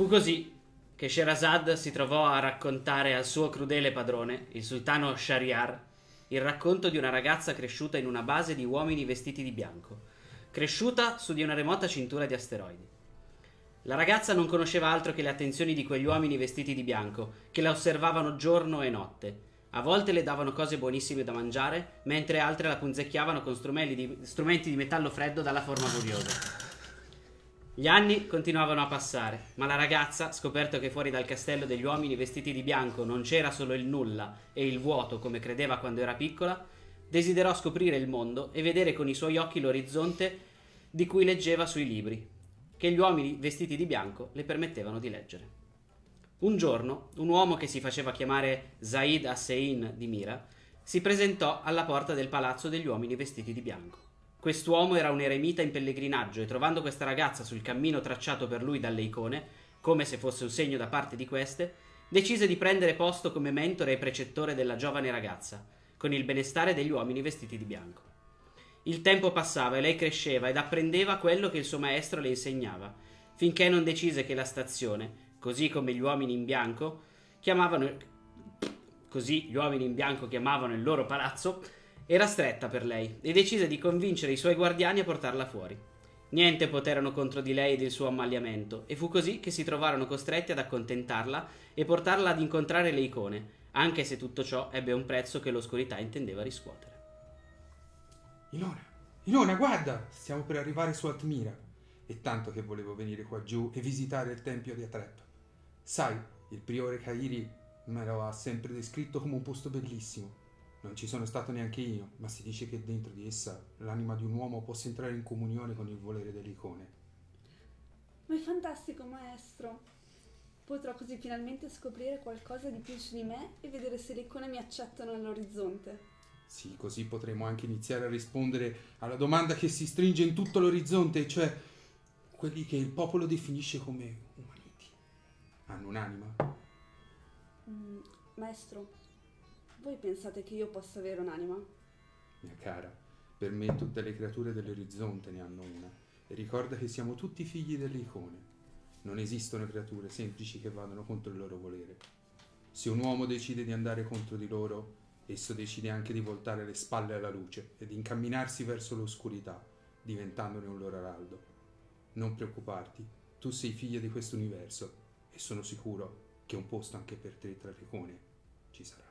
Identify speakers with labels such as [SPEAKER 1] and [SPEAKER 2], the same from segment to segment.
[SPEAKER 1] Fu così che Sherazad si trovò a raccontare al suo crudele padrone, il sultano Shahriar, il racconto di una ragazza cresciuta in una base di uomini vestiti di bianco, cresciuta su di una remota cintura di asteroidi. La ragazza non conosceva altro che le attenzioni di quegli uomini vestiti di bianco, che la osservavano giorno e notte. A volte le davano cose buonissime da mangiare, mentre altre la punzecchiavano con strumenti di, strumenti di metallo freddo dalla forma curiosa. Gli anni continuavano a passare, ma la ragazza, scoperto che fuori dal castello degli uomini vestiti di bianco non c'era solo il nulla e il vuoto come credeva quando era piccola, desiderò scoprire il mondo e vedere con i suoi occhi l'orizzonte di cui leggeva sui libri, che gli uomini vestiti di bianco le permettevano di leggere. Un giorno, un uomo che si faceva chiamare Zaid Hassein di Mira si presentò alla porta del palazzo degli uomini vestiti di bianco. Quest'uomo era un eremita in pellegrinaggio e trovando questa ragazza sul cammino tracciato per lui dalle icone, come se fosse un segno da parte di queste, decise di prendere posto come mentore e precettore della giovane ragazza, con il benestare degli uomini vestiti di bianco. Il tempo passava e lei cresceva ed apprendeva quello che il suo maestro le insegnava, finché non decise che la stazione, così come gli uomini in bianco, chiamavano così gli uomini in bianco chiamavano il loro palazzo, era stretta per lei e decise di convincere i suoi guardiani a portarla fuori. Niente poterono contro di lei ed il suo ammaliamento, e fu così che si trovarono costretti ad accontentarla e portarla ad incontrare le icone, anche se tutto ciò ebbe un prezzo che l'oscurità intendeva riscuotere.
[SPEAKER 2] Ilona, Ilona, guarda! Stiamo per arrivare su Altmira. È tanto che volevo venire qua giù e visitare il tempio di Atrep. Sai, il priore Kairi me lo ha sempre descritto come un posto bellissimo. Non ci sono stato neanche io, ma si dice che dentro di essa l'anima di un uomo possa entrare in comunione con il volere delle icone.
[SPEAKER 3] Ma è fantastico, maestro. Potrò così finalmente scoprire qualcosa di più su di me e vedere se le icone mi accettano all'orizzonte.
[SPEAKER 2] Sì, così potremo anche iniziare a rispondere alla domanda che si stringe in tutto l'orizzonte, cioè quelli che il popolo definisce come umaniti. Hanno un'anima?
[SPEAKER 3] Mm, maestro, voi pensate che io possa avere un'anima?
[SPEAKER 2] Mia cara, per me tutte le creature dell'orizzonte ne hanno una. E ricorda che siamo tutti figli delle icone. Non esistono creature semplici che vadano contro il loro volere. Se un uomo decide di andare contro di loro, esso decide anche di voltare le spalle alla luce e di incamminarsi verso l'oscurità, diventandone un loro araldo. Non preoccuparti, tu sei figlia di questo universo e sono sicuro che un posto anche per te tra le ci sarà.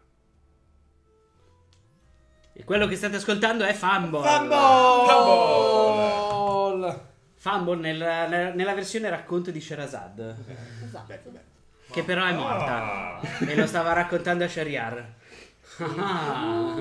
[SPEAKER 1] E quello che state ascoltando è Fumble.
[SPEAKER 4] Fumble!
[SPEAKER 1] Fumble nel- nella versione racconto di Sherazad,
[SPEAKER 3] Esatto.
[SPEAKER 1] che però è morta. E lo stava raccontando a Shariar. Ah,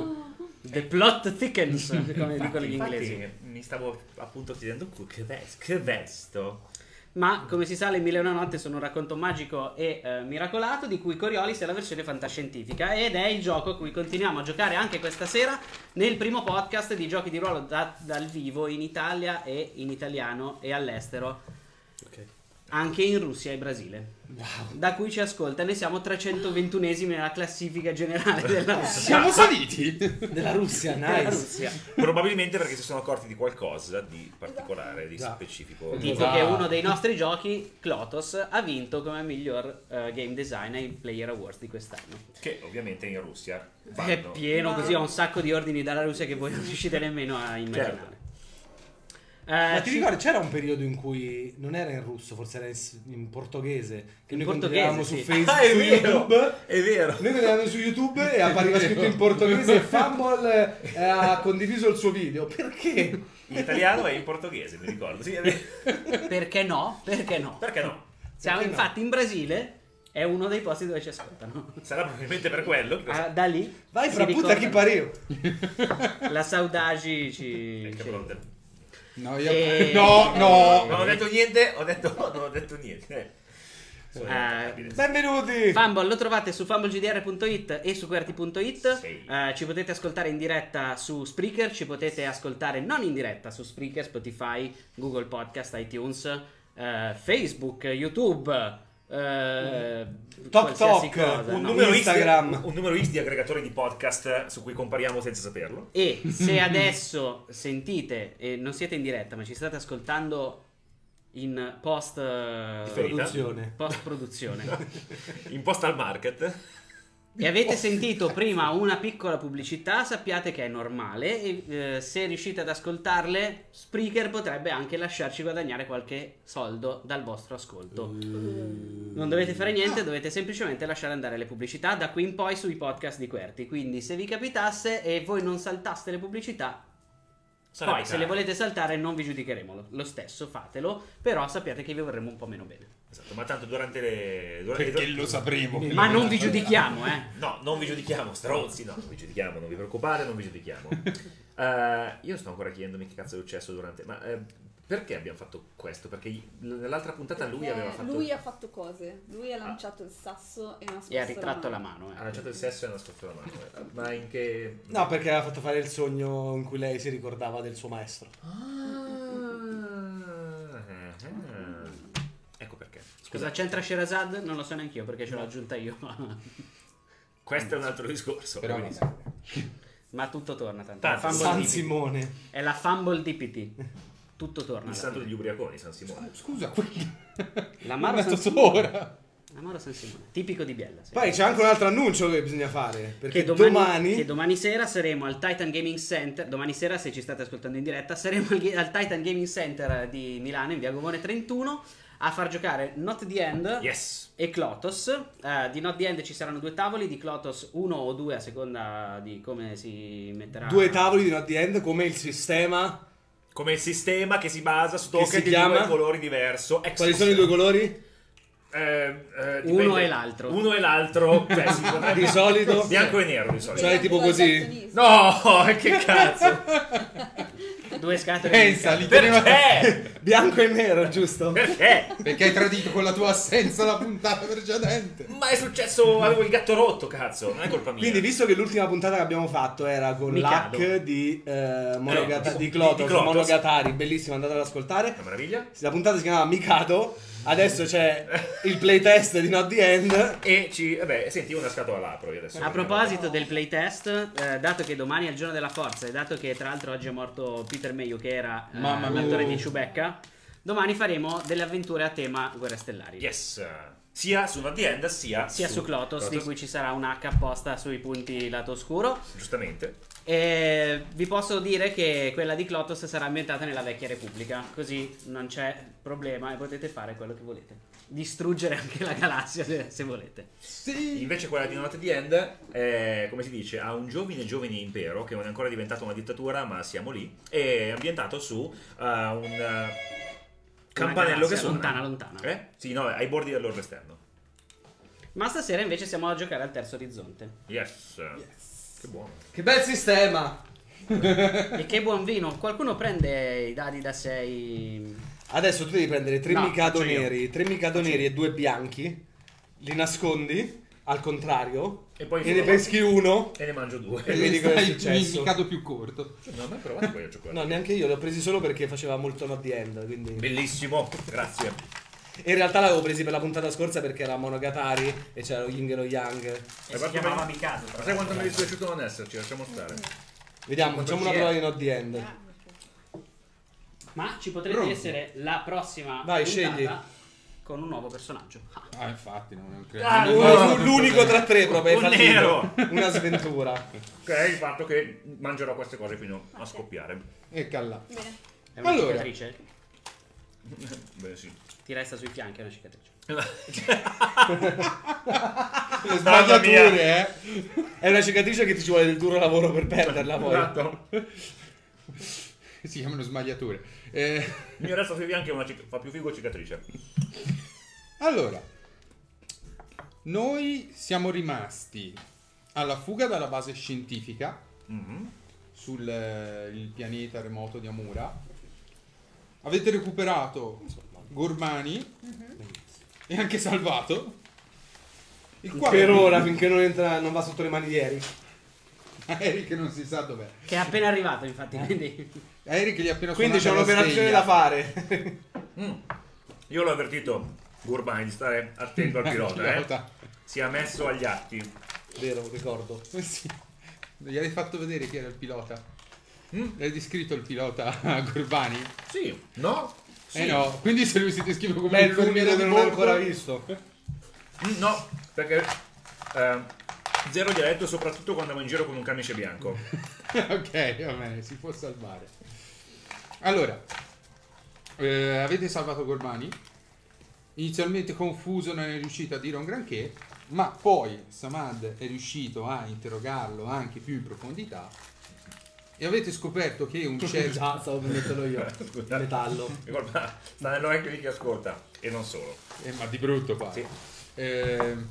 [SPEAKER 1] The plot thickens, come dicono gli inglesi.
[SPEAKER 5] Infatti, mi stavo appunto chiedendo che, ves- che vesto.
[SPEAKER 1] Ma come si sa, Le Mille e una Notte sono un racconto magico e eh, miracolato di cui Coriolis è la versione fantascientifica. Ed è il gioco a cui continuiamo a giocare anche questa sera nel primo podcast di giochi di ruolo da- dal vivo in Italia e in italiano e all'estero, anche in Russia e Brasile. Da cui ci ascolta, ne siamo 321esimi nella classifica generale della Russia.
[SPEAKER 4] Siamo saliti! Della Russia,
[SPEAKER 1] Della
[SPEAKER 4] nice.
[SPEAKER 1] Russia.
[SPEAKER 5] Probabilmente perché si sono accorti di qualcosa di particolare, di
[SPEAKER 4] Esatto.
[SPEAKER 5] specifico.
[SPEAKER 1] Tipo
[SPEAKER 4] Esatto.
[SPEAKER 1] che uno dei nostri giochi, Clotos, ha vinto come miglior eh, game design ai Player Awards di quest'anno.
[SPEAKER 5] Che ovviamente in Russia
[SPEAKER 1] È
[SPEAKER 5] vanno.
[SPEAKER 1] pieno
[SPEAKER 3] Ma-
[SPEAKER 1] così, ha un sacco di ordini dalla Russia che voi non riuscite nemmeno a immaginare. Eh,
[SPEAKER 4] Ma ti
[SPEAKER 1] ci-
[SPEAKER 4] ricordi, c'era un periodo in cui non era in russo, forse era in, portoghese. Che
[SPEAKER 1] In
[SPEAKER 4] noi condividevamo
[SPEAKER 1] sì.
[SPEAKER 4] su Facebook,
[SPEAKER 5] Ah, è
[SPEAKER 4] su
[SPEAKER 5] vero!
[SPEAKER 4] YouTube.
[SPEAKER 5] È vero!
[SPEAKER 4] Noi vedevamo su YouTube e appariva scritto in portoghese e Fumble eh, ha condiviso il suo video. Perché?
[SPEAKER 5] In italiano e in portoghese, mi ricordo. Sì, è vero.
[SPEAKER 1] Perché no? Perché no?
[SPEAKER 5] Perché no?
[SPEAKER 1] Siamo
[SPEAKER 4] Perché no?
[SPEAKER 1] infatti in Brasile, è uno dei posti dove ci ascoltano.
[SPEAKER 5] Sarà probabilmente per quello.
[SPEAKER 1] Ah, da lì
[SPEAKER 4] Vai fra puta chi pariu.
[SPEAKER 1] La Saudagi ci...
[SPEAKER 5] Ecco.
[SPEAKER 2] No, io...
[SPEAKER 1] E-
[SPEAKER 2] No, no!
[SPEAKER 5] Non ho detto niente, ho detto, non ho detto niente.
[SPEAKER 1] Eh,
[SPEAKER 5] inattaccabile.
[SPEAKER 4] Benvenuti!
[SPEAKER 1] Fumble lo trovate su fumblegdr.it e su QWERTY.it.
[SPEAKER 5] Sì.
[SPEAKER 1] Eh, ci potete ascoltare in diretta su Spreaker, ci potete ascoltare non in diretta su Spreaker, Spotify, Google Podcast, iTunes, eh, Facebook, YouTube. Eh,
[SPEAKER 4] Tok
[SPEAKER 1] qualsiasi
[SPEAKER 4] Tok,
[SPEAKER 1] cosa,
[SPEAKER 5] un,
[SPEAKER 1] no?
[SPEAKER 5] numero X,
[SPEAKER 4] Instagram.
[SPEAKER 5] un numero X di aggregatori di podcast su cui compariamo senza saperlo.
[SPEAKER 1] E se adesso sentite, e non siete in diretta, ma ci state ascoltando in post, eh.
[SPEAKER 4] Produzione.
[SPEAKER 1] post produzione.
[SPEAKER 5] In postal market.
[SPEAKER 1] E avete sentito prima una piccola pubblicità, sappiate che è normale e eh, se riuscite ad ascoltarle, Spreaker potrebbe anche lasciarci guadagnare qualche soldo dal vostro ascolto. Non dovete fare niente, dovete semplicemente lasciare andare le pubblicità da qui in poi sui podcast di Querti. Quindi se vi capitasse e voi non saltaste le pubblicità,
[SPEAKER 5] Sarebbe
[SPEAKER 1] poi se
[SPEAKER 5] caro.
[SPEAKER 1] le volete saltare non vi giudicheremo lo stesso, fatelo, però sappiate che vi vorremmo un po' meno bene.
[SPEAKER 5] Esatto, ma tanto durante le... Durante
[SPEAKER 2] Perché lo sapremo.
[SPEAKER 1] Ma non vi giudichiamo, eh.
[SPEAKER 5] No, non vi giudichiamo, stronzi, no, non vi giudichiamo, non vi preoccupate, non vi giudichiamo. Eh, io sto ancora chiedendomi che cazzo è successo durante... Ma eh, perché abbiamo fatto questo? Perché nell'altra puntata lui
[SPEAKER 3] Perché
[SPEAKER 5] aveva fatto...
[SPEAKER 3] Lui ha fatto cose. Lui ha lanciato il sasso e ha nascosto
[SPEAKER 1] E ha ritratto la
[SPEAKER 3] mano.
[SPEAKER 1] mano.
[SPEAKER 5] Ha
[SPEAKER 1] Eh.
[SPEAKER 5] lanciato il sesso e ha nascosto la mano. eh. Ma in che...
[SPEAKER 4] No, perché aveva fatto fare il sogno in cui lei si ricordava del suo maestro.
[SPEAKER 5] Ah, eh, eh. Ecco perché.
[SPEAKER 1] Cosa c'entra Sherazad? Non lo so neanche io perché ce l'ho aggiunta io.
[SPEAKER 5] Questo è un altro discorso.
[SPEAKER 2] Però
[SPEAKER 5] quindi-.
[SPEAKER 1] Ma tutto torna tanto.
[SPEAKER 5] Tanto,
[SPEAKER 1] La fumble
[SPEAKER 4] San
[SPEAKER 1] DPT.
[SPEAKER 4] Simone.
[SPEAKER 1] È la fumble DPT. Tutto torna.
[SPEAKER 5] Il
[SPEAKER 1] alla
[SPEAKER 5] santo
[SPEAKER 1] fine.
[SPEAKER 5] degli ubriaconi, San Simone.
[SPEAKER 2] Scusa, quelli...
[SPEAKER 1] L'amaro San Simone.
[SPEAKER 2] ora.
[SPEAKER 1] L'amaro San Simone. Tipico di Biella. sì.
[SPEAKER 4] Poi c'è anche un altro annuncio che bisogna fare. Perché
[SPEAKER 1] Che domani,
[SPEAKER 4] domani,
[SPEAKER 1] che domani sera saremo al Titan Gaming Center. Domani sera, se ci state ascoltando in diretta, saremo al, al Titan Gaming Center di Milano in via Gomone 31 a far giocare Not the End
[SPEAKER 5] Yes.
[SPEAKER 1] e Clotos. Eh, di Not the End ci saranno due tavoli, di Clotos uno o due a seconda di come si metterà.
[SPEAKER 4] due tavoli di Not the End come il sistema.
[SPEAKER 5] Come il sistema che si basa su
[SPEAKER 4] Che
[SPEAKER 5] token
[SPEAKER 4] si
[SPEAKER 5] di
[SPEAKER 4] chiama?
[SPEAKER 5] due colori diverso. Ex-
[SPEAKER 4] Quali sono i due colori?
[SPEAKER 5] Eh, eh,
[SPEAKER 1] Uno e l'altro.
[SPEAKER 5] Uno e l'altro. Cioè, potrebbe-
[SPEAKER 4] Di solito?
[SPEAKER 5] Bianco e nero di solito.
[SPEAKER 4] Cioè, tipo così?
[SPEAKER 5] No, che cazzo.
[SPEAKER 1] Due scatole.
[SPEAKER 2] Pensa,
[SPEAKER 1] di
[SPEAKER 2] li teneva...
[SPEAKER 5] Perché?
[SPEAKER 4] Bianco e nero, giusto?
[SPEAKER 5] Perché?
[SPEAKER 2] Perché hai tradito con la tua assenza la puntata precedente.
[SPEAKER 5] Ma è successo, avevo il gatto rotto, cazzo. Non è colpa mia.
[SPEAKER 4] Quindi, visto che l'ultima puntata che abbiamo fatto era con
[SPEAKER 1] Mikado.
[SPEAKER 4] l'hack di, eh, Monogata-
[SPEAKER 5] Clotos.
[SPEAKER 4] di Clotos,
[SPEAKER 5] Di- di Clotos.
[SPEAKER 4] Monogatari, bellissimo, andate ad ascoltare.
[SPEAKER 5] Una meraviglia.
[SPEAKER 4] La puntata si chiamava Mikado, adesso c'è il playtest di Not the End.
[SPEAKER 5] E ci. Vabbè, senti, io una scatola l'apro io adesso.
[SPEAKER 1] A proposito del playtest, eh, dato che domani è il giorno della forza e dato che tra l'altro oggi è morto Peter Mayhew che era eh,
[SPEAKER 2] Mamma mia.
[SPEAKER 1] l'attore di Chewbacca, domani faremo delle avventure a tema Guerre Stellari.
[SPEAKER 5] Yes. Sia su Not the End, sia,
[SPEAKER 1] Sia su Clotos, di cui ci sarà un H apposta sui punti lato oscuro.
[SPEAKER 5] Giustamente.
[SPEAKER 1] E vi posso dire che quella di Clotos sarà ambientata nella vecchia Repubblica, così non c'è problema e potete fare quello che volete. Distruggere anche la galassia se, se volete.
[SPEAKER 2] Sì.
[SPEAKER 5] Invece quella di Not the End è, come si dice, ha un giovine giovane impero che non è ancora diventato una dittatura, ma siamo lì. È ambientato su uh, un uh, campanello che suona.
[SPEAKER 1] lontana, lontana.
[SPEAKER 5] Eh? Sì, no, ai bordi dell'orlo esterno.
[SPEAKER 1] Ma stasera invece siamo a giocare al terzo orizzonte.
[SPEAKER 5] Yes. Che buono.
[SPEAKER 4] Che bel sistema!
[SPEAKER 1] E che buon vino! Qualcuno prende i dadi da 6.
[SPEAKER 4] Adesso tu devi prendere tre
[SPEAKER 1] No,
[SPEAKER 5] io.
[SPEAKER 4] neri, tre Mikado neri e due bianchi, li nascondi al contrario
[SPEAKER 5] E poi
[SPEAKER 4] e ne peschi uno.
[SPEAKER 5] E ne mangio due.
[SPEAKER 4] E vedi cosa è successo.
[SPEAKER 2] indicato più corto.
[SPEAKER 5] Non ho mai provato poi a giocare.
[SPEAKER 4] No, neanche io, li ho presi solo perché faceva molto not the end, quindi...
[SPEAKER 5] Bellissimo, grazie.
[SPEAKER 4] E in realtà l'avevo presi per la puntata scorsa perché era Monogatari e c'era lo Ying e lo Yang.
[SPEAKER 1] E
[SPEAKER 5] Hai
[SPEAKER 1] si chiamava? Mikado.
[SPEAKER 5] Ma sai quanto mi è dispiaciuto non esserci? Lasciamo stare.
[SPEAKER 4] Vediamo,
[SPEAKER 5] Quanto
[SPEAKER 4] facciamo una prova di not the end.
[SPEAKER 3] Ah,
[SPEAKER 1] Ma ci potrebbe
[SPEAKER 2] Pronto?
[SPEAKER 1] essere la prossima
[SPEAKER 4] Vai,
[SPEAKER 1] puntata
[SPEAKER 4] scegli.
[SPEAKER 1] con un nuovo personaggio. Ah.
[SPEAKER 2] Infatti, non credo.
[SPEAKER 5] Ah, no.
[SPEAKER 4] l'unico tra tre proprio.
[SPEAKER 5] Un
[SPEAKER 4] fallito.
[SPEAKER 5] nero.
[SPEAKER 4] Una sventura.
[SPEAKER 5] Ok, il fatto che mangerò queste cose fino a scoppiare.
[SPEAKER 2] E calla.
[SPEAKER 3] Bene.
[SPEAKER 1] È una
[SPEAKER 2] Allora.
[SPEAKER 1] cicatrice?
[SPEAKER 5] Beh, sì.
[SPEAKER 1] Ti resta sui fianchi, è una cicatrice.
[SPEAKER 4] Le sbagliature, eh. È una cicatrice che ti ci vuole del duro lavoro per perderla poi.
[SPEAKER 5] Esatto.
[SPEAKER 2] Si chiamano smagliature. Eh,
[SPEAKER 5] Il mio resta sui fianchi è una cic- fa più figo cicatrice.
[SPEAKER 2] allora, noi siamo rimasti alla fuga dalla base scientifica
[SPEAKER 5] Mhm.
[SPEAKER 2] sul eh, il pianeta remoto di Amura. Avete recuperato Gormani e anche salvato. Il quale
[SPEAKER 4] Per ora, finché non, entra, non va sotto le mani di Eric.
[SPEAKER 2] Eric non si sa dov'è.
[SPEAKER 1] Che è appena arrivato, infatti. Quindi.
[SPEAKER 2] Eric gli ha appena
[SPEAKER 4] Quindi c'è
[SPEAKER 2] suonato la
[SPEAKER 4] un'operazione
[SPEAKER 2] sveglia.
[SPEAKER 4] da fare.
[SPEAKER 5] Mm. Io l'ho avvertito, Gurmai, di stare attento al pilota, eh.
[SPEAKER 2] Pilota.
[SPEAKER 5] Sia messo agli atti.
[SPEAKER 4] Vero, ricordo.
[SPEAKER 2] Eh sì. Gli hai fatto vedere chi era il pilota?
[SPEAKER 5] Mm?
[SPEAKER 2] L'hai descritto il pilota a Gurbani?
[SPEAKER 5] Sì, no?
[SPEAKER 2] Eh no, quindi se lui si descrive come
[SPEAKER 4] l'unico che
[SPEAKER 2] del
[SPEAKER 4] non ho
[SPEAKER 2] borgo-
[SPEAKER 4] ancora visto.
[SPEAKER 5] Mm, No, perché eh, Zero gli ha detto soprattutto quando andavo in giro con un camice bianco.
[SPEAKER 2] ok, va bene, si può salvare. Allora, eh, avete salvato Gorbani. Inizialmente confuso, non è riuscito a dire un granché, ma poi Samad è riuscito a interrogarlo anche più in profondità. E avete scoperto che un certo.
[SPEAKER 4] Già, stavo prendendolo io.
[SPEAKER 5] Scusa.
[SPEAKER 4] Metallo.
[SPEAKER 5] Guarda, sta nell'orecchio di chi ascolta. E non solo.
[SPEAKER 2] Eh, ma di brutto qua.
[SPEAKER 5] Sì.
[SPEAKER 2] Ehm,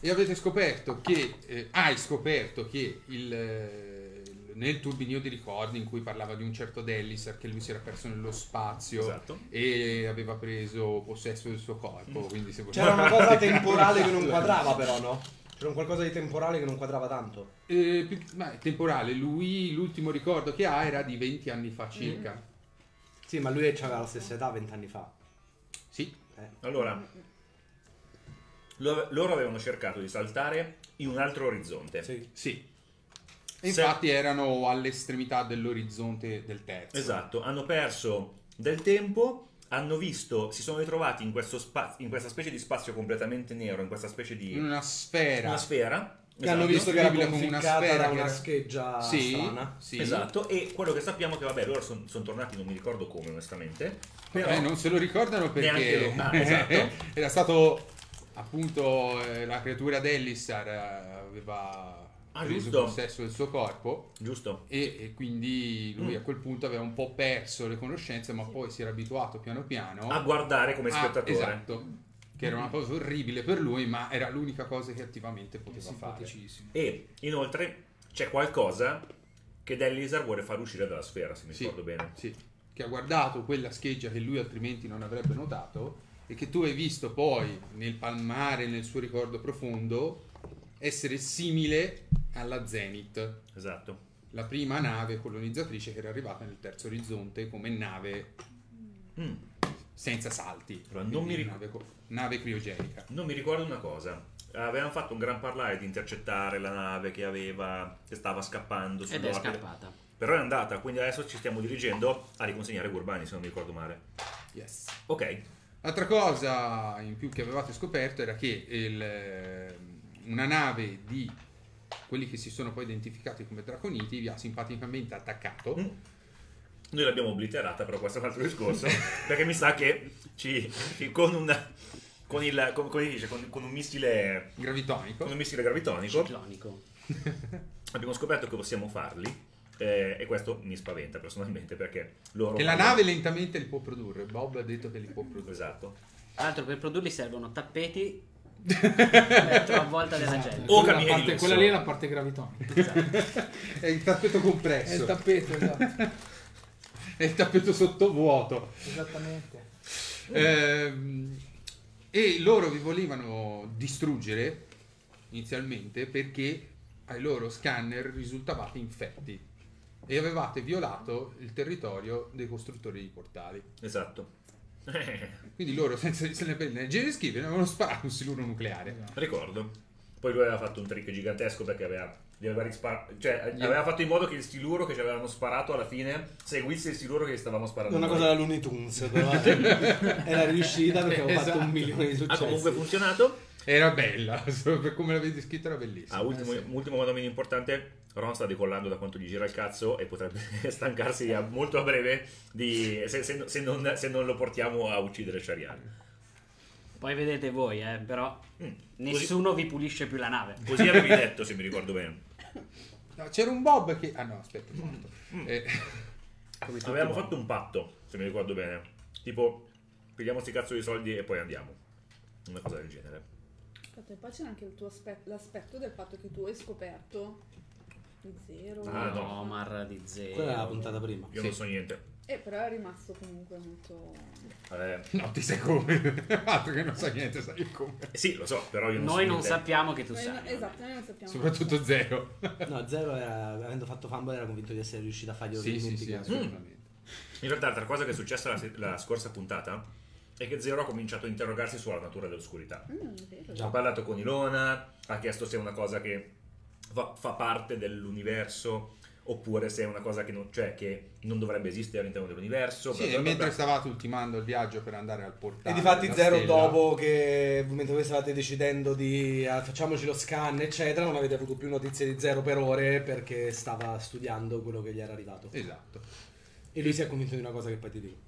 [SPEAKER 2] e avete scoperto che. eh, hai scoperto che il, eh, nel turbinio di ricordi in cui parlava di un certo Delliser che lui si era perso nello spazio
[SPEAKER 5] Esatto.
[SPEAKER 2] e aveva preso possesso del suo corpo. Quindi se
[SPEAKER 4] C'era una cosa temporale che non quadrava però, no? C'era un qualcosa di temporale che non quadrava tanto.
[SPEAKER 2] eh, è temporale, lui l'ultimo ricordo che ha era di 20 anni fa circa.
[SPEAKER 4] Sì, ma lui aveva la stessa età vent'anni fa.
[SPEAKER 2] Sì,
[SPEAKER 4] Eh.
[SPEAKER 5] Allora, lo- loro avevano cercato di saltare in un altro orizzonte.
[SPEAKER 4] Sì.
[SPEAKER 2] sì. E
[SPEAKER 5] Se-
[SPEAKER 2] infatti erano all'estremità dell'orizzonte del terzo.
[SPEAKER 5] Esatto, hanno perso del tempo, hanno visto, si sono ritrovati in, questo spa- in questa specie di spazio completamente nero, in questa specie di
[SPEAKER 2] In una sfera.
[SPEAKER 5] una sfera.
[SPEAKER 4] Che hanno
[SPEAKER 5] esatto.
[SPEAKER 4] visto che era
[SPEAKER 2] come una sfera
[SPEAKER 4] una
[SPEAKER 2] era-
[SPEAKER 4] scheggia
[SPEAKER 2] sì,
[SPEAKER 4] strana.
[SPEAKER 2] sì.
[SPEAKER 5] Esatto, e quello che sappiamo è che vabbè, loro sono tornati, non mi ricordo come onestamente, però
[SPEAKER 2] Eh, non se lo ricordano
[SPEAKER 5] Neanche
[SPEAKER 2] perché
[SPEAKER 5] lo- ah, esatto.
[SPEAKER 2] era stato appunto eh, la creatura d'Elissar eh, aveva
[SPEAKER 5] Ah,
[SPEAKER 2] preso
[SPEAKER 5] giusto.
[SPEAKER 2] possesso del suo corpo
[SPEAKER 5] giusto?
[SPEAKER 2] e, e quindi lui
[SPEAKER 5] Mm.
[SPEAKER 2] a quel punto aveva un po' perso le conoscenze ma poi si era abituato piano piano
[SPEAKER 5] A guardare come
[SPEAKER 2] a-
[SPEAKER 5] spettatore.
[SPEAKER 2] esatto che era una cosa orribile per lui ma era l'unica cosa che attivamente poteva fare.
[SPEAKER 5] E inoltre c'è qualcosa che Dellisar vuole far uscire dalla sfera, se mi
[SPEAKER 2] Sì.
[SPEAKER 5] ricordo bene.
[SPEAKER 2] Sì, che ha guardato quella scheggia che lui altrimenti non avrebbe notato e che tu hai visto poi nel palmare, nel suo ricordo profondo, essere simile alla Zenith,
[SPEAKER 5] Esatto.
[SPEAKER 2] la prima nave colonizzatrice che era arrivata nel terzo orizzonte come nave
[SPEAKER 5] Mm.
[SPEAKER 2] senza salti.
[SPEAKER 5] Allora, non mi ric-
[SPEAKER 2] nave, co- nave criogenica.
[SPEAKER 5] Non mi ricordo una cosa. Avevamo fatto un gran parlare di intercettare la nave che aveva che stava scappando
[SPEAKER 1] Ed è scappata.
[SPEAKER 5] Però è andata, quindi adesso ci stiamo dirigendo a riconsegnare Gurbani, se non mi ricordo male.
[SPEAKER 2] Yes.
[SPEAKER 5] Ok.
[SPEAKER 2] Altra cosa in più che avevate scoperto era che il, eh, una nave di quelli che si sono poi identificati come draconiti vi ha simpaticamente attaccato.
[SPEAKER 5] Mm. Noi l'abbiamo obliterata, però questo è un altro discorso. perché mi sa che ci, ci- con un con il come, come dice, con, con un missile
[SPEAKER 2] Gravitonico.
[SPEAKER 5] con un missile gravitonico
[SPEAKER 1] Ciclonico.
[SPEAKER 5] abbiamo scoperto che possiamo farli. eh, e questo mi spaventa personalmente perché loro
[SPEAKER 2] Che la nave lentamente li può produrre. Bob ha detto che li può produrre.
[SPEAKER 5] esatto
[SPEAKER 1] Tra l'altro per produrli servono tappeti dentro a volta della
[SPEAKER 6] Esatto.
[SPEAKER 1] gente.
[SPEAKER 5] O
[SPEAKER 6] Quella,
[SPEAKER 5] di
[SPEAKER 6] parte- quella lì è la parte gravitonica.
[SPEAKER 2] È il tappeto
[SPEAKER 6] È il
[SPEAKER 2] compresso.
[SPEAKER 6] tappeto, esatto.
[SPEAKER 2] È il tappeto sottovuoto.
[SPEAKER 6] Esattamente.
[SPEAKER 2] Ehm, e loro vi volevano distruggere inizialmente perché ai loro scanner risultavate infetti e avevate violato il territorio dei costruttori di portali.
[SPEAKER 5] esatto
[SPEAKER 2] Quindi loro, senza se ne leggere e scrivere, avevano sparato un siluro nucleare.
[SPEAKER 5] ricordo poi lui aveva fatto un trick gigantesco perché aveva gli aveva rispar- cioè
[SPEAKER 2] Gli-
[SPEAKER 5] aveva fatto in modo che il siluro che ci avevano sparato alla fine seguisse il siluro che gli stavamo sparando
[SPEAKER 4] Una
[SPEAKER 5] noi.
[SPEAKER 4] cosa da Looney Tunes, però. Era riuscita perché avevo fatto
[SPEAKER 2] Esatto.
[SPEAKER 4] un milione di
[SPEAKER 5] ha
[SPEAKER 4] successi.
[SPEAKER 5] comunque funzionato
[SPEAKER 2] Era bella, per come l'avete scritto era bellissima.
[SPEAKER 5] ah, ultimo,
[SPEAKER 2] Eh, sì.
[SPEAKER 5] ultimo ma non meno importante Ron sta decollando da quanto gli gira il cazzo e potrebbe stancarsi a- molto a breve di, se, se- se non, se non lo portiamo a uccidere Shariar
[SPEAKER 1] Poi vedete voi, eh, però
[SPEAKER 5] Mm.
[SPEAKER 1] nessuno vi pulisce più la nave.
[SPEAKER 5] così, avevi detto se mi ricordo bene
[SPEAKER 2] No, c'era un Bob che... Ah no, aspetta, è morto. Eh, come tutti
[SPEAKER 5] avevamo
[SPEAKER 2] Bob.
[SPEAKER 5] fatto un patto se mi ricordo bene tipo pigliamo sti cazzo di soldi e poi andiamo una cosa del genere
[SPEAKER 3] Aspetta, e poi c'è anche il tuo aspe- l'aspetto del fatto che tu hai scoperto di zero.
[SPEAKER 5] Ah, no.
[SPEAKER 1] Omar di zero.
[SPEAKER 4] Quella è la puntata prima.
[SPEAKER 5] io
[SPEAKER 2] Sì.
[SPEAKER 5] non so niente
[SPEAKER 3] E però è rimasto comunque molto...
[SPEAKER 5] Eh,
[SPEAKER 2] No, ti sai come? Altro che non sa niente, sai come.
[SPEAKER 5] eh sì lo so però io non so
[SPEAKER 1] Noi non
[SPEAKER 5] niente.
[SPEAKER 1] sappiamo che tu
[SPEAKER 3] Noi
[SPEAKER 1] sai.
[SPEAKER 3] no- esatto, noi non sappiamo.
[SPEAKER 2] Soprattutto zero.
[SPEAKER 4] No, Zero era, avendo fatto fumble era convinto di essere riuscito a fargli
[SPEAKER 2] Sì, sì, sì, assolutamente.
[SPEAKER 5] In realtà, altra cosa che è successa la, la scorsa puntata è che Zero ha cominciato a interrogarsi sulla natura dell'oscurità.
[SPEAKER 3] Mm.
[SPEAKER 5] Ha parlato con Ilona, ha chiesto se è una cosa che fa, fa parte dell'universo oppure se è una cosa che non, cioè, che non dovrebbe esistere all'interno dell'universo.
[SPEAKER 2] Sì,
[SPEAKER 5] bla
[SPEAKER 2] e
[SPEAKER 5] bla bla
[SPEAKER 2] mentre
[SPEAKER 5] bla.
[SPEAKER 2] stavate ultimando il viaggio per andare al portale.
[SPEAKER 4] E difatti Zero
[SPEAKER 2] stella-
[SPEAKER 4] dopo che mentre voi stavate decidendo di ah, facciamoci lo scan eccetera non avete avuto più notizie di Zero per ore perché stava studiando quello che gli era arrivato.
[SPEAKER 2] Esatto.
[SPEAKER 4] E lui si è convinto di una cosa che poi ti dico.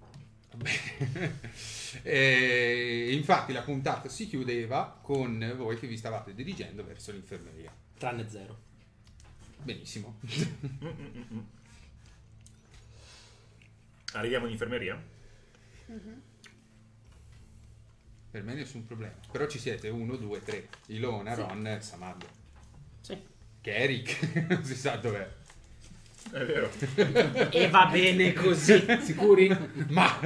[SPEAKER 2] E infatti la puntata si chiudeva con voi che vi stavate dirigendo verso l'infermeria.
[SPEAKER 4] Tranne Zero.
[SPEAKER 2] Benissimo.
[SPEAKER 5] Mm, mm, mm. Arriviamo in infermeria?
[SPEAKER 2] Per me nessun problema. Però ci siete uno, due, tre. Ilona, Ron e Samad.
[SPEAKER 1] Sì.
[SPEAKER 2] Che Eric non si sa dov'è.
[SPEAKER 5] È vero.
[SPEAKER 1] E va bene così.
[SPEAKER 6] Sicuri?
[SPEAKER 2] Ma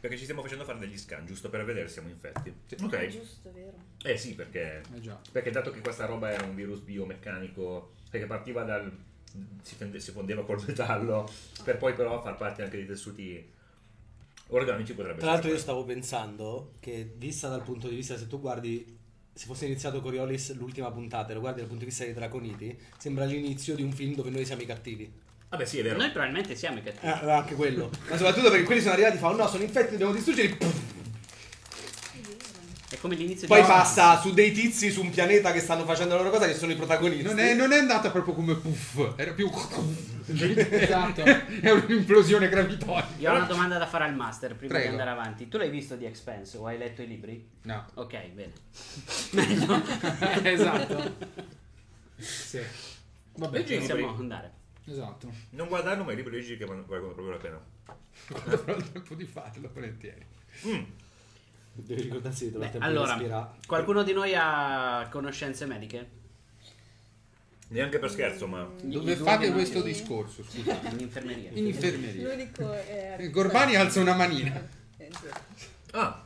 [SPEAKER 5] Perché ci stiamo facendo fare degli scan, giusto per vedere se siamo infetti.
[SPEAKER 3] È
[SPEAKER 5] Ok.
[SPEAKER 3] giusto, è vero.
[SPEAKER 5] Eh sì, perché
[SPEAKER 6] Eh già.
[SPEAKER 5] Perché dato che questa roba era un virus biomeccanico, perché partiva dal... si, fende- si fondeva col metallo, per poi però far parte anche dei tessuti organici potrebbe
[SPEAKER 4] Tra l'altro io
[SPEAKER 5] essere
[SPEAKER 4] stavo pensando che vista dal punto di vista se tu guardi se fosse iniziato Coriolis l'ultima puntata e lo guardi dal punto di vista dei Draconiti sembra l'inizio di un film dove noi siamo i cattivi.
[SPEAKER 5] Vabbè sì, è vero.
[SPEAKER 1] Noi probabilmente siamo i cattivi.
[SPEAKER 4] Eh, anche quello. Ma soprattutto perché quelli sono arrivati e fanno no sono infetti dobbiamo distruggerli. Puff.
[SPEAKER 1] Come l'inizio
[SPEAKER 4] Poi
[SPEAKER 1] di
[SPEAKER 4] passa su dei tizi su un pianeta che stanno facendo la loro cosa che sono i protagonisti.
[SPEAKER 2] non è, non è andata proprio come puff, era più...
[SPEAKER 6] Esatto.
[SPEAKER 2] è un'implosione gravitoria.
[SPEAKER 1] Io ho una domanda da fare al master prima
[SPEAKER 2] Prego.
[SPEAKER 1] di andare avanti. Tu l'hai visto di Expense o hai letto i libri?
[SPEAKER 2] No.
[SPEAKER 1] Ok, bene. Meglio.
[SPEAKER 6] esatto. Sì. Vabbè,
[SPEAKER 5] Leggi
[SPEAKER 1] Possiamo
[SPEAKER 5] libri.
[SPEAKER 1] andare.
[SPEAKER 6] Esatto.
[SPEAKER 5] Non guardarlo, ma i libri leggi che valgono valgono proprio la pena.
[SPEAKER 2] Quando avrò il tempo di farlo, volentieri.
[SPEAKER 5] Mm.
[SPEAKER 4] Devi ricordarsi di trovare tempo
[SPEAKER 1] allora,
[SPEAKER 4] respirare.
[SPEAKER 1] qualcuno di noi ha conoscenze mediche?
[SPEAKER 5] Neanche per scherzo, ma...
[SPEAKER 2] Dove
[SPEAKER 1] I due
[SPEAKER 2] fate questo
[SPEAKER 3] non-
[SPEAKER 2] discorso, scusate?
[SPEAKER 1] In infermeria.
[SPEAKER 2] In infermeria.
[SPEAKER 3] L'unico è...
[SPEAKER 2] Il Gorbani alza una manina.
[SPEAKER 3] Eh, giuro.
[SPEAKER 5] Ah!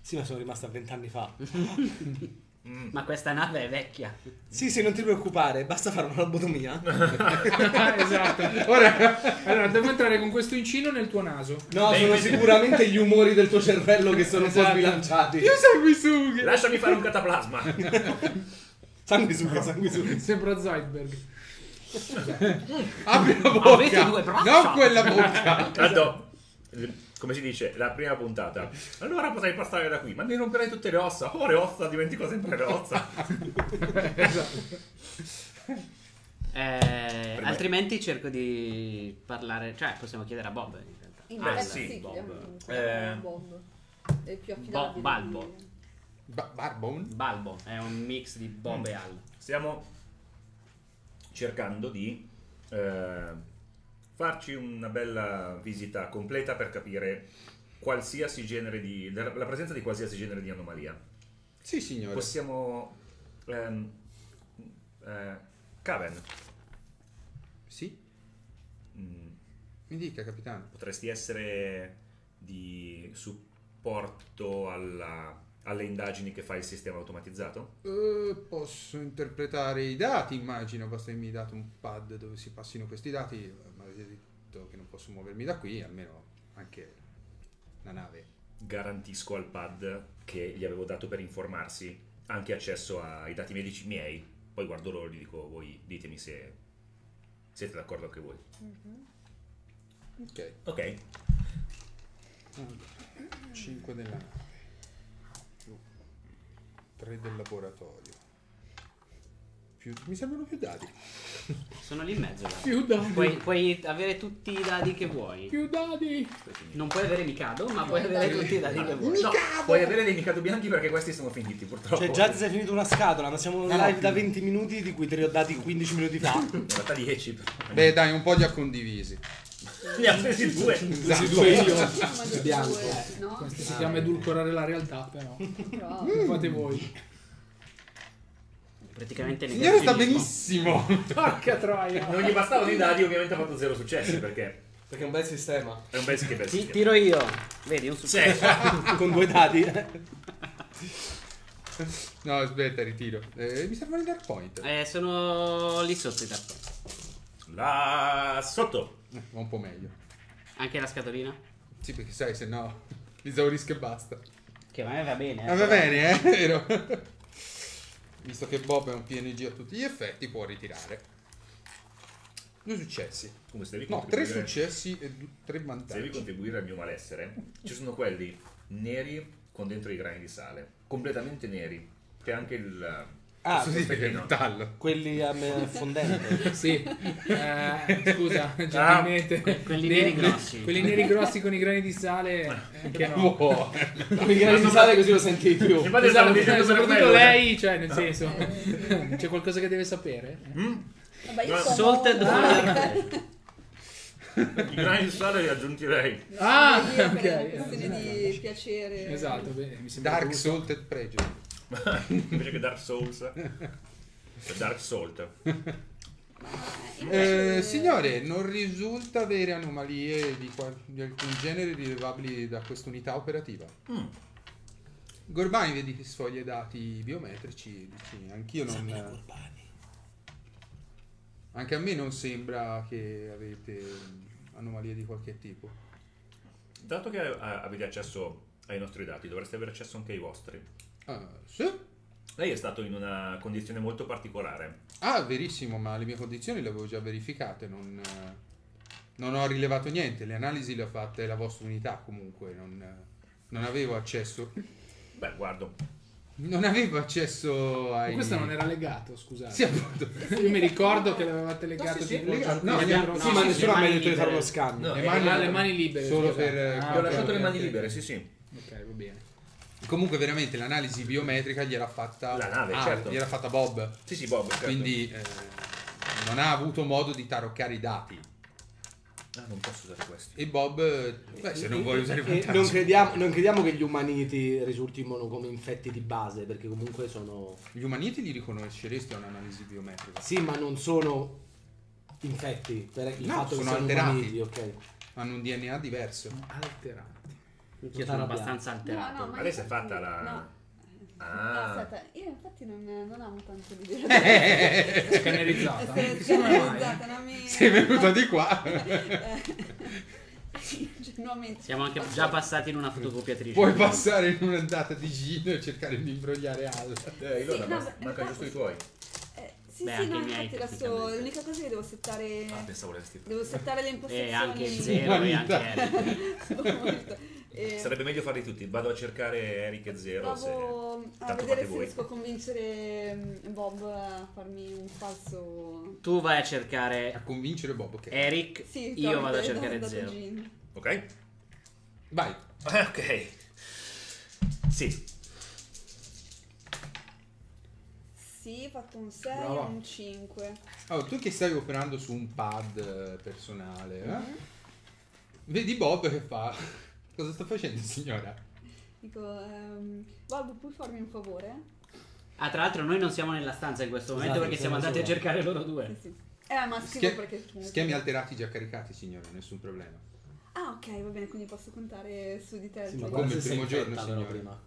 [SPEAKER 4] Sì, ma sono rimasta vent'anni fa.
[SPEAKER 5] mm.
[SPEAKER 1] Ma questa nave è vecchia.
[SPEAKER 4] Sì, sì, non ti preoccupare, basta fare una lobotomia.
[SPEAKER 6] esatto.
[SPEAKER 2] Ora,
[SPEAKER 6] Allora, devo entrare con questo incino nel tuo naso.
[SPEAKER 4] No,
[SPEAKER 5] Beh,
[SPEAKER 4] sono sicuramente gli umori del tuo cervello che sono un po'
[SPEAKER 6] Esatto.
[SPEAKER 4] sbilanciati.
[SPEAKER 2] io sanguisughe.
[SPEAKER 5] Lasciami fare un cataplasma!
[SPEAKER 4] Sanguisuga, sanguisuga.
[SPEAKER 6] Sembra Zoidberg.
[SPEAKER 2] Apri la
[SPEAKER 1] Avete
[SPEAKER 2] bocca.
[SPEAKER 1] due braccia.
[SPEAKER 2] Non quella bocca.
[SPEAKER 5] Tanto, come si dice, la prima puntata. Allora potrei passare da qui, ma mi romperei tutte le ossa. Oh, le ossa, dimentico sempre le ossa.
[SPEAKER 6] esatto.
[SPEAKER 1] Eh, altrimenti cerco di parlare. Cioè, possiamo chiedere a Bob. In realtà.
[SPEAKER 3] In
[SPEAKER 5] Ah, sì,
[SPEAKER 3] sì,
[SPEAKER 1] Bob.
[SPEAKER 5] Eh.
[SPEAKER 3] Bob. È più affidabile.
[SPEAKER 1] Balbo.
[SPEAKER 3] di-
[SPEAKER 2] Ba- Barbone?
[SPEAKER 1] Balbo è un mix di Bob e Al.
[SPEAKER 5] Stiamo cercando di eh, farci una bella visita completa per capire qualsiasi genere di. la presenza di qualsiasi genere di anomalia.
[SPEAKER 2] Sì, signore.
[SPEAKER 5] Possiamo. ehm, eh, Caven,
[SPEAKER 2] Sì,
[SPEAKER 5] mm,
[SPEAKER 2] mi dica, capitano.
[SPEAKER 5] potresti essere di supporto alla- alle indagini che fa il sistema automatizzato?
[SPEAKER 2] Eh, posso interpretare i dati, immagino. Basta che mi date un pad dove si passino questi dati. Mi avete detto che non posso muovermi da qui, almeno anche la nave.
[SPEAKER 5] Garantisco al pad che gli avevo dato per informarsi anche accesso ai dati medici miei. Poi guardo loro e gli dico: Voi ditemi se siete d'accordo anche voi.
[SPEAKER 2] Ok.
[SPEAKER 5] Ok,
[SPEAKER 2] 5 della nave. 3 del laboratorio. Più- mi servono più dati.
[SPEAKER 1] Sono lì in mezzo. guarda.
[SPEAKER 6] Più dadi.
[SPEAKER 1] Puoi, puoi avere tutti i dadi che vuoi.
[SPEAKER 6] Più dadi.
[SPEAKER 1] Non puoi avere Mikado, ma puoi avere tutti i dadi che vuoi.
[SPEAKER 5] no, puoi avere dei Mikado bianchi perché questi sono finiti purtroppo.
[SPEAKER 4] Cioè, già ti sei finito una scatola, ma siamo
[SPEAKER 2] no,
[SPEAKER 4] live
[SPEAKER 2] più.
[SPEAKER 4] da 20 minuti, di cui te li ho dati 15 minuti fa.
[SPEAKER 5] In realtà 10. però.
[SPEAKER 2] Beh, dai, un po' li ha condivisi.
[SPEAKER 5] Ne ha presi due.
[SPEAKER 2] Esatto.
[SPEAKER 4] due io. Bianco.
[SPEAKER 3] due, no?
[SPEAKER 6] Questo si chiama edulcorare la realtà, però.
[SPEAKER 3] Però-
[SPEAKER 6] fate voi.
[SPEAKER 1] Praticamente
[SPEAKER 2] Signore sta benissimo.
[SPEAKER 6] Porca troia.
[SPEAKER 5] Non gli bastavano i dadi, ovviamente ha fatto zero successi perché
[SPEAKER 4] Perché è un bel sistema.
[SPEAKER 5] è un bel che bel
[SPEAKER 1] Ti-
[SPEAKER 5] sistema.
[SPEAKER 1] tiro io. Vedi, un successo.
[SPEAKER 5] Sì.
[SPEAKER 4] Con due dati.
[SPEAKER 2] No, aspetta, ritiro. Eh, mi servono i dark point.
[SPEAKER 1] Eh, sono lì sotto i tappi.
[SPEAKER 5] Là sotto.
[SPEAKER 2] Eh, un po' meglio.
[SPEAKER 1] Anche la scatolina?
[SPEAKER 2] Sì, perché sai, se no li esaurisco e basta.
[SPEAKER 1] Che a me va bene. eh,
[SPEAKER 2] va
[SPEAKER 1] però-
[SPEAKER 2] bene, eh? Vero? Visto che Bob è un PNG a tutti gli effetti, può ritirare. Due successi.
[SPEAKER 5] Come se devi
[SPEAKER 2] No, tre successi e tre
[SPEAKER 5] Se devi
[SPEAKER 2] vantaggi.
[SPEAKER 5] contribuire al mio malessere, ci sono quelli neri con dentro i grani di sale, completamente neri. C'è anche il.
[SPEAKER 4] Ah,
[SPEAKER 2] Posso dire che è metallo.
[SPEAKER 4] quelli a me fondente.
[SPEAKER 6] Sì, Eh, scusa, gentilmente.
[SPEAKER 1] quelli
[SPEAKER 6] Neri-
[SPEAKER 1] neri grossi.
[SPEAKER 6] Quelli neri grossi con i grani di sale, eh, che no.
[SPEAKER 2] Wow.
[SPEAKER 4] Quelli grani di sale così lo senti di più.
[SPEAKER 5] Infatti
[SPEAKER 6] Esatto,
[SPEAKER 5] dicendo
[SPEAKER 6] eh, soprattutto lei, cioè nel senso,
[SPEAKER 3] Eh,
[SPEAKER 6] c'è qualcosa che deve sapere?
[SPEAKER 5] Mm?
[SPEAKER 3] Vabbè, io sono...
[SPEAKER 1] Salted
[SPEAKER 3] Ah,
[SPEAKER 5] I grani di sale li aggiungerei.
[SPEAKER 6] Ah,
[SPEAKER 3] io
[SPEAKER 6] ok.
[SPEAKER 3] per una questione di piacere.
[SPEAKER 6] Esatto, beh, mi sembra
[SPEAKER 2] Dark
[SPEAKER 6] giusto.
[SPEAKER 2] Salted Prejudice.
[SPEAKER 5] Invece che Dark Souls. Dark Salt.
[SPEAKER 2] Eh, signore, non risulta avere anomalie di, qual- di alcun genere rilevabili da questa unità operativa.
[SPEAKER 5] Mm.
[SPEAKER 2] Gorbani vedi che sfoglia i dati biometrici, dici, anch'io non... Anche a me non sembra che avete anomalie di qualche tipo.
[SPEAKER 5] Dato che eh, avete accesso ai nostri dati, dovreste avere accesso anche ai vostri.
[SPEAKER 2] Ah, sì?
[SPEAKER 5] Lei è stato in una condizione molto particolare.
[SPEAKER 2] Ah, verissimo, ma le mie condizioni le avevo già verificate, non, eh, non ho rilevato niente, le analisi le ha fatte la vostra unità comunque, non, eh, non avevo accesso,
[SPEAKER 5] Beh, guardo.
[SPEAKER 2] non avevo accesso ai...
[SPEAKER 6] Questo non era legato, scusate.
[SPEAKER 2] Sì, appunto.
[SPEAKER 6] Io mi ricordo che l'avevate legato
[SPEAKER 5] sì, sì,
[SPEAKER 6] tipo
[SPEAKER 2] legato.
[SPEAKER 6] no,
[SPEAKER 4] Sì,
[SPEAKER 1] No,
[SPEAKER 4] ma nessuno ha mai detto di fare lo scambio.
[SPEAKER 5] No,
[SPEAKER 2] Le mani-
[SPEAKER 6] le mani libere,
[SPEAKER 2] Solo
[SPEAKER 6] scusate.
[SPEAKER 2] per...
[SPEAKER 6] Ah,
[SPEAKER 5] ho lasciato le mani libere, sì, sì.
[SPEAKER 6] Ok, va bene.
[SPEAKER 2] Comunque veramente l'analisi biometrica gliel'ha fatta...
[SPEAKER 5] La nave,
[SPEAKER 2] ah,
[SPEAKER 5] certo.
[SPEAKER 2] Gliel'ha fatta Bob,
[SPEAKER 5] Sì, sì, Bob. certo.
[SPEAKER 2] quindi eh, non ha avuto modo di taroccare i dati.
[SPEAKER 5] Ah, non posso usare questi.
[SPEAKER 2] E Bob, eh, beh, se non vuoi usare i vantaggi...
[SPEAKER 4] non, crediamo, non crediamo che gli umaniti risultino come infetti di base, perché comunque sono...
[SPEAKER 2] Gli umaniti li riconosceresti a un'analisi biometrica.
[SPEAKER 4] Sì, ma non sono infetti, per il
[SPEAKER 2] No,
[SPEAKER 4] fatto che
[SPEAKER 2] sono alterati.
[SPEAKER 4] umaniti, ok.
[SPEAKER 2] Hanno un DNA diverso.
[SPEAKER 6] Alterati.
[SPEAKER 1] Io sono abbastanza alterato.
[SPEAKER 3] No, no, ma
[SPEAKER 5] Ma lei si è fatta la-
[SPEAKER 3] No.
[SPEAKER 5] Ah.
[SPEAKER 3] No, aspetta, io infatti non, non amo tanto l'idea
[SPEAKER 6] Chissà come mai.
[SPEAKER 3] scannerizzata, non mi...
[SPEAKER 2] Sei venuto di qua.
[SPEAKER 1] Siamo anche già passati in una fotocopiatrice.
[SPEAKER 2] Puoi passare in un'andata di giro e cercare di imbrogliare Al.
[SPEAKER 5] Eh,
[SPEAKER 3] Sì, no, beh,
[SPEAKER 5] manca
[SPEAKER 3] ma-
[SPEAKER 5] giusto i tuoi.
[SPEAKER 3] Eh, sì,
[SPEAKER 1] Beh,
[SPEAKER 3] sì,
[SPEAKER 1] anche
[SPEAKER 3] no, infatti adesso l'unica cosa è che devo settare...
[SPEAKER 5] Ah, pensavo.
[SPEAKER 3] Devo settare le
[SPEAKER 1] E
[SPEAKER 3] impostazioni...
[SPEAKER 1] anche zero e anche. Eric.
[SPEAKER 3] E
[SPEAKER 5] Sarebbe meglio farli tutti. Vado a cercare Eric e Zero. Se...
[SPEAKER 3] a
[SPEAKER 5] Tanto
[SPEAKER 3] vedere se
[SPEAKER 5] voi.
[SPEAKER 3] riesco a convincere mm, Bob a farmi un falso...
[SPEAKER 1] Tu vai a
[SPEAKER 2] A
[SPEAKER 1] cercare
[SPEAKER 2] convincere Bob, ok.
[SPEAKER 1] Eric,
[SPEAKER 3] Sì,
[SPEAKER 1] io vado a cercare zero.
[SPEAKER 5] Ok?
[SPEAKER 2] Vai.
[SPEAKER 5] Ah, ok. Sì.
[SPEAKER 3] Sì, ho fatto un 6
[SPEAKER 6] Brava.
[SPEAKER 3] e un 5.
[SPEAKER 2] Allora, tu che stai operando su un pad eh, personale, eh?
[SPEAKER 3] Mhm.
[SPEAKER 2] vedi Bob che fa... Cosa sta facendo, signora?
[SPEAKER 3] Dico, ehm, Bob, puoi farmi un favore?
[SPEAKER 1] Ah, tra l'altro noi non siamo nella stanza in questo momento
[SPEAKER 4] Esatto,
[SPEAKER 1] perché siamo andati a
[SPEAKER 4] solo.
[SPEAKER 1] cercare loro
[SPEAKER 3] Sì,
[SPEAKER 1] due.
[SPEAKER 3] sì. Eh, ma scrivo
[SPEAKER 2] Schie-
[SPEAKER 3] perché...
[SPEAKER 2] Schemi alterati già caricati, signora, nessun problema.
[SPEAKER 3] Ah, ok, va bene, quindi posso contare su di te.
[SPEAKER 4] Sì, ma
[SPEAKER 2] Come il primo giorno, signore.
[SPEAKER 4] prima.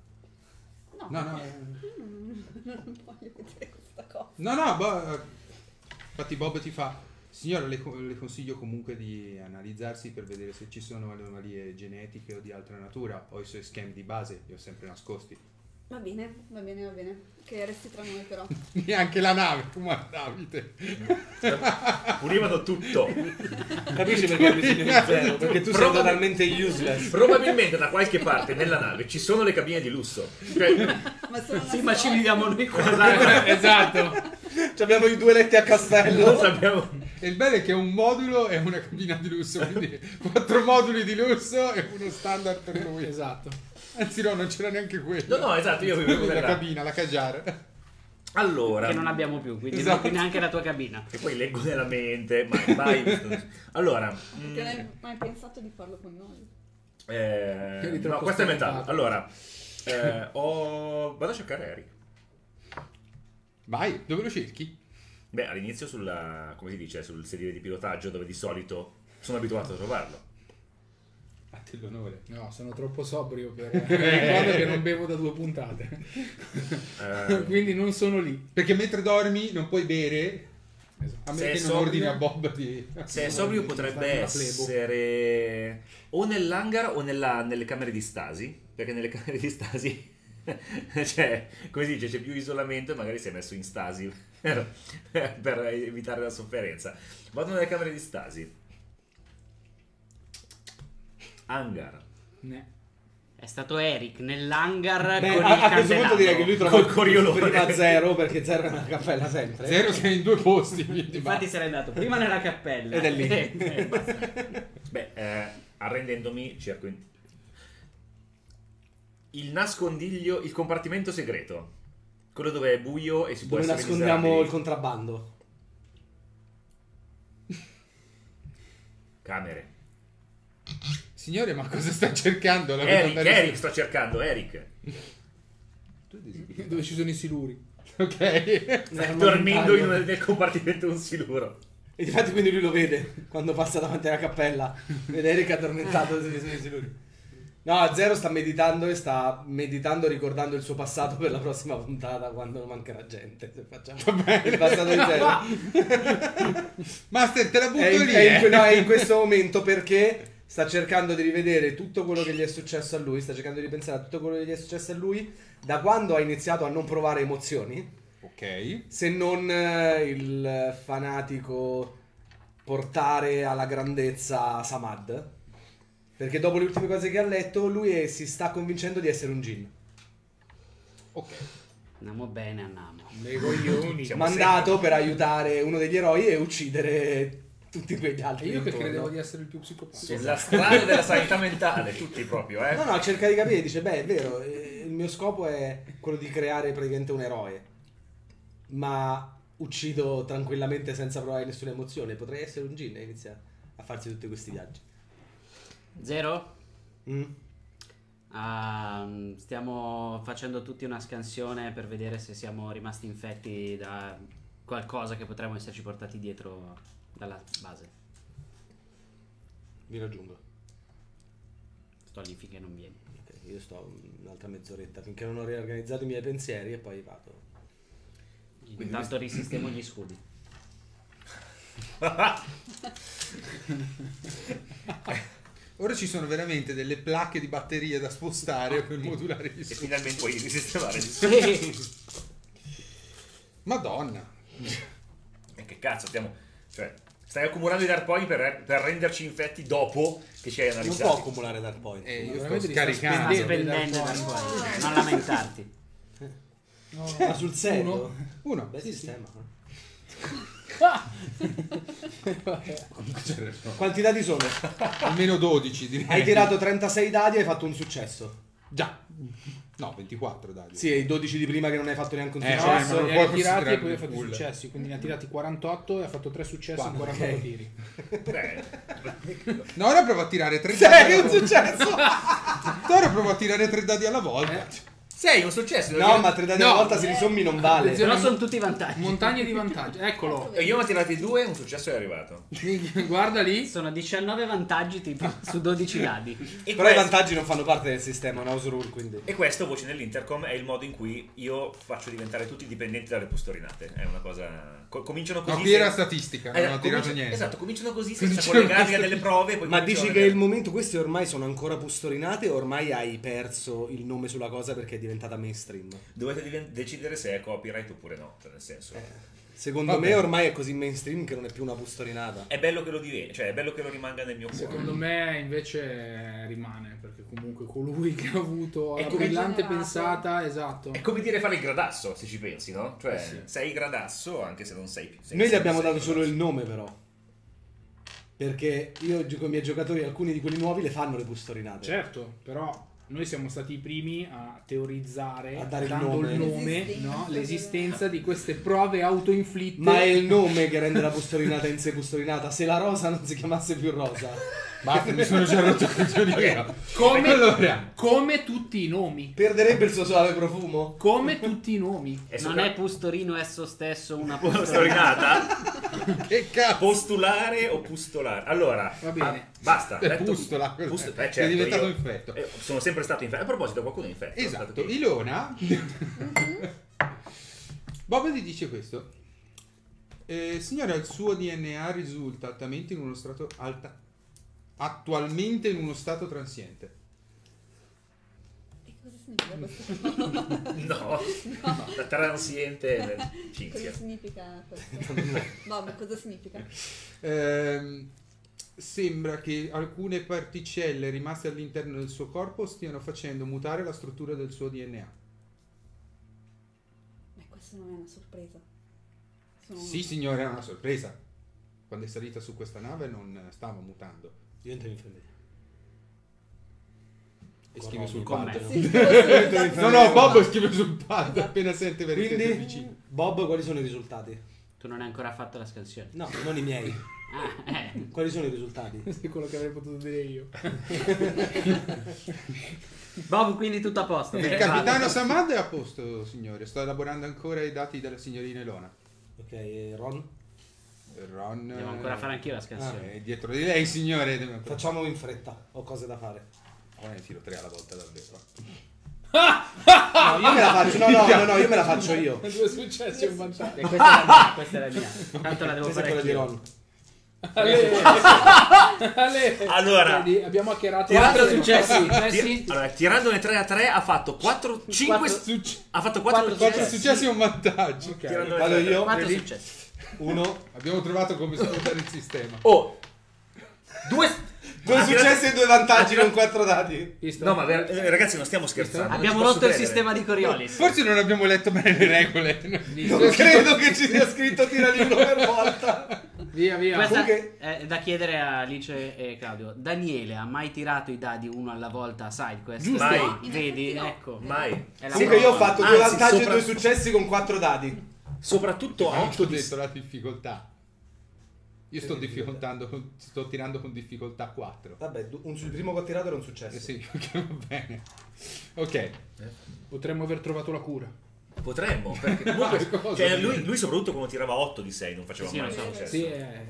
[SPEAKER 3] No,
[SPEAKER 2] No, no,
[SPEAKER 3] perché
[SPEAKER 2] eh.
[SPEAKER 3] non, non voglio vedere questa cosa.
[SPEAKER 2] No, no, Bob... Infatti Bob ti fa... Signora, le, le consiglio comunque di analizzarsi per vedere se ci sono anomalie genetiche o di altra natura. Ho i suoi schemi di base, li ho sempre nascosti.
[SPEAKER 3] Va bene, va bene, va bene. Che resti tra noi però.
[SPEAKER 2] Neanche la nave, come Davide.
[SPEAKER 5] Pulivano tutto.
[SPEAKER 4] Capisci perché bisogno di zero? Perché tu sei totalmente useless.
[SPEAKER 5] Probabilmente da qualche parte nella nave ci sono le cabine di lusso. Cioè,
[SPEAKER 3] Ma sono
[SPEAKER 1] Sì, ma ci viviamo noi qua.
[SPEAKER 6] esatto.
[SPEAKER 4] Ci abbiamo i due letti a
[SPEAKER 5] non
[SPEAKER 4] castello.
[SPEAKER 5] sappiamo.
[SPEAKER 2] E il bello è che un modulo è una cabina di lusso, quindi quattro moduli di lusso e uno standard per lui.
[SPEAKER 6] Esatto.
[SPEAKER 2] Anzi no, non c'era neanche quello.
[SPEAKER 5] No, no, esatto, io vivevo
[SPEAKER 2] la cabina, la cagiara.
[SPEAKER 5] Allora,
[SPEAKER 1] Che non abbiamo più, quindi
[SPEAKER 2] Esatto.
[SPEAKER 1] neanche la tua cabina.
[SPEAKER 5] che poi leggo nella mente, mai, mai. Allora,
[SPEAKER 3] Perché
[SPEAKER 5] mm,
[SPEAKER 3] non hai mai pensato di farlo con noi?
[SPEAKER 5] eh, no, questa è metà. Allora, eh, ho... vado a cercare Eric.
[SPEAKER 2] Vai, dove lo cerchi?
[SPEAKER 5] Beh, all'inizio sulla, come si dice, sul sedile di pilotaggio dove di solito sono abituato a trovarlo.
[SPEAKER 2] Te l'onore.
[SPEAKER 6] No, sono troppo sobrio per... Ricordo che non bevo da due puntate.
[SPEAKER 5] Eh,
[SPEAKER 6] Quindi non sono lì.
[SPEAKER 2] Perché mentre dormi non puoi bere.
[SPEAKER 6] Esatto.
[SPEAKER 2] A meno
[SPEAKER 5] è
[SPEAKER 2] che non ordini a Bob di...
[SPEAKER 5] se è sobrio potrebbe essere o nell'hangar o nella- nelle camere di stasi, perché nelle camere di stasi, cioè, come si dice, c'è più isolamento e magari si è messo in stasi per, per evitare la sofferenza. Vado nelle camere di stasi. Hangar.
[SPEAKER 6] Ne.
[SPEAKER 1] È stato Eric nell'hangar
[SPEAKER 4] Beh,
[SPEAKER 1] con
[SPEAKER 4] a,
[SPEAKER 1] il
[SPEAKER 4] a questo punto direi che lui trova
[SPEAKER 5] Col coriolone.
[SPEAKER 4] prima zero perché zero è una cappella sempre.
[SPEAKER 2] Zero sei in due posti,
[SPEAKER 1] Infatti
[SPEAKER 2] basta.
[SPEAKER 1] sarei andato prima nella cappella.
[SPEAKER 4] Ed è lì.
[SPEAKER 1] Eh.
[SPEAKER 5] Beh, eh, arrendendomi, cerco in- il nascondiglio, il compartimento segreto. Quello dove è buio e si può
[SPEAKER 4] Dove nascondiamo il contrabbando.
[SPEAKER 5] Camere.
[SPEAKER 2] Signore, ma cosa sta cercando? La
[SPEAKER 5] Eric, Eric, sto cercando, Eric.
[SPEAKER 6] Dove ci sono i siluri.
[SPEAKER 2] Ok.
[SPEAKER 5] Stai dormendo in- nel compartimento un siluro.
[SPEAKER 4] E infatti quindi lui lo vede quando passa davanti alla cappella. Vede Eric addormentato sui suoi siluri. No, Zero sta meditando e sta meditando ricordando il suo passato per la prossima puntata quando non mancherà gente. Se facciamo il passato di Zero.
[SPEAKER 2] Master, te la butto
[SPEAKER 4] È in,
[SPEAKER 2] lì.
[SPEAKER 4] è in-
[SPEAKER 2] eh.
[SPEAKER 4] no, è in questo momento perché sta cercando di rivedere tutto quello che gli è successo a lui, sta cercando di ripensare a tutto quello che gli è successo a lui da quando ha iniziato a non provare emozioni,
[SPEAKER 2] Ok.
[SPEAKER 4] se non eh, il fanatico portare alla grandezza Samad. Perché dopo le ultime cose che ha letto, lui è- si sta convincendo di essere un Jin.
[SPEAKER 2] Ok.
[SPEAKER 1] Andiamo bene, andiamo.
[SPEAKER 6] Dei coglioni.
[SPEAKER 5] Siamo
[SPEAKER 4] Mandato per aiutare uno degli eroi e uccidere tutti quegli altri.
[SPEAKER 6] E io che
[SPEAKER 4] intorno.
[SPEAKER 6] credevo di essere il più psicopatico.
[SPEAKER 5] Sulla strada della sanità mentale, tutti proprio, eh.
[SPEAKER 4] No, no, cerca di capire, dice, beh, è vero, eh, il mio scopo è quello di creare praticamente un eroe, ma uccido tranquillamente senza provare nessuna emozione, potrei essere un gin e inizia a farsi tutti questi viaggi.
[SPEAKER 1] Zero?
[SPEAKER 4] Mm?
[SPEAKER 1] Ah, stiamo facendo tutti una scansione per vedere se siamo rimasti infetti da qualcosa che potremmo esserci portati dietro dalla base.
[SPEAKER 4] Vi raggiungo.
[SPEAKER 1] Sto lì finché non vieni.
[SPEAKER 4] Ok, io sto un'altra mezz'oretta finché non ho riorganizzato i miei pensieri e poi vado.
[SPEAKER 1] Intanto risistemo gli scudi.
[SPEAKER 2] Ora ci sono veramente delle placche di batterie da spostare per modulare gli
[SPEAKER 5] E
[SPEAKER 2] suoni.
[SPEAKER 5] finalmente puoi risistemare.
[SPEAKER 2] Madonna.
[SPEAKER 5] E che cazzo, stiamo... Cioè, stai accumulando i dark point per, per renderci infetti dopo che ci hai
[SPEAKER 4] Non
[SPEAKER 5] analizzato.
[SPEAKER 4] può accumulare Dark Point.
[SPEAKER 2] Eh, io sto scaricando.
[SPEAKER 6] spendendo.
[SPEAKER 1] spendendo da qua. Non lamentarti.
[SPEAKER 6] No.
[SPEAKER 4] Ma sul serio?
[SPEAKER 6] Uno?
[SPEAKER 2] Uno.
[SPEAKER 4] Bel sistema.
[SPEAKER 2] C'è ragione.
[SPEAKER 4] Quanti dadi sono?
[SPEAKER 2] Almeno 12 direi.
[SPEAKER 4] Hai tirato 36 dadi e hai fatto un successo.
[SPEAKER 2] Già. No, 24 dai.
[SPEAKER 4] Sì, e i 12 di prima che non hai fatto neanche un
[SPEAKER 2] Eh,
[SPEAKER 4] successo.
[SPEAKER 6] No,
[SPEAKER 2] non
[SPEAKER 6] li ha tirati e poi ha fatto i successi. Quindi ne ha tirati 48 e ha fatto 3 successi in
[SPEAKER 2] Quando?
[SPEAKER 6] 48
[SPEAKER 4] Ok.
[SPEAKER 6] tiri.
[SPEAKER 2] No, ora provo a tirare 3 dadi.
[SPEAKER 4] Sei un successo!
[SPEAKER 2] Ora provo a tirare 3 dadi alla volta.
[SPEAKER 5] Sei un successo.
[SPEAKER 4] No, ma 3 dadi
[SPEAKER 6] No.
[SPEAKER 4] volta se li sommi non vale.
[SPEAKER 1] Però sono tutti vantaggi.
[SPEAKER 6] Montagne di vantaggio. Eccolo.
[SPEAKER 5] Io ne ho tirati due e un successo è arrivato.
[SPEAKER 6] Guarda lì.
[SPEAKER 1] Sono 19 vantaggi tipo su 12 dadi.
[SPEAKER 4] Però i
[SPEAKER 5] questo-
[SPEAKER 4] vantaggi non fanno parte del sistema, house rule, quindi.
[SPEAKER 5] E questo, voce nell'intercom, è il modo in cui io faccio diventare tutti dipendenti dalle pustorinate. È una cosa... co- cominciano così...
[SPEAKER 2] No, qui era
[SPEAKER 5] senza-
[SPEAKER 2] statistica,
[SPEAKER 5] Eh,
[SPEAKER 2] non ho tirato niente.
[SPEAKER 5] Esatto, cominciano così senza collegarli a delle prove. Poi
[SPEAKER 4] Ma dici che è il momento, queste ormai sono ancora pustorinate o ormai hai perso il nome sulla cosa perché è diventata mainstream?
[SPEAKER 5] Dovete diven- decidere se è copyright oppure no, cioè nel senso...
[SPEAKER 4] Eh, Secondo
[SPEAKER 2] Vabbè.
[SPEAKER 4] me ormai è così mainstream che non è più una pustorinata.
[SPEAKER 5] È bello che lo divenga, cioè è bello che lo rimanga nel mio cuore.
[SPEAKER 6] Secondo me invece rimane. Perché comunque colui che ha avuto
[SPEAKER 5] È
[SPEAKER 6] la brillante
[SPEAKER 3] generato.
[SPEAKER 6] pensata, esatto.
[SPEAKER 5] È come dire fare il gradasso, se ci pensi, no? Cioè,
[SPEAKER 6] Eh sì.
[SPEAKER 5] sei gradasso anche se non sei più. sei-
[SPEAKER 4] Noi gli abbiamo dato solo il nome però. Perché io con i miei giocatori, alcuni di quelli nuovi le fanno le pustorinate.
[SPEAKER 6] Certo, però noi siamo stati i primi a teorizzare,
[SPEAKER 4] A dare il
[SPEAKER 6] dando
[SPEAKER 4] nome.
[SPEAKER 6] il nome,
[SPEAKER 3] L'esistenza
[SPEAKER 6] no? l'esistenza di queste prove autoinflitte.
[SPEAKER 4] Ma è il nome che rende la pustorinata in sé pustorinata. Se la rosa non si chiamasse più rosa.
[SPEAKER 2] Basta, mi sono già rotto i coglioni io.
[SPEAKER 6] come,
[SPEAKER 2] Allora.
[SPEAKER 6] come tutti i nomi.
[SPEAKER 4] Perderebbe il suo suave profumo?
[SPEAKER 6] Come tutti i nomi.
[SPEAKER 5] È
[SPEAKER 1] Non
[SPEAKER 5] sopra-
[SPEAKER 1] è Pustorino esso stesso una pustorinata.
[SPEAKER 5] pustorinata?
[SPEAKER 2] Che cazzo?
[SPEAKER 5] Postulare o pustolare? Allora,
[SPEAKER 6] Va bene.
[SPEAKER 5] ah, basta.
[SPEAKER 2] È pustola?
[SPEAKER 5] Pust- eh, certo,
[SPEAKER 2] diventato
[SPEAKER 5] io-
[SPEAKER 2] infetto.
[SPEAKER 5] eh, sono sempre stato infetto. A proposito, qualcuno è infetto.
[SPEAKER 2] Esatto. Ilona. Bob ti dice questo. Eh, signora, il suo DNA risulta altamente in uno stato alta, attualmente in uno stato transiente.
[SPEAKER 3] E cosa significa questo?
[SPEAKER 5] No, la transiente
[SPEAKER 3] Cosa
[SPEAKER 5] Cinzia.
[SPEAKER 3] significa questo? Bob, cosa significa?
[SPEAKER 2] Ehm, sembra che alcune particelle rimaste all'interno del suo corpo stiano facendo mutare la struttura del suo DNA.
[SPEAKER 3] Beh, questo non è una sorpresa. Sono
[SPEAKER 2] Sì, signore, è una sorpresa. Quando è salita su questa nave non stava mutando.
[SPEAKER 4] Diventa infermeria.
[SPEAKER 2] E scrive sul
[SPEAKER 1] Con
[SPEAKER 2] pad.
[SPEAKER 3] Sì.
[SPEAKER 2] No, no, Bob scrive sul pad appena sente è
[SPEAKER 4] Quindi,
[SPEAKER 2] vicino.
[SPEAKER 4] Bob, quali sono i risultati?
[SPEAKER 1] Tu non hai ancora fatto la scansione.
[SPEAKER 4] No, non i miei.
[SPEAKER 1] Ah, eh.
[SPEAKER 4] Quali sono i risultati?
[SPEAKER 6] Questo è quello che avrei potuto dire io.
[SPEAKER 1] Bob, quindi tutto a posto.
[SPEAKER 2] Il capitano. Samad è a posto, signore. Sto elaborando ancora i dati della signorina Elona.
[SPEAKER 4] Ok, Ron?
[SPEAKER 2] Ron
[SPEAKER 1] Devo ancora fare anch'io la scansione.
[SPEAKER 2] è dietro di lei, signore. Deve ancora-
[SPEAKER 4] Facciamo in fretta, ho cose da fare.
[SPEAKER 2] Oh, ne tiro tre alla volta davvero.
[SPEAKER 4] No, io me la faccio, no, no, no, no, io me la faccio io.
[SPEAKER 6] Due successi e un vantaggio.
[SPEAKER 1] E questa è la mia, questa è la mia. Tanto la devo
[SPEAKER 4] Questa è
[SPEAKER 1] fare
[SPEAKER 4] quella di
[SPEAKER 1] anch'io.
[SPEAKER 4] Ron.
[SPEAKER 6] Ale. Ale.
[SPEAKER 5] Allora.
[SPEAKER 6] Vedi, abbiamo hackerato
[SPEAKER 1] Quattro
[SPEAKER 6] altri
[SPEAKER 1] successi.
[SPEAKER 6] successi.
[SPEAKER 5] Ti- allora, tirandone 3 a 3 ha fatto 4, 5
[SPEAKER 1] Quattro-
[SPEAKER 5] ha fatto 4
[SPEAKER 1] quattro
[SPEAKER 2] Quattro
[SPEAKER 1] successi.
[SPEAKER 2] successi e un vantaggio.
[SPEAKER 6] Ok.
[SPEAKER 5] Tirandone
[SPEAKER 4] Vado
[SPEAKER 5] 3 a 3.
[SPEAKER 4] io.
[SPEAKER 1] Quattro
[SPEAKER 4] Vedi?
[SPEAKER 1] successi.
[SPEAKER 4] Uno.
[SPEAKER 2] Abbiamo trovato come sfruttare il sistema.
[SPEAKER 5] Oh. Due
[SPEAKER 4] Due
[SPEAKER 5] Ah,
[SPEAKER 4] successi e due vantaggi con quattro dati.
[SPEAKER 6] Visto?
[SPEAKER 5] No, ma ver- eh, ragazzi, non stiamo scherzando. non
[SPEAKER 1] Abbiamo
[SPEAKER 5] ci posso
[SPEAKER 1] rotto il
[SPEAKER 5] credere.
[SPEAKER 1] sistema di Coriolis.
[SPEAKER 2] Forse non abbiamo letto bene le regole.
[SPEAKER 4] Non credo che ci sia scritto tira di uno per volta.
[SPEAKER 6] Via, via.
[SPEAKER 1] Questa
[SPEAKER 4] Comunque-
[SPEAKER 1] è da chiedere a Alice e Claudio. Daniele ha mai tirato i dadi uno alla volta a SideQuest?
[SPEAKER 5] Giusto.
[SPEAKER 1] Mai.
[SPEAKER 3] In
[SPEAKER 1] Vedi,
[SPEAKER 3] effetti no.
[SPEAKER 1] ecco.
[SPEAKER 5] Mai.
[SPEAKER 1] È la
[SPEAKER 4] Comunque io ho
[SPEAKER 1] prova.
[SPEAKER 4] fatto due
[SPEAKER 5] Anzi,
[SPEAKER 4] vantaggi
[SPEAKER 5] sopra-
[SPEAKER 4] e due successi con quattro dadi.
[SPEAKER 5] Soprattutto a
[SPEAKER 2] Ho
[SPEAKER 5] 8 di
[SPEAKER 2] detto la difficoltà. Io sto difficoltando con- sto tirando con difficoltà 4.
[SPEAKER 4] Vabbè, un, sul primo che ho tirato era un successo.
[SPEAKER 2] Eh sì, va bene. Ok.
[SPEAKER 6] Potremmo aver trovato la cura.
[SPEAKER 5] Potremmo, perché comunque
[SPEAKER 2] Cosa?
[SPEAKER 5] cioè, lui, lui soprattutto quando tirava 8 di 6 non faceva
[SPEAKER 1] Sì,
[SPEAKER 5] mai successo.
[SPEAKER 6] Sì, è...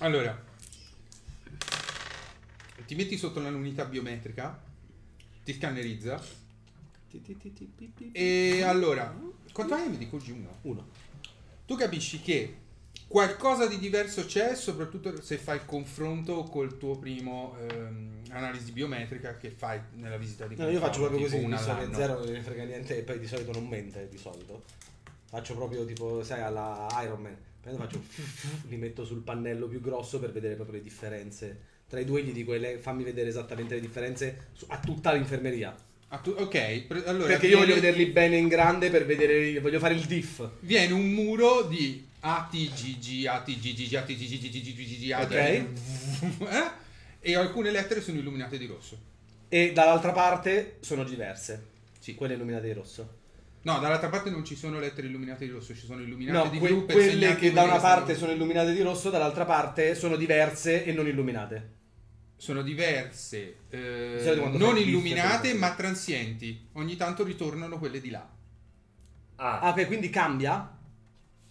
[SPEAKER 2] Allora. Ti metti sotto l'unità biometrica. Ti scannerizza. E allora, quanto hai? Mi dico G1.
[SPEAKER 4] Uno.
[SPEAKER 2] Tu capisci che qualcosa di diverso c'è, soprattutto se fai il confronto col tuo primo ehm, analisi biometrica che fai nella visita di
[SPEAKER 4] No, io faccio proprio così,
[SPEAKER 2] una
[SPEAKER 4] visto che zero non ne frega niente e poi di solito non mente di solito. Faccio proprio tipo, sai, alla Iron Man. Prendo, faccio li metto sul pannello più grosso per vedere proprio le differenze. Tra i due gli dico, "Ele- fammi vedere esattamente le differenze a tutta l'infermeria.
[SPEAKER 2] Ah, tu- ok, pre- allora
[SPEAKER 4] Perché io voglio vederli bene in grande per vedere, voglio fare il diff.
[SPEAKER 2] Viene un muro di ATGG, ATGG, ATGG,
[SPEAKER 4] Ok.
[SPEAKER 2] eh? E alcune lettere sono illuminate di rosso.
[SPEAKER 4] E dall'altra parte sono diverse.
[SPEAKER 2] Sì.
[SPEAKER 4] Quelle illuminate di rosso.
[SPEAKER 2] No, dall'altra parte non ci sono lettere illuminate di rosso, ci sono illuminate
[SPEAKER 4] No,
[SPEAKER 2] di
[SPEAKER 4] que-
[SPEAKER 2] blu per
[SPEAKER 4] quelle che da una parte sono illuminate di rosso, dall'altra parte sono diverse e non illuminate.
[SPEAKER 2] Sono diverse, eh, non illuminate ma transienti. Ogni tanto ritornano quelle di là.
[SPEAKER 5] Ah,
[SPEAKER 4] Ah, ok, quindi cambia?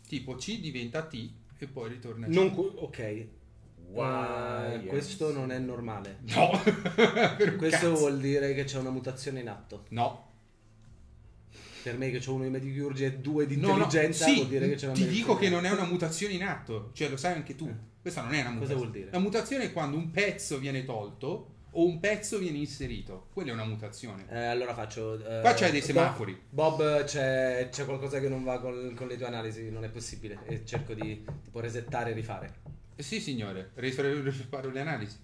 [SPEAKER 2] Tipo C diventa T e poi ritorna C.
[SPEAKER 4] Non cu- ok.
[SPEAKER 5] Why,
[SPEAKER 4] Eh,
[SPEAKER 5] yes.
[SPEAKER 4] questo non è normale.
[SPEAKER 2] No,
[SPEAKER 4] Questo
[SPEAKER 2] cazzo.
[SPEAKER 4] vuol dire che c'è una mutazione in atto.
[SPEAKER 2] No.
[SPEAKER 4] Per me che ho uno di medichirurgia e due di
[SPEAKER 2] No, no,
[SPEAKER 4] intelligenza
[SPEAKER 2] sì,
[SPEAKER 4] vuol dire che c'è una
[SPEAKER 2] ti dico che non è una mutazione in atto, cioè lo sai anche tu.
[SPEAKER 4] Eh.
[SPEAKER 2] Questa non è una
[SPEAKER 4] Cosa
[SPEAKER 2] mutazione.
[SPEAKER 4] vuol dire?
[SPEAKER 2] La mutazione è quando un pezzo viene tolto o un pezzo viene inserito. Quella è una mutazione.
[SPEAKER 4] Eh, allora faccio... eh,
[SPEAKER 2] Qua c'hai dei semafori.
[SPEAKER 4] Bob, c'è, c'è qualcosa che non va con, con le tue analisi, non è possibile. E cerco di tipo resettare e rifare.
[SPEAKER 2] Eh sì, signore, rifare rifare le analisi.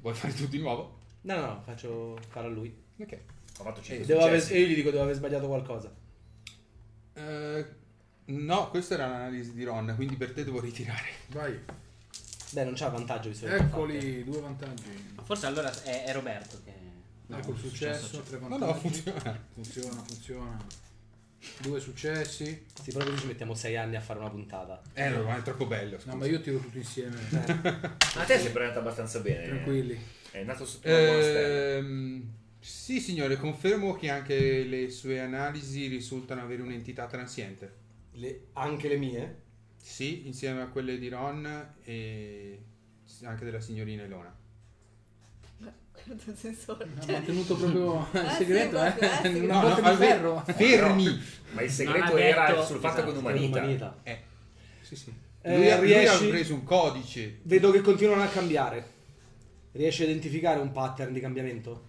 [SPEAKER 2] Vuoi fare tutto di nuovo?
[SPEAKER 4] No, no, no, faccio fare a lui.
[SPEAKER 2] Ok.
[SPEAKER 5] Ho fatto 5
[SPEAKER 4] E, devo aver- e io gli dico devo aver sbagliato qualcosa.
[SPEAKER 2] Eh, no, questa era l'analisi di Ron, quindi per te devo ritirare.
[SPEAKER 6] Vai.
[SPEAKER 4] Beh, non c'ha vantaggio visto che.
[SPEAKER 6] Eccoli, due vantaggi.
[SPEAKER 1] Forse allora è, è Roberto che... no,
[SPEAKER 6] ecco il successo, tre
[SPEAKER 2] No,
[SPEAKER 6] vantaggi.
[SPEAKER 2] no, funziona.
[SPEAKER 6] Funziona, funziona. Due successi.
[SPEAKER 4] Sì, proprio ci mettiamo sei anni a fare una puntata.
[SPEAKER 2] Eh, no, ma è troppo bello.
[SPEAKER 6] No,
[SPEAKER 2] scusa.
[SPEAKER 6] ma io tiro tutto insieme.
[SPEAKER 5] A te è sempre andata abbastanza bene.
[SPEAKER 6] Tranquilli.
[SPEAKER 5] È nato sotto una buona stella.
[SPEAKER 2] Sì, signore, confermo che anche le sue analisi risultano avere un'entità transiente.
[SPEAKER 4] Le- anche le mie?
[SPEAKER 2] Sì, insieme a quelle di Ron e anche della signorina Elona.
[SPEAKER 3] Nel senso,
[SPEAKER 6] Ha
[SPEAKER 3] cioè,
[SPEAKER 6] mantenuto proprio il
[SPEAKER 3] Eh,
[SPEAKER 6] segreto,
[SPEAKER 3] sì,
[SPEAKER 6] eh.
[SPEAKER 3] proprio, eh, sì.
[SPEAKER 6] Una
[SPEAKER 2] No, no,
[SPEAKER 6] di ferro.
[SPEAKER 2] Fermi!
[SPEAKER 5] Ma il segreto era
[SPEAKER 1] detto-
[SPEAKER 5] sul fatto
[SPEAKER 1] esatto,
[SPEAKER 5] che è un'umanità.
[SPEAKER 4] Umanità.
[SPEAKER 2] Eh,
[SPEAKER 6] Sì, sì.
[SPEAKER 4] Eh,
[SPEAKER 2] lui, ha, lui
[SPEAKER 4] riesci-
[SPEAKER 2] ha preso un codice.
[SPEAKER 4] Vedo che continuano a cambiare. Riesci a identificare un pattern di cambiamento?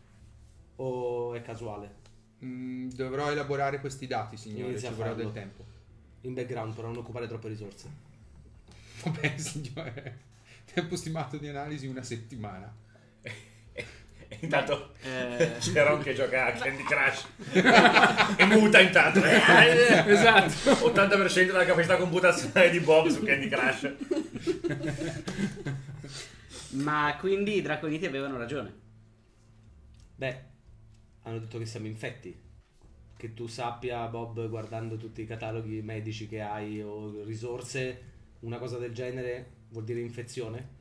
[SPEAKER 4] O è casuale?
[SPEAKER 2] Mm, dovrò elaborare questi dati, signore, ci vorrà del tempo.
[SPEAKER 4] In background per non occupare troppe risorse.
[SPEAKER 2] Vabbè, signore. Tempo stimato di analisi una settimana.
[SPEAKER 5] E intanto
[SPEAKER 1] Eh,
[SPEAKER 5] c'era che gioca a Candy Crush e muta intanto.
[SPEAKER 6] esatto.
[SPEAKER 5] 80% della capacità computazionale di Bob su Candy Crush.
[SPEAKER 1] ma quindi i draconiti avevano ragione.
[SPEAKER 4] Beh, hanno detto che siamo infetti. Che tu sappia, Bob, guardando tutti i cataloghi medici che hai o risorse, una cosa del genere vuol dire infezione?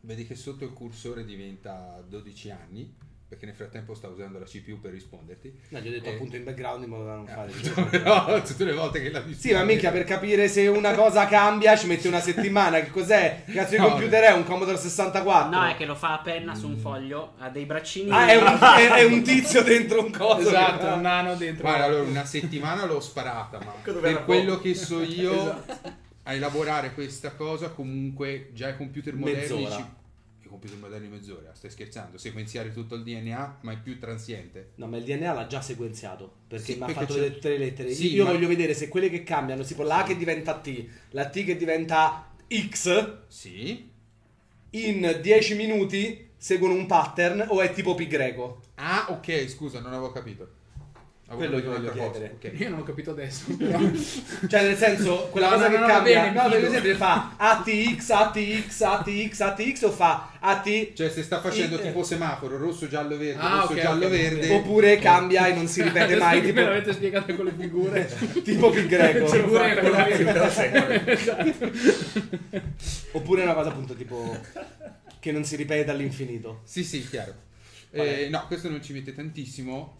[SPEAKER 2] Vedi che sotto il cursore diventa 12 anni, perché nel frattempo sta usando la CPU per risponderti.
[SPEAKER 4] No, gli ho detto
[SPEAKER 2] Eh.
[SPEAKER 4] appunto in background in modo da non fare...
[SPEAKER 2] Però tutte le volte che la
[SPEAKER 4] Sì, ma minchia, per capire se una cosa cambia ci mette una settimana. Che cos'è? Che cazzo di
[SPEAKER 2] No,
[SPEAKER 4] computer è? Un Commodore 64?
[SPEAKER 1] No, è che lo fa a penna su un foglio, ha dei braccini.
[SPEAKER 4] Ah, è un, è- è un tizio dentro un coso.
[SPEAKER 6] Esatto, un nano dentro.
[SPEAKER 2] Guarda, allora una settimana l'ho sparata, ma per quello che so io, a elaborare questa cosa, comunque già i computer moderni...
[SPEAKER 4] Mezz'ora.
[SPEAKER 2] ci- I computer moderni mezz'ora, stai scherzando? Sequenziare tutto il DNA, ma è più transiente.
[SPEAKER 4] No, ma il DNA l'ha già sequenziato perché
[SPEAKER 2] Sì,
[SPEAKER 4] mi ha fatto
[SPEAKER 2] c'è-
[SPEAKER 4] vedere tutte le lettere.
[SPEAKER 2] Sì,
[SPEAKER 4] Io
[SPEAKER 2] ma-
[SPEAKER 4] voglio vedere se quelle che cambiano, tipo la A che diventa T, la T che diventa X,
[SPEAKER 2] Sì.
[SPEAKER 4] in 10 minuti seguono un pattern o è tipo pi greco.
[SPEAKER 2] Ah, ok, scusa, non avevo capito.
[SPEAKER 4] Quello che voglio chiedere.
[SPEAKER 2] ok.
[SPEAKER 6] Io non ho capito adesso. Però.
[SPEAKER 4] Cioè, nel senso, quella
[SPEAKER 6] No,
[SPEAKER 4] cosa
[SPEAKER 6] no,
[SPEAKER 4] che
[SPEAKER 6] no,
[SPEAKER 4] cambia,
[SPEAKER 6] bene,
[SPEAKER 4] no, per
[SPEAKER 6] figo.
[SPEAKER 4] esempio fa ATX, ATX, ATX, ATX o fa AT
[SPEAKER 2] Cioè, se sta facendo
[SPEAKER 4] I-
[SPEAKER 2] tipo semaforo, rosso, giallo, verde,
[SPEAKER 6] Ah,
[SPEAKER 2] rosso,
[SPEAKER 6] ok,
[SPEAKER 2] giallo,
[SPEAKER 6] ok,
[SPEAKER 2] verde.
[SPEAKER 4] oppure cambia e non si ripete mai tipo,
[SPEAKER 6] me l'avete spiegato con le figure.
[SPEAKER 4] tipo pi greco.
[SPEAKER 5] La- secolo.
[SPEAKER 4] Oppure una cosa appunto tipo che non si ripete all'infinito.
[SPEAKER 2] Sì, sì, chiaro. Eh, no, questo non ci mette tantissimo.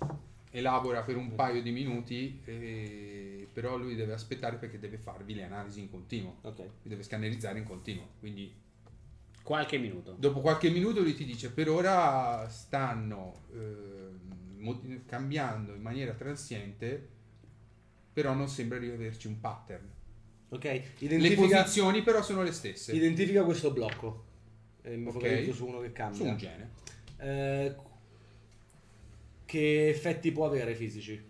[SPEAKER 2] Elabora per un paio di minuti, eh, però lui deve aspettare perché deve farvi le analisi in continuo.
[SPEAKER 4] Ok.
[SPEAKER 2] Vi deve scannerizzare in continuo. Quindi
[SPEAKER 1] Qualche minuto.
[SPEAKER 2] dopo qualche minuto lui ti dice per ora stanno mod- cambiando in maniera transiente, però non sembra di averci un pattern.
[SPEAKER 4] Ok?
[SPEAKER 2] Le
[SPEAKER 4] Identifica,
[SPEAKER 2] posizioni però sono le stesse.
[SPEAKER 4] identifica questo blocco. E mi
[SPEAKER 2] Ok.
[SPEAKER 4] focalizzo su uno che
[SPEAKER 2] Su
[SPEAKER 4] cambia.
[SPEAKER 2] un gene.
[SPEAKER 4] Eh, che effetti può avere fisici?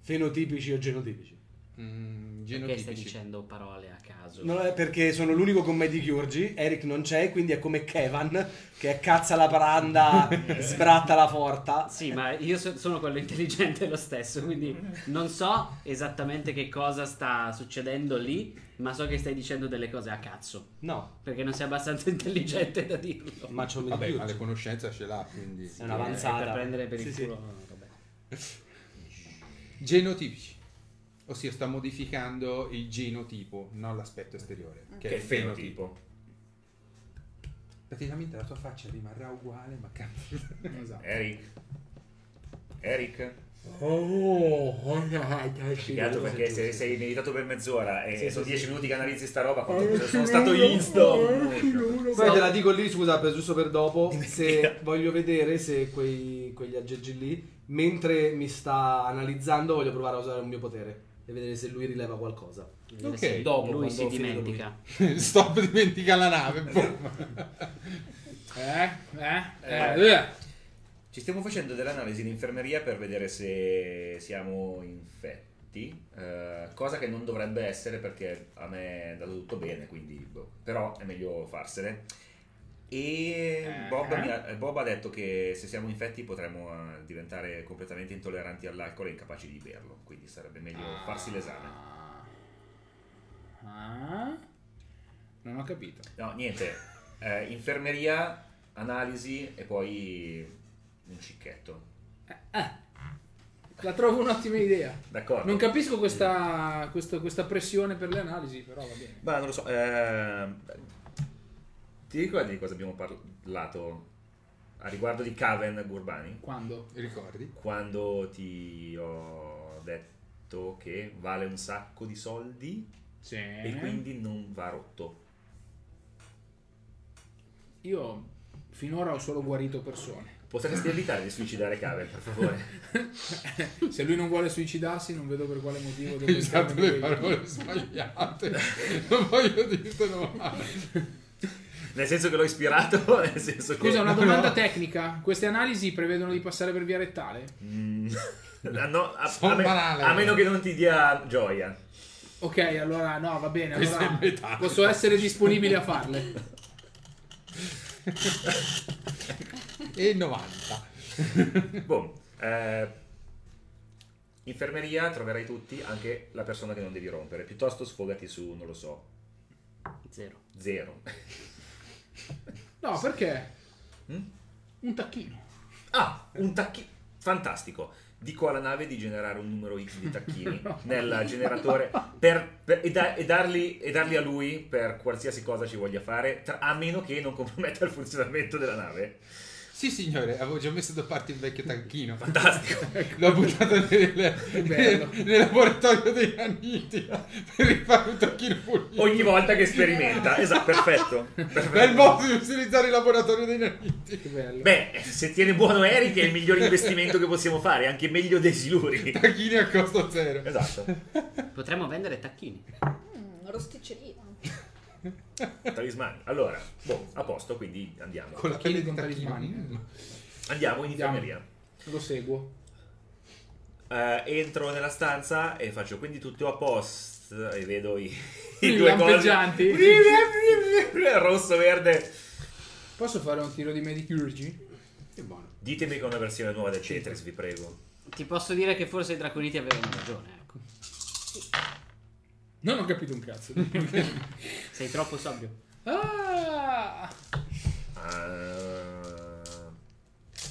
[SPEAKER 4] Fenotipici o genotipici?
[SPEAKER 2] Mm,
[SPEAKER 1] Perché stai
[SPEAKER 2] genotipici.
[SPEAKER 1] dicendo parole a caso?
[SPEAKER 4] Non è perché sono l'unico con me di Chiurgi, Eric non c'è, quindi è come Kevan che cazza la paranda, sbratta la porta.
[SPEAKER 1] Sì, ma io so- sono quello intelligente lo stesso, quindi non so esattamente che cosa sta succedendo lì, ma so che stai dicendo delle cose a cazzo.
[SPEAKER 4] No,
[SPEAKER 1] Perché non sei abbastanza intelligente da dirlo.
[SPEAKER 4] ma c'ho
[SPEAKER 2] Vabbè, ma le conoscenze ce l'ha, quindi...
[SPEAKER 4] È un'avanzata.
[SPEAKER 1] Per prendere per il
[SPEAKER 4] Sì, sì.
[SPEAKER 1] culo. no, vabbè.
[SPEAKER 2] Genotipici. Ossia sta modificando il genotipo, non l'aspetto esteriore. Che,
[SPEAKER 5] Che
[SPEAKER 2] è il fenotipo.
[SPEAKER 5] fenotipo.
[SPEAKER 2] Praticamente la tua faccia rimarrà uguale, ma cambia.
[SPEAKER 6] Esatto.
[SPEAKER 5] Eric. Eric.
[SPEAKER 4] Oh,
[SPEAKER 5] Peccato perché se sei meditato per mezz'ora e
[SPEAKER 4] Sì,
[SPEAKER 5] sono
[SPEAKER 4] sì,
[SPEAKER 5] 10
[SPEAKER 4] sì.
[SPEAKER 5] minuti che analizzi sta roba, quanto sono stato in stop.
[SPEAKER 4] Poi te la dico lì, scusa, per giusto per dopo, se voglio vedere se quei, quegli aggeggi lì, mentre mi sta analizzando, voglio provare a usare un mio potere e vedere se lui rileva qualcosa.
[SPEAKER 2] Ok,
[SPEAKER 1] se
[SPEAKER 4] dopo,
[SPEAKER 1] lui si dimentica.
[SPEAKER 2] Stop, dimentica la nave. boh.
[SPEAKER 6] Eh, eh, eh, eh.
[SPEAKER 5] Ci stiamo facendo delle analisi in infermeria per vedere se siamo infetti, eh, cosa che non dovrebbe essere perché a me è andato tutto bene, quindi boh. però è meglio farsene. E Bob, mi ha, Bob ha detto che se siamo infetti potremmo eh, diventare completamente intolleranti all'alcol e incapaci di berlo, quindi sarebbe meglio farsi l'esame.
[SPEAKER 6] Ah. Non ho capito.
[SPEAKER 5] No, niente, eh, infermeria, analisi e poi un cicchetto.
[SPEAKER 6] La trovo un'ottima idea.
[SPEAKER 5] D'accordo?
[SPEAKER 6] Non capisco questa, questo- questa pressione per le analisi, però va bene.
[SPEAKER 5] Ma non lo so. ehm, ti ricordi di cosa abbiamo parlato a riguardo di Caven Gurbani?
[SPEAKER 6] Quando?
[SPEAKER 2] Ricordi?
[SPEAKER 5] Quando ti ho detto che vale un sacco di soldi
[SPEAKER 6] Sì.
[SPEAKER 5] e quindi non va rotto.
[SPEAKER 6] Io finora ho solo guarito persone.
[SPEAKER 5] Potresti evitare di suicidare Caven, per favore?
[SPEAKER 6] Se lui non vuole suicidarsi, non vedo per quale motivo
[SPEAKER 2] Hai usato le parole sbagliate. non voglio dirtelo male.
[SPEAKER 5] Nel senso che l'ho ispirato, nel senso che...
[SPEAKER 6] Scusa, una domanda
[SPEAKER 2] no.
[SPEAKER 6] tecnica. Queste analisi prevedono di passare per via rettale?
[SPEAKER 5] Mm, no, a, a me-
[SPEAKER 2] banale.
[SPEAKER 5] a meno che non ti dia gioia.
[SPEAKER 6] Ok, allora no, va bene. Allora posso essere disponibile a farle.
[SPEAKER 2] E 90.
[SPEAKER 5] Boh, eh, infermeria troverai tutti, anche la persona che non devi rompere. Piuttosto sfogati su, non lo so,
[SPEAKER 1] Zero.
[SPEAKER 5] zero.
[SPEAKER 6] No, perché?
[SPEAKER 5] Mm?
[SPEAKER 6] Un tacchino.
[SPEAKER 5] Ah, un tacchino. Fantastico. Dico alla nave di generare un numero X di tacchini nel generatore per- per- e, da- e darli, e darli a lui per qualsiasi cosa ci voglia fare, tra- a meno che non comprometta il funzionamento della nave.
[SPEAKER 2] Sì, signore, avevo già messo da parte il vecchio tanchino.
[SPEAKER 5] Fantastico.
[SPEAKER 2] L'ho buttato nel, nel, nel laboratorio dei nanniti per rifare un tacchino pulito.
[SPEAKER 5] Ogni volta che sperimenta. Esatto, perfetto.
[SPEAKER 2] Bel
[SPEAKER 5] perfetto.
[SPEAKER 2] modo di utilizzare il laboratorio dei nanniti.
[SPEAKER 6] Che bello.
[SPEAKER 5] Beh, se tiene buono Eric è il miglior investimento che possiamo fare, anche meglio dei siluri.
[SPEAKER 2] Tacchini a costo zero.
[SPEAKER 5] Esatto.
[SPEAKER 1] Potremmo vendere tacchini.
[SPEAKER 3] Mm, rosticceria.
[SPEAKER 5] Talismani. Allora, boh, a posto, quindi andiamo.
[SPEAKER 2] Con la pelle di
[SPEAKER 6] con
[SPEAKER 2] tacchino.
[SPEAKER 6] talismani.
[SPEAKER 5] Andiamo in infermeria.
[SPEAKER 6] Lo seguo.
[SPEAKER 5] Eh, entro nella stanza e faccio quindi tutto a posto e vedo i, i
[SPEAKER 6] I
[SPEAKER 5] due
[SPEAKER 6] lampeggianti.
[SPEAKER 5] Rosso, verde.
[SPEAKER 6] Posso fare un tiro di Medicurgy?
[SPEAKER 2] Che buono.
[SPEAKER 5] Ditemi che è una versione nuova del Tetris, vi prego.
[SPEAKER 1] Ti posso dire che forse i draconiti avevano ragione, ecco.
[SPEAKER 6] Non ho capito un cazzo.
[SPEAKER 1] Sei troppo sobrio.
[SPEAKER 6] ah!
[SPEAKER 5] Ah,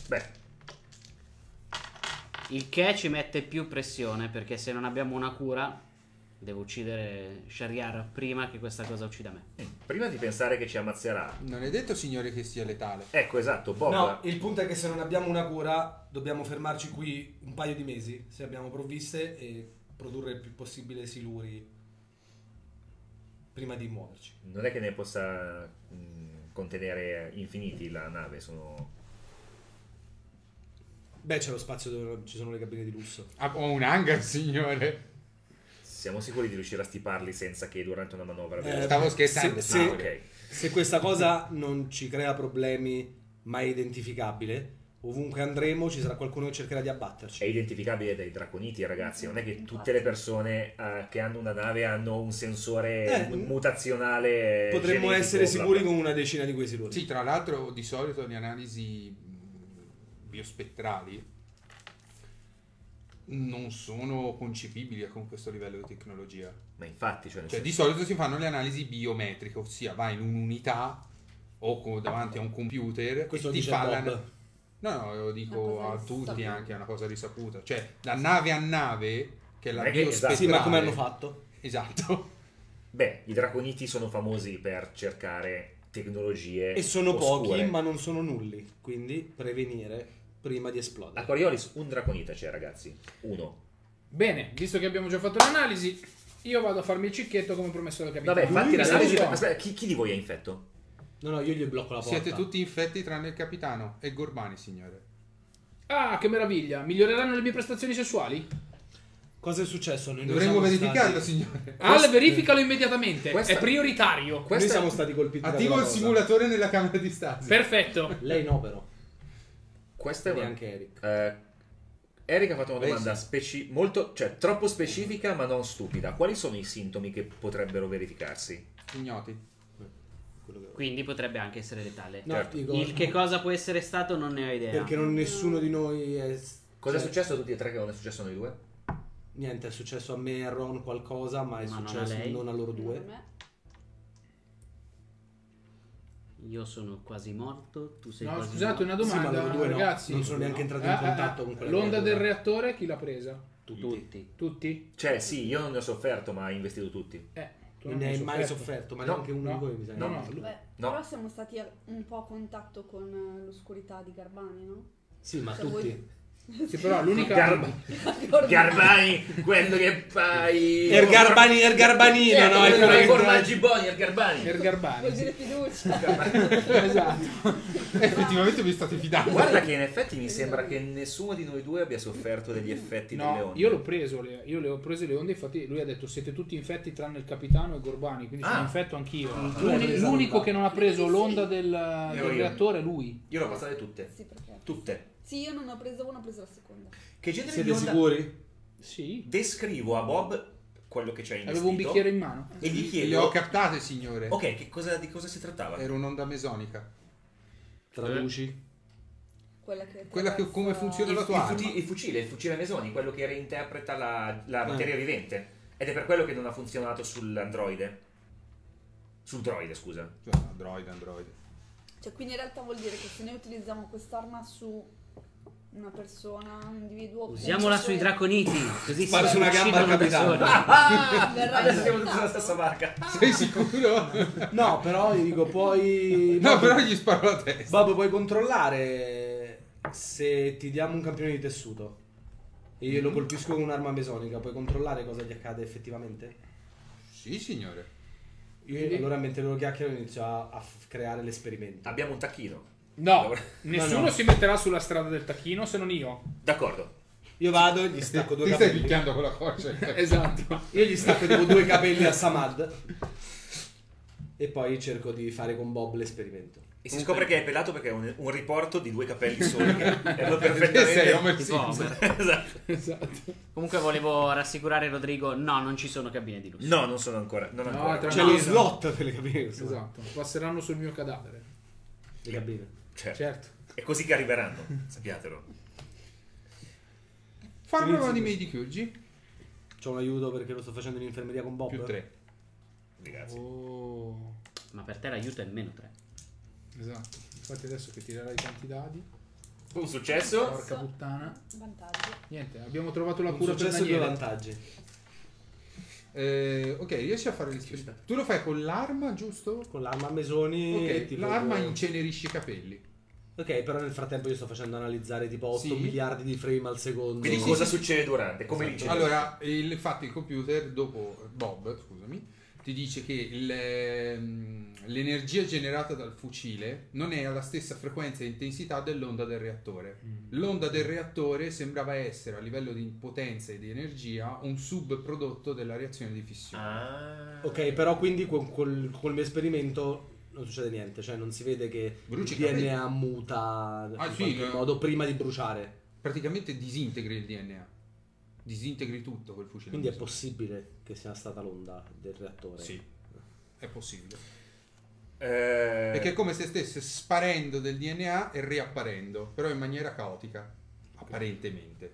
[SPEAKER 5] beh,
[SPEAKER 1] Il che ci mette più pressione perché se non abbiamo una cura devo uccidere Shariar prima che questa cosa uccida me.
[SPEAKER 5] prima di pensare che ci ammazzerà.
[SPEAKER 2] Non è detto, signore, che sia letale.
[SPEAKER 5] Ecco, esatto, Bob.
[SPEAKER 4] No, il punto è che se non abbiamo una cura dobbiamo fermarci qui un paio di mesi, se abbiamo provviste, e produrre il più possibile siluri prima di muoverci.
[SPEAKER 5] Non è che ne possa mh, contenere infiniti la nave, sono...
[SPEAKER 4] Beh, c'è lo spazio dove ci sono le cabine di lusso.
[SPEAKER 2] Ah, ho un hangar, signore.
[SPEAKER 5] Siamo sicuri di riuscire a stiparli senza che durante una manovra...
[SPEAKER 4] Eh,
[SPEAKER 2] Stavo scherzando,
[SPEAKER 4] se- se-
[SPEAKER 5] Ah,
[SPEAKER 2] signore.
[SPEAKER 5] ok.
[SPEAKER 4] Se questa cosa non ci crea problemi mai identificabile, ovunque andremo ci sarà qualcuno che cercherà di abbatterci.
[SPEAKER 5] È identificabile dai draconiti, ragazzi. Non è che tutte le persone eh, che hanno una nave hanno un sensore
[SPEAKER 4] Eh,
[SPEAKER 5] mu- mutazionale.
[SPEAKER 4] Potremmo
[SPEAKER 5] genetico,
[SPEAKER 4] essere sicuri
[SPEAKER 5] bla.
[SPEAKER 4] con una decina di quei siluri.
[SPEAKER 2] Sì, tra l'altro, di solito le analisi mh, biospettrali non sono concepibili con questo livello di tecnologia.
[SPEAKER 5] Ma infatti, cioè,
[SPEAKER 2] Cioè, di solito si fanno le analisi biometriche, ossia vai in un'unità o davanti a un computer
[SPEAKER 4] Questo
[SPEAKER 2] e ti fa
[SPEAKER 4] Bob.
[SPEAKER 2] No, no, lo dico a tutti anche, è una cosa risaputa. Cioè, da nave a nave, che è la
[SPEAKER 5] che-
[SPEAKER 2] biospettrale...
[SPEAKER 4] Sì, ma come hanno fatto?
[SPEAKER 2] Esatto.
[SPEAKER 5] Beh, i draconiti sono famosi per cercare tecnologie.
[SPEAKER 4] E sono
[SPEAKER 5] oscure.
[SPEAKER 4] pochi, ma non sono nulli. Quindi prevenire prima di
[SPEAKER 5] A
[SPEAKER 4] esplodere.
[SPEAKER 5] Coriolis un draconita c'è, ragazzi. Uno.
[SPEAKER 6] Bene, visto che abbiamo già fatto l'analisi, io vado a farmi il cicchetto come promesso dal capitano.
[SPEAKER 5] Vabbè, fatti l'analisi. Aspetta, chi, chi di voi è infetto?
[SPEAKER 4] No, no, io gli blocco la porta.
[SPEAKER 2] Siete tutti infetti tranne il capitano e Gorbani, signore.
[SPEAKER 6] Ah, che meraviglia! Miglioreranno le mie prestazioni sessuali?
[SPEAKER 4] Cosa è successo? Noi
[SPEAKER 2] Dovremmo verificarlo,
[SPEAKER 4] stati-
[SPEAKER 2] signore.
[SPEAKER 6] Al, verificalo immediatamente.
[SPEAKER 5] Questa-
[SPEAKER 6] È prioritario.
[SPEAKER 4] Noi
[SPEAKER 5] Questa-
[SPEAKER 4] siamo stati colpiti da
[SPEAKER 2] Attivo il
[SPEAKER 4] cosa.
[SPEAKER 2] simulatore nella camera di stasi.
[SPEAKER 6] Perfetto.
[SPEAKER 4] Lei no, però.
[SPEAKER 5] Questa è una.
[SPEAKER 4] Neanche Eric.
[SPEAKER 5] Eh, Eric ha fatto una domanda
[SPEAKER 2] sì.
[SPEAKER 5] speci- molto, cioè, troppo specifica ma non stupida. Quali sono i sintomi che potrebbero verificarsi?
[SPEAKER 2] Ignoti.
[SPEAKER 4] Quello che-
[SPEAKER 1] Quindi potrebbe anche essere letale.
[SPEAKER 4] No,
[SPEAKER 5] Certo.
[SPEAKER 4] dico-
[SPEAKER 1] Il che cosa può essere stato non ne ho idea.
[SPEAKER 4] Perché non nessuno di noi è...
[SPEAKER 5] Cosa
[SPEAKER 4] cioè,
[SPEAKER 5] è successo a tutti e tre che non è successo a noi due?
[SPEAKER 4] Niente, è successo a me e a Ron qualcosa, ma è
[SPEAKER 1] Ma non a
[SPEAKER 4] successo non a loro due.
[SPEAKER 3] a.
[SPEAKER 1] Io sono quasi morto, tu sei
[SPEAKER 6] No,
[SPEAKER 1] quasi
[SPEAKER 6] scusate, una
[SPEAKER 1] morto.
[SPEAKER 4] Sì, ma
[SPEAKER 6] domanda,
[SPEAKER 4] loro due no.
[SPEAKER 6] ragazzi.
[SPEAKER 4] Non sono neanche entrati in
[SPEAKER 6] Ah, ah,
[SPEAKER 4] contatto
[SPEAKER 6] ah,
[SPEAKER 4] con quella
[SPEAKER 6] L'onda del reattore chi l'ha presa?
[SPEAKER 1] Tutti.
[SPEAKER 6] Tutti?
[SPEAKER 5] Cioè, sì, io non ne ho sofferto, ma ha investito tutti.
[SPEAKER 6] Eh,
[SPEAKER 4] Non ne
[SPEAKER 6] hai
[SPEAKER 4] hai mai sofferto, ma
[SPEAKER 5] No,
[SPEAKER 4] neanche uno
[SPEAKER 6] no,
[SPEAKER 4] di voi mi sa.
[SPEAKER 5] no,
[SPEAKER 6] no.
[SPEAKER 3] Beh,
[SPEAKER 5] No.
[SPEAKER 3] però siamo stati un po' a contatto con eh, l'oscurità di Garbani, no?
[SPEAKER 4] Sì, ma
[SPEAKER 3] Se
[SPEAKER 4] tutti.
[SPEAKER 3] vuoi-
[SPEAKER 6] Sì, però l'unica...
[SPEAKER 5] Gar- Garbani, quello che fai.
[SPEAKER 4] Er Garbani- Er Garbanino,
[SPEAKER 5] Certo,
[SPEAKER 4] no? È
[SPEAKER 5] quello che formaggi buoni, Er Garbani.
[SPEAKER 6] Er Garbani.
[SPEAKER 3] Vuol dire fiducia.
[SPEAKER 6] esatto.
[SPEAKER 2] Effettivamente vi state fidando.
[SPEAKER 5] Guarda che in effetti mi sembra che nessuno di noi due abbia sofferto degli effetti delle
[SPEAKER 6] No,
[SPEAKER 5] onde.
[SPEAKER 6] io l'ho preso, le- io le ho prese le onde, infatti lui ha detto siete tutti infetti tranne il capitano e Gorbani, quindi sono
[SPEAKER 5] Ah.
[SPEAKER 6] infetto anch'io.
[SPEAKER 4] tu
[SPEAKER 6] L'uni-
[SPEAKER 4] presa
[SPEAKER 6] L'unico
[SPEAKER 4] l'onda.
[SPEAKER 6] che non ha preso l'onda del, del reattore è lui.
[SPEAKER 5] Io l'ho passate tutte.
[SPEAKER 3] Sì, perché?
[SPEAKER 5] Tutte.
[SPEAKER 3] Sì, io non ho preso una, ho preso la seconda.
[SPEAKER 5] Che genere
[SPEAKER 4] Siete
[SPEAKER 5] di onda?
[SPEAKER 4] sicuri?
[SPEAKER 6] Sì,
[SPEAKER 5] Descrivo a Bob quello che c'è in
[SPEAKER 6] avevo un bicchiere in mano.
[SPEAKER 5] E gli
[SPEAKER 2] Le ho
[SPEAKER 5] chiedo...
[SPEAKER 2] captate, signore.
[SPEAKER 5] Ok, che cosa, di cosa si trattava?
[SPEAKER 2] Era un'onda mesonica.
[SPEAKER 4] Traduci.
[SPEAKER 3] Quella che,
[SPEAKER 2] Quella che- come funziona
[SPEAKER 5] Il,
[SPEAKER 2] la
[SPEAKER 5] il
[SPEAKER 2] tua
[SPEAKER 5] fuci-
[SPEAKER 2] arma.
[SPEAKER 5] il fucile, il fucile Mesoni, quello che reinterpreta la, la
[SPEAKER 4] Eh.
[SPEAKER 5] materia vivente. Ed è per quello che non ha funzionato sull'androide. Sul droide, scusa.
[SPEAKER 2] Cioè, Android, Android.
[SPEAKER 3] Cioè, quindi in realtà vuol dire che se noi utilizziamo quest'arma su una persona, un individuo...
[SPEAKER 1] Usiamola sui draconiti, così si
[SPEAKER 4] Sparsi una gamba al capitano.
[SPEAKER 3] Verrà
[SPEAKER 5] Adesso siamo tutti sulla stessa barca.
[SPEAKER 2] Sei sicuro?
[SPEAKER 4] No, però io dico poi...
[SPEAKER 2] No,
[SPEAKER 4] Bob,
[SPEAKER 2] però gli sparo la testa.
[SPEAKER 4] Bob, puoi controllare se ti diamo un campione di tessuto e io lo colpisco con un'arma mesonica, puoi controllare cosa gli accade effettivamente?
[SPEAKER 2] Sì, signore.
[SPEAKER 4] Io allora mentre loro chiacchierano inizio a, a f- creare l'esperimento.
[SPEAKER 5] Abbiamo un tacchino.
[SPEAKER 6] No, nessuno
[SPEAKER 4] No, no.
[SPEAKER 6] si metterà sulla strada del tacchino se non io.
[SPEAKER 5] D'accordo.
[SPEAKER 4] Io vado e gli stacco due
[SPEAKER 2] Ti stai
[SPEAKER 4] capelli.
[SPEAKER 2] picchiando con la coscia.
[SPEAKER 6] Esatto.
[SPEAKER 4] Io gli stacco tipo due capelli a Samad e poi cerco di fare con Bob l'esperimento.
[SPEAKER 5] E si scopre che è pelato perché è un, un riporto di due capelli soli erano
[SPEAKER 2] Che sei
[SPEAKER 5] perfettamente...
[SPEAKER 2] Homer
[SPEAKER 5] esatto.
[SPEAKER 6] esatto.
[SPEAKER 1] Comunque volevo rassicurare Rodrigo, no, non ci sono cabine di lusso.
[SPEAKER 5] No, non sono ancora. Non
[SPEAKER 6] No,
[SPEAKER 5] ancora.
[SPEAKER 4] C'è
[SPEAKER 6] No.
[SPEAKER 4] lo slot per le cabine.
[SPEAKER 6] Esatto. Passeranno sul mio cadavere.
[SPEAKER 4] Le cabine.
[SPEAKER 5] Certo.
[SPEAKER 6] Certo.
[SPEAKER 5] È così che arriveranno, sappiatelo.
[SPEAKER 2] Fa
[SPEAKER 4] Inizio
[SPEAKER 2] prova di. Medicurgi.
[SPEAKER 4] C'ho un aiuto perché lo sto facendo in infermeria con Bob.
[SPEAKER 2] Più 3.
[SPEAKER 5] Grazie.
[SPEAKER 6] Oh.
[SPEAKER 1] Ma per te l'aiuto è meno 3.
[SPEAKER 6] Esatto. Infatti adesso che tirerai tanti dadi.
[SPEAKER 5] Un successo.
[SPEAKER 6] Porca puttana.
[SPEAKER 3] Vantaggio.
[SPEAKER 6] Niente, abbiamo trovato la
[SPEAKER 4] Un
[SPEAKER 6] cura per
[SPEAKER 4] successo e due
[SPEAKER 6] Daniele.
[SPEAKER 4] vantaggi.
[SPEAKER 2] Eh, ok, riesci a fare l'esperimento. Tu lo fai con l'arma, giusto?
[SPEAKER 4] Con l'arma a mesoni.
[SPEAKER 2] Ok, l'arma incenerisce i capelli.
[SPEAKER 4] Ok, però nel frattempo io sto facendo analizzare tipo 8
[SPEAKER 2] Sì.
[SPEAKER 4] miliardi di frame al secondo.
[SPEAKER 5] Quindi
[SPEAKER 2] Sì,
[SPEAKER 5] cosa
[SPEAKER 2] sì,
[SPEAKER 5] succede durante? Come
[SPEAKER 4] Esatto.
[SPEAKER 5] li
[SPEAKER 2] Allora, il, infatti il computer, dopo Bob, scusami, ti dice che il, ehm, l'energia generata dal fucile non è alla stessa frequenza e intensità dell'onda del reattore. L'onda del reattore sembrava essere a livello di potenza e di energia un subprodotto della reazione di fissione.
[SPEAKER 5] Ah.
[SPEAKER 4] Ok, però quindi con, col, col mio esperimento non succede niente, cioè non si vede che
[SPEAKER 2] Bruci
[SPEAKER 4] il. DNA muta in
[SPEAKER 2] Ah, sì,
[SPEAKER 4] qualche
[SPEAKER 2] no.
[SPEAKER 4] modo prima di bruciare.
[SPEAKER 2] Praticamente disintegri il DNA. Disintegri tutto quel fucile.
[SPEAKER 4] Quindi è possibile che sia stata l'onda del reattore.
[SPEAKER 2] Sì, è possibile.
[SPEAKER 5] Eh,
[SPEAKER 2] Perché è come se stesse sparendo del DNA e riapparendo, però in maniera caotica, apparentemente.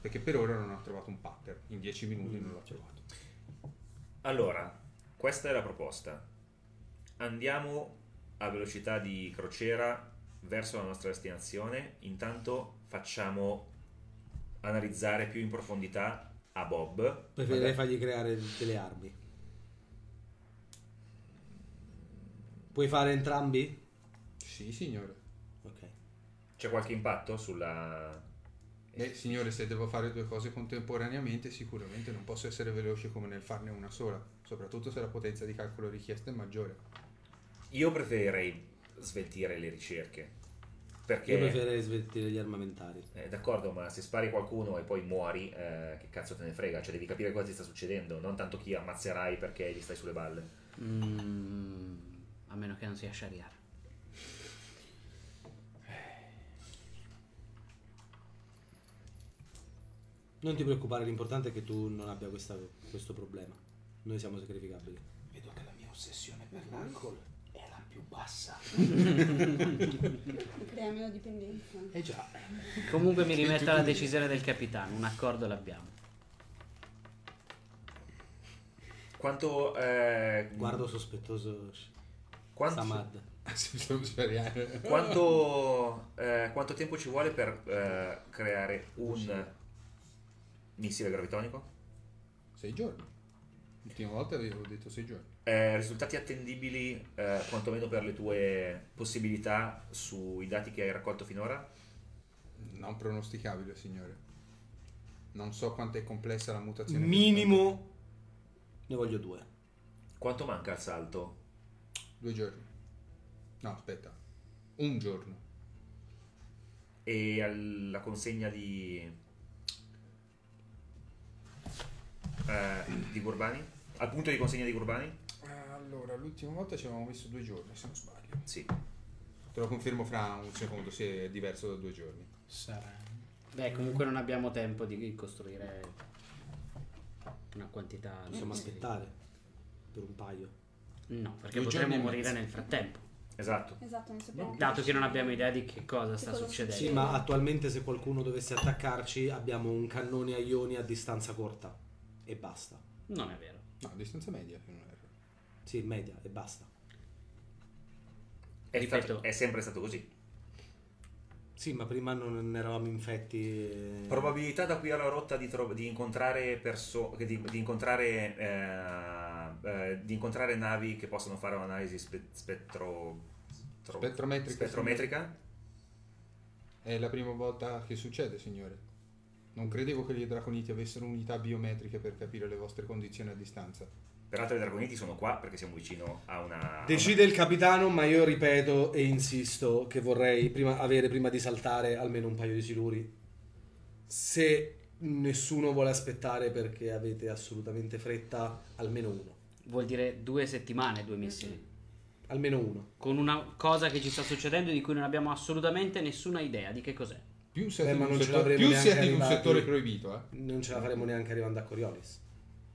[SPEAKER 2] Perché per ora non ha trovato un pattern, in 10 minuti non l'ha trovato.
[SPEAKER 5] Allora, questa è la proposta. Andiamo a velocità di crociera verso la nostra destinazione. Intanto facciamo analizzare più in profondità a Bob.
[SPEAKER 4] Preferirei fargli creare delle armi. Puoi fare entrambi?
[SPEAKER 2] Sì, signore.
[SPEAKER 4] Ok.
[SPEAKER 5] C'è qualche impatto sulla...
[SPEAKER 2] Beh, signore, se devo fare due cose contemporaneamente, sicuramente non posso essere veloce come nel farne una sola, soprattutto se la potenza di calcolo richiesta è maggiore.
[SPEAKER 5] Io preferirei sveltire le ricerche. Perché...
[SPEAKER 4] Io preferirei sveltire gli armamentari.
[SPEAKER 5] Eh, d'accordo, ma se spari qualcuno e poi muori, eh, che cazzo te ne frega? Cioè, devi capire cosa ti sta succedendo, non tanto chi ammazzerai perché gli stai sulle balle.
[SPEAKER 1] Mm, a meno che non sia Shariar.
[SPEAKER 4] Non ti preoccupare, l'importante è che tu non abbia questa- questo problema. Noi siamo sacrificabili.
[SPEAKER 6] Vedo che la mia ossessione per l'alcol più bassa.
[SPEAKER 3] Crea meno dipendenza.
[SPEAKER 6] Eh già.
[SPEAKER 1] Comunque mi rimetto alla decisione del capitano, un accordo l'abbiamo.
[SPEAKER 5] Quanto... eh,
[SPEAKER 4] Guardo sospettoso
[SPEAKER 5] quanto,
[SPEAKER 4] Samad.
[SPEAKER 5] quanto, eh, quanto tempo ci vuole per eh, creare un missile gravitonico?
[SPEAKER 2] Sei giorni. L'ultima volta avevo detto sei giorni.
[SPEAKER 5] Eh, risultati attendibili, eh, quantomeno per le tue possibilità sui dati che hai raccolto finora?
[SPEAKER 2] Non pronosticabile, signore. Non so quanto è complessa la mutazione.
[SPEAKER 4] Minimo ne voglio due.
[SPEAKER 5] Quanto manca al salto?
[SPEAKER 2] Due giorni. No, aspetta. Un giorno.
[SPEAKER 5] E alla consegna di... eh, di Gurbani? Al punto di consegna di Gurbani?
[SPEAKER 2] Allora, l'ultima volta ci avevamo messo due giorni, se non sbaglio.
[SPEAKER 5] Sì.
[SPEAKER 2] Te lo confermo fra un secondo se è diverso da due giorni.
[SPEAKER 6] Sarà.
[SPEAKER 1] Beh, comunque non abbiamo tempo di costruire una quantità.
[SPEAKER 4] Possiamo
[SPEAKER 1] di-
[SPEAKER 4] aspettare per un paio.
[SPEAKER 1] No, perché
[SPEAKER 2] Due
[SPEAKER 1] potremmo morire
[SPEAKER 2] mezzo.
[SPEAKER 1] nel frattempo.
[SPEAKER 5] Esatto.
[SPEAKER 3] Esatto, non sappiamo.
[SPEAKER 1] Dato che non abbiamo idea di che cosa sta
[SPEAKER 3] cosa
[SPEAKER 1] succedendo.
[SPEAKER 4] Sì, ma attualmente se qualcuno dovesse attaccarci abbiamo un cannone a ioni a distanza corta e basta.
[SPEAKER 1] Non è vero.
[SPEAKER 2] No, a distanza media, non erro.
[SPEAKER 4] Sì, media e basta.
[SPEAKER 5] È, stato- è sempre stato così.
[SPEAKER 4] Sì, ma prima non eravamo infetti. e-
[SPEAKER 5] Probabilità da qui alla rotta di, tro- di incontrare perso- di, di incontrare eh, eh, di incontrare navi che possono fare un'analisi spe- spettro, tro-
[SPEAKER 2] Spettrometrica,
[SPEAKER 5] spettrometrica?
[SPEAKER 2] È la prima volta che succede, signore. Non credevo che gli draconiti avessero unità biometriche per capire le vostre condizioni a distanza.
[SPEAKER 5] Peraltro i dragoniti sono qua perché siamo vicino a una...
[SPEAKER 4] Decide il capitano, ma io ripeto e insisto che vorrei prima- avere prima di saltare almeno un paio di siluri. Se nessuno vuole aspettare perché avete assolutamente fretta, almeno uno.
[SPEAKER 1] Vuol dire due settimane, due missili.
[SPEAKER 4] Almeno uno.
[SPEAKER 1] Con una cosa che ci sta succedendo di cui non abbiamo assolutamente nessuna idea di che cos'è.
[SPEAKER 2] Più siete,
[SPEAKER 4] Beh,
[SPEAKER 2] in
[SPEAKER 4] ma
[SPEAKER 2] un,
[SPEAKER 4] non ce
[SPEAKER 2] settore, più
[SPEAKER 4] neanche
[SPEAKER 2] siete in un settore proibito, eh.
[SPEAKER 4] Non ce la faremo neanche arrivando a Coriolis.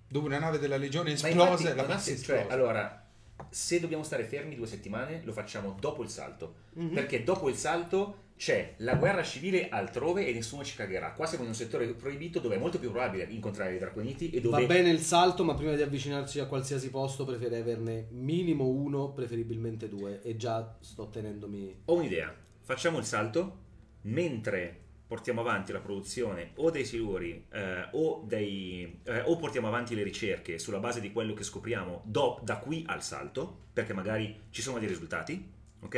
[SPEAKER 2] Dove una nave della legione
[SPEAKER 5] infatti,
[SPEAKER 2] e la base
[SPEAKER 5] sen-
[SPEAKER 2] esplosa.
[SPEAKER 5] cioè, allora, se dobbiamo stare fermi due settimane, lo facciamo dopo il salto.
[SPEAKER 4] Mhm.
[SPEAKER 5] Perché dopo il salto c'è la guerra civile altrove e nessuno ci cagherà. Qua siamo in un settore proibito dove è molto più probabile incontrare i draconiti e dove
[SPEAKER 4] Va bene il salto, ma prima di avvicinarci a qualsiasi posto preferirei averne minimo uno, preferibilmente due. E già sto tenendomi.
[SPEAKER 5] Ho un'idea. Facciamo il salto mentre portiamo avanti la produzione o dei siluri eh, o, dei, eh, o portiamo avanti le ricerche sulla base di quello che scopriamo do- da qui al salto, perché magari ci sono dei risultati, ok?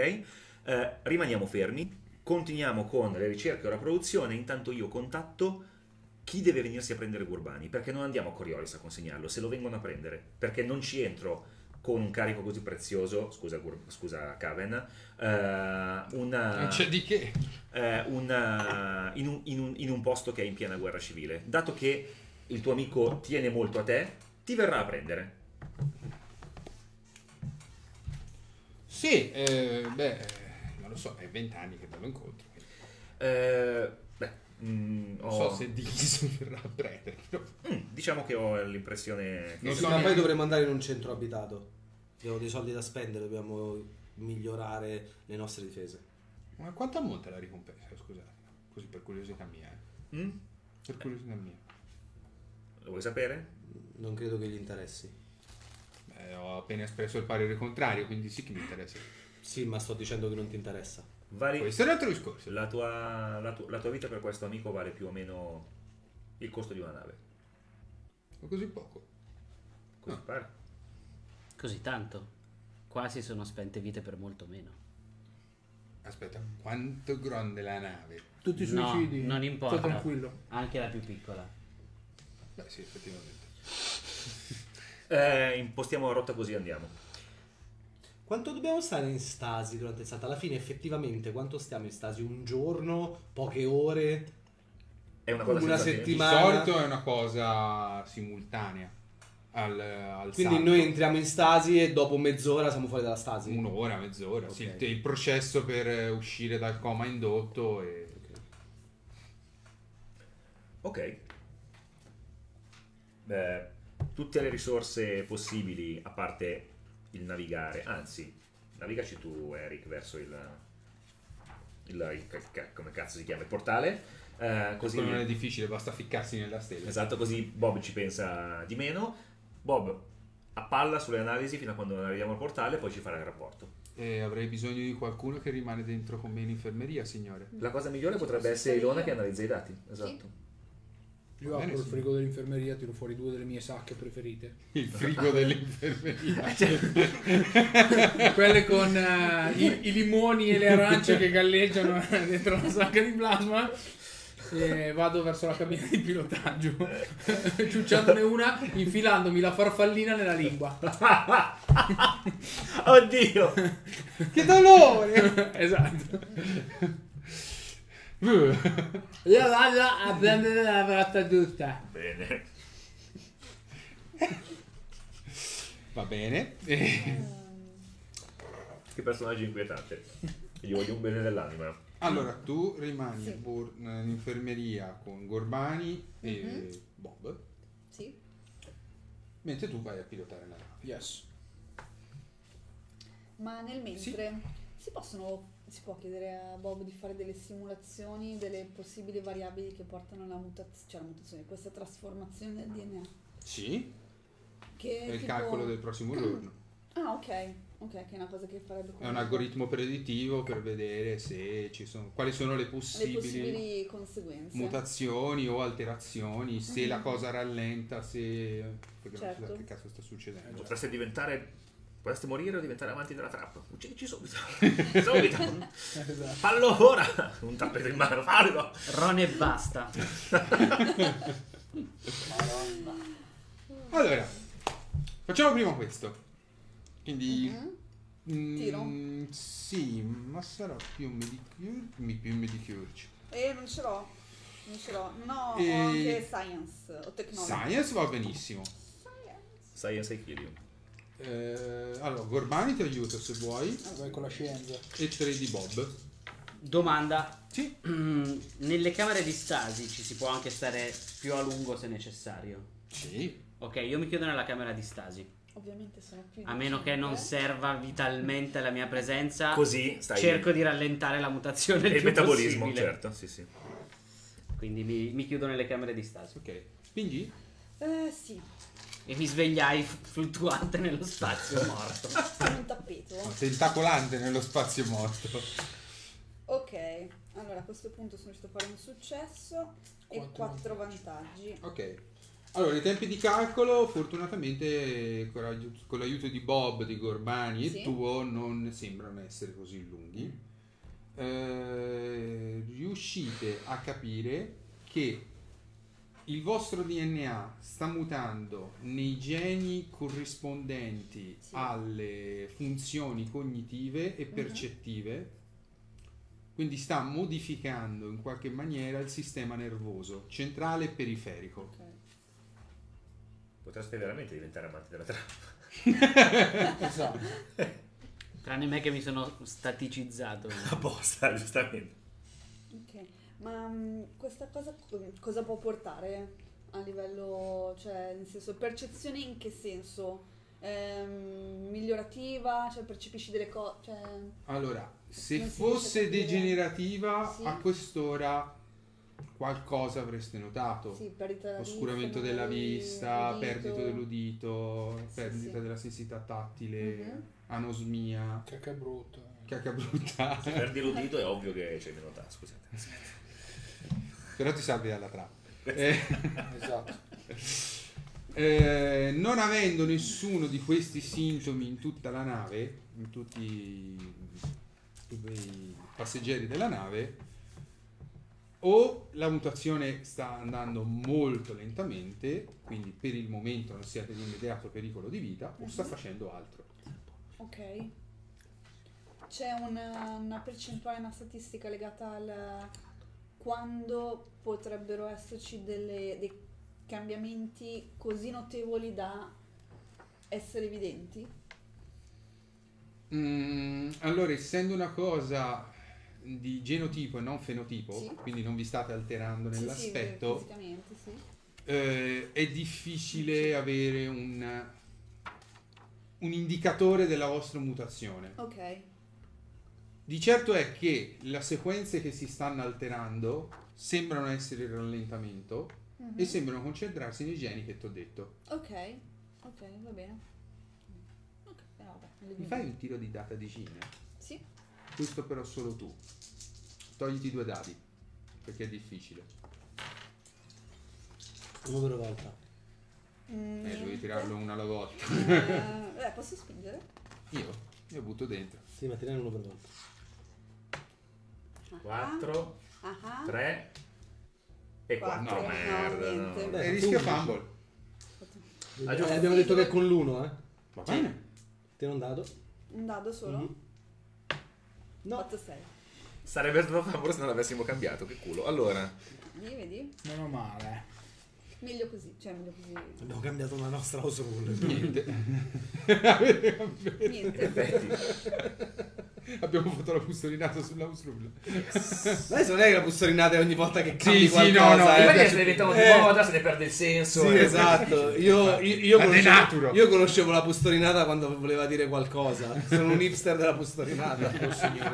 [SPEAKER 5] Eh, rimaniamo fermi, continuiamo con le ricerche o la produzione, intanto io contatto chi deve venirsi a prendere Gurbani, perché non andiamo a Coriolis a consegnarlo, se lo vengono a prendere, perché non ci entro con un carico così prezioso, scusa, scusa Caven, eh, una,
[SPEAKER 2] c'è di che.
[SPEAKER 5] eh, una- in, un, in un- in un posto che è in piena guerra civile. Dato che il tuo amico tiene molto a te, ti verrà a prendere.
[SPEAKER 2] Sì, eh, beh, non lo so, è vent'anni che te lo incontro.
[SPEAKER 5] Eh, beh, mm,
[SPEAKER 2] Non
[SPEAKER 5] ho-
[SPEAKER 2] so se Dixon verrà a prendere. però-
[SPEAKER 5] Mm, diciamo che ho l'impressione che
[SPEAKER 2] Non so
[SPEAKER 4] ma poi dovremmo andare in un centro abitato. Abbiamo dei soldi da spendere, dobbiamo migliorare le nostre difese.
[SPEAKER 2] Ma quanto ammonta la ricompensa? Scusate, così per curiosità mia. eh.
[SPEAKER 5] Mm?
[SPEAKER 2] Per curiosità mia.
[SPEAKER 5] Lo vuoi sapere?
[SPEAKER 4] Non credo che gli interessi.
[SPEAKER 2] Beh, ho appena espresso il parere contrario, quindi sì che mi interessa.
[SPEAKER 4] Sì, ma sto dicendo che non ti interessa.
[SPEAKER 5] Vali-
[SPEAKER 2] Questo è un altro discorso.
[SPEAKER 5] la, tua, la, tu- la tua vita per questo amico vale più o meno il costo di una nave.
[SPEAKER 2] Ma così poco.
[SPEAKER 5] Così
[SPEAKER 2] Ah.
[SPEAKER 5] pare.
[SPEAKER 1] Così tanto. Qua si sono spente vite per molto meno.
[SPEAKER 2] Aspetta, quanto grande la nave?
[SPEAKER 6] Tutti i
[SPEAKER 1] No,
[SPEAKER 6] suicidi.
[SPEAKER 1] non
[SPEAKER 6] Sto
[SPEAKER 1] importa.
[SPEAKER 6] tranquillo.
[SPEAKER 1] Anche la più piccola.
[SPEAKER 2] Beh sì, effettivamente.
[SPEAKER 5] Eh, impostiamo la rotta così andiamo.
[SPEAKER 4] Quanto dobbiamo stare in stasi durante il salto? Alla fine, effettivamente, quanto stiamo in stasi? Un giorno? Poche ore?
[SPEAKER 5] È una cosa
[SPEAKER 4] Una
[SPEAKER 5] tempo.
[SPEAKER 2] Di
[SPEAKER 4] settimana.
[SPEAKER 2] solito è una cosa simultanea al, al
[SPEAKER 4] Quindi
[SPEAKER 2] salto.
[SPEAKER 4] noi entriamo in stasi e dopo mezz'ora siamo fuori dalla stasi.
[SPEAKER 2] Un'ora, mezz'ora. Sì,
[SPEAKER 4] Ok.
[SPEAKER 2] il, il processo per eh, uscire dal coma indotto e...
[SPEAKER 5] Ok. Beh, tutte le risorse possibili, a parte il navigare, anzi, navigaci tu, Eric, verso il, il, il- come cazzo si chiama, il portale. eh, così,
[SPEAKER 2] non è difficile, basta ficcarsi nella stella.
[SPEAKER 5] esatto, così Bob ci pensa di meno. Bob appalla sulle analisi fino a quando non arriviamo al portale, poi ci farà il rapporto.
[SPEAKER 2] E avrei bisogno di qualcuno che rimane dentro con me in infermeria, signore.
[SPEAKER 5] La cosa migliore potrebbe essere Ilona
[SPEAKER 3] io?
[SPEAKER 5] che analizza i dati. Esatto.
[SPEAKER 6] Io
[SPEAKER 2] Va bene,
[SPEAKER 6] apro il
[SPEAKER 2] sì.
[SPEAKER 6] frigo dell'infermeria, tiro fuori due delle mie sacche preferite.
[SPEAKER 2] Il frigo dell'infermeria.
[SPEAKER 6] Quelle con eh, i, i limoni e le arance che galleggiano dentro la sacca di plasma. E vado verso la cabina di pilotaggio, ciucciandone una, infilandomi la farfallina nella lingua.
[SPEAKER 5] Oddio!
[SPEAKER 2] che dolore!
[SPEAKER 6] esatto. Io vado a prendere la vratta giusta.
[SPEAKER 5] Bene.
[SPEAKER 2] Va bene.
[SPEAKER 5] Che personaggio inquietante. Gli voglio un bene dell'anima.
[SPEAKER 2] Allora, tu rimani
[SPEAKER 3] Sì.
[SPEAKER 2] in infermeria con Gorbani e
[SPEAKER 3] Mhm.
[SPEAKER 2] Bob,
[SPEAKER 3] Sì.
[SPEAKER 2] mentre tu vai a pilotare la nave.
[SPEAKER 6] Yes.
[SPEAKER 3] Ma nel mentre si possono si può chiedere a Bob di fare delle simulazioni delle possibili variabili che portano alla mutazione, cioè mutazione, questa trasformazione del DNA.
[SPEAKER 2] Sì,
[SPEAKER 3] Che
[SPEAKER 2] è il
[SPEAKER 3] tipo-
[SPEAKER 2] calcolo del prossimo giorno.
[SPEAKER 3] Ah, ok. Ok, che è una cosa che farebbe
[SPEAKER 2] È un algoritmo predittivo per vedere se ci sono, quali sono le
[SPEAKER 3] le
[SPEAKER 2] possibili,
[SPEAKER 3] possibili conseguenze.
[SPEAKER 2] mutazioni o alterazioni, se
[SPEAKER 3] Mhm.
[SPEAKER 2] la cosa rallenta, se... perché non si sa
[SPEAKER 3] Certo.
[SPEAKER 2] che cazzo sta succedendo.
[SPEAKER 5] Potreste diventare. Potreste morire o diventare amanti della trappola. Uccidici subito. subito.
[SPEAKER 6] Esatto.
[SPEAKER 5] Fallo ora. Un tappeto in mano, fallo.
[SPEAKER 1] Ron e basta.
[SPEAKER 2] Allora, facciamo prima questo. Quindi...
[SPEAKER 3] Mhm.
[SPEAKER 2] mm,
[SPEAKER 3] Tiro?
[SPEAKER 2] sì, ma sarà più medicure, mi- più medicure.
[SPEAKER 3] E non ce l'ho. Non ce l'ho. No,
[SPEAKER 2] E-
[SPEAKER 3] ho anche science o technology.
[SPEAKER 2] Science va benissimo.
[SPEAKER 5] Science e Kirium.
[SPEAKER 2] Eh, allora, Gorbani ti aiuta se vuoi.
[SPEAKER 6] Vai con la scienza.
[SPEAKER 2] E 3 di Bob.
[SPEAKER 1] Domanda.
[SPEAKER 2] Sì.
[SPEAKER 1] Mm, Nelle camere di stasi ci si può anche stare più a lungo se necessario.
[SPEAKER 2] Sì.
[SPEAKER 1] Ok, io mi chiudo nella camera di stasi.
[SPEAKER 3] Ovviamente sono più
[SPEAKER 1] A meno che non
[SPEAKER 3] cinque.
[SPEAKER 1] serva vitalmente la mia presenza,
[SPEAKER 5] Così stai.
[SPEAKER 1] cerco di rallentare la mutazione
[SPEAKER 5] E il
[SPEAKER 1] più
[SPEAKER 5] metabolismo,
[SPEAKER 1] possibile.
[SPEAKER 5] certo. Sì, sì.
[SPEAKER 1] Quindi mi, mi chiudo nelle camere di stasi.
[SPEAKER 2] Ok. Spingi?
[SPEAKER 3] Eh sì,
[SPEAKER 1] E mi svegliai fluttuante nello spazio morto.
[SPEAKER 3] sono un tappeto.
[SPEAKER 2] Tentacolante nello spazio morto.
[SPEAKER 3] Ok, allora a questo punto sono riuscito a fare un successo e
[SPEAKER 6] Quattro
[SPEAKER 3] quattro vantaggi.
[SPEAKER 2] Ok. Allora, i tempi di calcolo, fortunatamente, con l'aiuto, di Bob, di Gorbani
[SPEAKER 3] Sì.
[SPEAKER 2] e tuo, non sembrano essere così lunghi. Eh, riuscite a capire che il vostro DNA sta mutando nei geni corrispondenti
[SPEAKER 3] Sì.
[SPEAKER 2] alle funzioni cognitive e
[SPEAKER 3] Mhm.
[SPEAKER 2] percettive, quindi sta modificando in qualche maniera il sistema nervoso centrale e periferico.
[SPEAKER 3] Ok.
[SPEAKER 5] Potreste veramente diventare amanti della trappola.
[SPEAKER 6] Esatto.
[SPEAKER 1] Tranne me che mi sono staticizzato.
[SPEAKER 5] Apposta, giustamente.
[SPEAKER 3] Ok, ma mm, questa cosa co- cosa può portare a livello, cioè nel senso percezione in che senso? Ehm, migliorativa, cioè percepisci delle cose, cioè...
[SPEAKER 2] Allora, se fosse degenerativa,
[SPEAKER 3] Sì.
[SPEAKER 2] a quest'ora qualcosa avreste notato.
[SPEAKER 3] Sì, perdita
[SPEAKER 2] Oscuramento
[SPEAKER 3] vista,
[SPEAKER 2] della vista,
[SPEAKER 3] udito.
[SPEAKER 2] perdita dell'udito,
[SPEAKER 3] Sì,
[SPEAKER 2] perdita
[SPEAKER 3] sì.
[SPEAKER 2] della sensibilità tattile,
[SPEAKER 3] Mhm.
[SPEAKER 2] anosmia,
[SPEAKER 6] Cacca è brutto.
[SPEAKER 2] cacca brutta.
[SPEAKER 5] Se perdi l'udito è ovvio che c'è meno tasto. Scusate.
[SPEAKER 2] Però ti salvi dalla trappola. Eh,
[SPEAKER 6] Esatto.
[SPEAKER 2] eh, non avendo nessuno di questi sintomi in tutta la nave, in tutti i passeggeri della nave, o la mutazione sta andando molto lentamente, quindi per il momento non siete in immediato pericolo di vita, o sta
[SPEAKER 3] Mhm.
[SPEAKER 2] facendo altro.
[SPEAKER 3] Ok. C'è una, una percentuale, una statistica legata al quando potrebbero esserci delle- dei cambiamenti così notevoli da essere evidenti?
[SPEAKER 2] Mm, allora, essendo una cosa di genotipo e non fenotipo,
[SPEAKER 3] Sì.
[SPEAKER 2] quindi non vi state alterando
[SPEAKER 3] Sì,
[SPEAKER 2] nell'aspetto,
[SPEAKER 3] sì.
[SPEAKER 2] eh, è difficile avere un, un indicatore della vostra mutazione.
[SPEAKER 3] Ok.
[SPEAKER 2] Di certo è che le sequenze che si stanno alterando sembrano essere in rallentamento
[SPEAKER 3] Mhm.
[SPEAKER 2] e sembrano concentrarsi nei geni che ti ho detto.
[SPEAKER 3] Ok, ok, va bene. Ok, eh, vabbè,
[SPEAKER 2] Mi fai un tiro di data di Cine?
[SPEAKER 3] Sì.
[SPEAKER 2] Questo però solo tu. Togliti due dadi, perché è difficile.
[SPEAKER 4] Uno per volta.
[SPEAKER 3] Mm,
[SPEAKER 2] Eh, devi tirarlo una alla volta.
[SPEAKER 3] Eh, eh, posso spingere?
[SPEAKER 2] Io? Io butto dentro.
[SPEAKER 4] Sì, ma tirare uno per volta.
[SPEAKER 5] 4,
[SPEAKER 3] Ah, ah.
[SPEAKER 5] 3 e 4.
[SPEAKER 3] Quattro.
[SPEAKER 5] No,
[SPEAKER 3] No,
[SPEAKER 5] merda. no.
[SPEAKER 3] niente.
[SPEAKER 4] Beh,
[SPEAKER 2] E rischia fumble.
[SPEAKER 5] Ah,
[SPEAKER 4] Eh, abbiamo detto che è con l'uno, eh.
[SPEAKER 2] Va bene.
[SPEAKER 4] Tira un dado.
[SPEAKER 3] Un dado solo?
[SPEAKER 4] Mhm. No.
[SPEAKER 3] 8-6.
[SPEAKER 5] Sarebbe stato famoso se non l'avessimo cambiato, che culo. Allora,
[SPEAKER 3] Vedi, vedi?
[SPEAKER 6] Meno male.
[SPEAKER 3] Meglio così, cioè meglio così.
[SPEAKER 4] Abbiamo cambiato una nostra house rule.
[SPEAKER 2] Niente.
[SPEAKER 3] Niente.
[SPEAKER 2] Abbiamo fatto la pustolinata sull'house rule.
[SPEAKER 4] Adesso non è che la pustolinate ogni volta che cambi
[SPEAKER 2] sì,
[SPEAKER 4] qualcosa.
[SPEAKER 2] no, no,
[SPEAKER 4] eh.
[SPEAKER 5] Prima
[SPEAKER 2] piace-
[SPEAKER 5] che se diventano di
[SPEAKER 4] Eh.
[SPEAKER 5] moda se ne perde il senso.
[SPEAKER 4] Sì,
[SPEAKER 5] eh.
[SPEAKER 4] esatto. Io, io, io conoscevo, io conoscevo la pustolinata quando voleva dire qualcosa. Sono un hipster della pustolinata.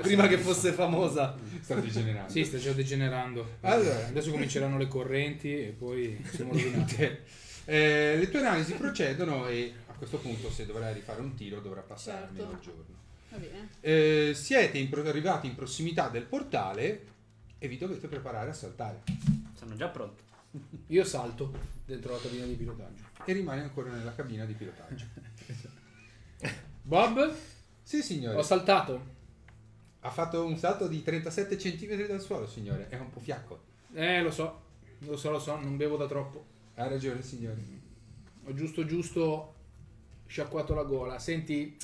[SPEAKER 4] Prima che fosse famosa.
[SPEAKER 2] Sta degenerando.
[SPEAKER 6] Sì, sta già degenerando.
[SPEAKER 2] Allora.
[SPEAKER 6] Adesso cominceranno le correnti e poi siamo rovinati.
[SPEAKER 2] Eh, le tue analisi procedono e a questo punto se dovrai rifare un tiro dovrà passare
[SPEAKER 3] Certo.
[SPEAKER 2] almeno il giorno.
[SPEAKER 3] Va bene.
[SPEAKER 2] Eh, siete in pro- arrivati in prossimità del portale e vi dovete preparare a saltare.
[SPEAKER 1] Sono già pronto.
[SPEAKER 6] Io salto dentro la cabina di pilotaggio.
[SPEAKER 2] E rimani ancora nella cabina di pilotaggio.
[SPEAKER 6] Bob,
[SPEAKER 2] Sì, signore.
[SPEAKER 6] ho saltato.
[SPEAKER 2] Ha fatto un salto di 37 cm dal suolo, signore. È un po' fiacco.
[SPEAKER 6] Eh, lo so. Lo so, lo so, non bevo da troppo.
[SPEAKER 2] Ha ragione, signore.
[SPEAKER 6] Ho giusto giusto sciacquato la gola. Senti,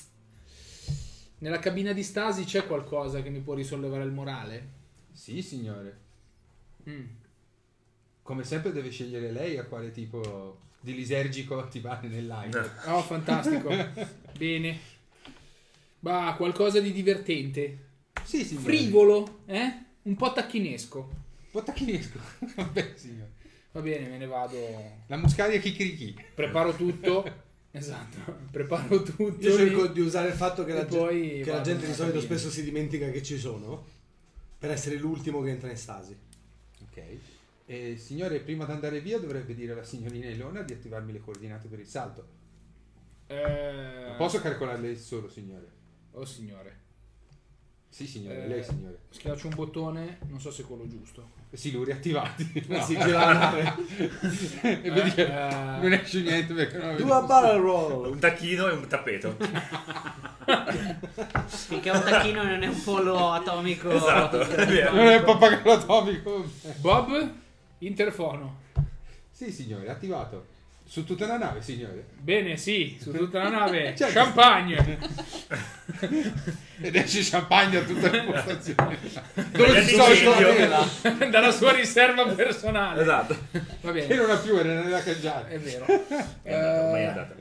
[SPEAKER 6] nella cabina di stasi c'è qualcosa che mi può risollevare il morale?
[SPEAKER 2] Sì, signore.
[SPEAKER 6] Mm.
[SPEAKER 2] Come sempre deve scegliere lei a quale tipo di lisergico attivare nell'aereo.
[SPEAKER 6] Oh, fantastico. Bene. Bah, qualcosa di divertente.
[SPEAKER 2] Sì, signore.
[SPEAKER 6] Frivolo, eh? Un po' tacchinesco.
[SPEAKER 2] Un po' tacchinesco. Vabbè, signore.
[SPEAKER 6] Va bene, me ne vado.
[SPEAKER 2] La muscaria chicchirichi.
[SPEAKER 6] Preparo tutto. Esatto, preparo tutto.
[SPEAKER 4] Io cerco
[SPEAKER 6] lì.
[SPEAKER 4] di usare il fatto che, la, ge-
[SPEAKER 6] poi
[SPEAKER 4] che la gente di solito spesso si dimentica che ci sono. Per essere l'ultimo che entra in stasi.
[SPEAKER 2] Ok. E, signore, prima di andare via dovrebbe dire alla signorina Ilona di attivarmi le coordinate per il salto.
[SPEAKER 6] Eh...
[SPEAKER 2] Non posso calcolarle solo, signore.
[SPEAKER 6] Oh signore.
[SPEAKER 2] Sì, signore,
[SPEAKER 6] Eh,
[SPEAKER 2] lei, signore.
[SPEAKER 6] Schiaccio un bottone, non so se è quello giusto.
[SPEAKER 2] Siluri attivati. No.
[SPEAKER 4] Si gira la nave.
[SPEAKER 2] e vedi che
[SPEAKER 6] Eh,
[SPEAKER 2] non esce niente perché non
[SPEAKER 4] Do a barrel roll.
[SPEAKER 5] Un tacchino e un tappeto.
[SPEAKER 1] Finché un tacchino non è un pollo atomico.
[SPEAKER 5] Esatto.
[SPEAKER 2] Non è il pappagallo atomico.
[SPEAKER 6] Bob, interfono.
[SPEAKER 2] Sì, signore, attivato. Su tutta la nave, signore.
[SPEAKER 6] Bene, sì, su tutta la nave.
[SPEAKER 2] Certo.
[SPEAKER 6] Champagne.
[SPEAKER 2] Ed esce champagne a tutta l'impostazione.
[SPEAKER 5] Dove sono io?
[SPEAKER 6] Dalla sua riserva personale.
[SPEAKER 5] Esatto.
[SPEAKER 6] Va
[SPEAKER 2] Che
[SPEAKER 6] bene,
[SPEAKER 2] non ha più, era nella caggiata.
[SPEAKER 6] è vero.
[SPEAKER 5] È andata, ormai è andata.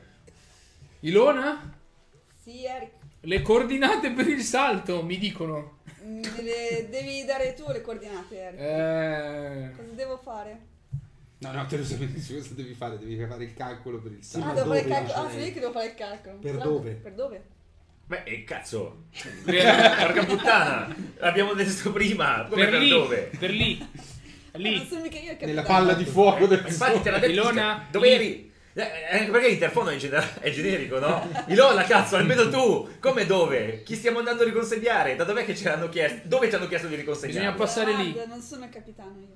[SPEAKER 6] Ilona,
[SPEAKER 3] Sì, Eric.
[SPEAKER 6] le coordinate per il salto mi dicono.
[SPEAKER 3] mm, le- devi dare tu le coordinate, Eric.
[SPEAKER 6] Eh,
[SPEAKER 3] Cosa devo fare?
[SPEAKER 2] No, no, te lo so benissimo cosa devi fare. Devi fare il calcolo per il
[SPEAKER 4] Sì,
[SPEAKER 3] ah, devo fare il calcolo. Ah, io che devo fare il calcolo.
[SPEAKER 4] Per
[SPEAKER 3] Però-
[SPEAKER 4] dove?
[SPEAKER 3] Per dove?
[SPEAKER 5] Beh, e cazzo.
[SPEAKER 6] per,
[SPEAKER 5] Porca puttana. L'abbiamo detto prima. Come
[SPEAKER 6] per
[SPEAKER 5] per,
[SPEAKER 6] lì,
[SPEAKER 5] dove?
[SPEAKER 6] per lì,
[SPEAKER 3] non
[SPEAKER 6] lì.
[SPEAKER 3] sono mica io il capitano.
[SPEAKER 2] Nella palla di fuoco del
[SPEAKER 5] Infatti te l'ha detto.
[SPEAKER 6] Ilona,
[SPEAKER 5] Dove eri? Eh, Anche perché l'interfono è, in gener- è generico, no? Ilona, cazzo, almeno tu! Come dove? Chi stiamo andando a riconsegnare? Da dov'è che ce l'hanno chiesto? Dove ci hanno chiesto di riconsegnare?
[SPEAKER 6] Bisogna passare lì.
[SPEAKER 3] Non sono il capitano io.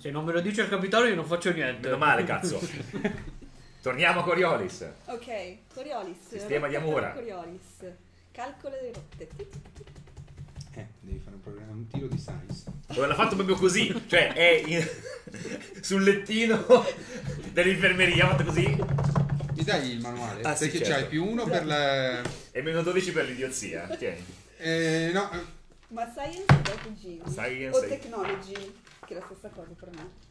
[SPEAKER 1] Se non me lo dice il capitano, io non faccio niente.
[SPEAKER 5] meno male, cazzo. Torniamo a Coriolis.
[SPEAKER 3] Ok, Coriolis.
[SPEAKER 5] Sistema di
[SPEAKER 3] per Coriolis. Calcolo le rotte.
[SPEAKER 2] Eh, devi fare un, programma, un tiro di science.
[SPEAKER 5] Dove l'ha fatto proprio così, cioè è in- sul lettino dell'infermeria, ha fatto così,
[SPEAKER 2] Mi dai il manuale?
[SPEAKER 5] Ah, sì,
[SPEAKER 2] Perché
[SPEAKER 5] certo.
[SPEAKER 2] c'hai più uno per la...
[SPEAKER 5] e meno 12 per l'idiozia. Tieni.
[SPEAKER 2] Eh, no,
[SPEAKER 3] Ma science o RPG?
[SPEAKER 5] Science
[SPEAKER 3] O
[SPEAKER 5] è-
[SPEAKER 3] technology? Che è la stessa cosa per me.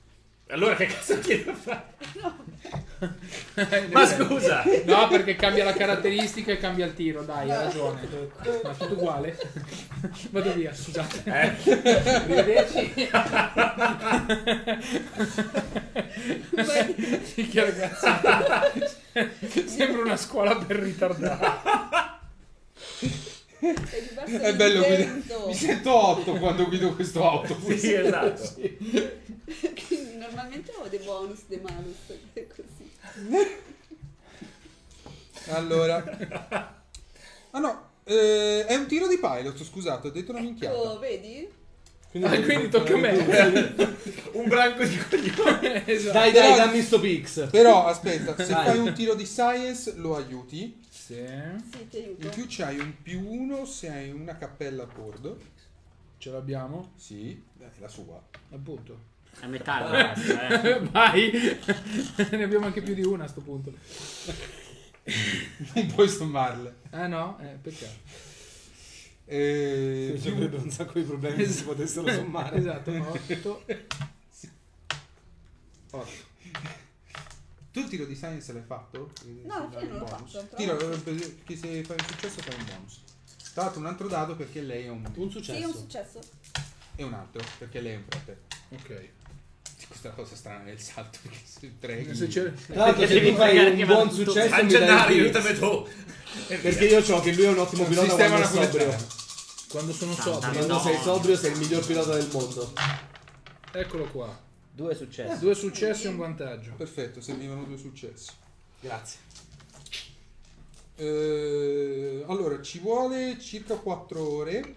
[SPEAKER 5] Allora che cazzo chiedo a fare? Ma scusa!
[SPEAKER 6] No, perché cambia la caratteristica e cambia il tiro, dai, hai ragione. Ma tutto uguale. Vado via, scusate.
[SPEAKER 5] Eh?
[SPEAKER 6] Arrivederci. Che ragazzi. Sembra una scuola per ritardati.
[SPEAKER 3] È
[SPEAKER 2] bello, mi,
[SPEAKER 3] l'intento.
[SPEAKER 2] mi sento 8 quando guido questo autobus.
[SPEAKER 5] Sì, esatto.
[SPEAKER 3] Quindi normalmente ho dei bonus, dei malus. è Così.
[SPEAKER 2] Allora... Ah no, eh, è un tiro di pilot, scusate, ho detto una minchiata.
[SPEAKER 3] Ecco, vedi?
[SPEAKER 6] Ah, quindi tocca a me.
[SPEAKER 5] Un branco di coglioni.
[SPEAKER 6] esatto.
[SPEAKER 4] Dai, dai, dammi sto pix.
[SPEAKER 2] Però aspetta, se
[SPEAKER 4] Vai.
[SPEAKER 2] fai un tiro di science lo aiuti.
[SPEAKER 6] Sì.
[SPEAKER 3] Sì, ti aiuto.
[SPEAKER 2] In più c'hai un più uno se hai una cappella a bordo.
[SPEAKER 6] Ce l'abbiamo?
[SPEAKER 2] Sì, è la sua.
[SPEAKER 6] Appunto.
[SPEAKER 1] A metà basta, eh.
[SPEAKER 6] Vai. ne abbiamo anche più di una a sto punto.
[SPEAKER 2] Non puoi sommarle.
[SPEAKER 6] Ah no? Eh, peccato.
[SPEAKER 2] Eh,
[SPEAKER 4] Ci avrebbe un sacco di problemi se si potessero sommare.
[SPEAKER 6] Esatto, 8.
[SPEAKER 2] Tu il tiro di science l'hai fatto?
[SPEAKER 3] No, alla fine non l'ho fatto,
[SPEAKER 2] Tiro, eh, perché se fai un successo fai un bonus. Tra l'altro un altro dado perché lei è un...
[SPEAKER 4] Un
[SPEAKER 3] Sì, un
[SPEAKER 4] successo.
[SPEAKER 3] successo.
[SPEAKER 2] E un altro perché lei è un prete.
[SPEAKER 6] Ok.
[SPEAKER 2] Questa cosa strana nel salto perché se tre...
[SPEAKER 6] Se c'è...
[SPEAKER 4] Tra l'altro, se
[SPEAKER 1] Devi
[SPEAKER 4] tu fai un
[SPEAKER 1] che
[SPEAKER 4] buon successo, mi dai
[SPEAKER 5] Angennario,
[SPEAKER 4] il pix.
[SPEAKER 5] aiutami tu.
[SPEAKER 4] Perché io so che lui è un ottimo pilota
[SPEAKER 2] sistema
[SPEAKER 4] quando è sobrio.
[SPEAKER 6] Quando sono sobrio.
[SPEAKER 4] Quando sei sobrio sei il miglior pilota del mondo.
[SPEAKER 6] Eccolo qua.
[SPEAKER 1] Due successi.
[SPEAKER 6] Due successi e un vantaggio.
[SPEAKER 2] Perfetto, servivano due successi.
[SPEAKER 4] Grazie.
[SPEAKER 2] Eh, allora, ci vuole circa 4 ore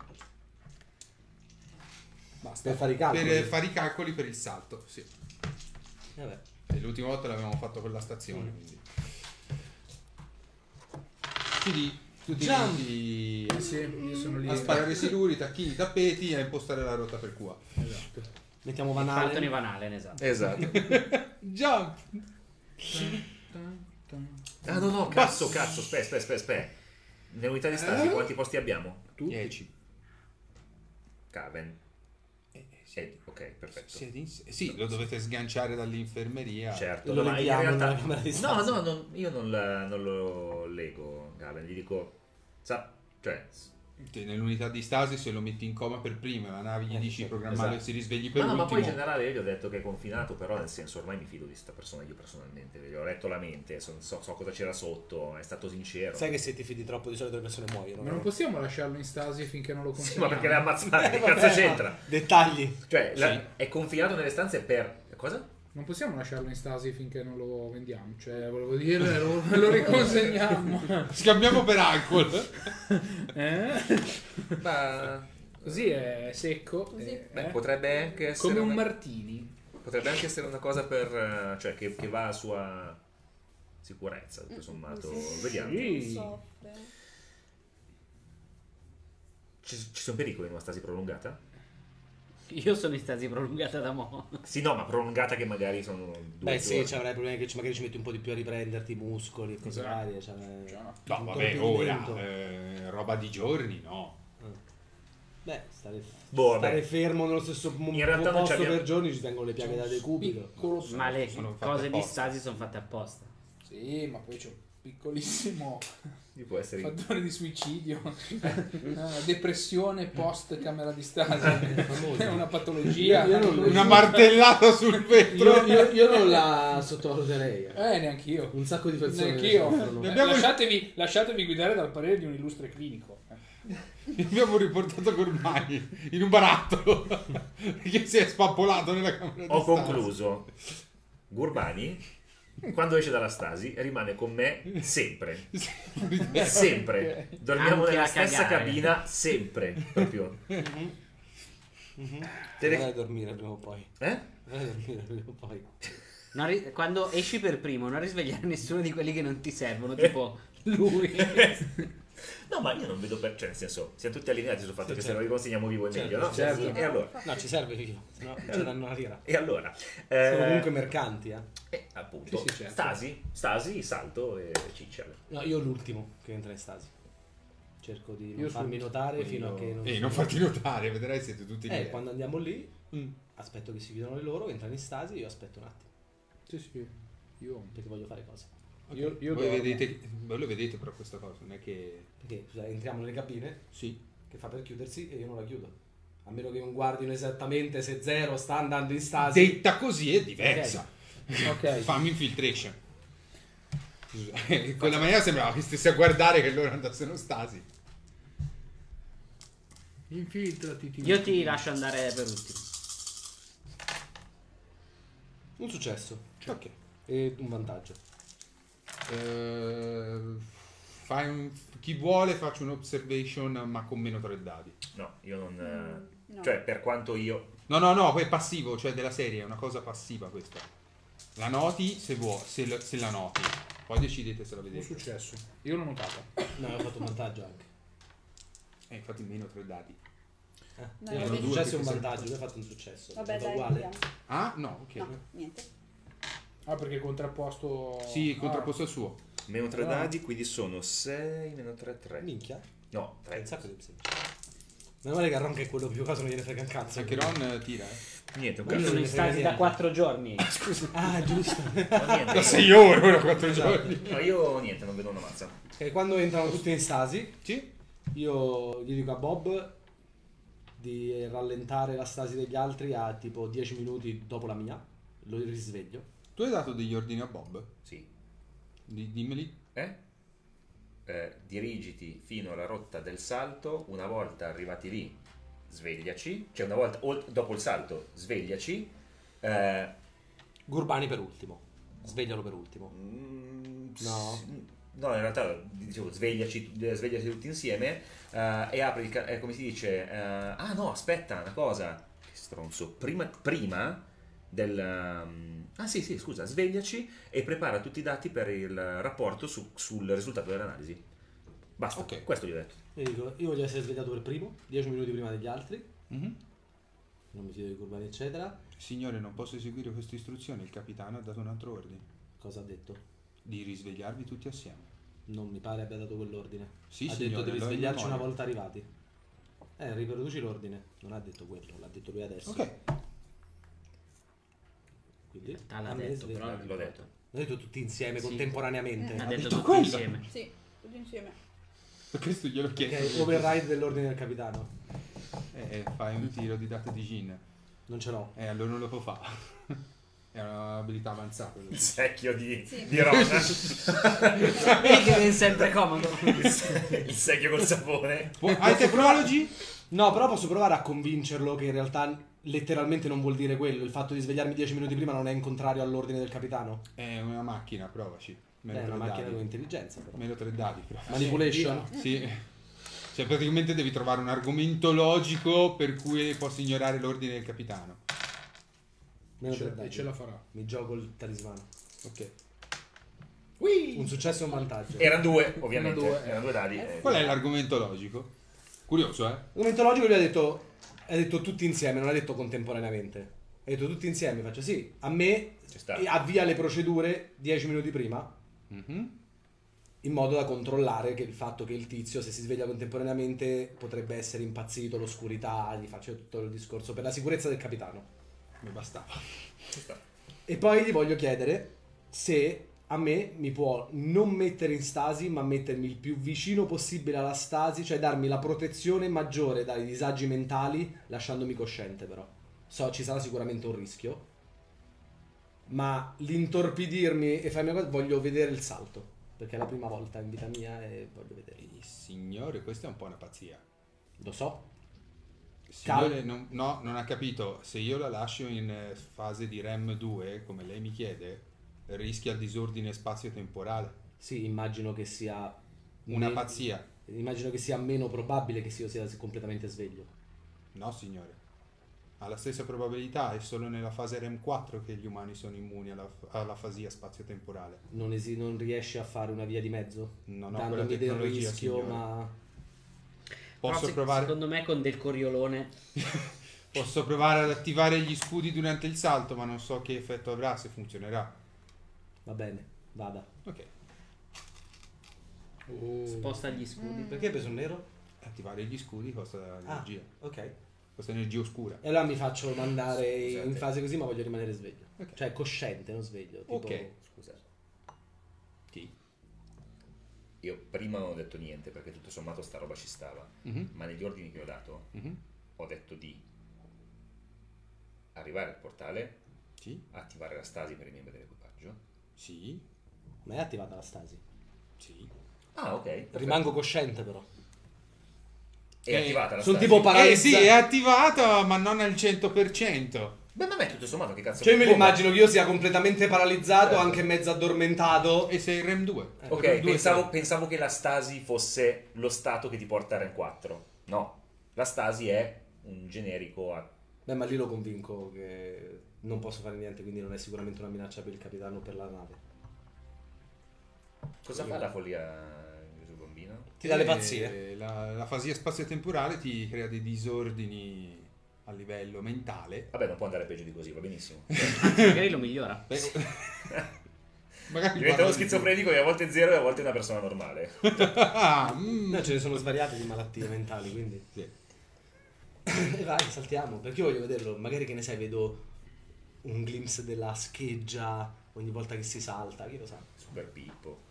[SPEAKER 4] Basta. Per fare i calcoli.
[SPEAKER 2] per fare i calcoli per il salto. Sì.
[SPEAKER 4] Vabbè.
[SPEAKER 2] E l'ultima volta l'avevamo fatto con la stazione. Quindi. Quindi tu ti
[SPEAKER 4] Già.
[SPEAKER 2] metti
[SPEAKER 6] Eh sì, lì.
[SPEAKER 2] a sparare siluri, tacchini, tappeti e a impostare la rotta per qua.
[SPEAKER 6] Esatto.
[SPEAKER 4] Mettiamo
[SPEAKER 1] Partono i
[SPEAKER 4] Van
[SPEAKER 1] Van Halen, esatto.
[SPEAKER 5] Esatto.
[SPEAKER 2] Jump!
[SPEAKER 5] Ah no no, cazzo, cazzo, aspetta, aspetta, aspetta, aspetta. Nelle unità di stasi quanti posti abbiamo?
[SPEAKER 2] 10.
[SPEAKER 5] Caven. Eh, ok, perfetto.
[SPEAKER 2] Siete in- Sì, lo dovete sganciare dall'infermeria.
[SPEAKER 5] Certo,
[SPEAKER 4] Lo
[SPEAKER 5] ma in realtà...
[SPEAKER 4] camera di
[SPEAKER 5] No, no, non- io non, la- non lo leggo, Gaven, gli dico... Sa, cioè,
[SPEAKER 2] Nell'unità di stasi se lo metti in coma per prima, la nave gli
[SPEAKER 4] Eh,
[SPEAKER 2] dici
[SPEAKER 4] sì,
[SPEAKER 2] programmarlo
[SPEAKER 5] esatto.
[SPEAKER 2] e si risvegli per
[SPEAKER 5] no, no, ma poi in
[SPEAKER 2] l'ultimo.
[SPEAKER 5] generale io gli ho detto che è confinato, però nel senso ormai mi fido di questa persona io personalmente, gli ho letto la mente, so, so- so cosa c'era sotto, è stato sincero.
[SPEAKER 4] Sai che se ti fidi troppo di solito le persone muoiono.
[SPEAKER 6] Ma non
[SPEAKER 4] no?
[SPEAKER 6] possiamo lasciarlo in stasi finché non lo
[SPEAKER 5] Sì,
[SPEAKER 6] consegniamo.
[SPEAKER 5] ma perché l'hai ammazzato, che cazzo c'entra?
[SPEAKER 4] Dettagli.
[SPEAKER 5] Cioè, la-
[SPEAKER 2] Sì.
[SPEAKER 5] è confinato nelle stanze per... Cosa?
[SPEAKER 6] Non possiamo lasciarlo in stasi finché non lo vendiamo. Cioè, volevo dire, lo, lo riconsegniamo.
[SPEAKER 2] Scambiamo per alcol.
[SPEAKER 6] Eh?
[SPEAKER 5] Ma...
[SPEAKER 6] Così è secco.
[SPEAKER 3] Così.
[SPEAKER 6] eh,
[SPEAKER 5] Beh,
[SPEAKER 6] eh.
[SPEAKER 5] potrebbe anche essere...
[SPEAKER 6] Come un
[SPEAKER 5] una-
[SPEAKER 6] martini.
[SPEAKER 5] Potrebbe anche essere una cosa per... cioè, che, che va a sua sicurezza, tutto sommato.
[SPEAKER 3] Sì.
[SPEAKER 5] Vediamo.
[SPEAKER 6] Sì.
[SPEAKER 3] Soffre.
[SPEAKER 5] Ci, ci sono pericoli in una stasi prolungata?
[SPEAKER 1] Io sono in stasi prolungata da mo'.
[SPEAKER 5] Sì, no, ma prolungata che magari sono due
[SPEAKER 4] Beh, sì, ci avrai problemi che ci- magari ci metti un po' di più a riprenderti i muscoli e cose
[SPEAKER 6] Esatto.
[SPEAKER 4] varie. Cioè,
[SPEAKER 6] Già.
[SPEAKER 2] No,
[SPEAKER 4] un
[SPEAKER 2] vabbè, ora. eh, roba di giorni, no.
[SPEAKER 4] Beh, stare,
[SPEAKER 5] Boh,
[SPEAKER 4] stare fermo nello stesso mo-
[SPEAKER 5] In realtà non
[SPEAKER 4] posto per giorni ci tengono le piaghe da decubito.
[SPEAKER 6] Piccolo
[SPEAKER 1] Ma le cose di stasi sono fatte apposta.
[SPEAKER 6] Sì, ma poi c'è un piccolissimo
[SPEAKER 5] può essere...
[SPEAKER 6] fattore di suicidio. Eh, depressione post camera di stasi.
[SPEAKER 4] Famoso.
[SPEAKER 6] È una patologia.
[SPEAKER 4] Io- io
[SPEAKER 2] Una martellata sul vetro.
[SPEAKER 4] Io, io- io non la sottovaluterei. eh.
[SPEAKER 6] Eh, neanch'io.
[SPEAKER 4] Un sacco di persone
[SPEAKER 6] Neanch'io.
[SPEAKER 4] soffrono.
[SPEAKER 6] Eh,
[SPEAKER 2] abbiamo-
[SPEAKER 6] lasciatevi, lasciatevi guidare dal parere di un illustre clinico. eh.
[SPEAKER 2] Li abbiamo riportato Gormai in un barattolo perché si è spappolato nella camera di
[SPEAKER 5] Ho
[SPEAKER 2] stasi.
[SPEAKER 5] concluso. Gurbani, quando esce dalla stasi, rimane con me sempre. Sempre. Dormiamo
[SPEAKER 1] Anche
[SPEAKER 5] nella stessa
[SPEAKER 1] cagare.
[SPEAKER 5] cabina, sempre. Proprio. Te
[SPEAKER 4] Vai
[SPEAKER 5] le-
[SPEAKER 4] a dormire prima o poi.
[SPEAKER 5] Eh?
[SPEAKER 4] Vai a dormire prima o poi.
[SPEAKER 1] Ri- quando esci per primo, non risvegliare nessuno di quelli che non ti servono, tipo lui.
[SPEAKER 5] No, ma io non vedo per... Cioè, nel senso, siamo tutti allineati sul fatto
[SPEAKER 4] Sì,
[SPEAKER 5] che se
[SPEAKER 4] certo.
[SPEAKER 5] lo riconsegniamo vivo è
[SPEAKER 4] Certo,
[SPEAKER 5] meglio, no?
[SPEAKER 6] certo.
[SPEAKER 5] E allora?
[SPEAKER 4] No, ci serve io. No, ci danno una lira.
[SPEAKER 5] E allora?
[SPEAKER 4] Sono
[SPEAKER 5] Eh,
[SPEAKER 4] comunque mercanti, eh.
[SPEAKER 5] eh, appunto,
[SPEAKER 6] Sì, sì, certo.
[SPEAKER 5] Stasi, Stasi, Salto e Ciccial.
[SPEAKER 4] No, io l'ultimo che entra in stasi. Cerco di non
[SPEAKER 6] Io
[SPEAKER 4] farmi notare fino a
[SPEAKER 5] io-
[SPEAKER 4] che non...
[SPEAKER 2] E non farti notare, vedrai siete tutti lì.
[SPEAKER 4] Eh, quando andiamo lì,
[SPEAKER 2] Mm.
[SPEAKER 4] aspetto che si chiudano le loro, entrano in stasi, io aspetto un attimo,
[SPEAKER 6] Sì, sì. Io,
[SPEAKER 4] perché voglio fare cose.
[SPEAKER 6] Io, io
[SPEAKER 2] voi, vedete, voi lo vedete però questa cosa, non è che...
[SPEAKER 4] Perché scusa, entriamo nelle cabine,
[SPEAKER 2] Sì.
[SPEAKER 4] che fa per chiudersi e io non la chiudo. A meno che non guardino esattamente se Zero sta andando in stasi.
[SPEAKER 2] Detta così è diversa.
[SPEAKER 6] Ok.
[SPEAKER 2] Fammi infiltration. In quella maniera sembrava che stessi a guardare che loro andassero in stasi.
[SPEAKER 6] Infiltrati. ti-
[SPEAKER 1] Io ti lascio andare per ultimo.
[SPEAKER 4] Un successo. Ok. E un vantaggio.
[SPEAKER 2] Eh, fai un- chi vuole faccio un observation ma con meno tre dadi.
[SPEAKER 5] No, io non... eh,
[SPEAKER 3] No.
[SPEAKER 5] Cioè, per quanto io...
[SPEAKER 2] No, no, no, è passivo, cioè della serie, è una cosa passiva questa. La noti se vuoi, se, la- se la noti. Poi decidete se la
[SPEAKER 6] È
[SPEAKER 2] vedete.
[SPEAKER 6] successo. Io l'ho notata.
[SPEAKER 4] No, ho fatto un vantaggio anche.
[SPEAKER 2] Eh, infatti meno tre dati.
[SPEAKER 4] Eh, fatto un successo e un vantaggio, lui ha fatto un successo.
[SPEAKER 3] Vabbè,
[SPEAKER 4] È
[SPEAKER 3] dai,
[SPEAKER 4] uguale.
[SPEAKER 3] vediamo.
[SPEAKER 2] Ah, no, ok.
[SPEAKER 3] No, niente.
[SPEAKER 6] Ah, perché contrapposto...
[SPEAKER 2] Sì,
[SPEAKER 6] Ah,
[SPEAKER 2] contrapposto al suo.
[SPEAKER 5] Meno 3
[SPEAKER 6] Ah.
[SPEAKER 5] dadi, quindi sono 6 meno 3, 3.
[SPEAKER 4] Minchia.
[SPEAKER 5] No,
[SPEAKER 4] È un
[SPEAKER 5] 3.
[SPEAKER 4] sacco di semplice. Meno male che Ron che è quello più cosa non gliene frega un cazzo.
[SPEAKER 2] Anche Ron eh, tira, eh.
[SPEAKER 5] Niente, un
[SPEAKER 4] Ma
[SPEAKER 1] Io
[SPEAKER 5] cazzo.
[SPEAKER 1] sono in stasi da
[SPEAKER 4] niente.
[SPEAKER 1] 4 giorni.
[SPEAKER 4] Ah, giusto.
[SPEAKER 5] No, niente,
[SPEAKER 2] Da
[SPEAKER 5] io-
[SPEAKER 2] 6 ore, ora 4 giorni.
[SPEAKER 5] No, io niente, non vedo una mazza.
[SPEAKER 4] E quando entrano tutti in stasi,
[SPEAKER 2] Sì?
[SPEAKER 4] io gli dico a Bob di rallentare la stasi degli altri a tipo 10 minuti dopo la mia. Lo risveglio.
[SPEAKER 2] Tu hai dato degli ordini a Bob?
[SPEAKER 5] Sì.
[SPEAKER 2] Di- dimmeli.
[SPEAKER 5] Eh? Eh, dirigiti fino alla rotta del salto, una volta arrivati lì, svegliaci, cioè una volta ol- dopo il salto, svegliaci. Eh,
[SPEAKER 4] Gurbani per ultimo. Sveglialo per ultimo.
[SPEAKER 5] mm,
[SPEAKER 4] No.
[SPEAKER 5] s- No, in realtà dicevo svegliaci, eh, svegliaci tutti insieme eh, e apri il ca- eh, come si dice? eh, ah no, aspetta, una cosa. Che stronzo. Prima, prima del... um, ah sì, sì, scusa, svegliaci e prepara tutti i dati per il rapporto su- sul risultato dell'analisi. Basta,
[SPEAKER 2] Ok.
[SPEAKER 5] questo gli ho detto.
[SPEAKER 4] Io dico, io voglio essere svegliato per primo, 10 minuti prima degli altri.
[SPEAKER 2] Mhm.
[SPEAKER 4] Non mi fido di Gurbani, eccetera.
[SPEAKER 2] Signore, non posso eseguire queste istruzioni. Il capitano ha dato un altro ordine.
[SPEAKER 4] Cosa ha detto?
[SPEAKER 2] Di risvegliarvi tutti assieme.
[SPEAKER 4] Non mi pare abbia dato quell'ordine.
[SPEAKER 2] Sì,
[SPEAKER 4] ha
[SPEAKER 2] signore,
[SPEAKER 4] detto di risvegliarci una volta arrivati. Eh, riproduci l'ordine. Non ha detto quello, l'ha detto lui adesso.
[SPEAKER 2] Ok.
[SPEAKER 4] Quindi,
[SPEAKER 1] In realtà l'ha detto, però...
[SPEAKER 5] L'ho
[SPEAKER 1] non
[SPEAKER 5] detto.
[SPEAKER 4] L'ha detto tutti insieme,
[SPEAKER 1] Sì.
[SPEAKER 4] contemporaneamente.
[SPEAKER 1] Ha
[SPEAKER 2] Ha
[SPEAKER 1] detto
[SPEAKER 2] detto
[SPEAKER 1] tutti
[SPEAKER 2] quello.
[SPEAKER 1] insieme.
[SPEAKER 3] Sì, tutti insieme.
[SPEAKER 2] Questo glielo
[SPEAKER 4] Ok,
[SPEAKER 2] chiesto.
[SPEAKER 4] override dell'ordine del capitano.
[SPEAKER 2] Eh, fai un tiro di date di gin.
[SPEAKER 4] Non ce l'ho.
[SPEAKER 2] Eh, allora non lo può fare. È un'abilità avanzata.
[SPEAKER 5] Il secchio di,
[SPEAKER 3] Sì.
[SPEAKER 5] di Ron.
[SPEAKER 1] Vedi che viene sempre comodo.
[SPEAKER 5] il secchio col sapone.
[SPEAKER 2] Hai technology?
[SPEAKER 4] No, però posso provare a convincerlo che in realtà letteralmente non vuol dire quello. Il fatto di svegliarmi 10 minuti prima non è in contrario all'ordine del capitano.
[SPEAKER 2] È una macchina, provaci. Meno
[SPEAKER 4] è una macchina
[SPEAKER 2] dadi.
[SPEAKER 4] con intelligenza, però.
[SPEAKER 2] Meno tre dadi, però.
[SPEAKER 4] Manipulation?
[SPEAKER 2] Sì. Cioè, praticamente devi trovare un argomento logico per cui posso ignorare l'ordine del capitano.
[SPEAKER 4] Meno
[SPEAKER 6] Ce-
[SPEAKER 4] tre
[SPEAKER 6] e
[SPEAKER 4] dadi.
[SPEAKER 6] ce la farà.
[SPEAKER 4] Mi gioco il talismano.
[SPEAKER 2] Ok.
[SPEAKER 4] Un successo e un vantaggio.
[SPEAKER 5] Erano due, ovviamente.
[SPEAKER 6] Erano due.
[SPEAKER 5] Erano due dadi.
[SPEAKER 2] Qual è l'argomento logico? Curioso, eh?
[SPEAKER 4] L'argomento logico lui ha detto, ha detto tutti insieme, non ha detto contemporaneamente. Ha detto tutti insieme, faccio sì, a me e avvia le procedure 10 minuti prima,
[SPEAKER 2] Mhm.
[SPEAKER 4] in modo da controllare che il fatto che il tizio, se si sveglia contemporaneamente, potrebbe essere impazzito, l'oscurità, gli faccio tutto il discorso per la sicurezza del capitano.
[SPEAKER 2] Mi bastava.
[SPEAKER 4] E poi gli voglio chiedere se a me mi può non mettere in stasi, ma mettermi il più vicino possibile alla stasi, cioè darmi la protezione maggiore dai disagi mentali, lasciandomi cosciente però. So, ci sarà sicuramente un rischio, ma l'intorpidirmi e farmi una cosa, voglio vedere il salto, perché è la prima volta in vita mia e voglio vedere.
[SPEAKER 2] Signore, questa è un po' una pazzia.
[SPEAKER 4] Lo so,
[SPEAKER 2] Signore, non, no, non ha capito. Se io la lascio in eh, fase di REM 2, come lei mi chiede, rischia il disordine spazio-temporale.
[SPEAKER 4] sì, immagino che sia...
[SPEAKER 2] Una
[SPEAKER 4] me-
[SPEAKER 2] pazzia.
[SPEAKER 4] Immagino che sia meno probabile che io sia completamente sveglio.
[SPEAKER 2] No, signore. Ha la stessa probabilità, è solo nella fase REM 4 che gli umani sono immuni alla, alla fasia spazio-temporale.
[SPEAKER 4] Non, esi- non riesce a fare una via di mezzo?
[SPEAKER 2] Non ho quella tecnologia,
[SPEAKER 4] rischio,
[SPEAKER 2] signore.
[SPEAKER 4] ma
[SPEAKER 2] Posso
[SPEAKER 1] se-
[SPEAKER 2] provare,
[SPEAKER 1] Secondo me con del coriolone.
[SPEAKER 2] posso provare ad attivare gli scudi durante il salto, ma non so che effetto avrà, se funzionerà.
[SPEAKER 4] Va bene, vada.
[SPEAKER 2] Ok.
[SPEAKER 1] Sposta gli scudi.
[SPEAKER 3] Mm.
[SPEAKER 4] Perché hai preso un nero?
[SPEAKER 2] Attivare gli scudi costa energia.
[SPEAKER 4] ok.
[SPEAKER 2] Costa energia oscura.
[SPEAKER 4] E allora mi faccio mandare
[SPEAKER 5] Scusate.
[SPEAKER 4] in fase così, ma voglio rimanere sveglio.
[SPEAKER 2] Ok.
[SPEAKER 4] Cioè cosciente, non sveglio. Tipo...
[SPEAKER 2] Ok.
[SPEAKER 5] Scusa.
[SPEAKER 2] Chi?
[SPEAKER 5] Io prima non ho detto niente perché tutto sommato sta roba ci stava.
[SPEAKER 2] Mhm,
[SPEAKER 5] Ma negli ordini che ho dato
[SPEAKER 2] mhm.
[SPEAKER 5] ho detto di arrivare al portale,
[SPEAKER 2] Sì,
[SPEAKER 5] attivare la stasi per i membri dell'equipaggio.
[SPEAKER 2] Sì,
[SPEAKER 4] Ma è attivata la stasi.
[SPEAKER 2] sì.
[SPEAKER 5] Ah, ok. perfetto.
[SPEAKER 4] Rimango cosciente però.
[SPEAKER 5] È
[SPEAKER 2] Eh,
[SPEAKER 5] attivata la
[SPEAKER 4] sono
[SPEAKER 5] stasi.
[SPEAKER 4] tipo
[SPEAKER 2] Eh
[SPEAKER 4] paralizzato.
[SPEAKER 2] sì, è attivata, ma non al 100%.
[SPEAKER 5] Beh, ma a me tutto sommato che cazzo
[SPEAKER 4] Cioè io me
[SPEAKER 5] Boh,
[SPEAKER 4] l'immagino che io sia completamente paralizzato,
[SPEAKER 5] Certo.
[SPEAKER 4] anche mezzo addormentato.
[SPEAKER 2] E sei REM 2.
[SPEAKER 5] Ok,
[SPEAKER 2] REM 2
[SPEAKER 5] pensavo, pensavo che la stasi fosse lo stato che ti porta a REM 4. No, la stasi è un generico a...
[SPEAKER 4] Beh, ma lì lo convinco che non posso fare niente, quindi non è sicuramente una minaccia per il capitano o per la nave.
[SPEAKER 5] Cosa fa la follia Gesù Bambino?
[SPEAKER 4] Ti dà le pazzie.
[SPEAKER 2] La, la fasia spazio-temporale ti crea dei disordini a livello mentale.
[SPEAKER 5] Vabbè, non può andare peggio di così, va benissimo.
[SPEAKER 1] Anzi, magari lo migliora.
[SPEAKER 2] Beh, magari
[SPEAKER 5] Diventa uno schizofrenico e a volte è zero e a volte è una persona normale.
[SPEAKER 2] Ah, mm.
[SPEAKER 4] No, ce ne sono svariate di malattie mentali, quindi...
[SPEAKER 2] Sì.
[SPEAKER 4] E vai, saltiamo, perché io voglio vederlo. Magari che ne sai, vedo un glimpse della scheggia ogni volta che si salta, chi lo sa.
[SPEAKER 5] Super Pippo.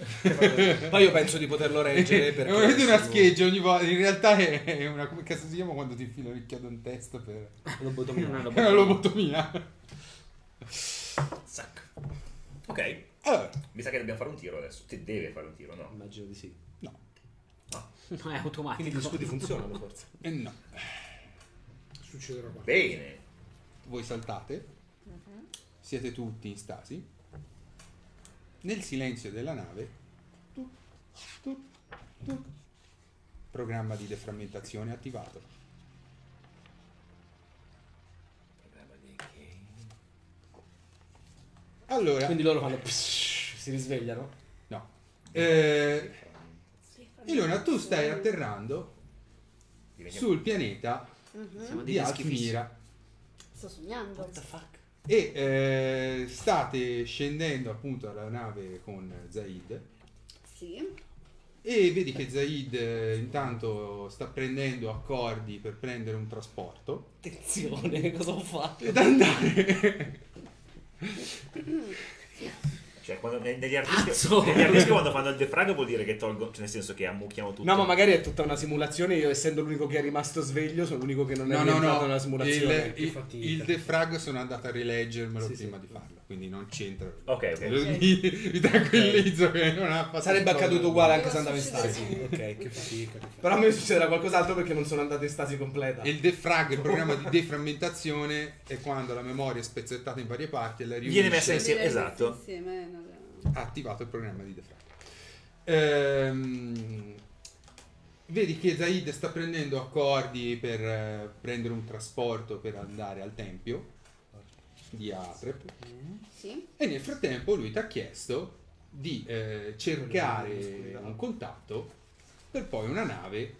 [SPEAKER 4] Poi io penso di poterlo reggere perché...
[SPEAKER 2] È veramente una
[SPEAKER 4] sono-
[SPEAKER 2] scheggia ogni volta. In realtà è è una. Come cazzo si chiama quando ti infila il chiodo in testa per.
[SPEAKER 4] Lobotomia.
[SPEAKER 1] Una
[SPEAKER 2] È
[SPEAKER 1] roba-
[SPEAKER 2] una lobotomia.
[SPEAKER 5] Zac. Ok,
[SPEAKER 2] Allora,
[SPEAKER 5] mi sa che dobbiamo fare un tiro adesso. Ti deve fare un tiro, no?
[SPEAKER 4] Immagino di sì.
[SPEAKER 2] no.
[SPEAKER 1] No, è automatico.
[SPEAKER 4] Quindi gli scudi funzionano forse.
[SPEAKER 2] E no.
[SPEAKER 6] Succederà qua.
[SPEAKER 5] Bene.
[SPEAKER 2] Voi saltate. Siete tutti in stasi. Nel silenzio della nave. tu, tu, tu, Programma di deframmentazione attivato. Allora,
[SPEAKER 4] Quindi loro fanno... psh, si risvegliano.
[SPEAKER 2] no. Eh, Ilona, tu stai atterrando sul pianeta
[SPEAKER 1] Siamo
[SPEAKER 2] di. Alfmira
[SPEAKER 3] Sto sognando.
[SPEAKER 4] What the fuck?
[SPEAKER 2] e eh, state scendendo appunto dalla nave con Zaid
[SPEAKER 3] Sì.
[SPEAKER 2] e vedi che Zaid eh, intanto sta prendendo accordi per prendere un trasporto
[SPEAKER 4] Attenzione, cosa ho fatto?
[SPEAKER 2] ed andare
[SPEAKER 5] Cioè, quando, ne- negli artisti, negli artisti quando fanno il defrag vuol dire che tolgono, cioè nel senso che ammucchiamo tutto.
[SPEAKER 4] No, ma magari è tutta una simulazione. Io, essendo l'unico che è rimasto sveglio, sono l'unico che non è
[SPEAKER 2] no
[SPEAKER 4] rientrato
[SPEAKER 2] no
[SPEAKER 4] nella simulazione.
[SPEAKER 2] il, il, il defrag sono andato a rileggermelo
[SPEAKER 4] Sì,
[SPEAKER 2] prima
[SPEAKER 4] sì.
[SPEAKER 2] di farlo quindi non c'entra
[SPEAKER 5] Ok, ok.
[SPEAKER 2] vi, vi tranquillizzo che non ha fatto
[SPEAKER 4] Sarebbe accaduto uguale anche se andavo in stasi. ok.
[SPEAKER 6] Che fatica.
[SPEAKER 4] Però a me succederà qualcos'altro perché non sono andato in stasi completa.
[SPEAKER 2] Il defrag, il programma di deframmentazione, è quando la memoria è spezzettata in varie parti e la riunisce.
[SPEAKER 5] Viene messa insieme, esatto.
[SPEAKER 3] Insieme, no, no.
[SPEAKER 2] ha attivato il programma di defrag. Ehm, vedi che Zaid sta prendendo accordi per eh, prendere un trasporto per andare al tempio di Atrep
[SPEAKER 3] Sì.
[SPEAKER 2] e nel frattempo lui ti ha chiesto di eh, cercare un contatto per poi una nave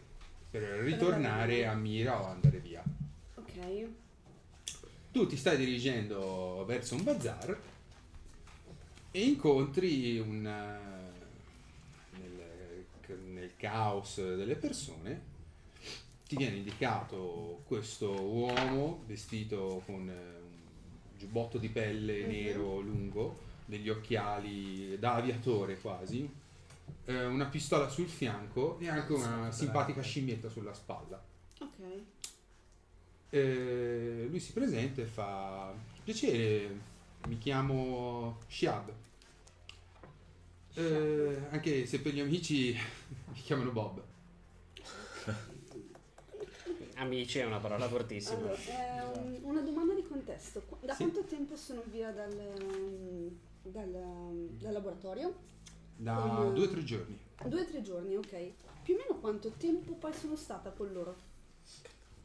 [SPEAKER 2] per ritornare a Mira o andare via.
[SPEAKER 3] Ok.
[SPEAKER 2] Tu ti stai dirigendo verso un bazar e incontri un, eh, nel, nel caos delle persone ti viene indicato questo uomo vestito con eh, giubbotto di pelle
[SPEAKER 3] Mhm.
[SPEAKER 2] nero lungo, degli occhiali da aviatore quasi, eh, una pistola sul fianco e anche una simpatica scimmietta sulla spalla.
[SPEAKER 3] Ok.
[SPEAKER 2] Eh, lui si presenta e fa piacere, mi chiamo Shiab. Eh, anche se per gli amici mi chiamano Bob.
[SPEAKER 1] Amici è una parola fortissima.
[SPEAKER 3] Allora, eh, un- una domanda di contesto. Da
[SPEAKER 2] Sì.
[SPEAKER 3] quanto tempo sono via dal, ehm, dal- dal laboratorio?
[SPEAKER 2] Da
[SPEAKER 3] Come-
[SPEAKER 2] due o tre giorni.
[SPEAKER 3] Due o tre giorni, ok. Più o meno quanto tempo poi sono stata con loro?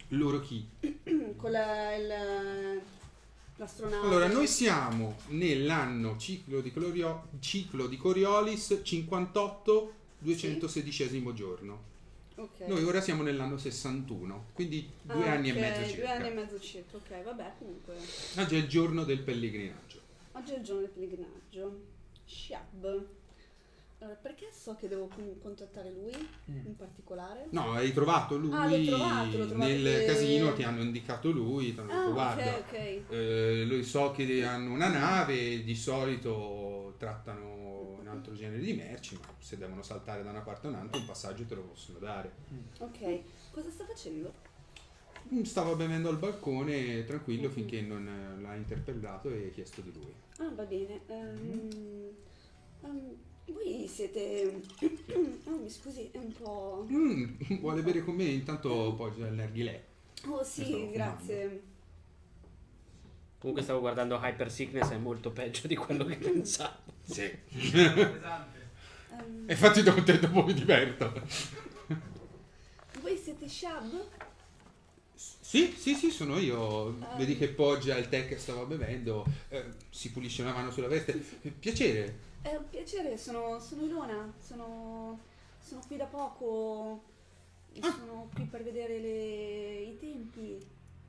[SPEAKER 2] Loro chi?
[SPEAKER 3] con la, il, l'astronave?
[SPEAKER 2] Allora, noi siamo nell'anno ciclo di, Clorio- ciclo di Coriolis 58 216 giorno.
[SPEAKER 3] Ok.
[SPEAKER 2] Noi ora siamo nell'anno 61, quindi due
[SPEAKER 3] Ah,
[SPEAKER 2] anni
[SPEAKER 3] ok,
[SPEAKER 2] e mezzo circa.
[SPEAKER 3] Due anni e mezzo circa, ok, vabbè, comunque.
[SPEAKER 2] Oggi è il giorno del pellegrinaggio.
[SPEAKER 3] Oggi è il giorno del pellegrinaggio. Shiab. Allora, perché so che devo con- contattare lui
[SPEAKER 6] Mm.
[SPEAKER 3] in particolare?
[SPEAKER 2] No, hai trovato lui
[SPEAKER 3] Ah, l'ho trovato, l'ho trovato
[SPEAKER 2] nel
[SPEAKER 3] che-
[SPEAKER 2] casino, ti hanno indicato lui, ti hanno detto
[SPEAKER 3] Ah,
[SPEAKER 2] guarda,
[SPEAKER 3] ok, ok.
[SPEAKER 2] eh, lui so che hanno una nave, di solito trattano un altro genere di merci, ma se devono saltare da una parte a un'altra un passaggio te lo possono dare.
[SPEAKER 3] Ok, cosa sta facendo?
[SPEAKER 2] Mm, Stava bevendo al balcone tranquillo
[SPEAKER 3] Mhm.
[SPEAKER 2] finché non eh, l'ha interpellato e chiesto di lui.
[SPEAKER 3] Ah, va bene. Ehm, ehm, voi siete... oh, mi scusi, è un po'...
[SPEAKER 2] Mm, vuole bere con me? Intanto poi c'è il narghilè.
[SPEAKER 3] Oh
[SPEAKER 2] stavo
[SPEAKER 3] sì, grazie.
[SPEAKER 1] Comunque stavo guardando Hyper Sickness, è molto peggio di quello che pensavo.
[SPEAKER 2] Sì.
[SPEAKER 3] Ehm,
[SPEAKER 2] E infatti dopo, dopo mi diverto.
[SPEAKER 3] voi siete Shab?
[SPEAKER 2] Sì, sì, sì, sono io.
[SPEAKER 3] Ah.
[SPEAKER 2] Vedi che poggia il tè che stava bevendo, eh, si pulisce una mano sulla veste. Piacere.
[SPEAKER 3] È un piacere, sono, sono Ilona, sono, sono qui da poco, sono qui per vedere le- i tempi.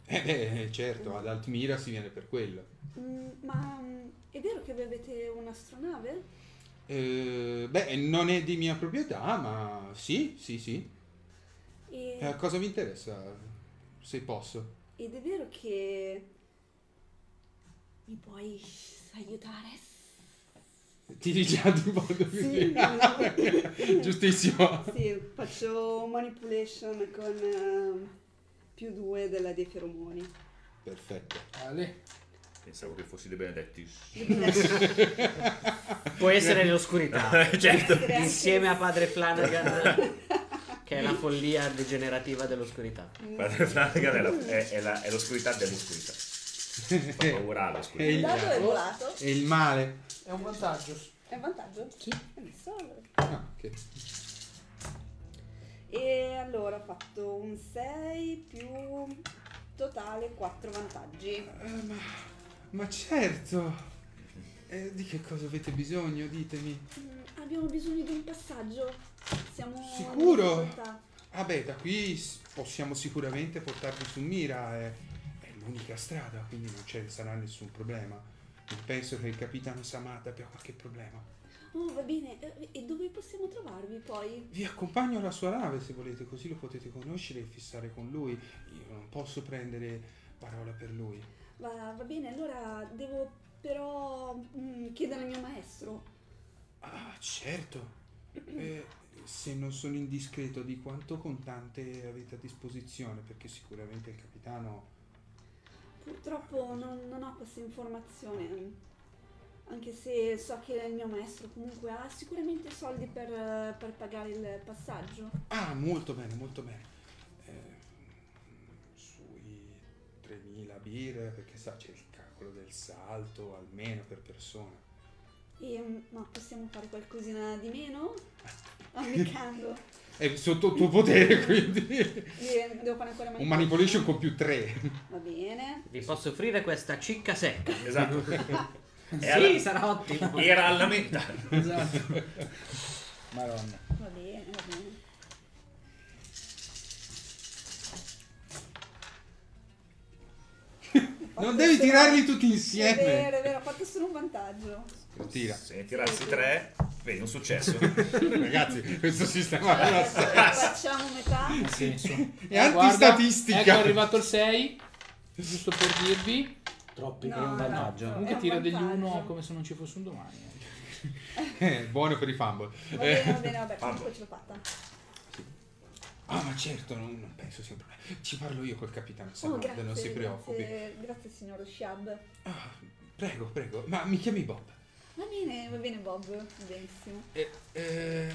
[SPEAKER 2] Eh beh, certo, ad Altmira si viene per quello.
[SPEAKER 3] Mm, ma mm, è vero che avete un'astronave?
[SPEAKER 2] Eh, beh, non è di mia proprietà, ma sì, sì, sì.
[SPEAKER 3] E,
[SPEAKER 2] Eh, cosa vi interessa? Se posso.
[SPEAKER 3] ed è vero che mi puoi aiutare?
[SPEAKER 2] Ti dice ad un modo
[SPEAKER 3] Sì.
[SPEAKER 2] così. Giustissimo.
[SPEAKER 3] Sì, faccio manipulation con ehm, più due della dei feromoni.
[SPEAKER 2] Perfetto.
[SPEAKER 6] Ale.
[SPEAKER 5] Pensavo che fossi De Benedetti.
[SPEAKER 1] Può essere l'oscurità.
[SPEAKER 5] certo.
[SPEAKER 3] Essere anche-
[SPEAKER 1] Insieme a padre Flanagan, che è la follia degenerativa dell'oscurità.
[SPEAKER 5] Padre Flanagan è, la- è- è la- è l'oscurità dell'oscurità. Fa paura l'oscurità.
[SPEAKER 3] Il
[SPEAKER 2] il,
[SPEAKER 3] è volato.
[SPEAKER 2] e il male.
[SPEAKER 6] È un vantaggio.
[SPEAKER 3] È un vantaggio?
[SPEAKER 6] Sì.
[SPEAKER 3] È messo allora.
[SPEAKER 2] Ah, ok.
[SPEAKER 3] E allora ho fatto un 6 più totale 4 vantaggi.
[SPEAKER 2] Eh, ma, ma certo. Eh, di che cosa avete bisogno? Ditemi.
[SPEAKER 3] Mm, abbiamo bisogno di un passaggio. Siamo
[SPEAKER 2] Sicuro? Ah beh, da qui possiamo sicuramente portarvi su Mira, è, è l'unica strada, quindi non ce ne sarà nessun problema. Penso che il capitano Samad abbia qualche problema.
[SPEAKER 3] Oh, va bene. E- dove possiamo trovarvi poi?
[SPEAKER 2] Vi accompagno alla sua nave se volete, così lo potete conoscere e fissare con lui. Io non posso prendere parola per lui.
[SPEAKER 3] Va, va bene, allora devo però mm, chiedere al mio maestro.
[SPEAKER 2] Ah, certo. Eh, se non sono indiscreto, di quanto contante avete a disposizione? Perché sicuramente il capitano...
[SPEAKER 3] Purtroppo non, non ho questa informazione. Anche se so che il mio maestro comunque ha sicuramente soldi per, per pagare il passaggio.
[SPEAKER 2] Ah, molto bene, molto bene. Eh, sui 3.000 birre, perché sa, c'è il calcolo del salto, almeno per persona.
[SPEAKER 3] E, mm, ma possiamo fare qualcosina di meno? Ammiccando.
[SPEAKER 2] È sotto il tuo potere, quindi...
[SPEAKER 3] Devo fare ancora
[SPEAKER 2] Un manipulation con più 3.
[SPEAKER 3] Va bene.
[SPEAKER 1] Vi posso offrire questa cicca secca.
[SPEAKER 5] Esatto.
[SPEAKER 1] Sì,
[SPEAKER 5] Era-
[SPEAKER 1] sarà ottimo.
[SPEAKER 5] Era alla meta.
[SPEAKER 6] Esatto. Madonna.
[SPEAKER 3] Va bene, va bene.
[SPEAKER 2] Non devi tirarli tutti
[SPEAKER 3] È
[SPEAKER 2] insieme.
[SPEAKER 3] vero, è vero, ho fatto solo un vantaggio.
[SPEAKER 2] Tira.
[SPEAKER 5] Se ne tirassi tre, vedi un successo.
[SPEAKER 2] Ragazzi, questo sistema è una
[SPEAKER 3] Eh, Facciamo metà.
[SPEAKER 6] Nel senso.
[SPEAKER 2] È
[SPEAKER 6] Eh, guarda,
[SPEAKER 2] antistatistica.
[SPEAKER 6] Ecco, è arrivato il 6. Giusto per dirvi.
[SPEAKER 4] Troppi.
[SPEAKER 3] No,
[SPEAKER 4] è un
[SPEAKER 3] no.
[SPEAKER 4] vantaggio.
[SPEAKER 6] Comunque
[SPEAKER 3] un
[SPEAKER 6] tira degli
[SPEAKER 3] vantaggio.
[SPEAKER 6] 1 come se non ci fosse un domani. eh.
[SPEAKER 2] Eh, buono per i fumble.
[SPEAKER 3] Va bene, va bene, vabbè, comunque ce l'ho fatta.
[SPEAKER 2] Ah, ma certo, non, non penso sia un problema. Ci parlo io col capitano
[SPEAKER 3] Oh,
[SPEAKER 2] Samad,
[SPEAKER 3] grazie,
[SPEAKER 2] non si preoccupi.
[SPEAKER 3] Grazie, grazie signor Shab.
[SPEAKER 2] Ah, prego, prego. Ma mi chiami Bob?
[SPEAKER 3] Va bene, va bene Bob, benissimo.
[SPEAKER 2] Eh, eh,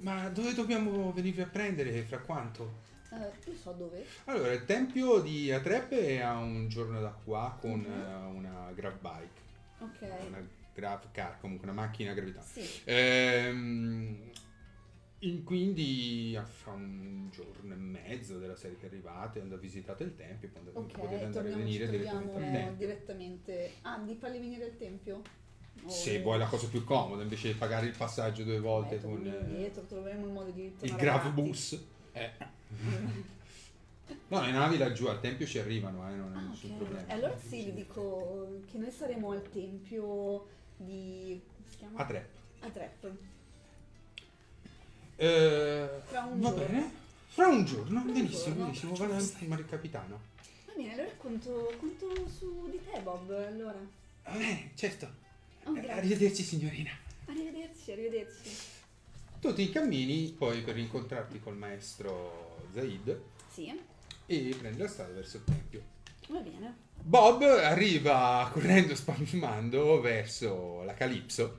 [SPEAKER 2] ma dove dobbiamo venirvi a prendere? Fra quanto?
[SPEAKER 3] Eh, io so dove.
[SPEAKER 2] Allora, il tempio di Atreppe è a un giorno da qua con
[SPEAKER 3] Mhm.
[SPEAKER 2] eh, una grav bike,
[SPEAKER 3] Ok.
[SPEAKER 2] una grav car, comunque una macchina a gravità.
[SPEAKER 3] Sì.
[SPEAKER 2] Ehm, in- quindi a fra un giorno e mezzo della serie che arrivate, quando visitate il tempio, poi andate-
[SPEAKER 3] Ok,
[SPEAKER 2] potete andare
[SPEAKER 3] torniamo,
[SPEAKER 2] venire direttamente al tempio.
[SPEAKER 3] direttamente. Ah, di farli venire al tempio?
[SPEAKER 2] Se vuoi la cosa più comoda, invece di pagare il passaggio due volte
[SPEAKER 3] Beh,
[SPEAKER 2] con eh,
[SPEAKER 3] indietro, troveremo il modo di
[SPEAKER 2] il
[SPEAKER 3] tornare
[SPEAKER 2] grav
[SPEAKER 3] avanti.
[SPEAKER 2] bus. No, le navi laggiù al tempio ci arrivano, eh, non è
[SPEAKER 3] Ah,
[SPEAKER 2] nessun
[SPEAKER 3] ok.
[SPEAKER 2] problema.
[SPEAKER 3] E allora sì, vi dico che noi saremo al tempio di... come si chiama?
[SPEAKER 2] Atreppe.
[SPEAKER 3] Atrep.
[SPEAKER 2] Eh,
[SPEAKER 3] Fra un
[SPEAKER 2] va
[SPEAKER 3] giorno.
[SPEAKER 2] bene. Fra un giorno,
[SPEAKER 3] Fra un
[SPEAKER 2] benissimo,
[SPEAKER 3] giorno.
[SPEAKER 2] benissimo. Vado a informare il capitano.
[SPEAKER 3] Va bene, allora conto, conto su di te Bob, allora.
[SPEAKER 2] Va bene, certo.
[SPEAKER 3] Oh,
[SPEAKER 2] Eh. Arrivederci signorina.
[SPEAKER 3] Arrivederci, arrivederci.
[SPEAKER 2] Tu ti incammini poi per incontrarti col maestro Zaid
[SPEAKER 3] Sì,
[SPEAKER 2] e prendi la strada verso il tempio.
[SPEAKER 3] va bene.
[SPEAKER 2] Bob arriva correndo spalmando verso la Calipso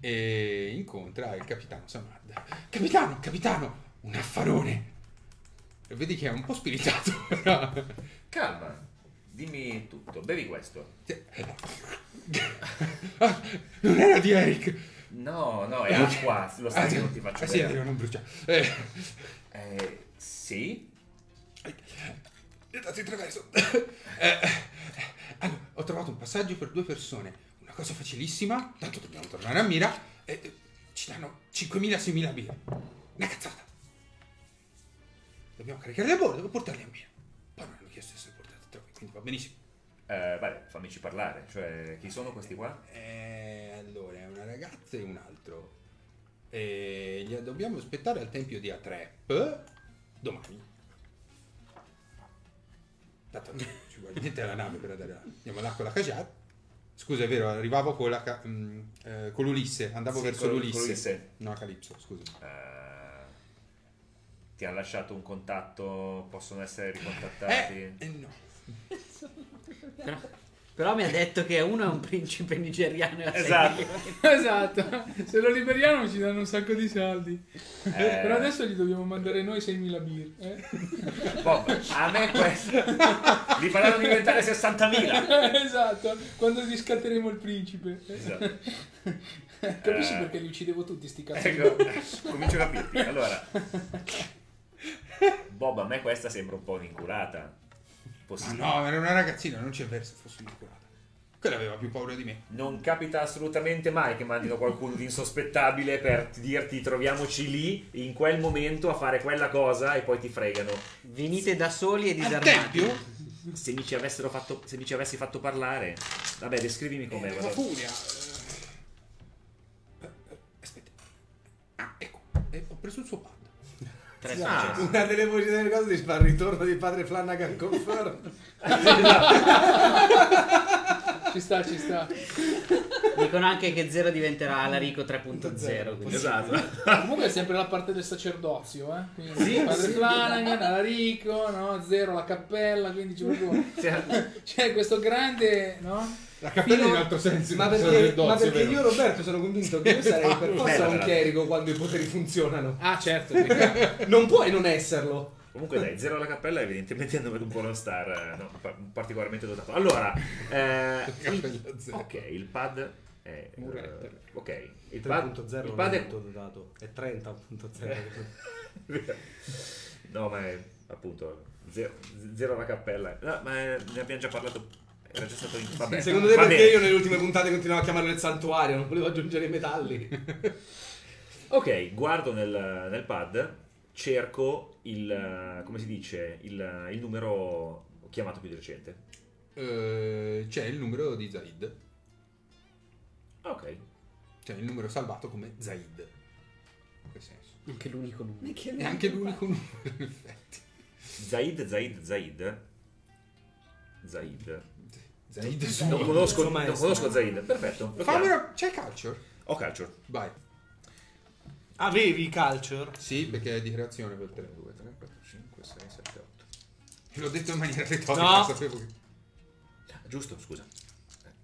[SPEAKER 2] e incontra il capitano Samad. Capitano, capitano, un affarone! E vedi che è un po' spiritato.
[SPEAKER 5] Calma, dimmi tutto. Bevi questo.
[SPEAKER 2] Ah, non era di Eric!
[SPEAKER 5] No, no, è acqua. Lo sai
[SPEAKER 2] Ah,
[SPEAKER 5] che
[SPEAKER 2] sì.
[SPEAKER 5] non ti faccio
[SPEAKER 2] Ah, sì,
[SPEAKER 5] bere.
[SPEAKER 2] non brucia. Eh,
[SPEAKER 5] Eh, sì?
[SPEAKER 2] Andate attraverso. Eh, eh, allora, ho trovato un passaggio per due persone. Una cosa facilissima, tanto dobbiamo tornare a Mira. E ci danno 5.000-6.000 birre. Una cazzata. Dobbiamo caricarli a bordo e portarli a Mira. Poi mi hanno chiesto di quindi va benissimo.
[SPEAKER 5] Eh, vabbè, fammici parlare. Cioè, chi sono questi qua?
[SPEAKER 2] Eh, allora, è una ragazza e un altro. E li dobbiamo aspettare al tempio di Atrep domani. Tanto ci vuole niente alla nave per andare là. Andiamo là con la Kajar. Scusa, è vero, arrivavo con, la, ca- mm, eh, con l'Ulisse, andavo
[SPEAKER 5] Sì,
[SPEAKER 2] verso
[SPEAKER 5] con-
[SPEAKER 2] l'Ulisse.
[SPEAKER 5] l'Ulisse.
[SPEAKER 2] No, Calipso, scusa.
[SPEAKER 5] Eh, ti hanno lasciato un contatto? Possono essere ricontattati?
[SPEAKER 2] Eh, eh, no.
[SPEAKER 1] Però, però mi ha detto che uno è un principe nigeriano e
[SPEAKER 5] Esatto.
[SPEAKER 6] esatto. Se lo liberiamo ci danno un sacco di soldi.
[SPEAKER 5] Eh.
[SPEAKER 6] Però adesso gli dobbiamo mandare noi 6.000 birre. Eh?
[SPEAKER 5] Bob, a me questo li faranno diventare 60.000.
[SPEAKER 6] esatto. Quando riscatteremo il principe.
[SPEAKER 5] Esatto.
[SPEAKER 6] Capisci
[SPEAKER 5] Eh.
[SPEAKER 6] perché li uccidevo tutti sti cazzi?
[SPEAKER 5] Ecco, comincio a capirti. Allora, Bob, a me questa sembra un po' un'inculata.
[SPEAKER 2] Ma
[SPEAKER 5] Possibile.
[SPEAKER 2] no, era una ragazzina, non c'è verso fosse un'inculata. Quella aveva più paura di me.
[SPEAKER 5] Non capita assolutamente mai che mandino qualcuno di insospettabile per dirti troviamoci lì in quel momento a fare quella cosa e poi ti fregano.
[SPEAKER 1] Venite da soli e
[SPEAKER 2] Al
[SPEAKER 1] disarmati.
[SPEAKER 2] tempio?
[SPEAKER 5] Se mi ci, avessero fatto, se mi ci avessi fatto parlare, vabbè, descrivimi com'è.
[SPEAKER 2] Eh, la
[SPEAKER 5] cosa-
[SPEAKER 2] furia. Eh, eh, aspetta. Ah, ecco. Eh, ho preso il suo pad.
[SPEAKER 1] Tre
[SPEAKER 5] Ah.
[SPEAKER 4] Una delle voci delle cose fa il ritorno di padre Flanagan confirm.
[SPEAKER 6] Ci sta, ci sta.
[SPEAKER 1] Dicono anche che Zero diventerà Alarico 3.0. quindi-
[SPEAKER 5] Esatto.
[SPEAKER 6] Comunque è sempre la parte del sacerdozio, eh? Quindi padre Flanagan, Alarico, no? Zero la cappella, quindi c'è proprio... C'è questo grande, no?
[SPEAKER 2] La cappella
[SPEAKER 4] Fino-
[SPEAKER 2] in altro senso.
[SPEAKER 4] Ma
[SPEAKER 2] non
[SPEAKER 4] perché,
[SPEAKER 2] dozio,
[SPEAKER 4] ma perché io Roberto sono convinto che io sarei per forza un chierico quando i poteri funzionano.
[SPEAKER 6] Ah, certo,
[SPEAKER 4] Non puoi non esserlo.
[SPEAKER 5] Comunque dai, Zero alla cappella evidentemente hanno un po' uno star eh, no, pa- particolarmente dotato. Allora, eh, il, ok, il pad è...
[SPEAKER 6] Rapper.
[SPEAKER 5] ok, il pad,
[SPEAKER 4] 3.0
[SPEAKER 5] il
[SPEAKER 4] non
[SPEAKER 5] pad
[SPEAKER 4] è
[SPEAKER 5] è...
[SPEAKER 4] molto dotato, è 30.0.
[SPEAKER 5] no, ma è appunto zero, zero alla cappella. No, ma è- ne abbiamo già parlato. Era già stato in... Vabbè,
[SPEAKER 4] Secondo te
[SPEAKER 5] va
[SPEAKER 4] perché io nelle ultime puntate continuavo a chiamarlo il santuario, non volevo aggiungere i metalli.
[SPEAKER 5] Ok, guardo nel, nel pad, cerco il... come si dice? Il, il numero chiamato più di recente.
[SPEAKER 2] Eh, c'è il numero di Zaid.
[SPEAKER 5] Ok.
[SPEAKER 2] Cioè il numero salvato come Zaid. In che senso?
[SPEAKER 1] Anche l'unico numero.
[SPEAKER 2] È anche l'unico numero, in effetti.
[SPEAKER 5] Zaid, Zaid, Zaid. Zaid.
[SPEAKER 2] Zaid
[SPEAKER 5] Non conosco, non conosco Zaid. Perfetto. lo.
[SPEAKER 2] Fammelo. C'è culture?
[SPEAKER 5] Ho calcio.
[SPEAKER 2] Vai.
[SPEAKER 4] Avevi culture?
[SPEAKER 2] Sì, perché è di creazione quel 3.
[SPEAKER 5] 2, 3, 4, 5, 6, 7, 8.
[SPEAKER 2] L'ho detto in maniera retorica,
[SPEAKER 4] No.
[SPEAKER 2] sapevo che...
[SPEAKER 5] Giusto, scusa.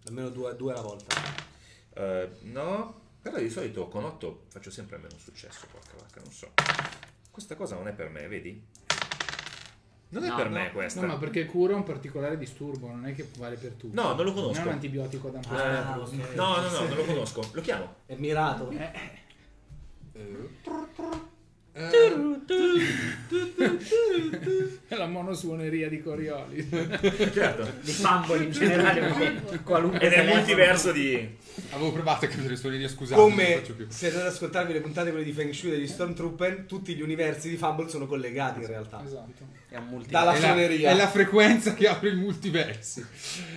[SPEAKER 4] Almeno due, due alla volta.
[SPEAKER 5] Eh, no, però di solito con 8 faccio sempre almeno un successo, porca vacca, non so. Questa cosa non è per me, vedi? Non è
[SPEAKER 1] No,
[SPEAKER 5] per
[SPEAKER 1] no.
[SPEAKER 5] me questa.
[SPEAKER 6] No, ma perché cura un particolare disturbo, non è che vale per tutti.
[SPEAKER 5] No, non lo
[SPEAKER 6] Non
[SPEAKER 5] conosco.
[SPEAKER 6] è un antibiotico da
[SPEAKER 4] Ah,
[SPEAKER 6] ampullare.
[SPEAKER 4] ok.
[SPEAKER 5] No, no, no, non lo conosco. Lo chiamo.
[SPEAKER 4] È mirato.
[SPEAKER 2] Eh,
[SPEAKER 6] La monosuoneria di Corioli.
[SPEAKER 5] Certo.
[SPEAKER 1] Di fumble in generale, perché qualunque
[SPEAKER 5] Ed è il
[SPEAKER 1] telefono-
[SPEAKER 5] multiverso di...
[SPEAKER 2] Avevo provato a capire le suonerie, scusate.
[SPEAKER 4] Come se andate ad ascoltarvi le puntate quelle di Feng Shui degli Stormtrooper, tutti gli universi di Fumble sono collegati in realtà.
[SPEAKER 6] esatto.
[SPEAKER 1] È un multiverso.
[SPEAKER 4] Dalla
[SPEAKER 2] è, la,
[SPEAKER 4] suoneria.
[SPEAKER 2] è la frequenza che apre i multiversi.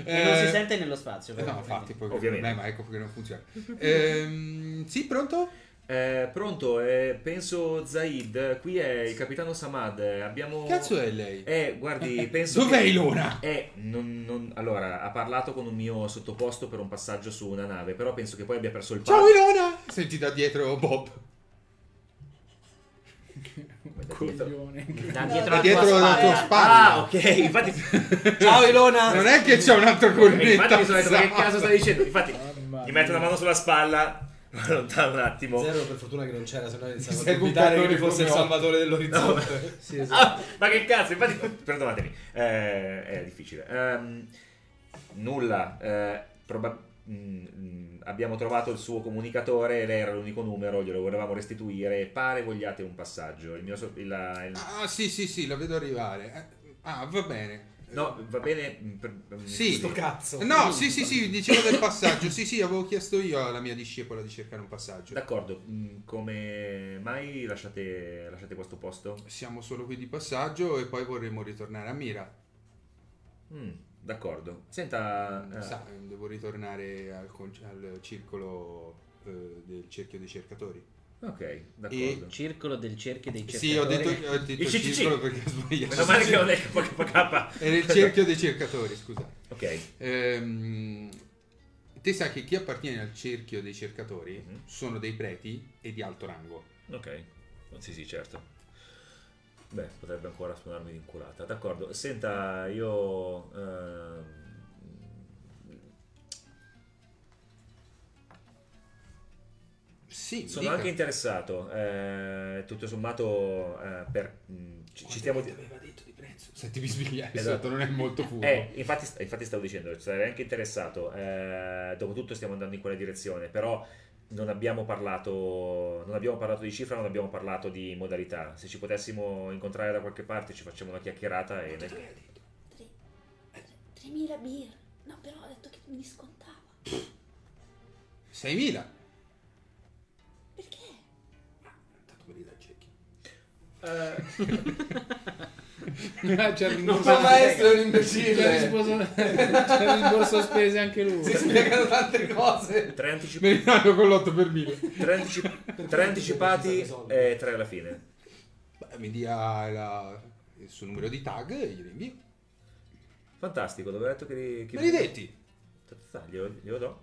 [SPEAKER 1] E non
[SPEAKER 2] Eh,
[SPEAKER 1] si sente nello spazio.
[SPEAKER 2] eh, No, infatti, poi
[SPEAKER 5] Ovviamente.
[SPEAKER 2] problema ecco che non funziona. Ehm, sì, pronto?
[SPEAKER 5] Eh, pronto, eh, penso Zaid, qui è il capitano Samad, abbiamo...
[SPEAKER 2] Che cazzo è lei?
[SPEAKER 5] Eh, guardi, penso
[SPEAKER 2] Dov'è
[SPEAKER 5] che-
[SPEAKER 2] Ilona?
[SPEAKER 5] Eh, non, non- allora, ha parlato con un mio sottoposto per un passaggio su una nave, però penso che poi abbia perso il
[SPEAKER 2] Ciao
[SPEAKER 5] passo.
[SPEAKER 2] Ilona! Senti da dietro Bob.
[SPEAKER 1] Da dietro
[SPEAKER 2] Da dietro
[SPEAKER 1] tua
[SPEAKER 2] la tua
[SPEAKER 1] spalla.
[SPEAKER 5] Ah, ok, infatti...
[SPEAKER 4] Ciao Ilona!
[SPEAKER 2] Non è che c'è un altro cornetto.
[SPEAKER 5] infatti mi sono detto, ma che caso stai dicendo? Infatti,
[SPEAKER 6] Mamma
[SPEAKER 5] gli metto una mano sulla spalla, lo allontano un attimo.
[SPEAKER 4] Zero per fortuna che non c'era, sennò iniziamo a dubitare che fosse il salvatore dell'orizzonte.
[SPEAKER 6] Sì, esatto.
[SPEAKER 5] Ah, ma che cazzo, infatti, perdonatemi, eh, è difficile. Ehm, nulla, eh, proba- mm, mm, abbiamo trovato il suo comunicatore, lei era l'unico numero, glielo volevamo restituire, pare vogliate un passaggio. Il mio so- il- il-
[SPEAKER 2] Ah, sì, sì, sì, lo vedo arrivare. Eh, Ah, va bene.
[SPEAKER 5] No, va bene. mm, per- mm,
[SPEAKER 2] Sì.
[SPEAKER 4] Sto cazzo.
[SPEAKER 2] No, sì, sì, sì, dicevo del passaggio. Sì, sì, avevo chiesto io alla mia discepola di cercare un passaggio.
[SPEAKER 5] D'accordo, mm, come mai lasciate, lasciate questo posto?
[SPEAKER 2] Siamo solo qui di passaggio e poi vorremmo ritornare a Mira.
[SPEAKER 5] Mm, d'accordo. Senta, eh,
[SPEAKER 2] Sa, devo ritornare al, al circolo eh, del cerchio dei cercatori.
[SPEAKER 5] Ok, d'accordo.
[SPEAKER 1] Circolo del cerchio dei cercatori.
[SPEAKER 2] Sì, ho detto, ho detto
[SPEAKER 5] Il CCC.
[SPEAKER 2] circolo perché ho sbagliato.
[SPEAKER 5] Meno male che non è KK.
[SPEAKER 2] Era il cerchio dei cercatori, scusa.
[SPEAKER 5] Ok,
[SPEAKER 2] Ehm, te sai che chi appartiene al cerchio dei cercatori
[SPEAKER 5] Mhm.
[SPEAKER 2] sono dei preti e di alto rango.
[SPEAKER 5] ok. Sì, sì, certo. Beh, potrebbe ancora suonarmi d'inculata. D'accordo. Senta, io... ehm,
[SPEAKER 2] Sì,
[SPEAKER 5] sono
[SPEAKER 2] dica.
[SPEAKER 5] anche interessato. eh, tutto sommato, eh, per, mm, ci, ci stiamo...
[SPEAKER 2] Quanto aveva detto di prezzo? Senti bisbigliare,
[SPEAKER 5] Esatto.
[SPEAKER 2] esatto, non è molto furbo.
[SPEAKER 5] Eh, infatti, infatti stavo dicendo, sarei anche interessato. Eh, dopotutto stiamo andando in quella direzione, però non abbiamo parlato, non abbiamo parlato di cifra, non abbiamo parlato di modalità. Se ci potessimo incontrare da qualche parte, ci facciamo una chiacchierata e...
[SPEAKER 3] Tre- 3.000 birre. No, però ho detto che mi scontava.
[SPEAKER 2] 6.000.
[SPEAKER 6] C'è il
[SPEAKER 4] Il
[SPEAKER 6] rimborso,
[SPEAKER 4] suo maestro è un
[SPEAKER 6] c'è il
[SPEAKER 4] imbecille.
[SPEAKER 6] rimborso, c'è il rimborso spese anche lui.
[SPEAKER 4] Si spiegano tante cose.
[SPEAKER 5] Tre, anticip-
[SPEAKER 2] Me li danno con l'8 per 1000.
[SPEAKER 5] tre anticip- tre anticipati e tre alla fine.
[SPEAKER 2] Beh, mi dia la- il suo numero di tag e glielo invio.
[SPEAKER 5] Fantastico, dove ho detto che... che
[SPEAKER 2] Benedetti.
[SPEAKER 5] Glielo do.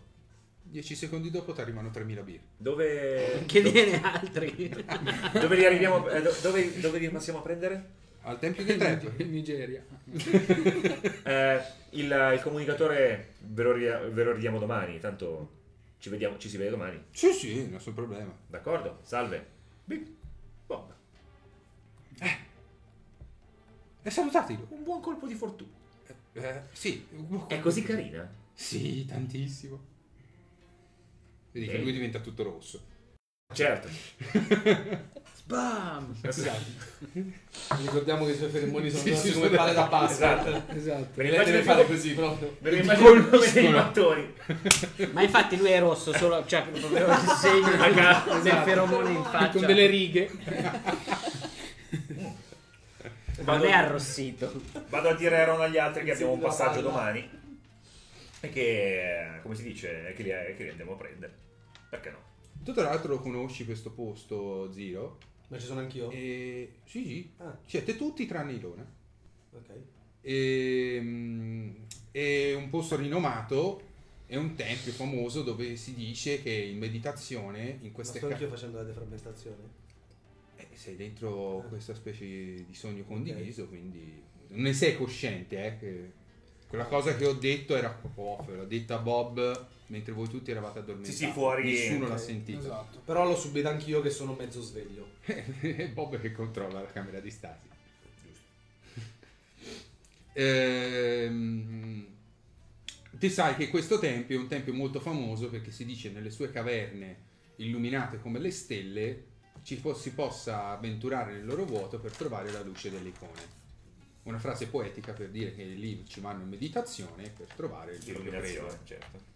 [SPEAKER 2] 10 secondi dopo ti arrivano 3.000 birre.
[SPEAKER 5] Dove...
[SPEAKER 1] Chiediene altri.
[SPEAKER 5] Dove li arriviamo... eh, do- dove, dove li passiamo a prendere?
[SPEAKER 2] Al Tempio dei Trap.
[SPEAKER 6] In Nigeria.
[SPEAKER 5] Eh, il, il comunicatore ve lo, ve lo ridiamo domani, tanto ci, vediamo, ci si vede domani.
[SPEAKER 2] sì, sì, nessun problema.
[SPEAKER 5] D'accordo? Salve. Bip. Bob.
[SPEAKER 2] E salutatelo.
[SPEAKER 5] Un buon colpo di fortuna.
[SPEAKER 2] Eh, sì.
[SPEAKER 5] È così carina?
[SPEAKER 2] Sì, tantissimo. Vedi che lui diventa tutto rosso.
[SPEAKER 5] Certo.
[SPEAKER 1] Spam!
[SPEAKER 4] Ricordiamo che i suoi feromoni sono
[SPEAKER 2] Sì,
[SPEAKER 4] grossi
[SPEAKER 2] sì,
[SPEAKER 4] come pale da pasta.
[SPEAKER 5] Esatto.
[SPEAKER 6] Esatto.
[SPEAKER 5] Me
[SPEAKER 4] Lei deve fare così proprio.
[SPEAKER 5] me ne immagino come dei
[SPEAKER 2] colpiscono.
[SPEAKER 5] mattori.
[SPEAKER 1] Ma infatti lui è rosso, solo, cioè proprio il segno del
[SPEAKER 6] Esatto.
[SPEAKER 1] feromone in faccia.
[SPEAKER 6] Con delle righe.
[SPEAKER 1] Non
[SPEAKER 5] Vado,
[SPEAKER 1] è arrossito.
[SPEAKER 5] vado a dire a Ron agli altri che abbiamo un passaggio
[SPEAKER 4] palla.
[SPEAKER 5] domani. E che, come si dice, che li, che li andiamo a prendere. Perché no?
[SPEAKER 2] Tu tra l'altro lo conosci questo posto, Zero?
[SPEAKER 4] Ma ci sono anch'io?
[SPEAKER 2] E... Sì, sì.
[SPEAKER 4] Ah,
[SPEAKER 2] Siete tutti tranne Ilona.
[SPEAKER 4] ok.
[SPEAKER 2] E, mm, è un posto rinomato, è un tempio famoso dove si dice che in meditazione, in
[SPEAKER 4] Ma
[SPEAKER 2] queste
[SPEAKER 4] sto anch'io facendo la deframmentazione?
[SPEAKER 2] eh, sei dentro questa specie di sogno condiviso, quindi non ne sei cosciente, eh, che quella cosa che ho detto era oh, l'ho detta a Bob mentre voi tutti eravate addormentati.
[SPEAKER 5] Sì, sì, fuori-
[SPEAKER 2] Nessuno l'ha
[SPEAKER 4] ok,
[SPEAKER 2] sentito.
[SPEAKER 6] Esatto.
[SPEAKER 4] Però l'ho subito anch'io che sono mezzo sveglio.
[SPEAKER 2] È Bob che controlla la camera di stasi. Ehm, ti sai che questo tempio è un tempio molto famoso perché si dice nelle sue caverne illuminate come le stelle ci po- si possa avventurare nel loro vuoto per trovare la luce delle icone. Una frase poetica per dire che lì ci vanno in meditazione per trovare il proprio prete.
[SPEAKER 5] certo.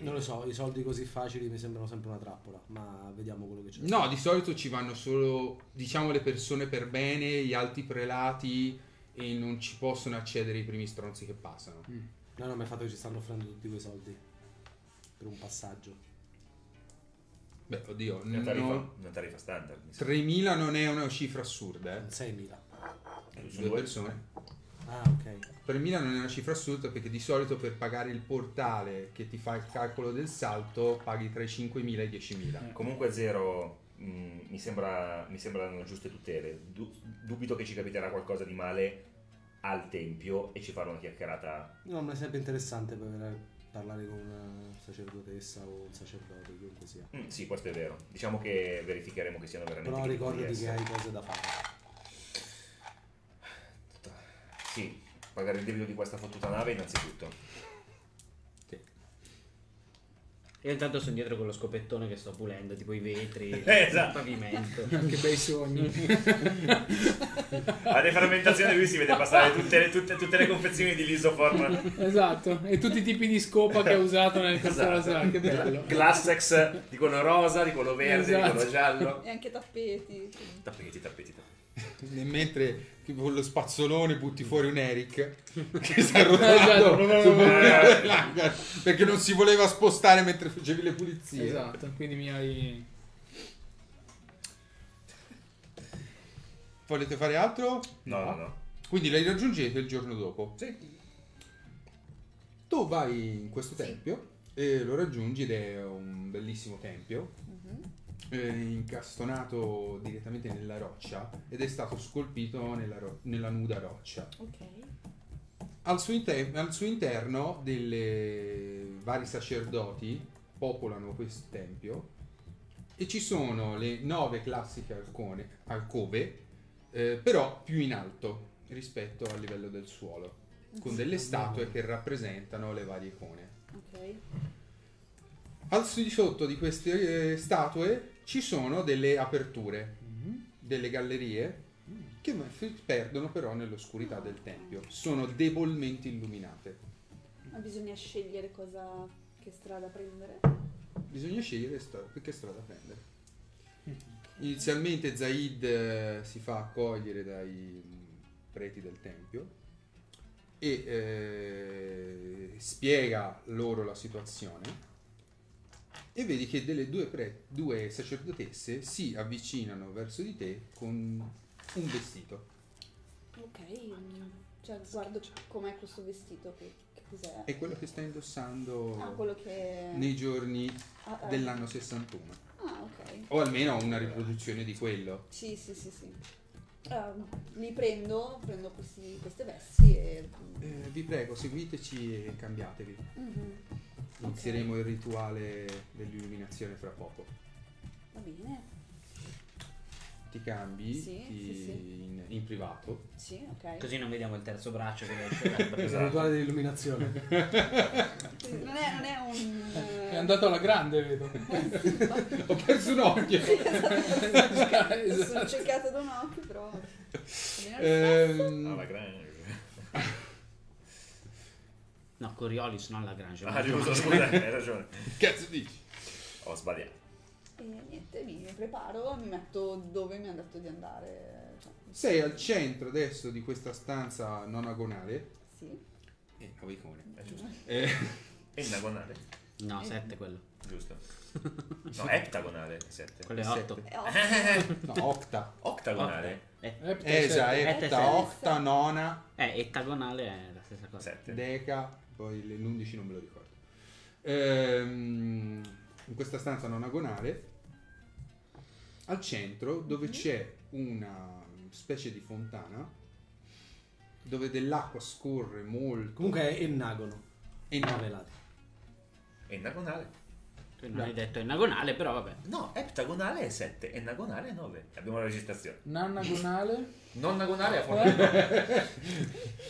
[SPEAKER 4] Non lo so, i soldi così facili mi sembrano sempre una trappola, ma vediamo quello che c'è.
[SPEAKER 2] No, di solito ci vanno solo, diciamo, le persone per bene, gli alti prelati e non ci possono accedere i primi stronzi che passano.
[SPEAKER 4] No, no, mi ha fatto che ci stanno offrendo tutti quei soldi per un passaggio.
[SPEAKER 2] Beh, oddio,
[SPEAKER 5] Una tariffa,
[SPEAKER 2] no-
[SPEAKER 5] una tariffa standard. mi sembra.
[SPEAKER 2] 3.000 non è una cifra assurda, eh.
[SPEAKER 4] 6.000.
[SPEAKER 5] Sono
[SPEAKER 2] Due
[SPEAKER 5] due.
[SPEAKER 2] persone.
[SPEAKER 4] Ah, ok.
[SPEAKER 2] 3.000 non è una cifra assurda perché di solito per pagare il portale che ti fa il calcolo del salto paghi tra i 5.000 e i 10.000.
[SPEAKER 5] Comunque zero, mh, mi, sembra, mi sembrano giuste tutele. Du- dubito che ci capiterà qualcosa di male al tempio e ci farà una chiacchierata.
[SPEAKER 4] No, ma è sempre interessante per parlare con una sacerdotessa o un sacerdote, chiunque sia.
[SPEAKER 5] Mm, sì, questo è vero. Diciamo che verificheremo che siano veramente
[SPEAKER 4] Però ricordati che hai cose da fare.
[SPEAKER 5] Sì, pagare il debito di questa fottuta nave innanzitutto.
[SPEAKER 2] Sì.
[SPEAKER 1] Io intanto sono dietro con lo scopettone che sto pulendo, tipo i vetri, il
[SPEAKER 5] Esatto.
[SPEAKER 1] pavimento.
[SPEAKER 6] Che bei sogni.
[SPEAKER 5] A defermentazione lui si vede passare tutte le, tutte- tutte le confezioni di lisoform.
[SPEAKER 6] esatto. E tutti i tipi di scopa che ha usato nel
[SPEAKER 5] Esatto.
[SPEAKER 6] esatto. Che bello.
[SPEAKER 5] Glassex di quello rosa, di quello verde,
[SPEAKER 6] Esatto.
[SPEAKER 5] di quello giallo.
[SPEAKER 3] E anche tappeti.
[SPEAKER 5] Tappeti, tappeti, tappeti.
[SPEAKER 2] Mentre con lo spazzolone butti fuori un Eric che sta
[SPEAKER 6] Esatto.
[SPEAKER 2] bordo dell'hangar, perché non si voleva spostare mentre facevi le pulizie.
[SPEAKER 6] Esatto, quindi mi hai...
[SPEAKER 2] Volete fare altro?
[SPEAKER 5] No, no, no.
[SPEAKER 2] Quindi la raggiungete il giorno dopo.
[SPEAKER 5] Sì.
[SPEAKER 2] Tu vai in questo tempio e lo raggiungi ed è un bellissimo tempio. Eh, incastonato direttamente nella roccia ed è stato scolpito nella, ro- nella nuda roccia.
[SPEAKER 3] Ok.
[SPEAKER 2] Al suo, inter- al suo interno delle vari sacerdoti popolano questo tempio e ci sono le nove classiche alcone- alcove, eh, però più in alto rispetto al livello del suolo, con delle statue che rappresentano le varie icone.
[SPEAKER 3] Ok.
[SPEAKER 2] Al di sotto di queste eh, statue ci sono delle aperture, delle gallerie che si perdono però nell'oscurità del tempio. Sono debolmente illuminate.
[SPEAKER 3] Ma bisogna scegliere cosa. che strada prendere.
[SPEAKER 2] Bisogna scegliere sta- che strada prendere. Inizialmente Zaid eh, si fa accogliere dai mm, preti del tempio e eh, spiega loro la situazione e vedi che delle due, pre- due sacerdotesse si avvicinano verso di te con un vestito.
[SPEAKER 3] Ok. mm, Cioè, guardo com'è questo vestito. Che, che cos'è?
[SPEAKER 2] È quello che stai indossando
[SPEAKER 3] Ah, quello che.
[SPEAKER 2] nei giorni
[SPEAKER 3] Ah, ah.
[SPEAKER 2] dell'anno 61.
[SPEAKER 3] Ah, ok.
[SPEAKER 2] O almeno una riproduzione di quello.
[SPEAKER 3] Sì, sì, sì, sì. Ehm, li prendo, prendo questi, queste vesti e...
[SPEAKER 2] Eh, vi prego, seguiteci e cambiatevi.
[SPEAKER 3] Mhm,
[SPEAKER 2] Inizieremo il rituale dell'illuminazione fra poco.
[SPEAKER 3] Va bene.
[SPEAKER 2] Ti cambi
[SPEAKER 3] Sì,
[SPEAKER 2] ti-
[SPEAKER 3] sì, sì.
[SPEAKER 2] In, in privato.
[SPEAKER 3] Sì, ok.
[SPEAKER 1] Così non vediamo il terzo braccio che esce dal
[SPEAKER 4] Il rituale dell'illuminazione.
[SPEAKER 3] Non è, non è un...
[SPEAKER 6] È andato alla grande, vedo.
[SPEAKER 2] Ho perso un occhio!
[SPEAKER 3] esatto, Sono cercato da un occhio, però... va bene lo stesso.
[SPEAKER 2] Ehm,
[SPEAKER 5] Alla grande.
[SPEAKER 1] No, Coriolis, non la Grange.
[SPEAKER 5] Ah, giusto, scusa, hai ragione.
[SPEAKER 2] cazzo dici?
[SPEAKER 5] Ho sbagliato.
[SPEAKER 3] E niente, mi preparo, mi metto dove mi hanno detto di andare. Cioè,
[SPEAKER 2] Sei al centro adesso di questa stanza non agonale.
[SPEAKER 3] sì.
[SPEAKER 2] E nove icone.
[SPEAKER 5] È giusto.
[SPEAKER 2] Eh,
[SPEAKER 5] E il nagonale,
[SPEAKER 1] No, 7 quello.
[SPEAKER 5] giusto. No, eptagonale, 7.
[SPEAKER 1] Quello è
[SPEAKER 2] Sette.
[SPEAKER 1] 8.
[SPEAKER 3] E ho-
[SPEAKER 2] no, octa.
[SPEAKER 5] Octagonale,
[SPEAKER 1] Eh,
[SPEAKER 2] Esa,
[SPEAKER 1] Sette,
[SPEAKER 2] epta,
[SPEAKER 1] sette.
[SPEAKER 2] octa, nona,
[SPEAKER 1] eh, ettagonale è la stessa cosa.
[SPEAKER 5] 7.
[SPEAKER 2] deca, poi le- l'11 non me lo ricordo. Ehm, in questa stanza non agonale, al centro, dove c'è una specie di fontana, dove dell'acqua scorre molto.
[SPEAKER 4] Comunque è ennagono.
[SPEAKER 2] e no,
[SPEAKER 4] Navelate.
[SPEAKER 5] E il nagonale?
[SPEAKER 1] Tu non hai detto ettagonale, però vabbè.
[SPEAKER 5] No, eptagonale è 7 e nagonale è 9. Abbiamo la registrazione.
[SPEAKER 6] Nannagonale.
[SPEAKER 5] Non nagonale a fortuna.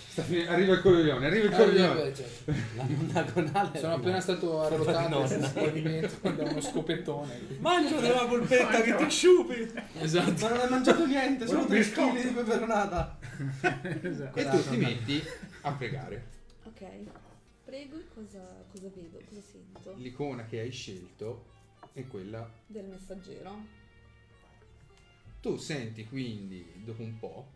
[SPEAKER 2] sta fin- arriva il coglione, arriva il coglione.
[SPEAKER 6] certo.
[SPEAKER 4] La nonnagonale.
[SPEAKER 6] Sono appena stato arrotato da uno scopettone.
[SPEAKER 4] Mangia della polpetta che ti sciupi.
[SPEAKER 6] Esatto.
[SPEAKER 4] Ma non hai mangiato niente, sono
[SPEAKER 5] Un
[SPEAKER 4] 3
[SPEAKER 5] biscotto.
[SPEAKER 4] kg di peperonata.
[SPEAKER 6] esatto.
[SPEAKER 2] E tu ti metti a pregare.
[SPEAKER 3] Ok. Prego, e cosa, cosa vedo? Cosa sento?
[SPEAKER 2] L'icona che hai scelto è quella
[SPEAKER 3] Del messaggero.
[SPEAKER 2] Tu senti quindi, dopo un po',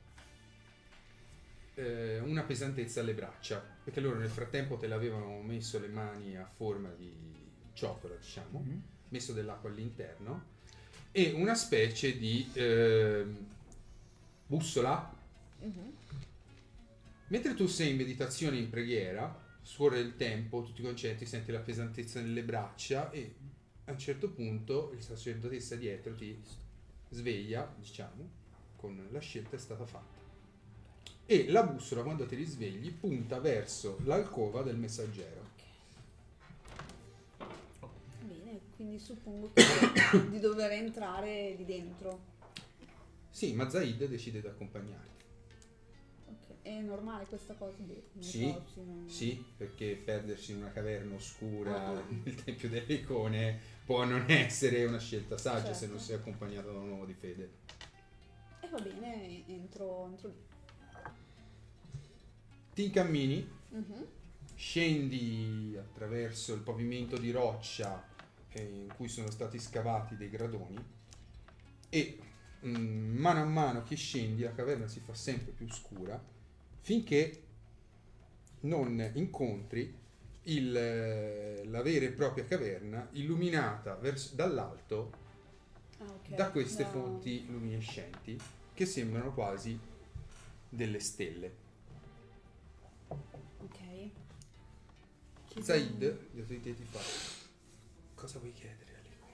[SPEAKER 2] eh, una pesantezza alle braccia, perché loro nel frattempo te l'avevano messo le mani a forma di ciotola, diciamo, messo dell'acqua all'interno, e una specie di ehm, bussola.
[SPEAKER 3] Mhm.
[SPEAKER 2] Mentre tu sei in meditazione, in preghiera, scorre il tempo, tu ti concentri, senti la pesantezza nelle braccia e a un certo punto il sacerdotessa dietro ti sveglia, diciamo, con la scelta è stata fatta. E la bussola, quando ti risvegli, punta verso l'alcova del messaggero.
[SPEAKER 3] Bene, quindi suppongo che di dover entrare di dentro.
[SPEAKER 2] Sì, ma Zaid decide di accompagnarti.
[SPEAKER 3] È normale questa cosa? Non
[SPEAKER 2] Sì,
[SPEAKER 3] so, non-
[SPEAKER 2] Sì, perché perdersi in una caverna oscura
[SPEAKER 3] Ah.
[SPEAKER 2] nel Tempio delle Icone può non essere una scelta saggia se
[SPEAKER 3] Certo.
[SPEAKER 2] non sei accompagnato da un uomo di fede.
[SPEAKER 3] E va bene, entro, entro lì.
[SPEAKER 2] Ti incammini,
[SPEAKER 3] Mhm.
[SPEAKER 2] scendi attraverso il pavimento di roccia eh, in cui sono stati scavati dei gradoni e mm, mano a mano che scendi la caverna si fa sempre più scura finché non incontri il, eh, la vera e propria caverna illuminata vers- dall'alto
[SPEAKER 3] Ah, ok.
[SPEAKER 2] da queste
[SPEAKER 3] No.
[SPEAKER 2] fonti luminescenti che sembrano quasi delle stelle.
[SPEAKER 3] Ok.
[SPEAKER 2] Zaid, di te ti fa cosa vuoi chiedere all'icone?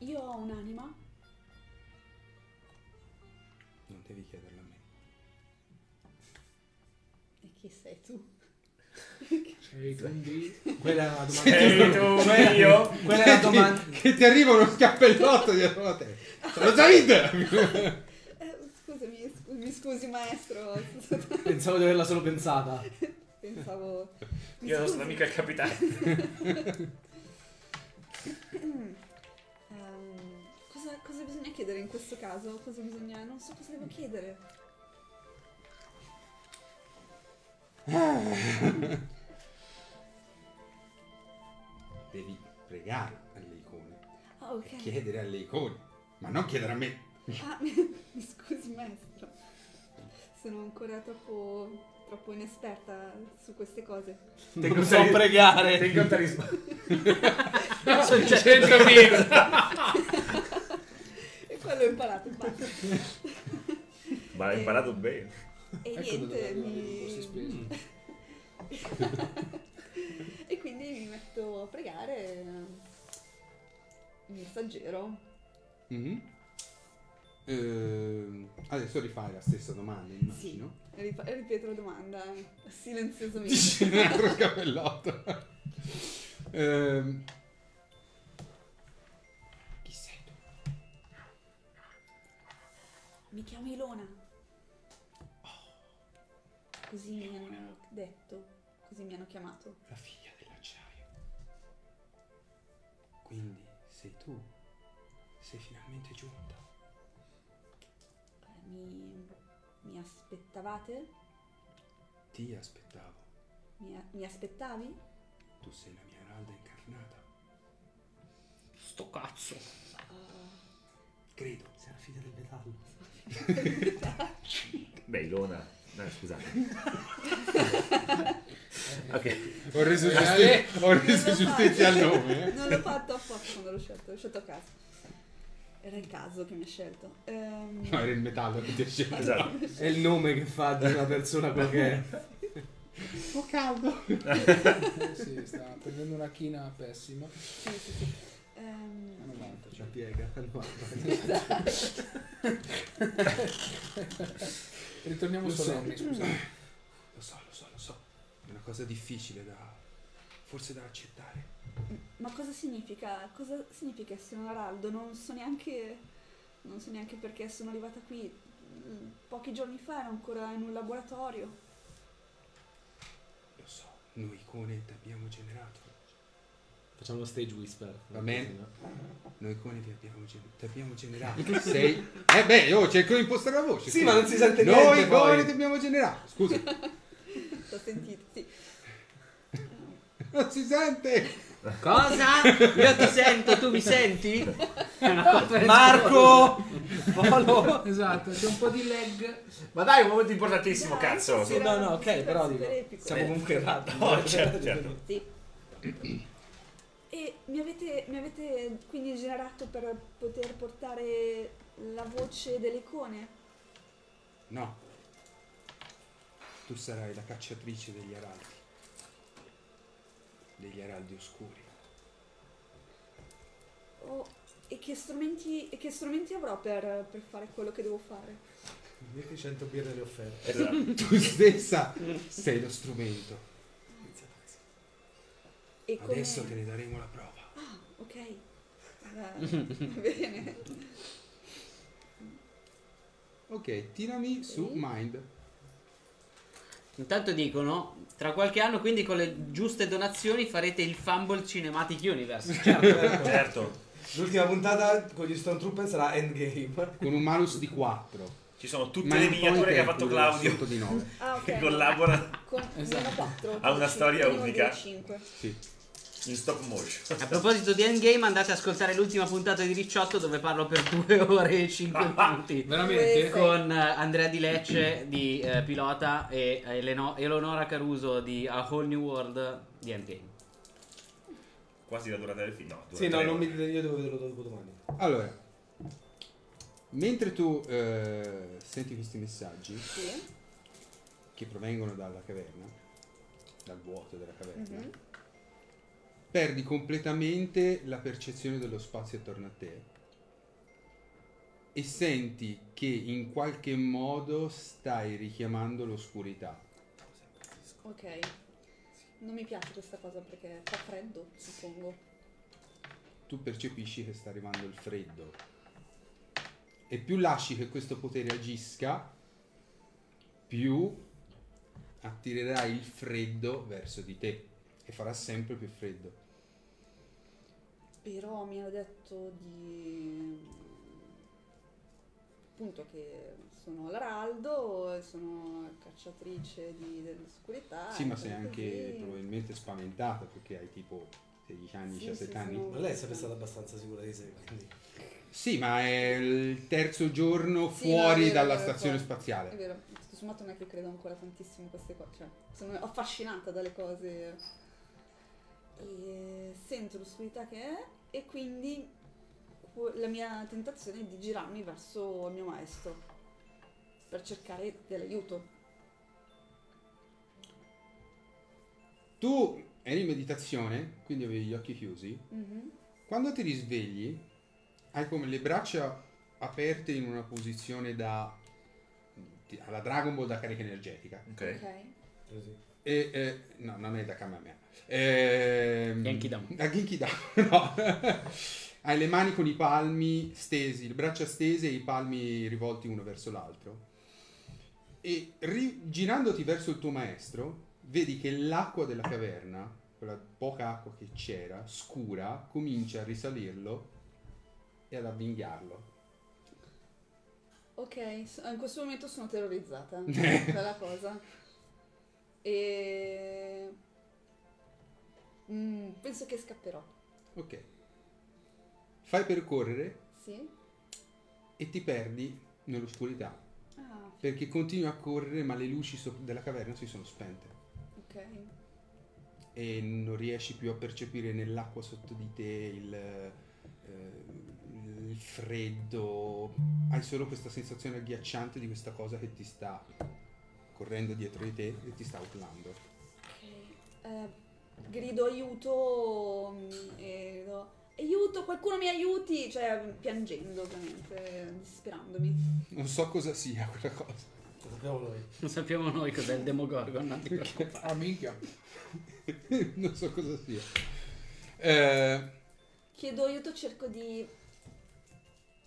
[SPEAKER 3] Io ho un'anima.
[SPEAKER 2] Devi chiederlo a me.
[SPEAKER 3] E chi sei tu?
[SPEAKER 6] Sei quindi...
[SPEAKER 4] Quella è la domanda.
[SPEAKER 5] Sei tu,
[SPEAKER 4] Quella-
[SPEAKER 5] io?
[SPEAKER 4] Quella è la domanda.
[SPEAKER 2] che ti arriva uno scappellotto dietro la te. Sono Zaid!
[SPEAKER 3] Eh, scusami, scu- mi scusi maestro.
[SPEAKER 4] Pensavo di averla solo pensata.
[SPEAKER 3] Pensavo...
[SPEAKER 5] Io non sono mica il capitano.
[SPEAKER 3] Cosa, bisogna chiedere in questo caso? Cosa bisogna... Non so cosa devo chiedere.
[SPEAKER 2] Devi pregare alle icone,
[SPEAKER 3] Ah, ok.
[SPEAKER 2] chiedere alle icone, ma non chiedere a me.
[SPEAKER 3] Ah, mi, mi scusi maestro. Sono ancora troppo, troppo inesperta su queste cose.
[SPEAKER 4] Non so pregare.
[SPEAKER 5] Tengo talisma.
[SPEAKER 6] Sono 100.000.
[SPEAKER 3] Quello ho imparato, basta.
[SPEAKER 5] Ma hai imparato bene.
[SPEAKER 3] E
[SPEAKER 6] Ecco
[SPEAKER 3] niente, mi... e quindi mi metto a pregare eh, il messaggero.
[SPEAKER 2] Mhm. Ehm, adesso rifai la stessa domanda, immagino.
[SPEAKER 3] Rip- ripeto la domanda silenziosamente.
[SPEAKER 2] un altro scappellotto. Ehm,
[SPEAKER 3] Mi chiamo Ilona. Così mi hanno detto, così mi hanno chiamato.
[SPEAKER 2] La figlia dell'acciaio. Quindi sei tu. Sei finalmente giunta.
[SPEAKER 3] Eh, Mi, mi aspettavate?
[SPEAKER 2] Ti aspettavo.
[SPEAKER 3] Mi, mi aspettavi?
[SPEAKER 2] Tu sei la mia aralda incarnata.
[SPEAKER 1] Sto cazzo.
[SPEAKER 2] Credo.
[SPEAKER 4] Sei la figlia del metallo.
[SPEAKER 5] Beh, Ilona. No, scusate. ok.
[SPEAKER 2] Ho reso,
[SPEAKER 6] Eh,
[SPEAKER 2] giusti- ho reso giustizia al nome. eh.
[SPEAKER 3] Non l'ho fatto apposta quando l'ho scelto, l'ho scelto a caso. Era il caso che mi ha scelto. Ehm,
[SPEAKER 2] No, era il metallo che ti ha scelto.
[SPEAKER 5] Esatto.
[SPEAKER 4] È il nome che fa di una persona è.
[SPEAKER 2] Ho caldo.
[SPEAKER 6] Sì, sta prendendo una china pessima.
[SPEAKER 3] sì, sì, sì. Ehm,
[SPEAKER 6] 90,
[SPEAKER 4] La
[SPEAKER 6] cioè.
[SPEAKER 4] piega.
[SPEAKER 6] Ritorniamo
[SPEAKER 2] Lo
[SPEAKER 6] su
[SPEAKER 2] so.
[SPEAKER 6] Lenny, scusa.
[SPEAKER 2] Lo so, lo so, lo so. È una cosa difficile da... forse da accettare.
[SPEAKER 3] ma cosa significa? Cosa significa essere un araldo? Non so neanche. Non so neanche perché sono arrivata qui. Mm, Pochi giorni fa ero ancora in un laboratorio.
[SPEAKER 2] Lo so, noi Cone ti abbiamo generato.
[SPEAKER 4] Facciamo uno stage whisper.
[SPEAKER 2] Va bene. Noi Cone ti abbiamo, ti abbiamo generato. Sei... Eh beh, io cerco di impostare la voce.
[SPEAKER 4] Sì,
[SPEAKER 2] scusa.
[SPEAKER 4] ma non si sente niente
[SPEAKER 2] Noi
[SPEAKER 4] poi.
[SPEAKER 2] Cone ti abbiamo generato. Scusa,
[SPEAKER 3] L'ho sentito, sì.
[SPEAKER 2] non si sente.
[SPEAKER 1] Cosa? Io ti sento, tu mi senti?
[SPEAKER 4] Marco! Follow!
[SPEAKER 6] Esatto, c'è un po' di lag.
[SPEAKER 5] Ma dai, un momento importantissimo,
[SPEAKER 3] Dai,
[SPEAKER 5] cazzo.
[SPEAKER 3] sì,
[SPEAKER 4] no, no, ok, però dico. Siamo comunque in radio.
[SPEAKER 5] No, certo, certo.
[SPEAKER 3] Sì. E mi avete, mi avete quindi generato per poter portare la voce delle icone?
[SPEAKER 2] No. Tu sarai la cacciatrice degli araldi. Degli araldi oscuri.
[SPEAKER 3] Oh, e, che strumenti, e che strumenti avrò per, per fare quello che devo fare?
[SPEAKER 4] Che 100 birre le offerte.
[SPEAKER 5] Esatto.
[SPEAKER 2] Tu stessa sei lo strumento.
[SPEAKER 3] E.
[SPEAKER 2] Adesso te ne daremo la prova.
[SPEAKER 3] Ah, ok. Va va bene.
[SPEAKER 2] Ok, tirami su. Mind.
[SPEAKER 1] Intanto dicono, tra qualche anno quindi con le giuste donazioni farete il Fumble Cinematic Universe. Certo.
[SPEAKER 5] Certo,
[SPEAKER 4] L'ultima puntata con gli Stormtrooper sarà Endgame.
[SPEAKER 2] Con un malus di 4.
[SPEAKER 5] ci sono tutte
[SPEAKER 2] Ma
[SPEAKER 5] le miniature che ha fatto Claudio
[SPEAKER 2] di 9.
[SPEAKER 3] Ah, ok.
[SPEAKER 5] che collabora
[SPEAKER 3] Con
[SPEAKER 6] Esatto.
[SPEAKER 3] meno 4.
[SPEAKER 5] Ha una storia unica.
[SPEAKER 3] 5.
[SPEAKER 2] Sì.
[SPEAKER 5] In stop motion.
[SPEAKER 1] A proposito di Endgame andate ad ascoltare l'ultima puntata di Ricciotto dove parlo per 2 ore e 5 minuti.
[SPEAKER 6] Veramente?
[SPEAKER 1] Con eh, Andrea Di Lecce di eh, Pilota e Eleno- Eleonora Caruso di A Whole New World di Endgame.
[SPEAKER 5] Quasi la durata del film. No, dura
[SPEAKER 4] Sì, no,
[SPEAKER 5] tre
[SPEAKER 4] non
[SPEAKER 5] ore.
[SPEAKER 4] mi, io devo vederlo dopo domani.
[SPEAKER 2] Allora, mentre tu eh, senti questi messaggi
[SPEAKER 3] Sì.
[SPEAKER 2] che provengono dalla caverna, dal vuoto della caverna,
[SPEAKER 3] Mhm.
[SPEAKER 2] Perdi completamente la percezione dello spazio attorno a te e senti che in qualche modo stai richiamando l'oscurità.
[SPEAKER 3] Ok. Non mi piace questa cosa perché fa freddo, suppongo.
[SPEAKER 2] Tu percepisci che sta arrivando il freddo. E più lasci che questo potere agisca, più attirerai il freddo verso di te e farà sempre più freddo.
[SPEAKER 3] Però mi hanno detto di... appunto che sono l'Araldo e sono cacciatrice di- dell'oscurità.
[SPEAKER 2] sì, ma sei anche
[SPEAKER 3] così.
[SPEAKER 2] probabilmente spaventata perché hai tipo 16 anni,
[SPEAKER 3] Sì,
[SPEAKER 2] 17
[SPEAKER 3] sì,
[SPEAKER 2] anni.
[SPEAKER 3] sono-
[SPEAKER 4] Ma lei è sempre stata abbastanza sicura di sé, quindi...
[SPEAKER 2] Sì, ma è il terzo giorno
[SPEAKER 3] Sì, no, è
[SPEAKER 2] fuori
[SPEAKER 3] vero,
[SPEAKER 2] dalla
[SPEAKER 3] è vero,
[SPEAKER 2] stazione
[SPEAKER 3] È
[SPEAKER 2] spaziale.
[SPEAKER 3] vero, tutto sommato non è che credo ancora tantissimo in queste cose, cioè sono affascinata dalle cose e sento l'oscurità che è e quindi la mia tentazione è di girarmi verso il mio maestro per cercare dell'aiuto.
[SPEAKER 2] Tu eri in meditazione, quindi avevi gli occhi chiusi.
[SPEAKER 3] Mhm.
[SPEAKER 2] Quando ti risvegli, hai come le braccia aperte in una posizione da alla Dragon Ball da carica energetica.
[SPEAKER 5] Ok.
[SPEAKER 3] Ok.
[SPEAKER 4] Così.
[SPEAKER 2] E, eh, no, non è da Kamehameha. Ehm,
[SPEAKER 1] Genkidama.
[SPEAKER 2] Da Genkidama, no. hai le mani con i palmi stesi, le braccia stese e i palmi rivolti uno verso l'altro. E ri- girandoti verso il tuo maestro, vedi che l'acqua della caverna, quella poca acqua che c'era, scura, comincia a risalirlo e ad avvinghiarlo.
[SPEAKER 3] Ok, in questo momento sono terrorizzata dalla cosa. E... Mm, penso che scapperò.
[SPEAKER 2] Ok. Fai percorrere
[SPEAKER 3] Sì?
[SPEAKER 2] e ti perdi nell'oscurità.
[SPEAKER 3] Ah,
[SPEAKER 2] Perché continui a correre, ma le luci so- della caverna si sono spente.
[SPEAKER 3] ok.
[SPEAKER 2] E non riesci più a percepire nell'acqua sotto di te il, eh, il freddo. Hai solo questa sensazione agghiacciante di questa cosa che ti sta correndo dietro di te e ti sta urlando.
[SPEAKER 3] Ok. Eh, grido aiuto mm, e grido, aiuto, qualcuno mi aiuti! Cioè, piangendo ovviamente, disperandomi.
[SPEAKER 2] Non so cosa sia quella cosa.
[SPEAKER 4] Lo sappiamo noi.
[SPEAKER 1] Non sappiamo noi cos'è il Demogorgon. non ti preoccupare.
[SPEAKER 6] Ah, minchia.
[SPEAKER 2] non so cosa sia. Eh,
[SPEAKER 3] Chiedo aiuto, cerco di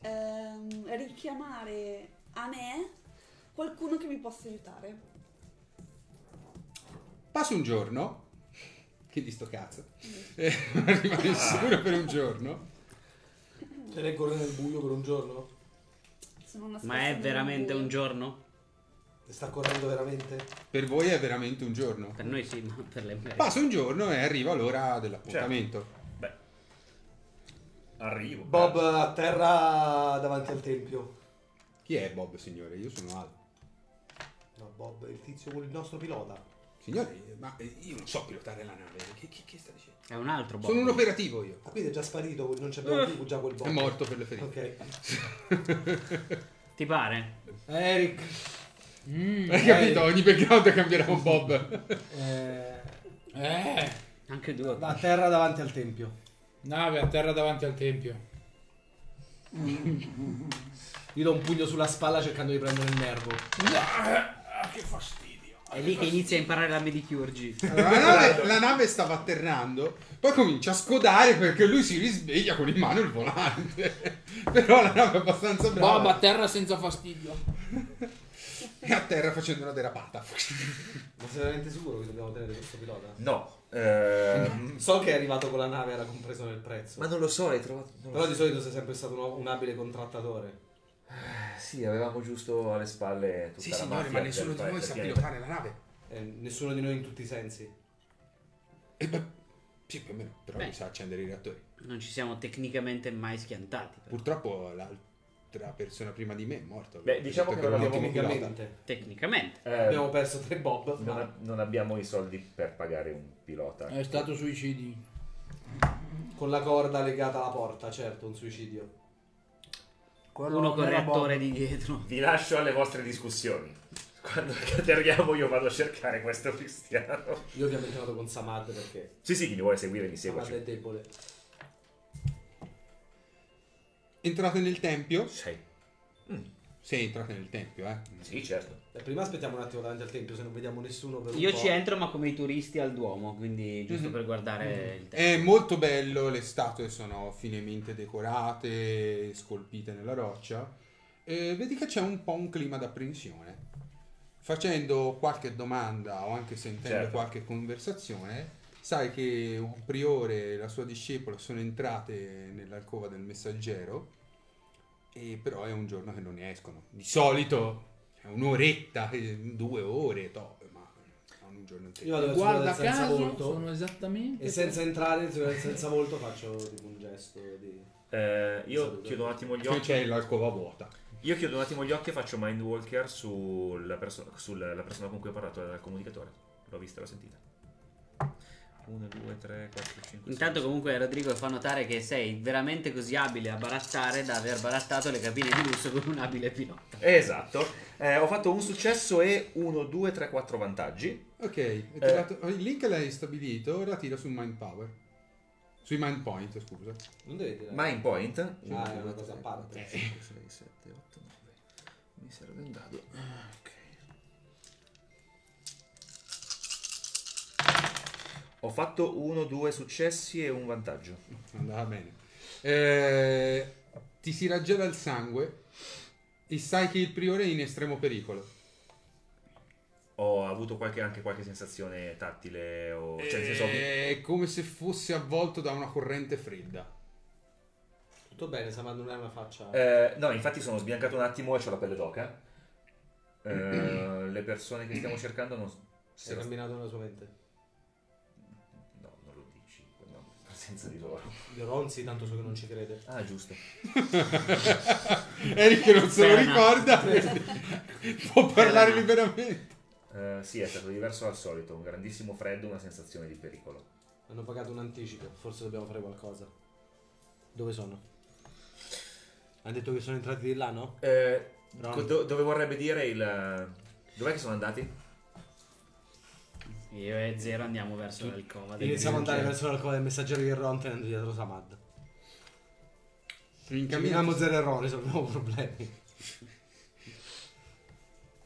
[SPEAKER 3] ehm, richiamare a me qualcuno che mi possa aiutare.
[SPEAKER 2] passa un giorno. Che di sto cazzo? Eh, non arriva nessuno per un giorno.
[SPEAKER 4] Cioè lei corre nel buio per un giorno?
[SPEAKER 1] Ma è veramente
[SPEAKER 3] buio.
[SPEAKER 1] un giorno?
[SPEAKER 4] Sta correndo veramente?
[SPEAKER 2] Per voi è veramente un giorno.
[SPEAKER 1] Per noi sì, ma per le me.
[SPEAKER 2] Passa un giorno e arriva l'ora dell'appuntamento.
[SPEAKER 5] Beh. Arrivo.
[SPEAKER 4] Bob a terra davanti al tempio.
[SPEAKER 2] Chi è Bob, signore? Io sono Al.
[SPEAKER 4] No, Bob, il tizio con il nostro pilota.
[SPEAKER 2] Signore, ma eh, io non so pilotare la nave. Che, che- che sta dicendo?
[SPEAKER 1] È un altro Bob.
[SPEAKER 2] Sono un operativo io.
[SPEAKER 4] Ah, quindi è già sparito, non c'abbiamo più già quel Bob.
[SPEAKER 2] È morto per le ferite.
[SPEAKER 4] Ok.
[SPEAKER 1] Ti pare?
[SPEAKER 4] Eric.
[SPEAKER 6] Mm,
[SPEAKER 2] Hai capito? Ogni background cambierà un Bob.
[SPEAKER 4] Eh,
[SPEAKER 6] Eh,
[SPEAKER 1] Anche due.
[SPEAKER 4] a terra davanti al tempio.
[SPEAKER 6] nave a terra davanti al tempio.
[SPEAKER 4] Gli do un pugno sulla spalla cercando di prendere il nervo.
[SPEAKER 6] Ah, che fastidio.
[SPEAKER 1] È lì che inizia a imparare la medicurgy.
[SPEAKER 2] Allora, la, nave, la nave stava atterrando, poi comincia a scodare perché lui si risveglia con in mano il volante. Però la nave è abbastanza brava.
[SPEAKER 6] Bob a terra senza fastidio.
[SPEAKER 2] E a terra facendo una derapata.
[SPEAKER 4] Ma sei veramente sicuro che dobbiamo tenere questo pilota?
[SPEAKER 5] No, ehm,
[SPEAKER 4] So che è arrivato con la nave, era compreso nel prezzo.
[SPEAKER 5] ma non lo so, hai trovato...
[SPEAKER 4] Però
[SPEAKER 5] so.
[SPEAKER 4] di solito sei sempre stato un, un abile contrattatore.
[SPEAKER 5] Sì, avevamo giusto alle spalle tutta
[SPEAKER 2] Sì,
[SPEAKER 5] la
[SPEAKER 2] signore,
[SPEAKER 5] mafia
[SPEAKER 2] ma nessuno di noi sa pilotare la nave.
[SPEAKER 4] E nessuno di noi in tutti i sensi.
[SPEAKER 2] E beh, sì, più o meno, però
[SPEAKER 1] Beh.
[SPEAKER 2] sa accendere i reattori.
[SPEAKER 1] Non ci siamo tecnicamente mai schiantati. però.
[SPEAKER 2] Purtroppo l'altra persona prima di me è morta.
[SPEAKER 5] Beh, diciamo che non abbiamo.
[SPEAKER 4] Tecnicamente.
[SPEAKER 1] Tecnicamente.
[SPEAKER 5] Eh,
[SPEAKER 4] Abbiamo perso tre Bob.
[SPEAKER 5] non,
[SPEAKER 4] ma-
[SPEAKER 5] a- non abbiamo i soldi per pagare un pilota.
[SPEAKER 6] È stato suicidio.
[SPEAKER 4] Con la corda legata alla porta, certo, un suicidio.
[SPEAKER 6] Quello
[SPEAKER 1] Uno con il reattore di dietro.
[SPEAKER 5] Vi lascio alle vostre discussioni. Quando atterriamo io vado a cercare questo cristiano.
[SPEAKER 4] Io ovviamente vado con Samad perché
[SPEAKER 5] Sì, sì, chi mi vuole seguire mi
[SPEAKER 4] Samad
[SPEAKER 5] segua.
[SPEAKER 4] è debole.
[SPEAKER 2] Entrate nel tempio?
[SPEAKER 5] Sei.
[SPEAKER 2] Sì, entrate nel tempio, eh.
[SPEAKER 5] Sì, certo.
[SPEAKER 4] Eh, prima aspettiamo un attimo davanti al tempio se non vediamo nessuno per un
[SPEAKER 1] Io
[SPEAKER 4] po'.
[SPEAKER 1] ci entro ma come i turisti al Duomo, quindi giusto
[SPEAKER 2] Mhm.
[SPEAKER 1] per guardare il tempo.
[SPEAKER 2] È molto bello, le statue sono finemente decorate, scolpite nella roccia. E vedi che c'è un po' un clima d'apprensione. Facendo qualche domanda o anche sentendo
[SPEAKER 5] Certo.
[SPEAKER 2] qualche conversazione, sai che un priore e la sua discepola sono entrate nell'alcova del messaggero, e però è un giorno che non ne escono. Di solito un'oretta, eh, due ore, toh, ma non un giorno intero.
[SPEAKER 4] Io vado
[SPEAKER 6] Guarda
[SPEAKER 4] senza
[SPEAKER 6] caso,
[SPEAKER 4] volto
[SPEAKER 6] sono esattamente...
[SPEAKER 4] e senza entrare senza volto faccio tipo un gesto di...
[SPEAKER 5] Eh, io
[SPEAKER 4] Saluto.
[SPEAKER 5] chiudo un attimo gli occhi.
[SPEAKER 2] c'è l'alcova vuota.
[SPEAKER 5] Io chiudo un attimo gli occhi e faccio Mindwalker sulla, perso- sulla la persona con cui ho parlato dal comunicatore. L'ho vista e l'ho sentita. 1, 2, 3, 4, 5.
[SPEAKER 1] Intanto comunque Rodrigo fa notare che sei veramente così abile a barattare da aver barattato le cabine di lusso con un abile pilota.
[SPEAKER 5] Esatto. Eh, ho fatto un successo e 1, 2, 3, 4 vantaggi.
[SPEAKER 2] Ok, tirato- il link l'hai stabilito, ora tira su Mind Power. Sui Mind Point, scusa.
[SPEAKER 4] Non devi dire.
[SPEAKER 5] Mind point.
[SPEAKER 4] Ah, è una cosa a parte.
[SPEAKER 5] 5, 6, 7, 8, 9. Mi serve un dado. Ho fatto 1, 2 successi e un vantaggio.
[SPEAKER 2] Andava bene. Eh, ti si raggela il sangue e sai che il priore è in estremo pericolo.
[SPEAKER 5] Ho avuto qualche- anche qualche sensazione tattile o... Cioè, nel senso...
[SPEAKER 2] È come se fosse avvolto da una corrente fredda.
[SPEAKER 4] Tutto bene, Samad non è una faccia...
[SPEAKER 5] Eh, no, infatti sono sbiancato un attimo e ho la pelle d'oca. Eh, le persone che stiamo cercando non...
[SPEAKER 4] Si è camminato nella sua mente.
[SPEAKER 5] In presenza di loro.
[SPEAKER 4] Ronzi, tanto so che non ci crede.
[SPEAKER 5] Ah, giusto.
[SPEAKER 2] Eric non se lo ricorda, può parlare liberamente.
[SPEAKER 5] Eh, sì, è stato diverso dal solito. Un grandissimo freddo, una sensazione di pericolo.
[SPEAKER 4] Hanno pagato un anticipo, forse dobbiamo fare qualcosa. Dove sono? Hanno detto che sono entrati di là, no?
[SPEAKER 5] Eh, do- dove vorrebbe dire il... Dov'è che sono andati?
[SPEAKER 1] Io e Zero andiamo verso l'alcova. del
[SPEAKER 4] Iniziamo ad andare verso l'alcova del messaggero di Ron tenendo dietro Samad.
[SPEAKER 2] In
[SPEAKER 4] Camminiamo
[SPEAKER 2] cammino
[SPEAKER 4] zero errori, risolviamo problemi.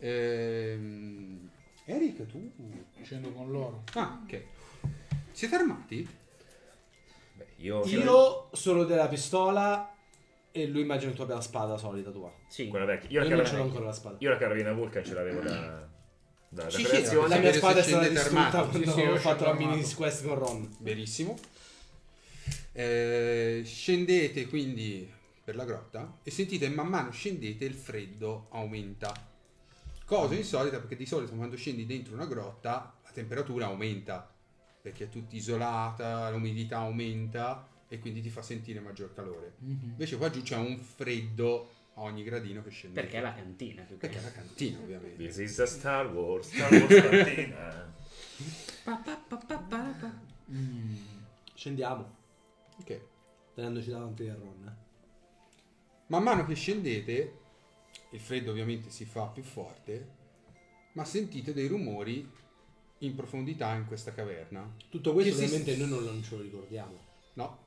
[SPEAKER 2] Ehm, Eric, tu...
[SPEAKER 6] Scendo con loro.
[SPEAKER 2] Ah, ok. Siete armati?
[SPEAKER 5] Beh, io...
[SPEAKER 4] Io sono della pistola e lui immagino che tu abbia la spada solita tua.
[SPEAKER 1] Sì.
[SPEAKER 5] Quella vecchia. Io
[SPEAKER 4] Io
[SPEAKER 5] la,
[SPEAKER 4] non ce l'ho ancora la spada.
[SPEAKER 5] io la carabina Vulcan ce l'avevo da... Da, da
[SPEAKER 2] Sì, sì.
[SPEAKER 4] La mia spada è stata distrutta quando
[SPEAKER 6] Sì,
[SPEAKER 4] ho fatto la mini quest con Ron.
[SPEAKER 2] Benissimo. Eh, scendete quindi per la grotta e sentite man mano scendete il freddo aumenta. Cosa insolita perché di solito quando scendi dentro una grotta la temperatura aumenta perché è tutta isolata, l'umidità aumenta e quindi ti fa sentire maggior calore. Invece qua giù c'è un freddo ogni gradino che scende.
[SPEAKER 1] Perché è la cantina più che
[SPEAKER 2] Perché è la cantina ovviamente.
[SPEAKER 5] This is a Star Wars, Star Wars cantina.
[SPEAKER 4] Scendiamo,
[SPEAKER 2] Ok.
[SPEAKER 4] tenendoci davanti a Ron. eh.
[SPEAKER 2] Man mano che scendete, il freddo ovviamente si fa più forte, ma sentite dei rumori in profondità in questa caverna.
[SPEAKER 4] Tutto questo
[SPEAKER 2] Che si-
[SPEAKER 4] ovviamente noi non, non ce lo ricordiamo.
[SPEAKER 2] No?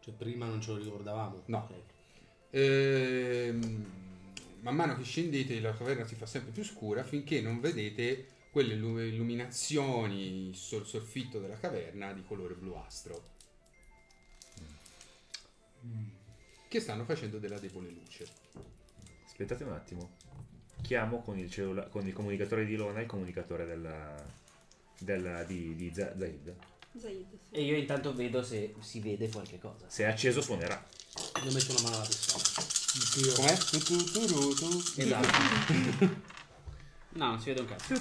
[SPEAKER 4] Cioè prima non ce lo ricordavamo.
[SPEAKER 2] No.
[SPEAKER 4] Ok.
[SPEAKER 2] Ehm, man mano che scendete la caverna si fa sempre più scura finché non vedete quelle illu- illuminazioni sul soffitto della caverna di colore bluastro. Che stanno facendo della debole luce.
[SPEAKER 5] Aspettate un attimo. Chiamo con il, cellula- con il comunicatore di Lona il comunicatore della, della- di, di Za- Zaid.
[SPEAKER 3] Zaid, sì.
[SPEAKER 1] E io intanto vedo se si vede qualche cosa.
[SPEAKER 5] Se è acceso suonerà.
[SPEAKER 4] Io metto una mano alla pistola.
[SPEAKER 2] Com'è? Tu, tu, tu, ru, tu.
[SPEAKER 1] Esatto. No, non si vede un cazzo.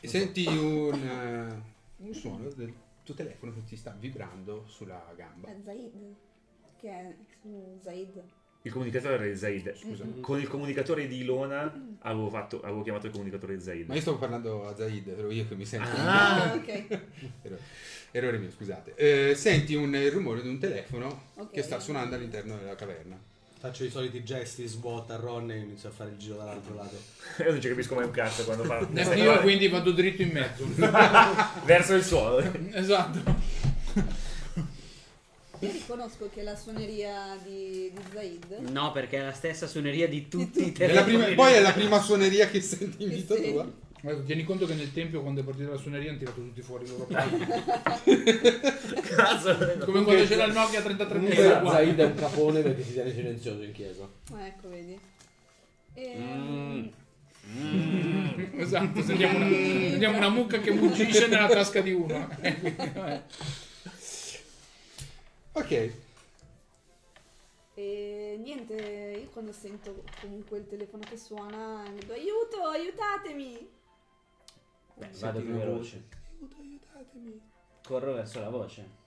[SPEAKER 2] E senti un, eh, un suono del tuo telefono che ti sta vibrando sulla gamba.
[SPEAKER 3] È Zaid. Che è mm, Zaid.
[SPEAKER 5] Il comunicatore di Zaid.
[SPEAKER 2] Scusa.
[SPEAKER 5] Con il comunicatore di Ilona avevo, fatto- avevo chiamato il comunicatore di Zaid.
[SPEAKER 2] Ma io stavo parlando a Zaid, ero io che mi sento.
[SPEAKER 5] Ah.
[SPEAKER 3] Ah, ok.
[SPEAKER 2] Ero- Errore mio, scusate. Eh, senti un, il rumore di un telefono
[SPEAKER 3] Ok.
[SPEAKER 2] che sta suonando all'interno della caverna.
[SPEAKER 4] Faccio i soliti gesti svuota a Ron e inizio a fare il giro dall'altro lato.
[SPEAKER 5] Io non ci capisco mai un cazzo quando fa
[SPEAKER 6] Neanche io quindi vado dritto in mezzo.
[SPEAKER 5] verso il suolo.
[SPEAKER 6] esatto.
[SPEAKER 3] Io riconosco che la suoneria di, di Zaid.
[SPEAKER 1] No, perché è la stessa suoneria di tutti i
[SPEAKER 2] È
[SPEAKER 1] telefoni.
[SPEAKER 2] poi è la prima suoneria che senti in vita
[SPEAKER 3] senti.
[SPEAKER 2] tua.
[SPEAKER 6] Ecco, tieni conto che nel tempio quando è partita la suoneria hanno tirato tutti fuori i loro.
[SPEAKER 5] Cazzo.
[SPEAKER 6] Come quando c'era il Nokia 3310.
[SPEAKER 4] Comunque
[SPEAKER 6] uguale.
[SPEAKER 4] Zaid è un capone perché si tiene silenzioso in chiesa.
[SPEAKER 3] Ah, ecco, vedi.
[SPEAKER 1] Mm.
[SPEAKER 3] E...
[SPEAKER 6] Esatto, sentiamo una, sentiamo una mucca che muggisce nella tasca di uno.
[SPEAKER 2] Ok.
[SPEAKER 3] e niente, io quando sento comunque il telefono che suona, mi do aiuto, aiutatemi.
[SPEAKER 1] Beh,
[SPEAKER 2] Senti
[SPEAKER 1] vado più
[SPEAKER 2] una
[SPEAKER 1] veloce.
[SPEAKER 2] Aiuto, aiutatemi.
[SPEAKER 1] Corro verso la voce.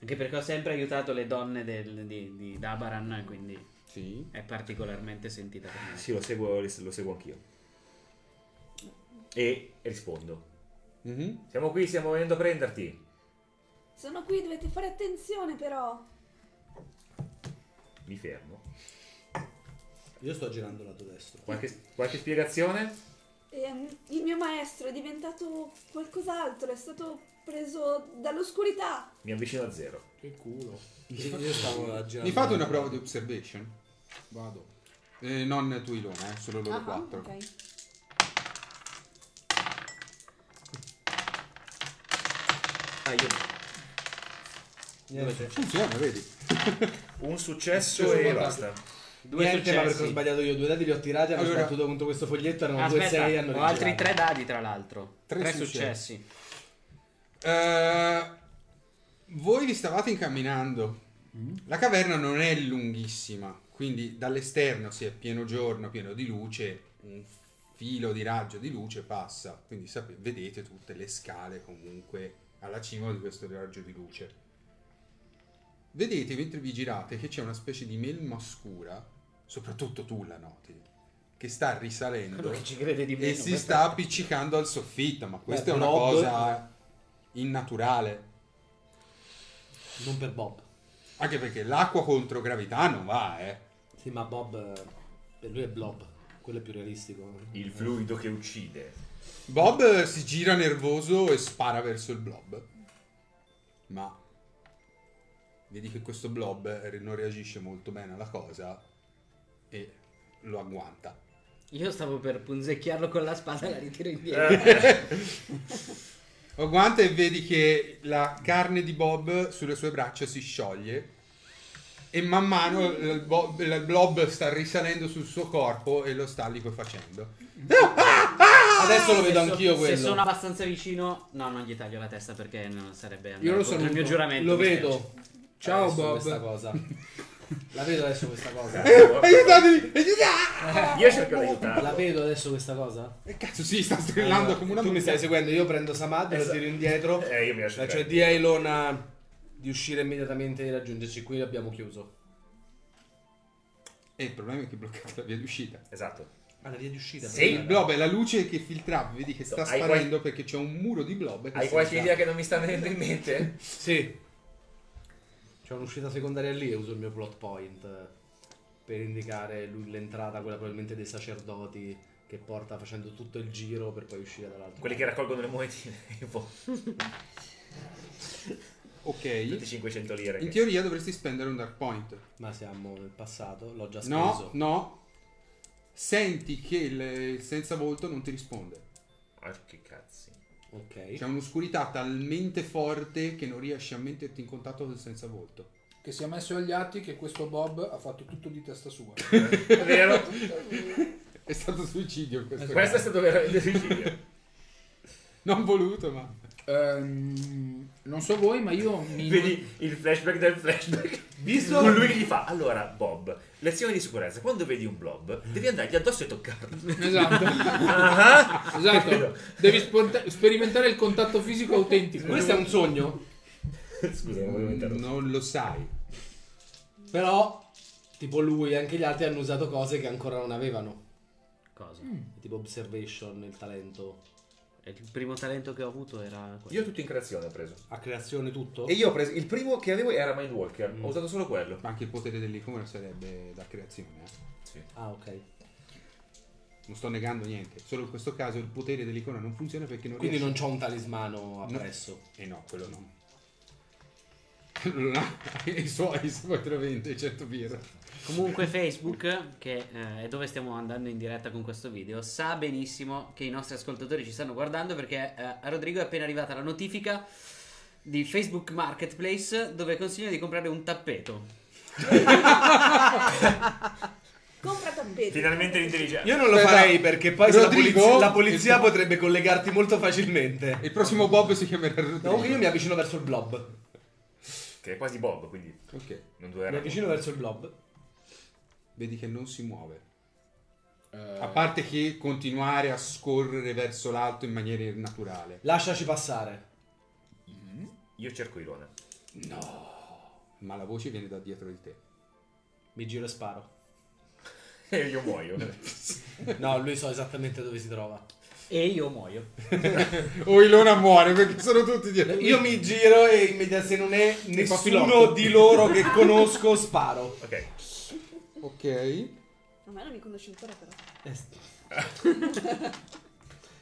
[SPEAKER 1] Anche perché ho sempre aiutato le donne del- di, di Dabaran, quindi
[SPEAKER 2] Sì.
[SPEAKER 1] è particolarmente sentita per me.
[SPEAKER 5] Sì, lo seguo, lo seguo anch'io. E rispondo.
[SPEAKER 2] Mhm.
[SPEAKER 5] Siamo qui, stiamo venendo a prenderti.
[SPEAKER 3] Sono qui, dovete fare attenzione però.
[SPEAKER 5] Mi fermo.
[SPEAKER 4] Io sto girando lato destro.
[SPEAKER 5] Qualche, qualche spiegazione?
[SPEAKER 3] Ehm, il mio maestro è diventato qualcos'altro, è stato preso dall'oscurità.
[SPEAKER 5] Mi avvicino a zero.
[SPEAKER 6] Che culo.
[SPEAKER 4] Io stavo girando.
[SPEAKER 2] Mi fate una prova di observation?
[SPEAKER 6] Vado.
[SPEAKER 2] Eh, non tu Ilona, eh, solo loro
[SPEAKER 3] Ah,
[SPEAKER 2] quattro.
[SPEAKER 3] ok.
[SPEAKER 5] Ah, io.
[SPEAKER 4] Niente.
[SPEAKER 2] Funziona, vedi?
[SPEAKER 5] Un successo
[SPEAKER 6] Successo
[SPEAKER 5] e basta.
[SPEAKER 1] Due
[SPEAKER 4] Niente, ma perché ho
[SPEAKER 1] successi.
[SPEAKER 4] sbagliato io due dadi, li ho tirati, hanno
[SPEAKER 2] Allora-
[SPEAKER 4] sbattuto contro questo foglietto, erano due
[SPEAKER 1] Aspetta,
[SPEAKER 4] sei, hanno
[SPEAKER 1] ho altri tre dadi tra l'altro.
[SPEAKER 2] Tre
[SPEAKER 1] Tre,
[SPEAKER 2] successi.
[SPEAKER 1] successi.
[SPEAKER 2] Eh, voi vi stavate incamminando. La caverna non è lunghissima, quindi dall'esterno, se è pieno giorno, pieno di luce, un filo di raggio di luce passa. Quindi sape- vedete tutte le scale comunque alla cima di questo raggio di luce. Vedete mentre vi girate che c'è una specie di melma scura, soprattutto tu la noti, che sta risalendo
[SPEAKER 1] che ci crede di meno.
[SPEAKER 2] e si sta appiccicando al soffitto, ma questa
[SPEAKER 4] Beh,
[SPEAKER 2] è una
[SPEAKER 4] Blob-
[SPEAKER 2] cosa innaturale.
[SPEAKER 4] Non per Bob.
[SPEAKER 2] Anche perché l'acqua contro gravità non va, eh.
[SPEAKER 4] Sì, ma Bob, per lui è Blob. Quello è più realistico.
[SPEAKER 5] Il fluido che uccide.
[SPEAKER 2] Bob si gira nervoso e spara verso il blob. Ma vedi che questo blob eh, non reagisce molto bene alla cosa e lo agguanta.
[SPEAKER 1] Io stavo per punzecchiarlo con la spada e la ritiro
[SPEAKER 5] Eh.
[SPEAKER 1] indietro.
[SPEAKER 2] Lo agguanta e vedi che la carne di Bob sulle sue braccia si scioglie e man mano il, Bob- il blob sta risalendo sul suo corpo e lo sta liquefacendo.
[SPEAKER 4] Adesso lo
[SPEAKER 1] Se
[SPEAKER 4] vedo
[SPEAKER 1] so-
[SPEAKER 4] anch'io quello.
[SPEAKER 1] Se sono abbastanza vicino, no, non gli taglio la testa perché non sarebbe andare
[SPEAKER 6] Io lo
[SPEAKER 1] contro il mio giuramento.
[SPEAKER 4] Lo vedo.
[SPEAKER 6] Ciao,
[SPEAKER 4] adesso
[SPEAKER 6] Bob.
[SPEAKER 4] Questa cosa. La vedo adesso questa cosa.
[SPEAKER 2] Aiutatemi! Aiutatemi!
[SPEAKER 5] Io cerco di aiutarlo.
[SPEAKER 4] La vedo adesso questa cosa?
[SPEAKER 2] E cazzo, sì, sta strillando
[SPEAKER 4] Allora,
[SPEAKER 2] come una
[SPEAKER 4] tu mi stai seguendo, io prendo Samad, lo
[SPEAKER 5] Esatto.
[SPEAKER 4] tiro indietro.
[SPEAKER 5] Eh, io mi lascio
[SPEAKER 4] Eh, cioè di a Ilona di uscire immediatamente e raggiungerci qui l'abbiamo chiuso.
[SPEAKER 2] E il problema è che bloccate la via d'uscita.
[SPEAKER 5] Esatto.
[SPEAKER 4] Ma la via di uscita.
[SPEAKER 5] Sì.
[SPEAKER 2] Il blob è la luce che filtrava, vedi che sta
[SPEAKER 5] Hai
[SPEAKER 2] sparendo perché c'è un muro di blob. Che
[SPEAKER 5] Hai
[SPEAKER 2] si
[SPEAKER 5] qualche idea che non mi sta venendo in mente?
[SPEAKER 4] Sì. C'è un'uscita secondaria lì e uso il mio plot point eh, per indicare lui- l'entrata, quella probabilmente dei sacerdoti che porta facendo tutto il giro per poi uscire dall'altro.
[SPEAKER 5] Quelli che raccolgono le monetine. Tipo,
[SPEAKER 2] Ok.
[SPEAKER 5] tutti 500 lire.
[SPEAKER 2] In
[SPEAKER 5] che-
[SPEAKER 2] teoria dovresti spendere un dark point.
[SPEAKER 4] Ma siamo nel passato, l'ho già
[SPEAKER 2] No,
[SPEAKER 4] speso.
[SPEAKER 2] no. senti che il, il senza volto non ti risponde.
[SPEAKER 5] Ah, che cazzi.
[SPEAKER 4] Ok.
[SPEAKER 2] C'è un'oscurità talmente forte che non riesci a metterti in contatto col senza volto.
[SPEAKER 6] Che sia messo agli atti che questo Bob ha fatto tutto di testa sua.
[SPEAKER 5] È vero?
[SPEAKER 2] È stato suicidio questo
[SPEAKER 5] Questo è stato veramente suicidio.
[SPEAKER 2] Non voluto, ma...
[SPEAKER 6] Ehm, non so voi, ma io mi...
[SPEAKER 5] Vedi il flashback del flashback.
[SPEAKER 4] Visto-
[SPEAKER 5] Con lui che gli fa. Allora, Bob, lezione di sicurezza. Quando vedi un blob, devi andargli addosso e toccarlo.
[SPEAKER 6] Esatto. Esatto. Devi sponta- sperimentare il contatto fisico autentico.
[SPEAKER 4] Questo è un sogno,
[SPEAKER 5] Scusa, non volevo interrompere.
[SPEAKER 2] Non lo sai.
[SPEAKER 4] però tipo lui e anche gli altri hanno usato cose che ancora non avevano.
[SPEAKER 1] Cosa?
[SPEAKER 4] Tipo observation, il talento.
[SPEAKER 1] Il primo talento che ho avuto era quello.
[SPEAKER 5] Io tutto in creazione ho preso.
[SPEAKER 4] A creazione tutto.
[SPEAKER 5] E io ho preso. Il primo che avevo era Mindwalker. Ho usato solo quello.
[SPEAKER 2] Ma anche il potere dell'icona sarebbe da creazione. eh.
[SPEAKER 5] Sì.
[SPEAKER 4] Ah, ok.
[SPEAKER 2] Non sto negando niente. Solo in questo caso il potere dell'icona non funziona perché non
[SPEAKER 4] Quindi
[SPEAKER 2] riesci...
[SPEAKER 4] non c'ho un talismano
[SPEAKER 2] No.
[SPEAKER 4] appresso.
[SPEAKER 2] Eh no, quello no. Non ha i suoi se poi te lo vende 100 birra.
[SPEAKER 1] Comunque Facebook, che eh, è dove stiamo andando in diretta con questo video, sa benissimo che i nostri ascoltatori ci stanno guardando perché eh, a Rodrigo è appena arrivata la notifica di Facebook Marketplace dove consiglio di comprare un tappeto.
[SPEAKER 3] Compra tappeti.
[SPEAKER 5] Finalmente l'intelligenza.
[SPEAKER 4] Io non lo
[SPEAKER 2] Aspetta,
[SPEAKER 4] farei perché poi se la
[SPEAKER 2] Rodrigo-
[SPEAKER 4] polizia, la polizia potrebbe collegarti molto facilmente.
[SPEAKER 2] Il prossimo Bob si chiamerà Rodrigo.
[SPEAKER 4] No, io mi avvicino verso il blob.
[SPEAKER 5] Che è quasi Bob, quindi
[SPEAKER 2] Ok.
[SPEAKER 5] non
[SPEAKER 4] Mi
[SPEAKER 5] doveva.
[SPEAKER 4] avvicino verso il blob.
[SPEAKER 2] Vedi che non si muove.
[SPEAKER 6] Eh,
[SPEAKER 2] A parte che continuare a scorrere verso l'alto in maniera naturale.
[SPEAKER 4] Lasciaci passare.
[SPEAKER 5] Io cerco Ilona.
[SPEAKER 2] Ma la voce viene da dietro di te.
[SPEAKER 4] Mi giro e sparo.
[SPEAKER 5] E io muoio.
[SPEAKER 4] No, lui so esattamente dove si trova.
[SPEAKER 1] E io muoio.
[SPEAKER 2] O Ilona muore perché sono tutti dietro.
[SPEAKER 4] Io mi giro e immediatamente se non è nessuno di loro che conosco sparo.
[SPEAKER 5] ok.
[SPEAKER 2] Ok.
[SPEAKER 3] A me non mi conosci ancora però.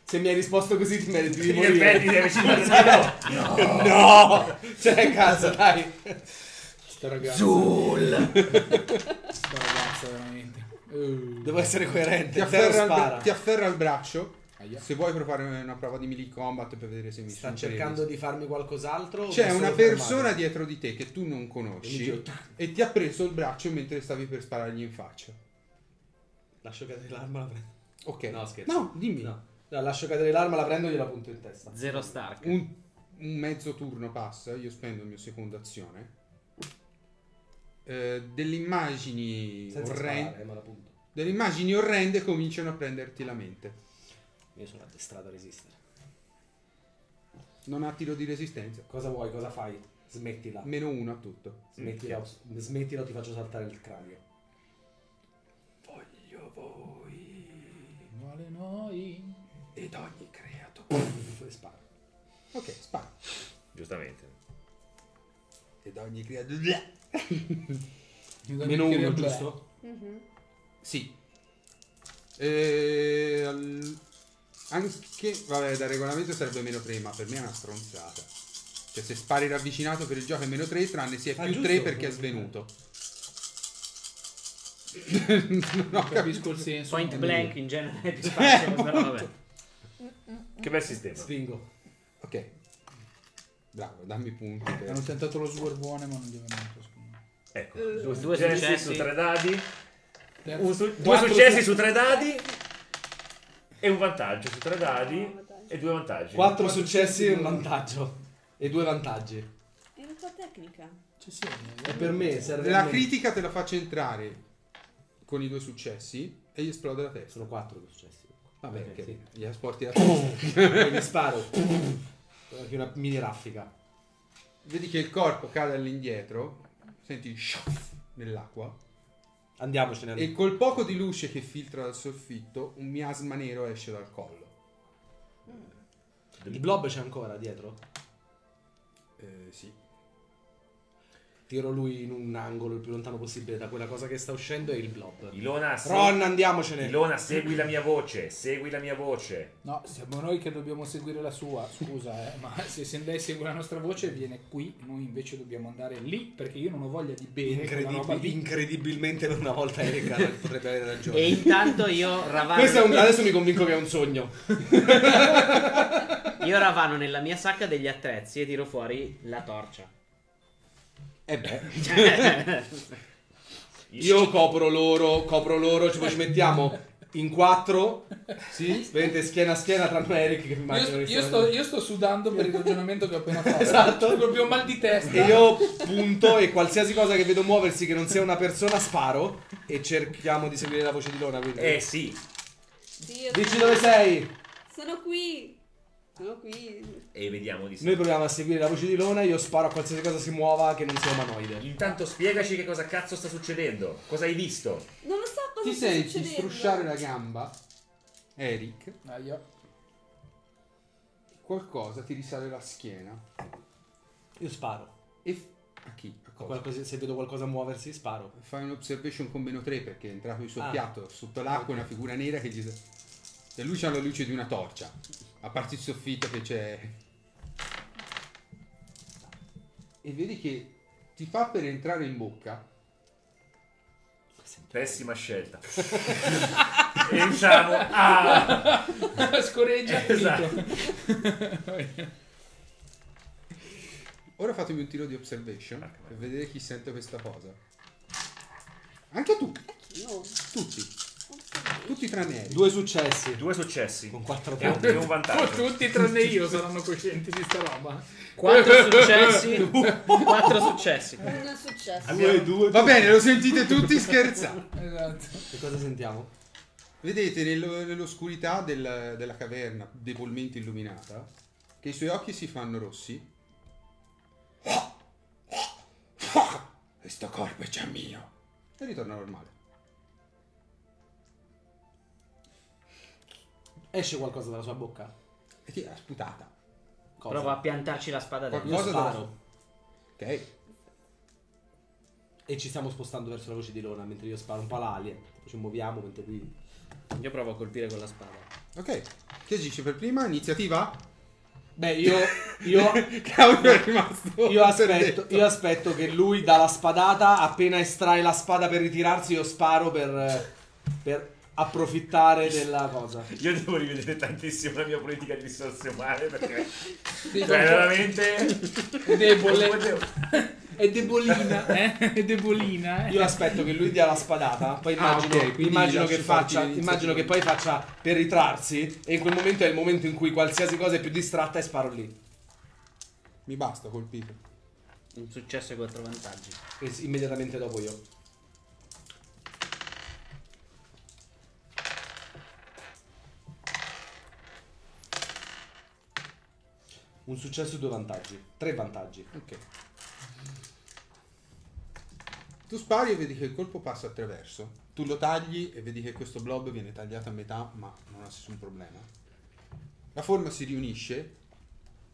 [SPEAKER 4] Se mi hai risposto così ti meriti di morire.
[SPEAKER 5] effetti devi avvicinare. No.
[SPEAKER 4] No! Cioè, cazzo, dai.
[SPEAKER 6] sta ragazza. Sta ragazza veramente. Eh,
[SPEAKER 4] Devo essere coerente.
[SPEAKER 2] Ti afferra, bra- ti afferra il braccio.
[SPEAKER 6] Aia.
[SPEAKER 2] Se vuoi provare una prova di melee combat per vedere se mi
[SPEAKER 4] Sta cercando di farmi qualcos'altro?
[SPEAKER 2] C'è una persona
[SPEAKER 4] fermato?
[SPEAKER 2] dietro di te che tu non
[SPEAKER 4] E
[SPEAKER 2] conosci
[SPEAKER 4] giro.
[SPEAKER 2] e ti ha preso il braccio mentre stavi per sparargli in faccia.
[SPEAKER 4] Lascio cadere l'arma, la prendo.
[SPEAKER 2] Ok.
[SPEAKER 4] No, scherzo.
[SPEAKER 2] No, dimmi.
[SPEAKER 4] No. No, lascio cadere l'arma, la prendo e gliela punto in testa.
[SPEAKER 1] Zero Stark.
[SPEAKER 2] Un, un mezzo turno passa, io spendo il mio secondo azione. Eh, delle immagini orrende. Delle immagini orrende cominciano a prenderti la mente.
[SPEAKER 4] Io sono addestrato a resistere.
[SPEAKER 2] Non ha tiro di resistenza.
[SPEAKER 4] Cosa vuoi? Cosa fai? Smettila.
[SPEAKER 2] Meno uno a tutto.
[SPEAKER 4] Smettila, smettila o ti faccio saltare il cranio.
[SPEAKER 2] Voglio voi
[SPEAKER 6] Vuole noi.
[SPEAKER 2] ed ogni creato.
[SPEAKER 4] E sparo.
[SPEAKER 2] Ok, spara.
[SPEAKER 5] Giustamente.
[SPEAKER 2] Ed ogni creato.
[SPEAKER 4] Meno uno, giusto?
[SPEAKER 3] Mhm.
[SPEAKER 2] Sì. Al- anche, vabbè, da regolamento sarebbe meno 3, ma per me è una stronzata. Cioè, se spari ravvicinato per il gioco è meno 3, tranne se è
[SPEAKER 4] Ah,
[SPEAKER 2] più
[SPEAKER 4] giusto,
[SPEAKER 2] 3 perché è svenuto.
[SPEAKER 6] Non capisco il senso.
[SPEAKER 1] Point blank in genere è più facile, però vabbè.
[SPEAKER 5] Che bel sistema.
[SPEAKER 4] Spingo.
[SPEAKER 2] Ok. Bravo, dammi punti. per-
[SPEAKER 6] Hanno tentato lo swervone, ma non gli è venuto.
[SPEAKER 5] Ecco.
[SPEAKER 3] Eh,
[SPEAKER 5] Due,
[SPEAKER 1] due
[SPEAKER 5] successi su tre dadi. Su- due successi
[SPEAKER 6] su-
[SPEAKER 5] su tre dadi. E un vantaggio su tre dadi. E due vantaggi.
[SPEAKER 4] Quattro successi e un vantaggio. E due vantaggi.
[SPEAKER 3] È la tua tecnica.
[SPEAKER 6] Cioè, sì,
[SPEAKER 4] E per me serve
[SPEAKER 2] La critica te la faccio entrare con i due successi e gli esplode la testa.
[SPEAKER 4] Sono quattro i successi.
[SPEAKER 2] Vabbè,
[SPEAKER 4] Ok,
[SPEAKER 2] che
[SPEAKER 4] sì.
[SPEAKER 2] gli asporti la testa.
[SPEAKER 4] E gli sparo. Anche una mini raffica.
[SPEAKER 2] Vedi che il corpo cade all'indietro, senti nell'acqua
[SPEAKER 4] Andiamocene.
[SPEAKER 2] e col poco di luce che filtra dal soffitto un miasma nero esce dal collo.
[SPEAKER 4] Il blob c'è ancora dietro?
[SPEAKER 2] Eh, sì.
[SPEAKER 4] Tiro lui in un angolo il più lontano possibile da quella cosa che sta uscendo e il blob.
[SPEAKER 5] Ilona, se-
[SPEAKER 4] Ron, andiamocene.
[SPEAKER 5] Ilona, segui la mia voce, segui la mia voce.
[SPEAKER 6] No, siamo noi che dobbiamo seguire la sua, scusa, eh, ma se, se lei segue la nostra voce viene qui, noi invece dobbiamo andare lì perché io non ho voglia di bere
[SPEAKER 4] Incredibil- incredibilmente per una volta Erika potrebbe avere ragione.
[SPEAKER 1] E intanto io ravano,
[SPEAKER 4] un, adesso mi convinco che è un sogno.
[SPEAKER 1] io ravano nella mia sacca degli attrezzi e tiro fuori la torcia.
[SPEAKER 4] E beh,
[SPEAKER 1] Cioè,
[SPEAKER 4] io copro loro, copro loro, ci, poi ci mettiamo in quattro, sì, vedete schiena a schiena tranne Eric che immagino
[SPEAKER 6] Io, io sto, io sto sudando per il ragionamento che ho appena fatto.
[SPEAKER 4] Esatto.
[SPEAKER 6] Ho proprio mal di testa.
[SPEAKER 4] E io punto e qualsiasi cosa che vedo muoversi che non sia una persona sparo e cerchiamo di seguire la voce di Lona. Quindi.
[SPEAKER 5] Eh sì,
[SPEAKER 3] Sì, io
[SPEAKER 4] Dici dove sei?
[SPEAKER 3] Sono qui. Sono qui.
[SPEAKER 5] e vediamo di sì.
[SPEAKER 4] Noi proviamo a seguire la voce di Lona, io sparo a qualsiasi cosa si muova che non sia umanoide.
[SPEAKER 5] Intanto spiegaci che cosa cazzo sta succedendo. Cosa hai visto?
[SPEAKER 3] Non lo so cosa
[SPEAKER 2] Ti
[SPEAKER 3] sta
[SPEAKER 2] senti
[SPEAKER 3] succedendo.
[SPEAKER 2] strusciare la gamba, Eric,
[SPEAKER 6] io-
[SPEAKER 2] qualcosa ti risale la schiena.
[SPEAKER 4] Io sparo.
[SPEAKER 2] E f- a chi? A cosa?
[SPEAKER 4] Qualcosa- se vedo qualcosa muoversi, sparo.
[SPEAKER 2] Fai un observation con meno 3 perché è entrato il suo
[SPEAKER 4] Ah.
[SPEAKER 2] piatto sotto l'acqua una figura nera che gli... E lui c'ha la luce di una torcia. A parte il soffitto che c'è... E vedi che ti fa per entrare in bocca.
[SPEAKER 5] Pessima scelta. Entriamo. Ah!
[SPEAKER 6] Scorreggia
[SPEAKER 5] Esatto.
[SPEAKER 2] Ora fatemi un tiro di observation per vedere chi sente questa cosa. Anche tu, tutti. Tutti tranne Eric.
[SPEAKER 4] Due successi.
[SPEAKER 5] Due successi.
[SPEAKER 4] Con quattro
[SPEAKER 5] un,
[SPEAKER 4] punti.
[SPEAKER 5] e un vantaggio.
[SPEAKER 6] tutti tranne io saranno coscienti di sta roba.
[SPEAKER 1] 4 successi, 4 successi.
[SPEAKER 3] Un successo.
[SPEAKER 4] Due, due.
[SPEAKER 2] Va bene, lo sentite tutti scherzare.
[SPEAKER 6] Esatto.
[SPEAKER 4] Che cosa sentiamo?
[SPEAKER 2] Vedete nello- nell'oscurità del- della caverna, debolmente illuminata, che i suoi occhi si fanno rossi. Questo corpo è già mio. E ritorna normale.
[SPEAKER 4] Esce qualcosa dalla sua bocca?
[SPEAKER 2] E ti ha sputata.
[SPEAKER 4] Cosa?
[SPEAKER 1] Prova a piantarci la spada dentro.
[SPEAKER 4] Io
[SPEAKER 2] Cosa
[SPEAKER 4] sparo.
[SPEAKER 2] Ok?
[SPEAKER 4] E ci stiamo spostando verso la voce di Lona mentre io sparo un po' l'alien. Ci muoviamo mentre lui.
[SPEAKER 1] Io provo a colpire con la spada.
[SPEAKER 2] Ok. Chi agisce per prima? Iniziativa?
[SPEAKER 4] Beh, io. Io.
[SPEAKER 2] Claudio è rimasto.
[SPEAKER 4] Io aspetto, io aspetto che lui dà la spadata, appena estrae la spada per ritirarsi, io sparo per, per approfittare della cosa.
[SPEAKER 5] Io devo rivedere tantissimo la mia politica di risorse umane perché
[SPEAKER 6] Sì,
[SPEAKER 5] cioè, veramente
[SPEAKER 6] È debole. È debolina, eh? È debolina, eh?
[SPEAKER 4] Io aspetto che lui dia la spadata, poi
[SPEAKER 2] Ah,
[SPEAKER 4] immagino,
[SPEAKER 2] ok, quindi
[SPEAKER 4] immagino, che, faccia, immagino che poi faccia per ritrarsi e in quel momento è il momento in cui qualsiasi cosa è più distratta e sparo lì.
[SPEAKER 2] Mi basta, colpito.
[SPEAKER 1] Un successo e 4 vantaggi.
[SPEAKER 4] E immediatamente dopo io. Un successo e due vantaggi. Tre vantaggi.
[SPEAKER 2] Ok. Tu spari e vedi che il colpo passa attraverso. Tu lo tagli e vedi che questo blob viene tagliato a metà, ma non ha nessun problema. La forma si riunisce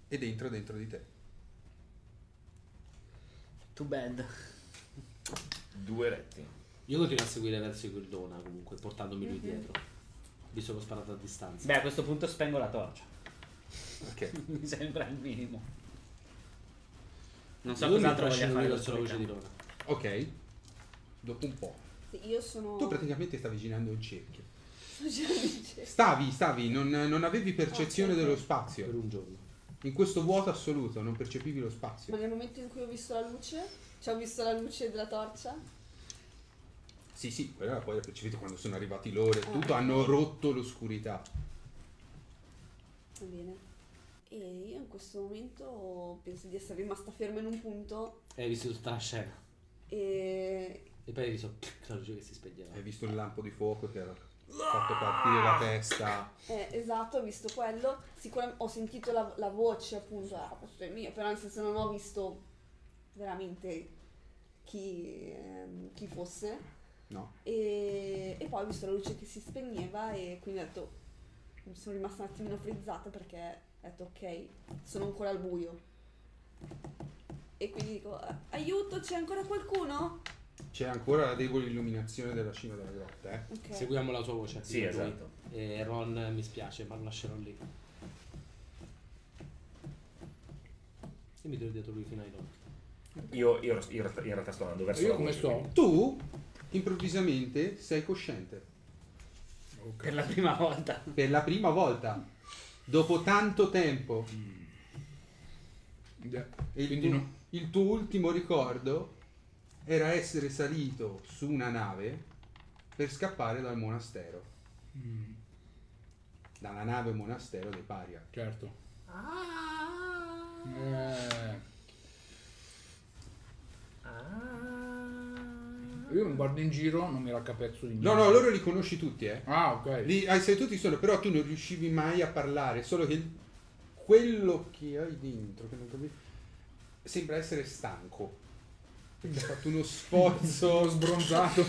[SPEAKER 2] ed entra dentro di te.
[SPEAKER 1] Too bad.
[SPEAKER 5] due retti.
[SPEAKER 4] Io continuo a seguire verso Guildona comunque, portandomi lui dietro. Visto che ho sparato a distanza.
[SPEAKER 1] Beh, a questo punto spengo la torcia.
[SPEAKER 2] Ok.
[SPEAKER 1] Mi sembra il minimo. Non so cos'altro voglia fare
[SPEAKER 4] la voce di. Lona.
[SPEAKER 2] Ok. Dopo un po'.
[SPEAKER 3] Sì, io sono.
[SPEAKER 2] Tu praticamente stavi girando un cerchio.
[SPEAKER 3] Sto girando
[SPEAKER 2] Stavi, stavi, non, non avevi percezione
[SPEAKER 3] Ok, ok.
[SPEAKER 2] dello
[SPEAKER 4] Per
[SPEAKER 2] spazio.
[SPEAKER 4] un giorno.
[SPEAKER 2] In questo vuoto assoluto non percepivi lo
[SPEAKER 3] Ma
[SPEAKER 2] spazio.
[SPEAKER 3] nel momento in cui ho visto la luce, cioè ho visto la luce della torcia.
[SPEAKER 2] Sì, sì, quella la poi la percepito quando sono arrivati loro e
[SPEAKER 3] Ah.
[SPEAKER 2] tutto, hanno rotto l'oscurità.
[SPEAKER 3] Va bene. E io in questo momento penso di essere rimasta ferma in un punto
[SPEAKER 4] E hai visto tutta la scena.
[SPEAKER 3] e
[SPEAKER 4] E poi hai visto la luce che si spegneva.
[SPEAKER 2] Hai visto il lampo di fuoco che ha fatto partire la testa.
[SPEAKER 3] Eh, esatto, ho visto quello. Sicuramente ho sentito la, la voce, appunto, ah, questo è mio, però nel senso non ho visto veramente chi, ehm, chi fosse.
[SPEAKER 2] No?
[SPEAKER 3] E, e poi ho visto la luce che si spegneva e quindi ho detto, sono rimasta un attimino frizzata perché ho detto ok, sono ancora al buio. E quindi dico, "Ah, aiuto, c'è ancora qualcuno?
[SPEAKER 2] C'è ancora la debole illuminazione della cima della grotta, eh.
[SPEAKER 3] Ok.
[SPEAKER 4] Seguiamo la sua voce.
[SPEAKER 5] Sì,
[SPEAKER 4] lui.
[SPEAKER 5] esatto.
[SPEAKER 4] E Ron mi spiace, ma lo lascerò lì. Io mi trovo dietro lui fino ai Ron.
[SPEAKER 5] Io, io, io in realtà sto andando verso
[SPEAKER 6] Io
[SPEAKER 5] la
[SPEAKER 6] come
[SPEAKER 5] voce,
[SPEAKER 6] sto?
[SPEAKER 5] quindi-
[SPEAKER 2] Tu, improvvisamente, sei cosciente.
[SPEAKER 1] Per la prima volta.
[SPEAKER 2] Per la prima volta. Dopo tanto tempo.
[SPEAKER 6] Yeah.
[SPEAKER 2] E il, tuo,
[SPEAKER 6] no.
[SPEAKER 2] il tuo ultimo ricordo era essere salito su una nave per scappare dal monastero.
[SPEAKER 6] Mm,
[SPEAKER 2] Dalla nave monastero dei Paria.
[SPEAKER 6] certo. Eh, io mi guardo in giro, non mi raccapezzo di niente.
[SPEAKER 2] No, no, loro li conosci tutti, eh.
[SPEAKER 6] Ah, ok.
[SPEAKER 2] Li, ah, sai tutti sono, però tu non riuscivi mai a parlare, solo che quello che hai dentro, che non capisco, sembra essere stanco. Quindi ha fatto uno sforzo.
[SPEAKER 6] sbronzato.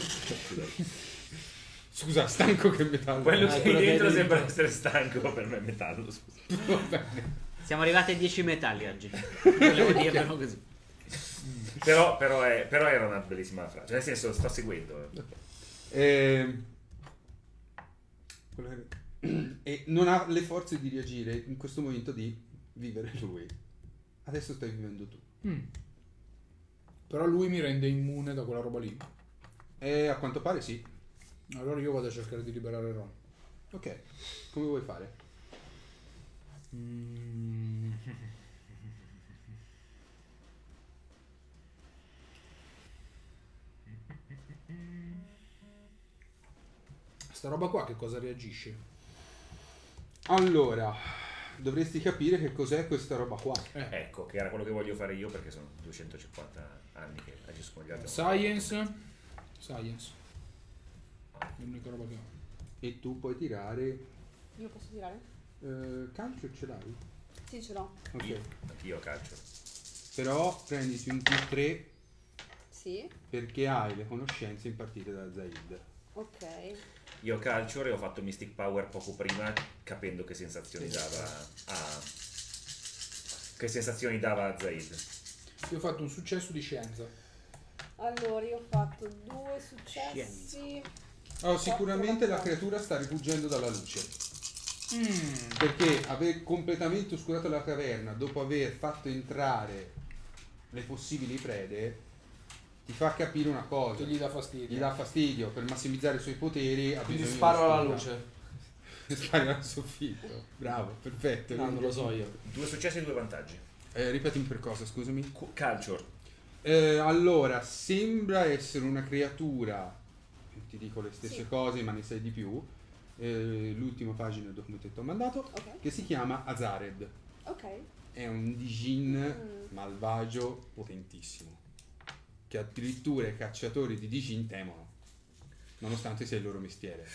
[SPEAKER 2] Scusa, stanco che metallo.
[SPEAKER 5] Quello
[SPEAKER 4] Ah,
[SPEAKER 5] che
[SPEAKER 4] quello
[SPEAKER 5] hai
[SPEAKER 4] che hai
[SPEAKER 5] dentro
[SPEAKER 4] dentro.
[SPEAKER 5] sembra essere stanco per me è metallo, scusa.
[SPEAKER 1] Siamo arrivati a 10 metalli oggi. Volevo dirvelo così.
[SPEAKER 5] Però, però, è- però era una bellissima frase, nel senso sto seguendo.
[SPEAKER 2] Che- E non ha le forze di reagire in questo momento di vivere lui. Adesso stai vivendo tu.
[SPEAKER 6] Mm. Però lui mi rende immune da quella roba lì.
[SPEAKER 2] E a quanto pare sì.
[SPEAKER 6] Allora io vado a cercare di liberare Ron.
[SPEAKER 2] Ok, come vuoi fare?
[SPEAKER 6] Mm. Sta roba qua che cosa reagisce?
[SPEAKER 2] Allora, dovresti capire che cos'è questa roba qua.
[SPEAKER 6] Eh,
[SPEAKER 5] Ecco, che era quello che voglio fare io perché sono 250 anni che agisco con gli altri.
[SPEAKER 6] Science. Science. L'unica roba che ho.
[SPEAKER 2] E tu puoi tirare...
[SPEAKER 3] Io posso tirare?
[SPEAKER 2] eh, calcio ce l'hai?
[SPEAKER 3] Sì, ce l'ho.
[SPEAKER 2] Ok.
[SPEAKER 5] Io, anch'io calcio.
[SPEAKER 2] Però prenditi un più 3
[SPEAKER 3] Sì,
[SPEAKER 2] perché hai le conoscenze impartite da Zaid.
[SPEAKER 3] ok.
[SPEAKER 5] Io calcio e ho fatto Mystic Power poco prima capendo che sensazioni dava a... Che sensazioni dava a Zaid.
[SPEAKER 6] Io ho fatto un successo di scienza.
[SPEAKER 3] Allora, io ho fatto due successi.
[SPEAKER 2] Oh, sicuramente la creatura sta rifuggendo dalla luce.
[SPEAKER 6] Mm.
[SPEAKER 2] Perché aver completamente oscurato la caverna dopo aver fatto entrare le possibili prede ti fa capire una cosa.
[SPEAKER 6] Che gli dà fastidio.
[SPEAKER 2] Gli dà fastidio per massimizzare i suoi poteri. Ha
[SPEAKER 4] Quindi sparo alla luce.
[SPEAKER 2] Spari al soffitto. Bravo, perfetto.
[SPEAKER 4] No, non lo so io.
[SPEAKER 5] Due successi e due vantaggi.
[SPEAKER 2] Eh, ripetimi per cosa, scusami.
[SPEAKER 5] Cu- Calcio.
[SPEAKER 2] Eh, allora, sembra essere una creatura, ti dico le stesse
[SPEAKER 3] Sì.
[SPEAKER 2] cose ma ne sai di più, eh, l'ultima pagina del documento che ti ho mandato,
[SPEAKER 3] Ok,
[SPEAKER 2] che si chiama Azared.
[SPEAKER 3] ok.
[SPEAKER 2] È un Dijin
[SPEAKER 3] Mm.
[SPEAKER 2] malvagio potentissimo, che addirittura i cacciatori di Dijin temono, nonostante sia il loro mestiere.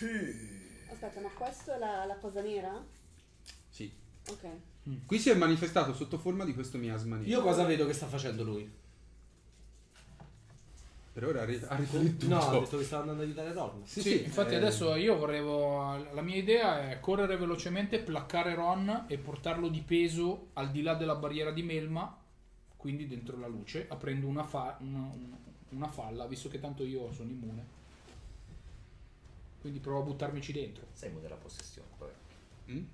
[SPEAKER 3] Aspetta, ma questo è la, la cosa nera?
[SPEAKER 2] Sì.
[SPEAKER 3] Ok.
[SPEAKER 2] Qui si è manifestato sotto forma di questo miasma nero.
[SPEAKER 4] Io cosa vedo che sta facendo lui?
[SPEAKER 2] Per ora ha ri- ha riflettuto.
[SPEAKER 4] No, ha detto che stava andando a aiutare Ron.
[SPEAKER 2] Sì,
[SPEAKER 6] Sì,
[SPEAKER 2] sì,
[SPEAKER 6] infatti
[SPEAKER 2] eh,
[SPEAKER 6] adesso io vorrevo... La mia idea è correre velocemente, placcare Ron e portarlo di peso al di là della barriera di Melma, quindi dentro la luce, aprendo una, fa- una- una- falla, visto che tanto io sono immune. Quindi provo a buttarmici dentro.
[SPEAKER 5] Sei immune della possessione. Vabbè.
[SPEAKER 2] Mm?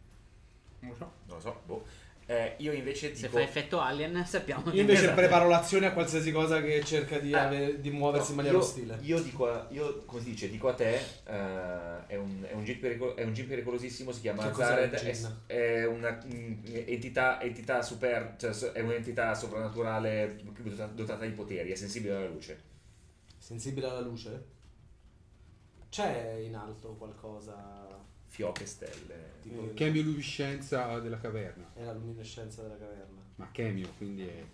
[SPEAKER 6] Non lo so.
[SPEAKER 5] Non lo so. Boh. Eh, io invece
[SPEAKER 1] Se
[SPEAKER 5] dico...
[SPEAKER 1] fa effetto alien sappiamo
[SPEAKER 4] Io invece
[SPEAKER 5] Esatto.
[SPEAKER 4] preparo l'azione a qualsiasi cosa che cerca di,
[SPEAKER 5] Ah,
[SPEAKER 4] ave- di muoversi in maniera
[SPEAKER 5] io,
[SPEAKER 4] ostile.
[SPEAKER 5] Io dico, a, io, come si dice, dico a te, eh, è, un, è, un gin pericolo- è un gin pericolosissimo, si chiama Zared, è, è una mm, entità, entità super, cioè è un'entità soprannaturale dotata di poteri, è sensibile alla luce.
[SPEAKER 4] Sensibile alla luce? C'è in alto qualcosa
[SPEAKER 5] Fioche, stelle.
[SPEAKER 4] tipo
[SPEAKER 2] Chemioluminescenza della caverna.
[SPEAKER 4] è la luminescenza della caverna.
[SPEAKER 2] Ma chemio, quindi è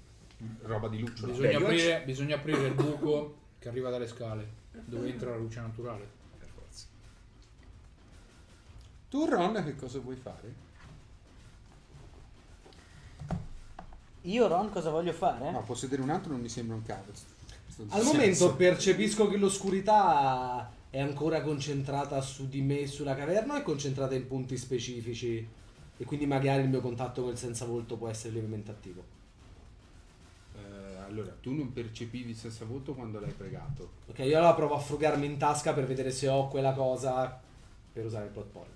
[SPEAKER 2] roba di lucciola.
[SPEAKER 6] Bisogna,
[SPEAKER 5] Beh,
[SPEAKER 6] aprire, bisogna aprire il buco che arriva dalle scale, dove entra la luce naturale.
[SPEAKER 5] Per forza.
[SPEAKER 2] Tu Ron che cosa vuoi fare?
[SPEAKER 1] Io Ron cosa voglio fare?
[SPEAKER 2] No, possedere un altro non mi sembra un caso. Sto
[SPEAKER 4] Al
[SPEAKER 2] senso.
[SPEAKER 4] momento percepisco che l'oscurità è ancora concentrata su di me e sulla caverna o è concentrata in punti specifici? E quindi magari il mio contatto col senza volto può essere lievemente attivo.
[SPEAKER 2] Eh, Allora, tu non percepivi il senza volto quando l'hai pregato.
[SPEAKER 4] Ok, io allora provo a frugarmi in tasca per vedere se ho quella cosa per usare il plot point.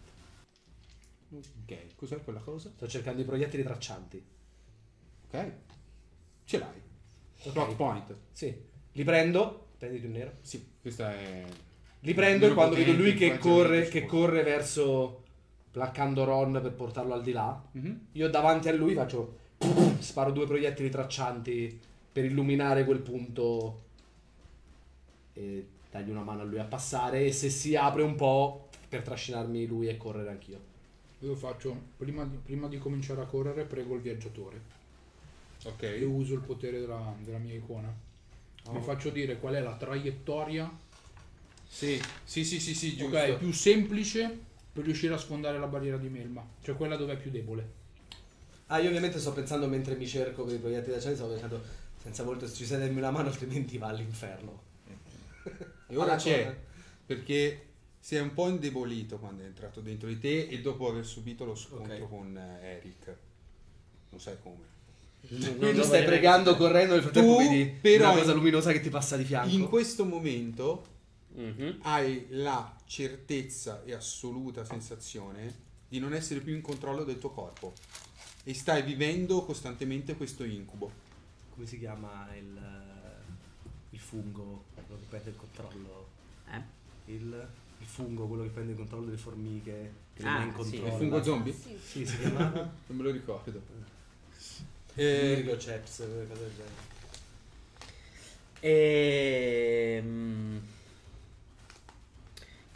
[SPEAKER 2] Ok, cos'è quella cosa?
[SPEAKER 4] Sto cercando i proiettili traccianti.
[SPEAKER 2] Ok. Ce l'hai.
[SPEAKER 4] Ok.
[SPEAKER 2] Plot point.
[SPEAKER 4] Sì. Li prendo. Prenditi un nero.
[SPEAKER 2] Sì, questa è...
[SPEAKER 4] Li prendo e quando vedo lui che corre, che corre verso placcando Ron per portarlo al di là,
[SPEAKER 2] Mhm.
[SPEAKER 4] io davanti a lui faccio sparo due proiettili traccianti per illuminare quel punto e dargli una mano a lui a passare e se si apre un po' per trascinarmi lui e correre anch'io.
[SPEAKER 6] Io faccio, prima di, prima di cominciare a correre, prego il viaggiatore. E
[SPEAKER 2] Ok.
[SPEAKER 6] uso il potere della, della mia icona.
[SPEAKER 2] Oh.
[SPEAKER 6] Vi faccio dire qual è la traiettoria
[SPEAKER 2] Sì, sì, sì, sì, sì, giusto.
[SPEAKER 6] ok, più semplice per riuscire a sfondare la barriera di Melma. Cioè quella dove è più debole.
[SPEAKER 4] Ah, io ovviamente sto pensando mentre mi cerco per i proiettili traccianti, stavo pensando senza volto ci sei darmi una mano altrimenti va all'inferno.
[SPEAKER 2] E ora c'è,
[SPEAKER 4] corna.
[SPEAKER 2] perché si è un po' indebolito quando è entrato dentro di te e dopo aver subito lo scontro
[SPEAKER 4] Ok.
[SPEAKER 2] con eh, Eric. Non sai come.
[SPEAKER 4] Quindi tu stai pregando, correndo, nel frattempo
[SPEAKER 2] Tu,
[SPEAKER 4] vedi
[SPEAKER 2] però,
[SPEAKER 4] una cosa
[SPEAKER 2] in-
[SPEAKER 4] luminosa che ti passa di fianco.
[SPEAKER 2] In questo momento
[SPEAKER 1] Mhm.
[SPEAKER 2] hai la certezza e assoluta sensazione di non essere più in controllo del tuo corpo e stai vivendo costantemente questo incubo.
[SPEAKER 4] Come si chiama il, il fungo, quello che prende il controllo?
[SPEAKER 1] Eh?
[SPEAKER 4] Il, il fungo, quello che prende il controllo delle formiche, che
[SPEAKER 1] Ah,
[SPEAKER 4] in
[SPEAKER 1] sì.
[SPEAKER 4] controllo.
[SPEAKER 2] Il fungo zombie?
[SPEAKER 3] Sì.
[SPEAKER 4] Sì, si chiamava
[SPEAKER 2] Non me lo ricordo.
[SPEAKER 4] eh,
[SPEAKER 2] Eh,
[SPEAKER 4] Ceps, quelle cose del genere.
[SPEAKER 1] Ehm,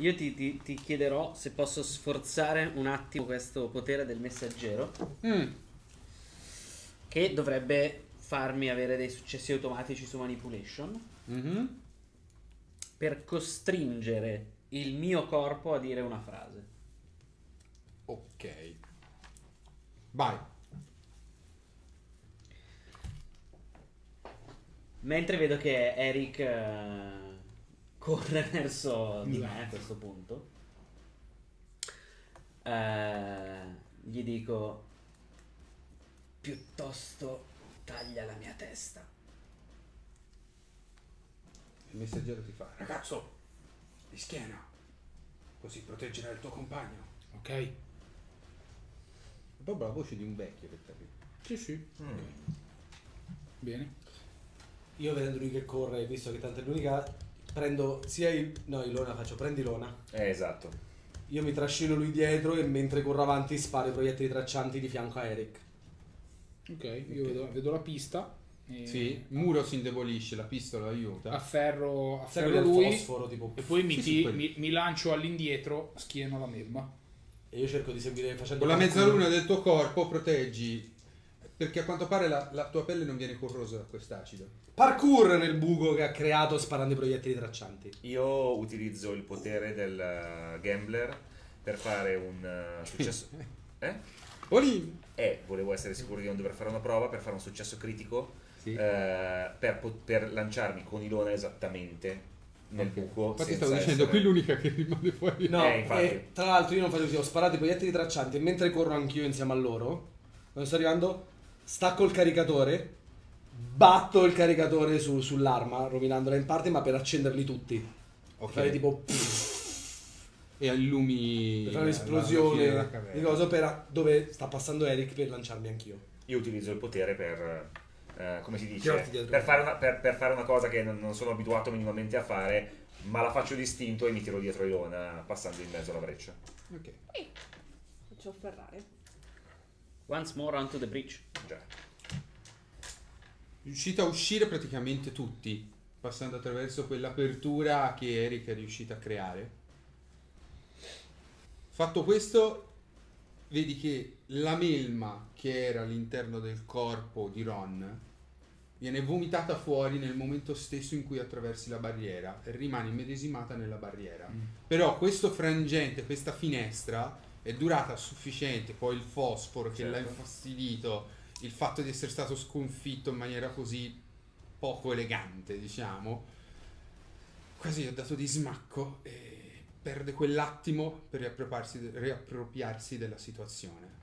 [SPEAKER 1] Io ti, ti- ti chiederò se posso sforzare un attimo questo potere del messaggero,
[SPEAKER 2] mm,
[SPEAKER 1] che dovrebbe farmi avere dei successi automatici su manipulation,
[SPEAKER 2] mhm.
[SPEAKER 1] per costringere il mio corpo a dire una frase.
[SPEAKER 2] Ok. Vai.
[SPEAKER 1] Mentre vedo che Eric eh, corre verso di me a questo punto, eh, gli dico: piuttosto taglia la mia testa.
[SPEAKER 2] Il messaggero ti fa: Ragazzo, di schiena. Così proteggerai il tuo compagno.
[SPEAKER 6] Ok?
[SPEAKER 2] Proprio la voce di un vecchio che capito.
[SPEAKER 6] Sì, sì. Bene.
[SPEAKER 4] Io vedendo lui che corre, visto che tanto è l'unica, prendo sia il... No, Ilona faccio, prendi Ilona.
[SPEAKER 5] Eh, esatto.
[SPEAKER 4] Io mi trascino lui dietro e mentre corro avanti sparo i proiettili traccianti di fianco a Eric.
[SPEAKER 6] Ok, io Vedo, vedo la pista. E
[SPEAKER 2] Sì, il muro si indebolisce, la pistola aiuta.
[SPEAKER 6] Afferro, afferro lui
[SPEAKER 4] fosforo tipo...
[SPEAKER 6] e poi mi,
[SPEAKER 2] Sì,
[SPEAKER 6] ti- mi- mi lancio all'indietro, schieno la melma.
[SPEAKER 4] E io cerco di seguire facendo...
[SPEAKER 2] Con la mezzaluna del tuo corpo proteggi. Perché a quanto pare la, la tua pelle non viene corrosa da quest'acido.
[SPEAKER 4] Parkour nel buco che ha creato sparando i proiettili traccianti.
[SPEAKER 5] Io utilizzo il potere del eh, gambler per fare un eh, successo. Eh?
[SPEAKER 2] Olin!
[SPEAKER 5] E volevo essere sicuro di non dover fare una prova per fare un successo critico
[SPEAKER 2] Sì.
[SPEAKER 5] eh, per, per lanciarmi con Ilona esattamente nel
[SPEAKER 2] Ok.
[SPEAKER 5] buco.
[SPEAKER 2] Infatti stavo dicendo,
[SPEAKER 5] essere-
[SPEAKER 2] qui l'unica che rimane fuori.
[SPEAKER 4] No,
[SPEAKER 5] Eh, infatti.
[SPEAKER 4] e tra l'altro io non faccio così, ho sparato i proiettili traccianti e mentre corro anch'io insieme a loro, quando sto arrivando, stacco il caricatore, batto il caricatore su- sull'arma, rovinandola in parte, ma per accenderli tutti.
[SPEAKER 2] Ok.
[SPEAKER 4] Fare tipo...
[SPEAKER 2] E illumi.
[SPEAKER 4] Per fare
[SPEAKER 2] la- la- la fine
[SPEAKER 4] un'esplosione
[SPEAKER 2] della
[SPEAKER 4] di cosa per dove sta passando Eric per lanciarmi anch'io.
[SPEAKER 5] Io utilizzo il potere per, eh, come si dice,
[SPEAKER 4] Tirarti dietro.
[SPEAKER 5] per fare, una, per- per fare una cosa che non, non sono abituato minimamente a fare, ma la faccio distinto e mi tiro dietro Ilona passando in mezzo alla breccia.
[SPEAKER 2] Ok.
[SPEAKER 3] Faccio afferrare.
[SPEAKER 1] Once more onto the breach.
[SPEAKER 5] Già.
[SPEAKER 2] Riuscite a uscire praticamente tutti, passando attraverso quell'apertura che Eric è riuscito a creare. Fatto questo, vedi che la melma che era all'interno del corpo di Ron viene vomitata fuori nel momento stesso in cui attraversi la barriera e rimane immedesimata nella barriera. Però questo frangente, questa finestra è durata sufficiente, poi il fosforo che l'ha
[SPEAKER 5] Certo.
[SPEAKER 2] infastidito, il fatto di essere stato sconfitto in maniera così poco elegante, diciamo, quasi ha dato di smacco e perde quell'attimo per riappropriarsi, riappropriarsi della situazione.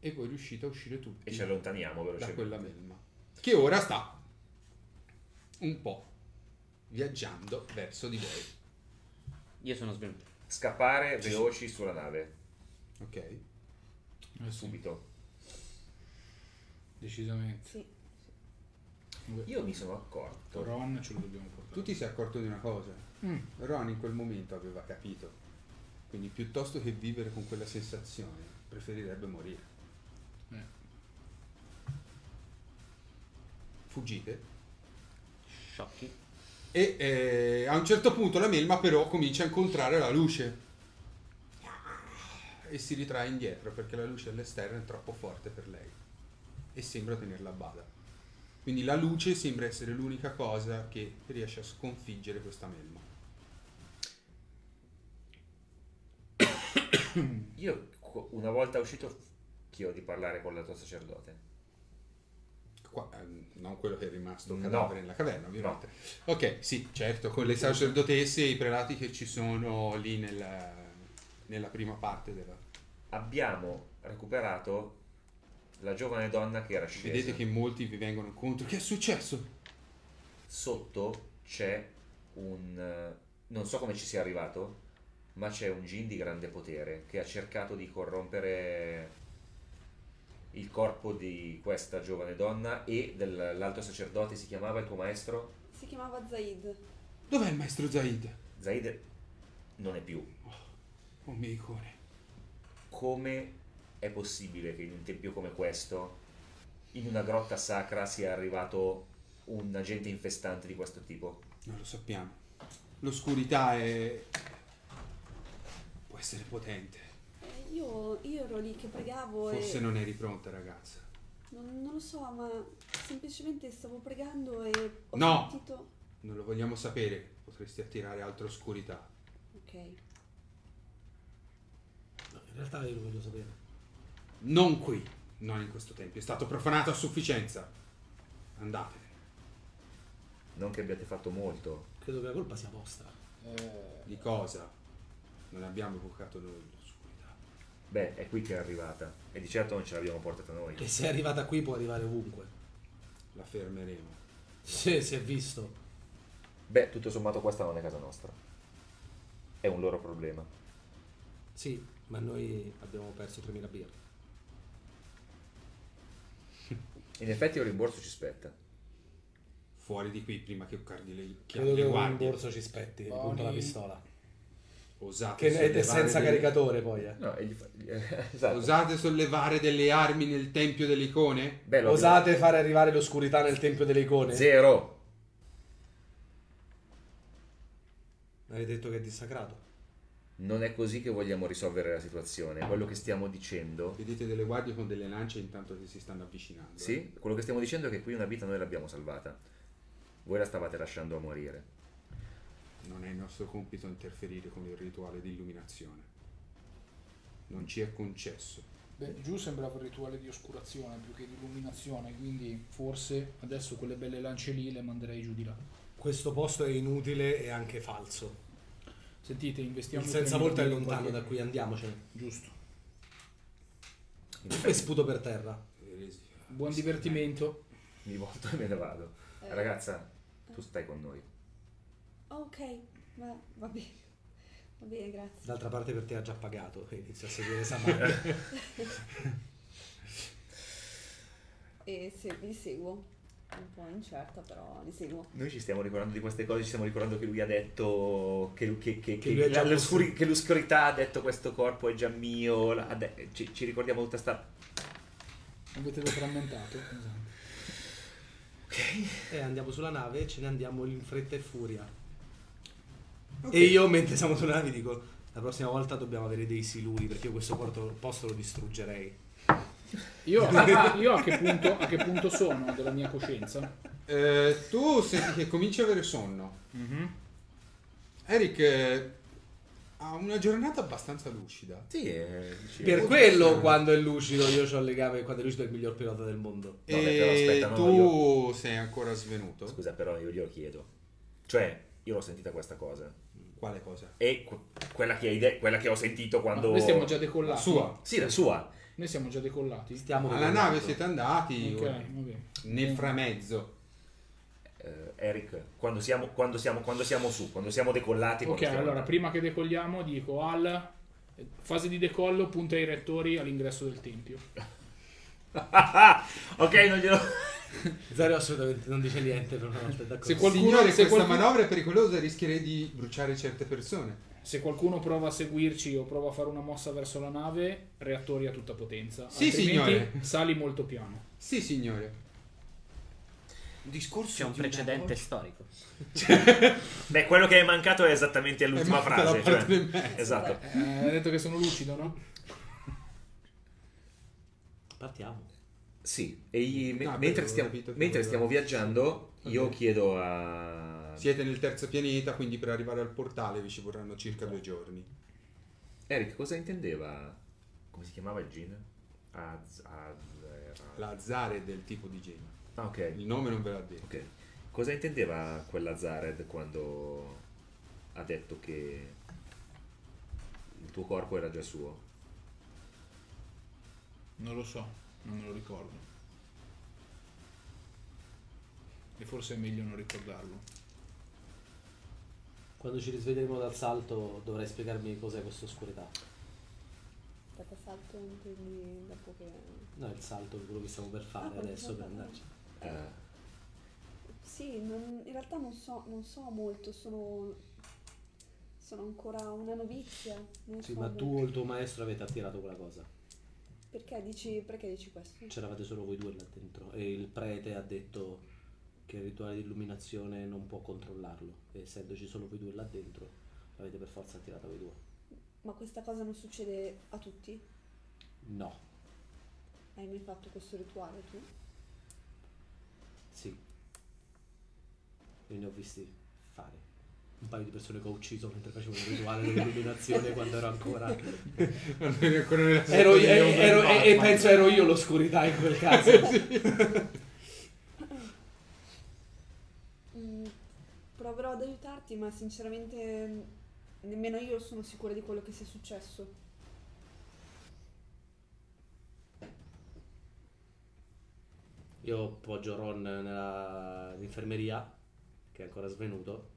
[SPEAKER 2] E voi riuscite a uscire tutti
[SPEAKER 5] E ci allontaniamo
[SPEAKER 2] da
[SPEAKER 5] velocemente.
[SPEAKER 2] quella melma. Che ora sta un po', viaggiando verso di voi.
[SPEAKER 1] Io sono svenuto.
[SPEAKER 5] Scappare veloci sulla nave.
[SPEAKER 2] Ok?
[SPEAKER 6] Eh sì,
[SPEAKER 5] Subito.
[SPEAKER 6] decisamente.
[SPEAKER 3] Sì.
[SPEAKER 5] Io mi sono accorto.
[SPEAKER 6] Ron ce lo dobbiamo portare.
[SPEAKER 2] Tu ti sei accorto di una cosa?
[SPEAKER 6] Mm.
[SPEAKER 2] Ron in quel momento aveva capito. Quindi piuttosto che vivere con quella sensazione, preferirebbe morire.
[SPEAKER 6] Eh.
[SPEAKER 2] Fuggite.
[SPEAKER 1] Sciocchi.
[SPEAKER 2] E eh, a un certo punto la melma però comincia a incontrare la luce. E si ritrae indietro perché la luce all'esterno è troppo forte per lei. E sembra tenerla a bada. Quindi la luce sembra essere l'unica cosa che riesce a sconfiggere questa melma.
[SPEAKER 5] Io una volta uscito chiedo di parlare con l'altro sacerdote.
[SPEAKER 2] Qua, ehm, non quello che è rimasto
[SPEAKER 5] No.
[SPEAKER 2] cadavere nella caverna, ovviamente. Ok, sì, certo, con le sacerdotesse e i prelati che ci sono lì nella, nella prima parte della...
[SPEAKER 5] Abbiamo recuperato la giovane donna che era scesa.
[SPEAKER 2] Vedete che molti vi vengono incontro. Che è successo?
[SPEAKER 5] Sotto c'è un... non so come ci sia arrivato, ma c'è un gin di grande potere che ha cercato di corrompere il corpo di questa giovane donna e dell'altro sacerdote, si chiamava il tuo maestro?
[SPEAKER 3] Si chiamava Zaid.
[SPEAKER 2] Dov'è il maestro Zaid?
[SPEAKER 5] Zaid non è più.
[SPEAKER 2] Oh mio icone.
[SPEAKER 5] Come è possibile che in un tempio come questo, in una grotta sacra, sia arrivato un agente infestante di questo tipo?
[SPEAKER 2] Non lo sappiamo. L'oscurità è... può essere potente.
[SPEAKER 3] Eh, io, io ero lì che pregavo
[SPEAKER 2] Forse
[SPEAKER 3] e...
[SPEAKER 2] non eri pronta, ragazza.
[SPEAKER 3] Non, non lo so, ma semplicemente stavo pregando e ho
[SPEAKER 2] No!
[SPEAKER 3] sentito...
[SPEAKER 2] Non lo vogliamo sapere. Potresti attirare altra oscurità.
[SPEAKER 3] Ok.
[SPEAKER 4] In realtà io lo voglio sapere.
[SPEAKER 2] Non qui, non in questo tempio. È stato profanato a sufficienza. Andatene.
[SPEAKER 5] Non che abbiate fatto molto.
[SPEAKER 4] Credo che la colpa sia vostra.
[SPEAKER 6] Eh,
[SPEAKER 2] Di cosa? Non abbiamo evocato noi l'oscurità.
[SPEAKER 5] Beh, è qui che è arrivata. E di certo non ce l'abbiamo portata noi.
[SPEAKER 4] E se è arrivata qui può arrivare ovunque.
[SPEAKER 2] La fermeremo.
[SPEAKER 4] Se si è visto.
[SPEAKER 5] Beh, tutto sommato questa non è casa nostra. È un loro problema.
[SPEAKER 4] Sì, ma noi abbiamo perso 3000 birre.
[SPEAKER 5] In effetti un rimborso ci spetta.
[SPEAKER 2] Fuori di qui prima che Cardi le,
[SPEAKER 4] Credo
[SPEAKER 2] le
[SPEAKER 4] che un
[SPEAKER 2] guardie.
[SPEAKER 4] rimborso ci spetti,
[SPEAKER 6] Boni.
[SPEAKER 4] punta la pistola.
[SPEAKER 2] Osate
[SPEAKER 4] Che è-
[SPEAKER 2] sollevare
[SPEAKER 4] senza
[SPEAKER 2] delle-
[SPEAKER 4] caricatore poi, eh.
[SPEAKER 5] No, e gli fa... esatto.
[SPEAKER 2] Osate sollevare delle armi nel tempio delle icone?
[SPEAKER 5] Beh, lo
[SPEAKER 4] Osate fare arrivare l'oscurità nel tempio delle icone?
[SPEAKER 5] Zero.
[SPEAKER 4] Avete detto che è dissacrato.
[SPEAKER 5] Non è così che vogliamo risolvere la situazione. Quello che stiamo dicendo...
[SPEAKER 2] Vedete delle guardie con delle lance intanto che si stanno avvicinando. eh?
[SPEAKER 5] Sì, quello che stiamo dicendo è che qui una vita noi l'abbiamo salvata. Voi la stavate lasciando a morire.
[SPEAKER 2] Non è il nostro compito interferire con il rituale di illuminazione. Non ci è concesso.
[SPEAKER 6] beh, giù sembrava un rituale di oscurazione più che di illuminazione, quindi forse adesso quelle belle lance lì le manderei giù di là.
[SPEAKER 4] Questo posto è inutile e anche falso.
[SPEAKER 6] Sentite, investiamo
[SPEAKER 4] Il senza
[SPEAKER 6] 3.000
[SPEAKER 4] volta è lontano
[SPEAKER 6] qualche-
[SPEAKER 4] da qui, andiamocene.
[SPEAKER 6] Giusto.
[SPEAKER 4] E sputo per terra.
[SPEAKER 6] Buon divertimento.
[SPEAKER 5] mi volto e me ne vado.
[SPEAKER 3] Eh,
[SPEAKER 5] Ragazza, tu stai con noi.
[SPEAKER 3] Ok, va, va bene. Va bene, grazie.
[SPEAKER 4] D'altra parte per te ha già pagato e inizia a seguire Samantha.
[SPEAKER 3] E se, li seguo. Un po' incerta, però li seguo.
[SPEAKER 5] Noi ci stiamo ricordando di queste cose, ci stiamo ricordando che lui ha detto che, che, che,
[SPEAKER 4] Che
[SPEAKER 5] la- l'oscuri-
[SPEAKER 4] posseduto.
[SPEAKER 5] che l'oscurità ha detto questo corpo è già mio, la- de- ci, ci ricordiamo tutta sta...
[SPEAKER 6] Avete frammentato? Esatto.
[SPEAKER 4] e andiamo sulla nave e ce ne andiamo in fretta e furia. E io mentre siamo sulla nave dico, la prossima volta dobbiamo avere dei siluri perché io questo posto lo distruggerei.
[SPEAKER 6] Io, io a, che punto, a che punto sono della mia coscienza?
[SPEAKER 2] Eh, tu senti che cominci a avere sonno. Eric eh, ha una giornata abbastanza lucida.
[SPEAKER 5] Sì, eh, dici-
[SPEAKER 4] Per
[SPEAKER 2] molto
[SPEAKER 4] quello
[SPEAKER 2] strano.
[SPEAKER 4] quando è lucido io ho il legame, quando è lucido è il miglior pilota del mondo.
[SPEAKER 5] Vabbè,
[SPEAKER 2] e
[SPEAKER 5] però aspetta, no,
[SPEAKER 2] tu sei ancora svenuto.
[SPEAKER 5] Scusa, però io glielo chiedo. Cioè, io l'ho sentita questa cosa.
[SPEAKER 2] Quale cosa?
[SPEAKER 5] E que- quella, che hai de- quella che ho sentito
[SPEAKER 6] Ma
[SPEAKER 5] quando...
[SPEAKER 6] noi stiamo già
[SPEAKER 2] La
[SPEAKER 6] decollati.
[SPEAKER 2] sua.
[SPEAKER 5] Sì, la sua.
[SPEAKER 6] Noi siamo già decollati.
[SPEAKER 4] Stiamo
[SPEAKER 2] Alla
[SPEAKER 4] decollando.
[SPEAKER 2] nave siete andati
[SPEAKER 6] Ok,
[SPEAKER 2] o-
[SPEAKER 6] va bene.
[SPEAKER 2] nel framezzo.
[SPEAKER 5] eh, Eric, quando siamo, quando, siamo, quando siamo su, quando siamo decollati.
[SPEAKER 6] Ok,
[SPEAKER 5] stiamo-
[SPEAKER 6] allora prima che decolliamo dico al fase di decollo punta i rettori all'ingresso del tempio.
[SPEAKER 5] ok, non glielo...
[SPEAKER 4] Zario assolutamente non dice niente per una volta, d'accordo.
[SPEAKER 6] Se qualcuno-
[SPEAKER 2] Signore,
[SPEAKER 6] se
[SPEAKER 2] questa
[SPEAKER 6] qualcuno-
[SPEAKER 2] manovra è pericolosa rischierei di bruciare certe persone.
[SPEAKER 6] Se qualcuno prova a seguirci o prova a fare una mossa verso la nave, reattori a tutta potenza.
[SPEAKER 2] Sì,
[SPEAKER 6] Altrimenti
[SPEAKER 2] signore.
[SPEAKER 6] sali molto piano.
[SPEAKER 2] Sì, signore.
[SPEAKER 4] discorso
[SPEAKER 1] C'è un
[SPEAKER 4] una
[SPEAKER 1] precedente storico.
[SPEAKER 5] Beh, quello che è mancato è esattamente l'ultima
[SPEAKER 2] È
[SPEAKER 5] frase.
[SPEAKER 2] la parte
[SPEAKER 5] cioè-. Esatto.
[SPEAKER 6] Eh, hai detto che sono lucido, no?
[SPEAKER 4] Partiamo.
[SPEAKER 5] Sì, e
[SPEAKER 2] No, perché
[SPEAKER 5] mentre, stiamo, mentre stiamo viaggiando, io
[SPEAKER 2] Ok.
[SPEAKER 5] chiedo a...
[SPEAKER 2] Siete nel terzo pianeta, quindi per arrivare al portale vi ci vorranno circa due giorni.
[SPEAKER 5] Eric, cosa intendeva? Come si chiamava il gin? Az- Az-
[SPEAKER 2] La Zare è del tipo di genio.
[SPEAKER 5] Ah, ok.
[SPEAKER 2] Il nome non ve l'ha detto.
[SPEAKER 5] Ok. Cosa intendeva quella Zared quando ha detto che il tuo corpo era già suo?
[SPEAKER 6] Non lo so, non me lo ricordo. E forse è meglio non ricordarlo.
[SPEAKER 4] Quando ci risveglieremo dal salto dovrai spiegarmi cos'è questa oscurità.
[SPEAKER 3] Aspetta, salto, intendi dopo che...
[SPEAKER 4] No, il salto è quello che stiamo per fare
[SPEAKER 3] Ah,
[SPEAKER 4] adesso per andarci.
[SPEAKER 5] Eh,
[SPEAKER 3] Sì, non- in realtà non so, non so molto, sono, sono ancora una novizia.
[SPEAKER 4] Sì,
[SPEAKER 3] so
[SPEAKER 4] ma
[SPEAKER 3] molto.
[SPEAKER 4] tu o il tuo maestro avete attirato quella cosa.
[SPEAKER 3] Perché dici, perché dici questo?
[SPEAKER 4] C'eravate solo voi due là dentro e il prete ha detto che il rituale di illuminazione non può controllarlo e essendoci solo voi due là dentro l'avete per forza attirata voi due.
[SPEAKER 3] Ma questa cosa non succede a tutti?
[SPEAKER 4] No,
[SPEAKER 3] Hai mai fatto questo rituale tu?
[SPEAKER 4] sì. Io ne ho visti fare. Un paio di persone che ho ucciso mentre facevo il rituale dell'illuminazione quando ero ancora... Ero, ero- ero- e, e penso ero io l'oscurità in quel caso.
[SPEAKER 3] Mm, proverò ad aiutarti, ma sinceramente mm, nemmeno io sono sicura di quello che sia successo.
[SPEAKER 4] Io appoggio Ron nell'infermeria, che è ancora svenuto.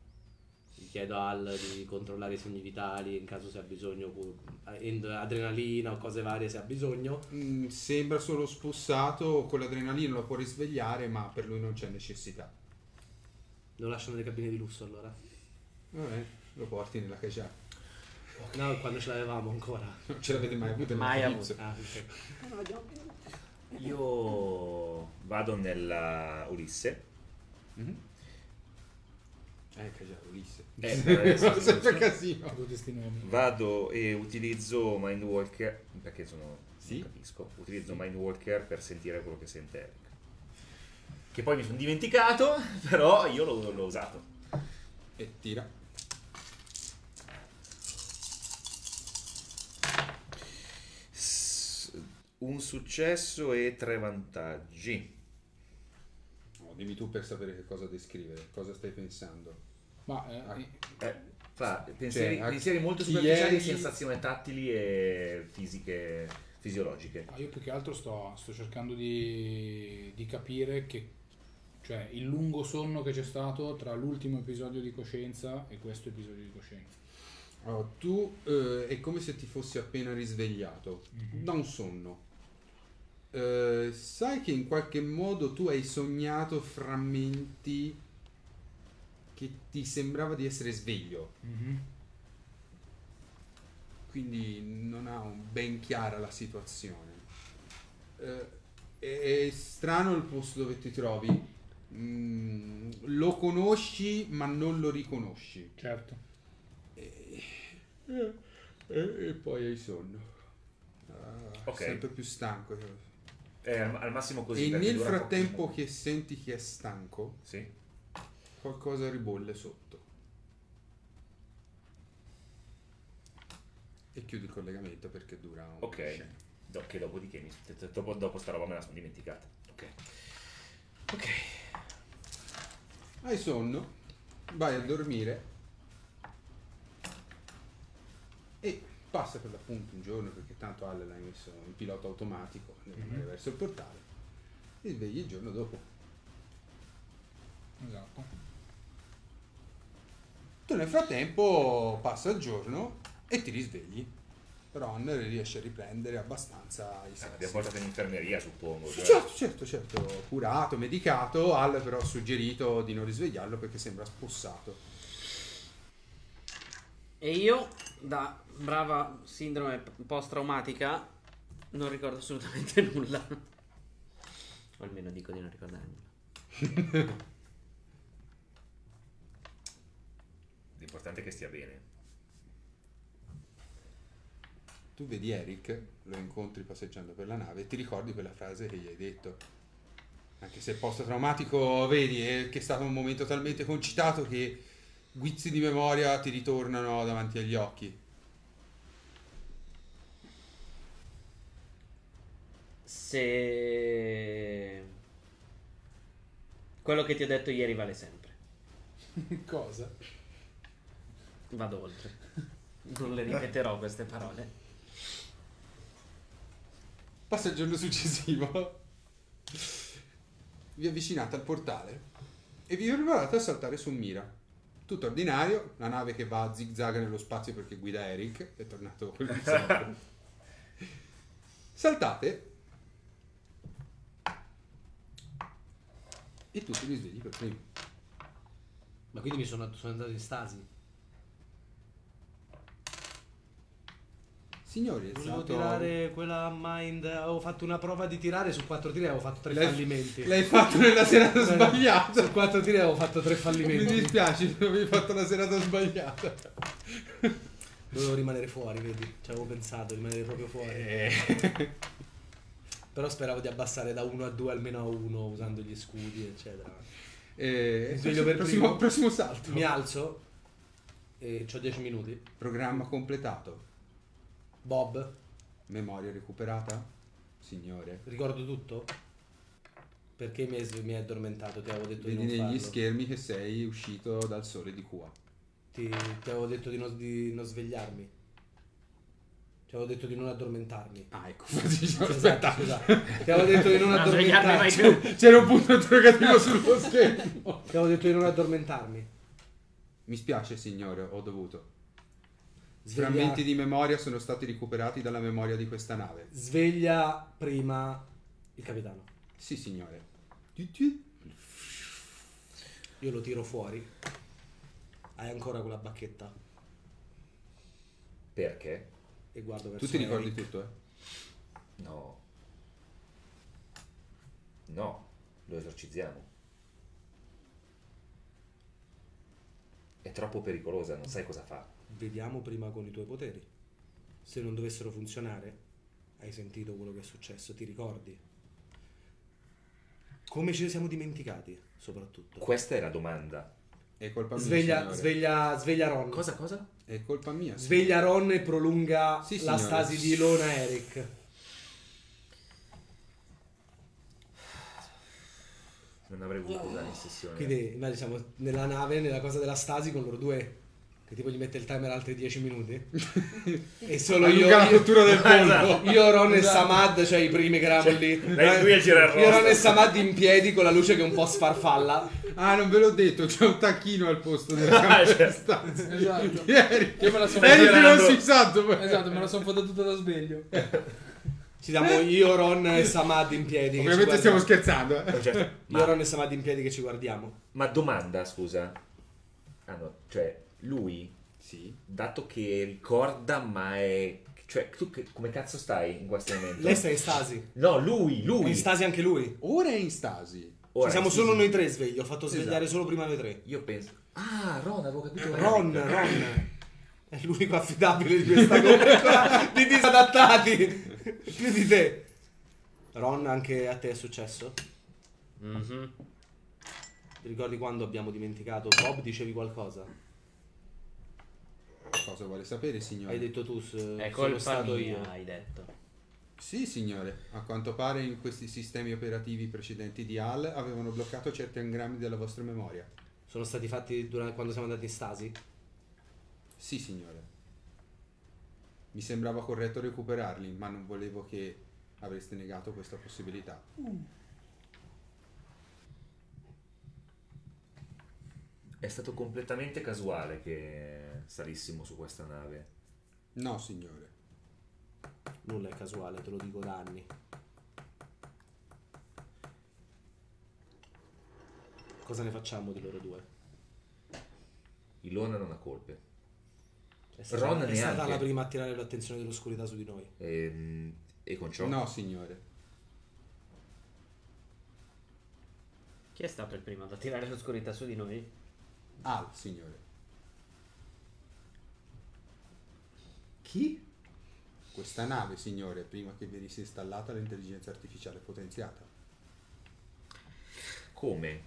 [SPEAKER 4] Chiedo Al di controllare i segni vitali in caso sia bisogno, cu- end- adrenalina o cose varie se ha bisogno.
[SPEAKER 2] Mm, sembra solo spossato, con l'adrenalina lo può risvegliare, ma per lui non c'è necessità.
[SPEAKER 4] Lo lascio nelle cabine di lusso allora.
[SPEAKER 2] Vabbè, lo porti nella caciara.
[SPEAKER 4] No, quando ce l'avevamo ancora.
[SPEAKER 2] Non ce l'avete mai avuto
[SPEAKER 1] Mai
[SPEAKER 2] Calypso?
[SPEAKER 4] Ah, ok.
[SPEAKER 3] No, vediamo più.
[SPEAKER 5] io vado nella Ulisse.
[SPEAKER 2] Mhm. Eh, caciara, Ulisse.
[SPEAKER 5] Eh, adesso-
[SPEAKER 2] Sempre casino.
[SPEAKER 6] Tutti questi nomi.
[SPEAKER 5] Vado e utilizzo Mindwalker, perché sono...
[SPEAKER 2] Sì.
[SPEAKER 5] Non capisco. Utilizzo Mindwalker per sentire quello che sente Eric. Che poi mi sono dimenticato, però io l'ho, l'ho usato.
[SPEAKER 2] E tira.
[SPEAKER 5] Un successo e tre vantaggi.
[SPEAKER 2] Dimmi tu per sapere che cosa descrivere, cosa stai pensando.
[SPEAKER 6] Ma eh,
[SPEAKER 2] Ah.
[SPEAKER 5] Eh, fa pensieri,
[SPEAKER 2] Cioè,
[SPEAKER 5] pensieri molto superficiali,
[SPEAKER 2] eri-
[SPEAKER 5] sensazioni tattili e fisiche, fisiologiche.
[SPEAKER 6] ma io più che altro sto, sto cercando di, di capire che cioè il lungo sonno che c'è stato tra l'ultimo episodio di coscienza e questo episodio di coscienza.
[SPEAKER 2] Allora, tu eh, è come se ti fossi appena risvegliato da un sonno. Eh, sai che in qualche modo tu hai sognato frammenti che ti sembrava di essere sveglio, quindi non ha un- ben chiara la situazione. Eh, è, è strano il posto dove ti trovi. Mm, lo conosci ma non lo riconosci.
[SPEAKER 6] Certo.
[SPEAKER 2] E, e- e poi hai sonno. Ah,
[SPEAKER 5] Ok.
[SPEAKER 2] Sempre più stanco.
[SPEAKER 5] Eh, al, massimo così.
[SPEAKER 2] e nel frattempo che senti che è stanco,
[SPEAKER 5] Sì.
[SPEAKER 2] Qualcosa ribolle sotto. E chiudi il collegamento perché dura un
[SPEAKER 5] Ok. Do- che dopodiché mi, dopo, dopo sta roba me la sono dimenticata. Ok. Ok.
[SPEAKER 2] Hai sonno, vai a dormire e passa per l'appunto un giorno perché tanto Ale l'hai messo in pilota automatico deve andare verso il portale e svegli il giorno dopo.
[SPEAKER 6] Esatto.
[SPEAKER 2] Tu nel frattempo passa il giorno e ti risvegli. Ron riesce a riprendere abbastanza i
[SPEAKER 5] Ah,
[SPEAKER 2] sensi.
[SPEAKER 5] Abbiamo portato in infermeria, suppongo. Cioè.
[SPEAKER 2] certo, certo, certo, curato, medicato, Al però ha suggerito di non risvegliarlo perché sembra spossato.
[SPEAKER 1] E io, da brava sindrome post-traumatica, non ricordo assolutamente nulla. O almeno dico di non ricordare nulla.
[SPEAKER 5] L'importante è che stia bene.
[SPEAKER 2] Tu vedi Eric, lo incontri passeggiando per la nave e ti ricordi quella frase che gli hai detto. Anche se post-traumatico, vedi, è che è stato un momento talmente concitato che guizzi di memoria ti ritornano davanti agli occhi.
[SPEAKER 1] Se... Quello che ti ho detto ieri vale sempre.
[SPEAKER 4] Cosa?
[SPEAKER 1] Vado oltre. Non le ripeterò queste parole.
[SPEAKER 2] Passa il giorno successivo. Vi avvicinate al portale e vi preparate a saltare su Mira. Tutto ordinario, la nave che va a zigzag nello spazio perché guida Eric, è tornato quel sempre. Saltate e tu ti risvegli per primo.
[SPEAKER 4] Ma quindi mi sono, sono andato in stasi?
[SPEAKER 2] Signori,
[SPEAKER 4] Volevo
[SPEAKER 2] stato...
[SPEAKER 4] tirare quella mind. Avevo fatto una prova di tirare su quattro tiri, avevo fatto tre
[SPEAKER 2] L'hai-
[SPEAKER 4] fallimenti.
[SPEAKER 2] L'hai fatto nella serata
[SPEAKER 4] Su
[SPEAKER 2] sbagliata.
[SPEAKER 4] quattro tiri avevo fatto tre
[SPEAKER 2] Mi
[SPEAKER 4] fallimenti.
[SPEAKER 2] dispiace, avevi fatto la serata sbagliata.
[SPEAKER 4] Dovevo rimanere fuori, vedi? Ci avevo pensato, rimanere proprio fuori.
[SPEAKER 2] Eh.
[SPEAKER 4] Però speravo di abbassare da 1 a 2 almeno a 1 usando gli scudi, eccetera.
[SPEAKER 2] Eh,
[SPEAKER 4] Mi sveglio per
[SPEAKER 2] prossimo,
[SPEAKER 4] primo.
[SPEAKER 2] prossimo salto.
[SPEAKER 4] Mi alzo e ho 10 minuti.
[SPEAKER 2] Programma completato.
[SPEAKER 4] Bob,
[SPEAKER 2] Memoria recuperata? Signore.
[SPEAKER 4] ricordo tutto? Perché mi hai, mi hai addormentato? Ti avevo detto
[SPEAKER 2] Vedi
[SPEAKER 4] di non
[SPEAKER 2] negli
[SPEAKER 4] farlo.
[SPEAKER 2] schermi che sei uscito dal sole di Qua.
[SPEAKER 4] Ti, ti avevo detto di non, di non svegliarmi. Ti avevo detto di non addormentarmi.
[SPEAKER 2] Ah, ecco, diciamo,
[SPEAKER 4] Esatto,
[SPEAKER 2] aspetta.
[SPEAKER 4] scusa. Ti avevo detto di non
[SPEAKER 1] Non svegliarmi mai
[SPEAKER 4] addormentarmi.
[SPEAKER 1] più.
[SPEAKER 2] C'era un punto interrogativo sullo schermo.
[SPEAKER 4] Ti avevo detto di non addormentarmi.
[SPEAKER 2] Mi spiace, signore, ho dovuto.
[SPEAKER 4] Sveglia,
[SPEAKER 2] Frammenti di memoria sono stati recuperati dalla memoria di questa nave.
[SPEAKER 4] sveglia prima il capitano.
[SPEAKER 2] Sì, signore.
[SPEAKER 4] Io lo tiro fuori. Hai ancora quella bacchetta.
[SPEAKER 5] Perché?
[SPEAKER 4] E guardo verso
[SPEAKER 2] Tu ti ricordi
[SPEAKER 4] Eric.
[SPEAKER 2] tutto, eh?
[SPEAKER 5] No. No, lo esorcizziamo. È troppo pericolosa, non sai cosa fa.
[SPEAKER 4] Vediamo prima con i tuoi poteri. Se non dovessero funzionare, hai sentito quello che è successo, ti ricordi? Come ci siamo dimenticati, soprattutto.
[SPEAKER 5] Questa è la domanda.
[SPEAKER 2] È colpa mia,
[SPEAKER 4] Sveglia, sveglia, sveglia Ron.
[SPEAKER 5] Cosa, cosa?
[SPEAKER 2] È colpa mia.
[SPEAKER 4] Sveglia Ron e prolunga
[SPEAKER 2] Sì,
[SPEAKER 4] la stasi di Ilona Eric.
[SPEAKER 5] Non avrei voluto usare in sessione.
[SPEAKER 4] Quindi immagini siamo nella nave, nella cosa della stasi con loro due. Che tipo gli mette il timer altri 10 minuti. e solo io,
[SPEAKER 2] la
[SPEAKER 4] io,
[SPEAKER 2] cottura del
[SPEAKER 5] Esatto.
[SPEAKER 2] polpo.
[SPEAKER 4] io, Ron e Samad, cioè i primi che eravamo lì. Io Ron e. Samad in piedi con la luce che un po' sfarfalla.
[SPEAKER 2] Ah, non ve l'ho detto, c'è un tacchino al posto della camera
[SPEAKER 5] cioè.
[SPEAKER 6] Esatto.
[SPEAKER 2] Ieri.
[SPEAKER 6] Io me la sono
[SPEAKER 2] non si dove.
[SPEAKER 6] Esatto, me la sono fottuta da sveglio.
[SPEAKER 4] Ci siamo io, Ron e Samad in piedi. che ci
[SPEAKER 2] Ovviamente stiamo scherzando. eh.
[SPEAKER 5] Cioè,
[SPEAKER 4] Io, Ron e Samad in piedi che ci guardiamo.
[SPEAKER 5] ma domanda, scusa. Ah no, cioè, lui,
[SPEAKER 2] Sì.
[SPEAKER 5] dato che ricorda, ma è... Cioè, tu che- come cazzo stai in questo momento?
[SPEAKER 4] Lei sta in stasi.
[SPEAKER 5] No, lui,
[SPEAKER 4] È
[SPEAKER 5] lui.
[SPEAKER 4] in stasi anche lui.
[SPEAKER 2] Ora è in stasi.
[SPEAKER 5] Ora,
[SPEAKER 4] Ci siamo solo noi tre svegli. Ho fatto svegliare
[SPEAKER 5] Esatto.
[SPEAKER 4] solo prima noi tre.
[SPEAKER 5] Io penso... Ah, Ron, avevo capito.
[SPEAKER 4] Ron. Ron. È l'unico affidabile di questa comunità di disadattati. Più di te. Ron, anche a te è successo?
[SPEAKER 1] Mhm.
[SPEAKER 4] Ti ricordi quando abbiamo dimenticato? Bob, dicevi qualcosa?
[SPEAKER 2] Cosa vuole sapere, signore?
[SPEAKER 4] Hai detto tu,
[SPEAKER 1] È colpa
[SPEAKER 4] stato
[SPEAKER 1] mia,
[SPEAKER 4] io.
[SPEAKER 1] hai detto.
[SPEAKER 2] Sì, signore. A quanto pare in questi sistemi operativi precedenti di HAL avevano bloccato certi engrammi della vostra memoria.
[SPEAKER 4] Sono stati fatti durante, quando siamo andati in stasi?
[SPEAKER 2] Sì, signore. Mi sembrava corretto recuperarli, ma non volevo che avreste negato questa possibilità.
[SPEAKER 5] È stato completamente casuale che salissimo su questa nave.
[SPEAKER 2] No, signore.
[SPEAKER 4] Nulla è casuale, te lo dico da anni. Cosa ne facciamo di loro due?
[SPEAKER 5] Ilona non ha colpe.
[SPEAKER 4] È stata,
[SPEAKER 5] Ron
[SPEAKER 4] è stata
[SPEAKER 5] neanche.
[SPEAKER 4] la prima a attirare l'attenzione dell'oscurità su di noi.
[SPEAKER 5] E, e con ciò?
[SPEAKER 2] No, signore.
[SPEAKER 1] Chi è stato il primo ad attirare l'oscurità su di noi?
[SPEAKER 2] Al, signore.
[SPEAKER 4] Chi?
[SPEAKER 2] Questa nave, signore, prima che venisse installata l'intelligenza artificiale potenziata.
[SPEAKER 5] Come?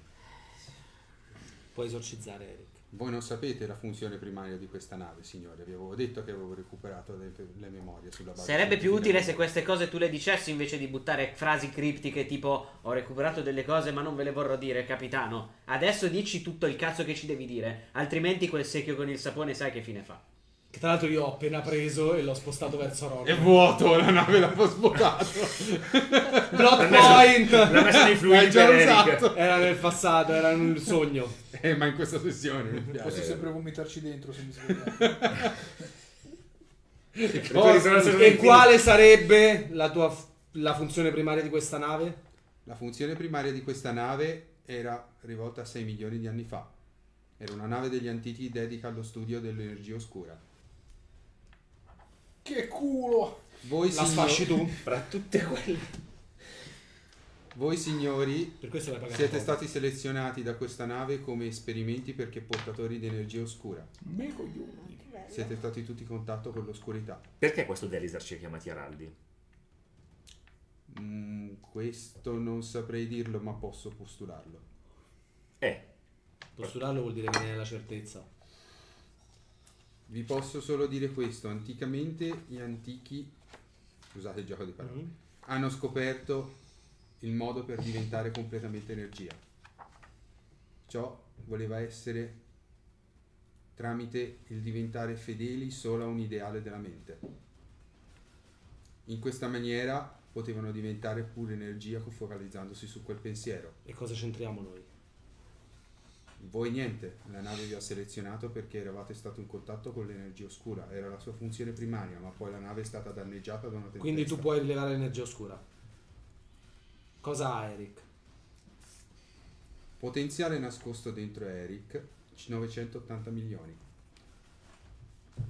[SPEAKER 4] Puoi esorcizzare Eric.
[SPEAKER 2] Voi non sapete la funzione primaria di questa nave, signore. Vi avevo detto che avevo recuperato le, le memorie sulla base
[SPEAKER 1] Sarebbe più utile se queste cose tu le dicessi invece di buttare frasi criptiche tipo ho recuperato delle cose ma non ve le vorrò dire, capitano. Adesso dici tutto il cazzo che ci devi dire, altrimenti quel secchio con il sapone sai che fine fa.
[SPEAKER 4] Che tra l'altro io ho appena preso e l'ho spostato verso Ron.
[SPEAKER 2] È vuoto, la nave l'ho svuotato.
[SPEAKER 4] Plot point!
[SPEAKER 5] L'ha messo nei fluidi
[SPEAKER 2] già usato.
[SPEAKER 4] Era nel passato, era un sogno.
[SPEAKER 2] Eh, ma in questa sessione.
[SPEAKER 6] Posso sempre vomitarci dentro se mi svegliamo.
[SPEAKER 4] E quale sarebbe la tua f- la funzione primaria di questa nave?
[SPEAKER 2] La funzione primaria di questa nave era rivolta a 6 milioni di anni fa. Era una nave degli antichi dedica allo studio dell'energia oscura.
[SPEAKER 6] Che culo!
[SPEAKER 2] Voi,
[SPEAKER 4] La sfasci tu?
[SPEAKER 5] Fra tutte quelle...
[SPEAKER 2] voi signori siete
[SPEAKER 4] poco.
[SPEAKER 2] stati selezionati da questa nave come esperimenti perché portatori di energia oscura.
[SPEAKER 6] Me coglioni.
[SPEAKER 2] Siete stati tutti in contatto con l'oscurità.
[SPEAKER 5] Perché questo Delisar ci ha chiamati Araldi?
[SPEAKER 2] Mm, questo non saprei dirlo, ma posso postularlo.
[SPEAKER 5] Eh,
[SPEAKER 4] Postularlo vuol dire che ne hai la certezza.
[SPEAKER 2] Vi posso solo dire questo, anticamente gli antichi, scusate il gioco di parole,
[SPEAKER 4] Mhm.
[SPEAKER 2] hanno scoperto il modo per diventare completamente energia. Ciò voleva essere tramite il diventare fedeli solo a un ideale della mente. In questa maniera potevano diventare pura energia focalizzandosi su quel pensiero.
[SPEAKER 4] E cosa c'entriamo noi?
[SPEAKER 2] Voi niente, la nave vi ha selezionato perché eravate stato in contatto con l'energia oscura, era la sua funzione primaria, ma poi la nave è stata danneggiata da una tempesta.
[SPEAKER 4] Quindi tu puoi rilevare l'energia oscura. Cosa ha Eric?
[SPEAKER 2] Potenziale nascosto dentro Eric, 980 milioni.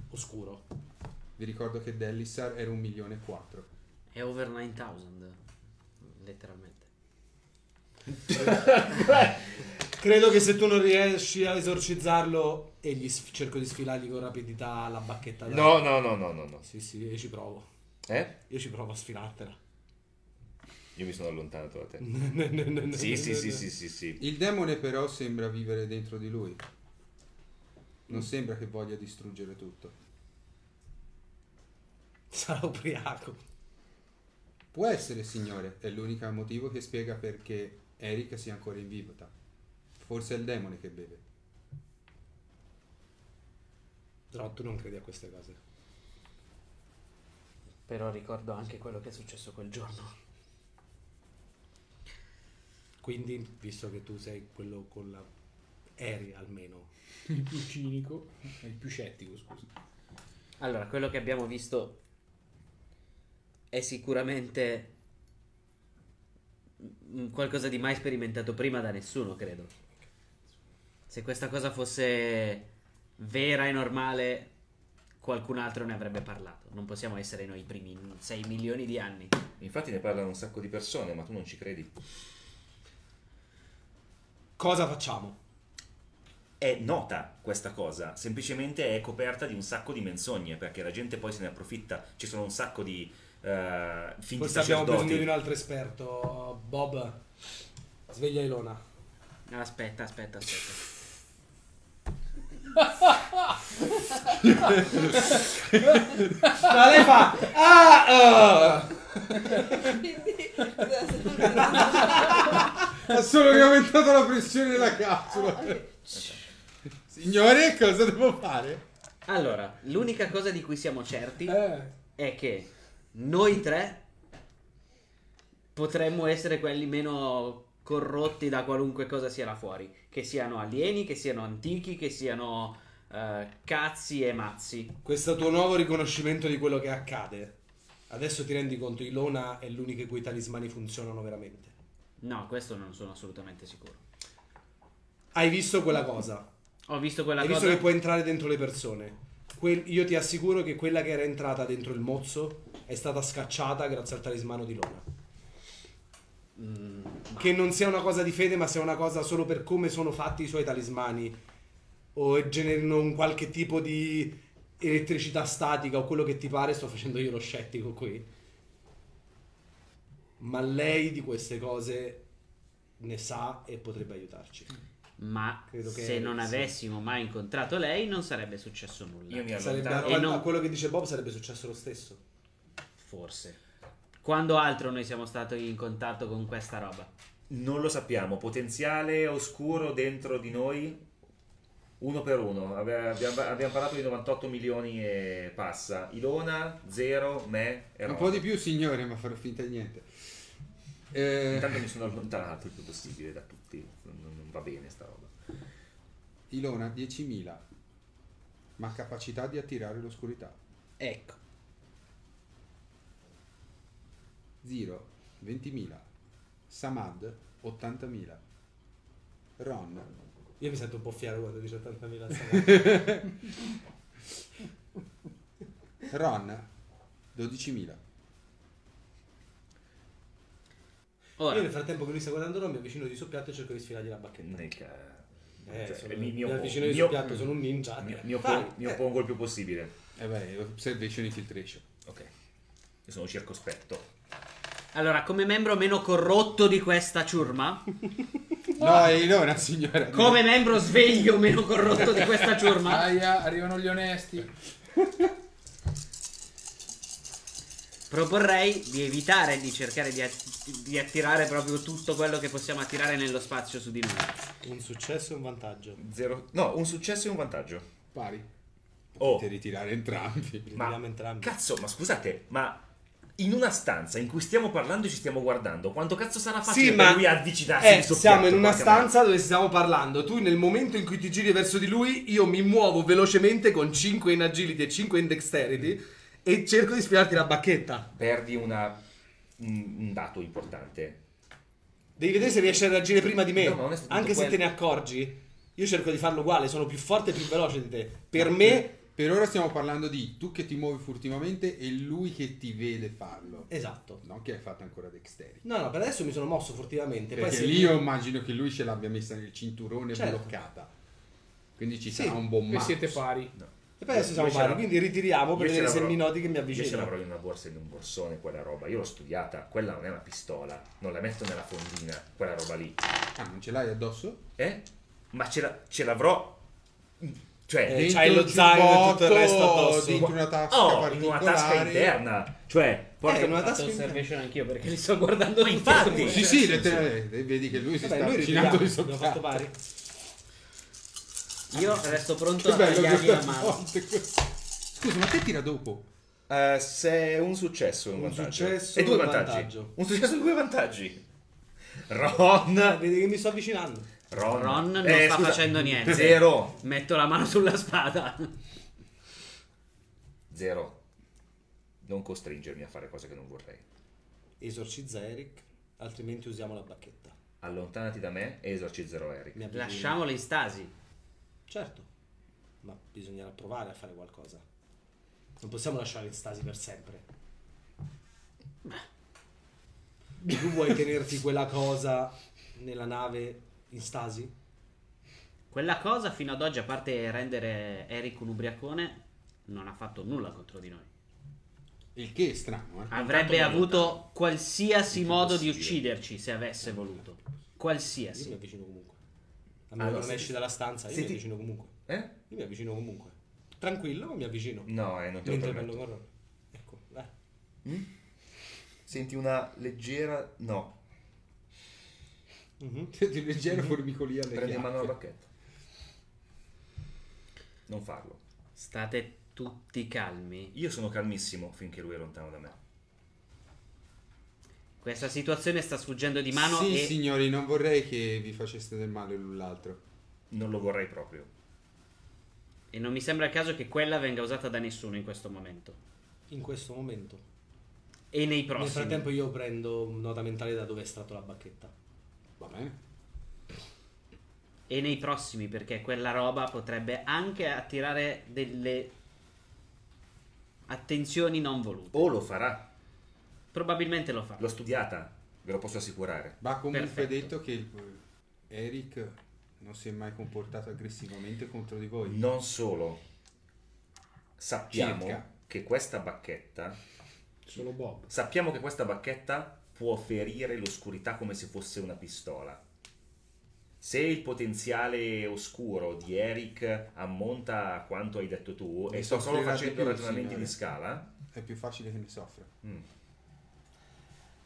[SPEAKER 4] Oscuro.
[SPEAKER 2] Vi ricordo che Delissar era un milione e quattro.
[SPEAKER 1] È over 9000, letteralmente.
[SPEAKER 4] Credo che se tu non riesci a esorcizzarlo e gli sf- cerco di sfilargli con rapidità la bacchetta da...
[SPEAKER 5] no, no, no, no, no, no.
[SPEAKER 4] Sì, sì, io ci provo.
[SPEAKER 5] Eh?
[SPEAKER 4] Io ci provo a sfilartela.
[SPEAKER 5] Io mi sono allontanato da te.
[SPEAKER 4] sì,
[SPEAKER 5] Sì, sì, sì, sì, sì.
[SPEAKER 2] Il demone però sembra vivere dentro di lui. Non sembra che voglia distruggere tutto.
[SPEAKER 4] Sarà ubriaco.
[SPEAKER 2] Può essere, signore, è l'unico motivo che spiega perché Eric sia ancora in vita. Forse è il demone che beve.
[SPEAKER 4] Però tu non credi a queste cose.
[SPEAKER 1] Però ricordo anche quello che è successo quel giorno.
[SPEAKER 4] Quindi, visto che tu sei quello con la... eri almeno.
[SPEAKER 6] Il più cinico. Il più scettico, scusa.
[SPEAKER 1] Allora, quello che abbiamo visto è sicuramente qualcosa di mai sperimentato prima da nessuno, credo. Se questa cosa fosse vera e normale, qualcun altro ne avrebbe parlato. Non possiamo essere noi i primi in 6 milioni di anni.
[SPEAKER 5] Infatti ne parlano un sacco di persone, ma tu non ci credi.
[SPEAKER 4] Cosa facciamo?
[SPEAKER 5] È nota questa cosa, semplicemente è coperta di un sacco di menzogne, perché la gente poi se ne approfitta. Ci sono un sacco di eh, finti
[SPEAKER 4] Forse abbiamo bisogno di un altro esperto. Bob, sveglia Ilona.
[SPEAKER 1] Aspetta, aspetta, aspetta.
[SPEAKER 4] Ma lei fa... Ah! ah!"
[SPEAKER 3] Quindi, adesso-
[SPEAKER 2] Ha solo che aumentato la pressione della capsula. Signore, cosa devo fare?
[SPEAKER 1] Allora, l'unica cosa di cui siamo certi
[SPEAKER 6] Eh,
[SPEAKER 1] è che noi tre potremmo essere quelli meno corrotti da qualunque cosa sia là fuori. Che siano alieni, che siano antichi, che siano eh, cazzi e mazzi.
[SPEAKER 4] Questo tuo nuovo riconoscimento di quello che accade. Adesso ti rendi conto, Ilona è l'unica in cui i talismani funzionano veramente.
[SPEAKER 1] No, questo non sono assolutamente sicuro.
[SPEAKER 4] Hai visto quella cosa?
[SPEAKER 1] Ho visto quella
[SPEAKER 4] Hai
[SPEAKER 1] cosa.
[SPEAKER 4] visto che puoi entrare dentro le persone. Quel- io ti assicuro che quella che era entrata dentro il mozzo è stata scacciata grazie al talismano di Lona.
[SPEAKER 1] Mm,
[SPEAKER 4] Che non sia una cosa di fede, ma sia una cosa solo per come sono fatti i suoi talismani. O generino un qualche tipo di elettricità statica o quello che ti pare. Sto facendo io lo scettico qui. Ma lei di queste cose ne sa e potrebbe aiutarci.
[SPEAKER 1] ma
[SPEAKER 4] Credo che
[SPEAKER 1] se non
[SPEAKER 4] sì.
[SPEAKER 1] avessimo mai incontrato lei, non sarebbe successo nulla.
[SPEAKER 5] Io mi
[SPEAKER 4] Sarebbe, a,
[SPEAKER 1] E non-
[SPEAKER 4] a quello che dice Bob sarebbe successo lo stesso.
[SPEAKER 1] Forse. Quando altro noi siamo stati in contatto con questa roba?
[SPEAKER 5] Non lo sappiamo. Potenziale oscuro dentro di noi, uno per uno. Abbiamo, abbiamo parlato di 98 milioni e passa. Ilona, zero, me e
[SPEAKER 2] Un po' di più, signore, ma farò finta di niente. Eh,
[SPEAKER 5] Intanto mi sono allontanato il più possibile da tutti. Non, non va bene sta roba.
[SPEAKER 2] Ilona, 10.000, ma capacità di attirare l'oscurità.
[SPEAKER 1] Ecco.
[SPEAKER 2] Zero, 20.000. Samad, 80.000. Ron,
[SPEAKER 4] Io mi sento un po' fiero quando dice 80.000 stavolta.
[SPEAKER 2] Ron, 12.000.
[SPEAKER 1] Ora,
[SPEAKER 4] Io nel frattempo che lui sta guardando Ron mi avvicino di soppiatto e cerco di sfilargli la bacchetta.
[SPEAKER 5] Nel
[SPEAKER 4] Eh,
[SPEAKER 5] cioè,
[SPEAKER 4] sono-
[SPEAKER 5] mi, mi
[SPEAKER 4] mi avvicino di soppiatto,
[SPEAKER 5] op-
[SPEAKER 4] sono un ninja.
[SPEAKER 5] mi, mi oppo- mi
[SPEAKER 4] eh.
[SPEAKER 5] oppongo il più possibile.
[SPEAKER 2] Eh beh, observation infiltration.
[SPEAKER 5] Ok. Io sono circospetto.
[SPEAKER 1] Allora, come membro meno corrotto di questa ciurma,
[SPEAKER 2] No, è Ilona, signora.
[SPEAKER 1] come membro sveglio meno corrotto di questa ciurma,
[SPEAKER 6] Aia, arrivano gli onesti.
[SPEAKER 1] proporrei di evitare di cercare di, att- di attirare proprio tutto quello che possiamo attirare nello spazio su di noi.
[SPEAKER 4] Un successo e un vantaggio.
[SPEAKER 5] Zero. No, un successo e un vantaggio.
[SPEAKER 2] Pari.
[SPEAKER 5] Oh,
[SPEAKER 2] Potete ritirare entrambi.
[SPEAKER 5] Ma-
[SPEAKER 4] entrambi.
[SPEAKER 5] cazzo, ma scusate, ma in una stanza in cui stiamo parlando e ci stiamo guardando, quanto cazzo sarà facile
[SPEAKER 4] Sì,
[SPEAKER 5] per lui avvicinarsi
[SPEAKER 4] eh,
[SPEAKER 5] di soppiatto,
[SPEAKER 4] siamo in una stanza dove stiamo parlando. Tu nel momento in cui ti giri verso di lui, io mi muovo velocemente con 5 in agility e 5 in dexterity e cerco di sfilarti la bacchetta.
[SPEAKER 5] Perdi una, un, un dato importante.
[SPEAKER 4] Devi vedere se riesci a reagire prima di me.
[SPEAKER 5] No,
[SPEAKER 4] Anche se te ne accorgi, io cerco di farlo uguale, sono più forte e più veloce di te. Per me
[SPEAKER 2] Per ora stiamo parlando di tu che ti muovi furtivamente e lui che ti vede farlo.
[SPEAKER 4] Esatto.
[SPEAKER 2] Non che hai fatto ancora dexterity.
[SPEAKER 4] No, no, per adesso mi sono mosso furtivamente.
[SPEAKER 2] Perché
[SPEAKER 4] se
[SPEAKER 2] lì io immagino che lui ce l'abbia messa nel cinturone
[SPEAKER 4] Certo.
[SPEAKER 2] bloccata. Quindi ci
[SPEAKER 4] Sì.
[SPEAKER 2] sarà un buon mazzo.
[SPEAKER 6] siete pari.
[SPEAKER 4] E poi adesso siamo pari, quindi ritiriamo per vedere se mi noti che mi
[SPEAKER 5] Io ce l'avrò in una borsa in un borsone quella roba. Io l'ho studiata. Quella non è una pistola. Non la metto nella fondina. Quella roba lì.
[SPEAKER 2] Ah, non ce l'hai addosso?
[SPEAKER 5] Eh? Ma ce, la- ce l'avrò. Cioè,
[SPEAKER 4] Eh, c'hai lo zaino e tutto il resto addosso.
[SPEAKER 2] Dentro una tasca
[SPEAKER 5] oh, in una tasca interna. Cioè, porca
[SPEAKER 4] Eh, in una tasca
[SPEAKER 1] observation anch'io perché li sto guardando
[SPEAKER 5] Ma infatti!
[SPEAKER 2] Sì, sì, letteralmente. Vedi che lui si
[SPEAKER 4] Vabbè,
[SPEAKER 2] sta avvicinando di
[SPEAKER 4] abbiamo fatto pari.
[SPEAKER 1] Io resto pronto
[SPEAKER 2] Che
[SPEAKER 1] a
[SPEAKER 2] bello
[SPEAKER 1] tagliargli la mano.
[SPEAKER 2] Scusa, ma te tira dopo?
[SPEAKER 5] Eh, se un successo e un,
[SPEAKER 4] Un
[SPEAKER 5] vantaggio.
[SPEAKER 4] successo
[SPEAKER 5] e due vantaggi.
[SPEAKER 4] vantaggio.
[SPEAKER 5] Un successo e due vantaggi. Ron.
[SPEAKER 4] Vedi che mi sto avvicinando.
[SPEAKER 5] Ron,
[SPEAKER 1] Ron non
[SPEAKER 5] Eh,
[SPEAKER 1] sta
[SPEAKER 5] scusa.
[SPEAKER 1] facendo niente.
[SPEAKER 5] Zero.
[SPEAKER 1] Metto la mano sulla spada.
[SPEAKER 5] Zero. Non costringermi a fare cose che non vorrei.
[SPEAKER 4] Esorcizza Eric, altrimenti usiamo la bacchetta.
[SPEAKER 5] Allontanati da me e esorcizzerò Eric.
[SPEAKER 1] Lasciamolo in stasi.
[SPEAKER 4] Certo, ma bisognerà provare a fare qualcosa. Non possiamo lasciare in stasi per sempre. Tu vuoi tenerti quella cosa nella nave in stasi?
[SPEAKER 1] Quella cosa fino ad oggi, a parte rendere Eric un ubriacone, non ha fatto nulla contro di noi.
[SPEAKER 2] Il che è strano, eh?
[SPEAKER 1] Avrebbe
[SPEAKER 5] Intanto
[SPEAKER 1] avuto qualsiasi modo di ucciderci se avesse voluto.
[SPEAKER 4] Io mi
[SPEAKER 1] Qualsiasi.
[SPEAKER 4] avvicino comunque. A meno
[SPEAKER 5] Allora,
[SPEAKER 4] non
[SPEAKER 5] senti-
[SPEAKER 4] esci dalla stanza, io
[SPEAKER 5] senti-
[SPEAKER 4] mi avvicino comunque.
[SPEAKER 5] Eh?
[SPEAKER 4] Io mi avvicino comunque. Tranquillo, ma mi avvicino.
[SPEAKER 5] No, eh, non te lo
[SPEAKER 4] Mentre
[SPEAKER 5] permetto.
[SPEAKER 4] Ron. Ecco, dai.
[SPEAKER 5] Senti una leggera... No.
[SPEAKER 4] Mhm.
[SPEAKER 2] Di leggero formicolio alle
[SPEAKER 5] Prendi in mano la bacchetta. Non farlo.
[SPEAKER 1] State tutti calmi.
[SPEAKER 5] Io sono calmissimo finché lui è lontano da me.
[SPEAKER 1] Questa situazione sta sfuggendo di mano
[SPEAKER 2] sì,
[SPEAKER 1] e
[SPEAKER 2] signori, non vorrei che vi faceste del male l'un l'altro.
[SPEAKER 5] Non lo vorrei proprio.
[SPEAKER 1] e non mi sembra il caso che quella venga usata da nessuno in questo momento.
[SPEAKER 4] In questo momento.
[SPEAKER 1] E nei
[SPEAKER 4] Nel
[SPEAKER 1] prossimi.
[SPEAKER 4] frattempo io prendo nota mentale da dove è estratto la bacchetta.
[SPEAKER 2] Va bene?
[SPEAKER 1] E nei prossimi, perché quella roba potrebbe anche attirare delle attenzioni non volute.
[SPEAKER 5] O lo farà.
[SPEAKER 1] Probabilmente lo fa.
[SPEAKER 5] L'ho studiata, ve lo posso assicurare.
[SPEAKER 2] Va comunque
[SPEAKER 1] Perfetto.
[SPEAKER 2] detto che il- Eric non si è mai comportato aggressivamente contro di voi.
[SPEAKER 5] Non solo. Sappiamo
[SPEAKER 2] Circa.
[SPEAKER 5] che questa bacchetta
[SPEAKER 6] Solo Bob.
[SPEAKER 5] Sappiamo che questa bacchetta può ferire l'oscurità come se fosse una pistola. Se il potenziale oscuro di Eric ammonta a quanto hai detto tu,
[SPEAKER 2] Ne
[SPEAKER 5] e sto solo facendo ragionamenti
[SPEAKER 2] signore.
[SPEAKER 5] di scala,
[SPEAKER 2] È più facile che ne soffra.
[SPEAKER 5] mm,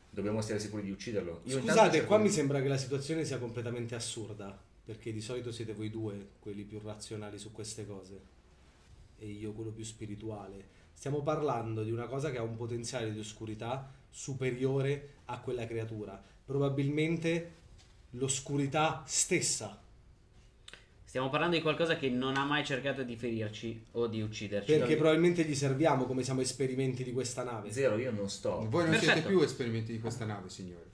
[SPEAKER 5] dobbiamo essere sicuri di ucciderlo. Io
[SPEAKER 4] Scusate, qua
[SPEAKER 5] di-
[SPEAKER 4] mi sembra che la situazione sia completamente assurda. Perché di solito siete voi due quelli più razionali su queste cose. E io quello più spirituale. Stiamo parlando di una cosa che ha un potenziale di oscurità superiore a quella creatura. Probabilmente l'oscurità stessa.
[SPEAKER 1] Stiamo parlando di qualcosa che non ha mai cercato di ferirci o di ucciderci.
[SPEAKER 4] Perché probabilmente gli serviamo come siamo esperimenti di questa nave.
[SPEAKER 5] Zero, io non sto.
[SPEAKER 2] Voi non siete
[SPEAKER 1] Perfetto.
[SPEAKER 2] più esperimenti di questa nave, signore.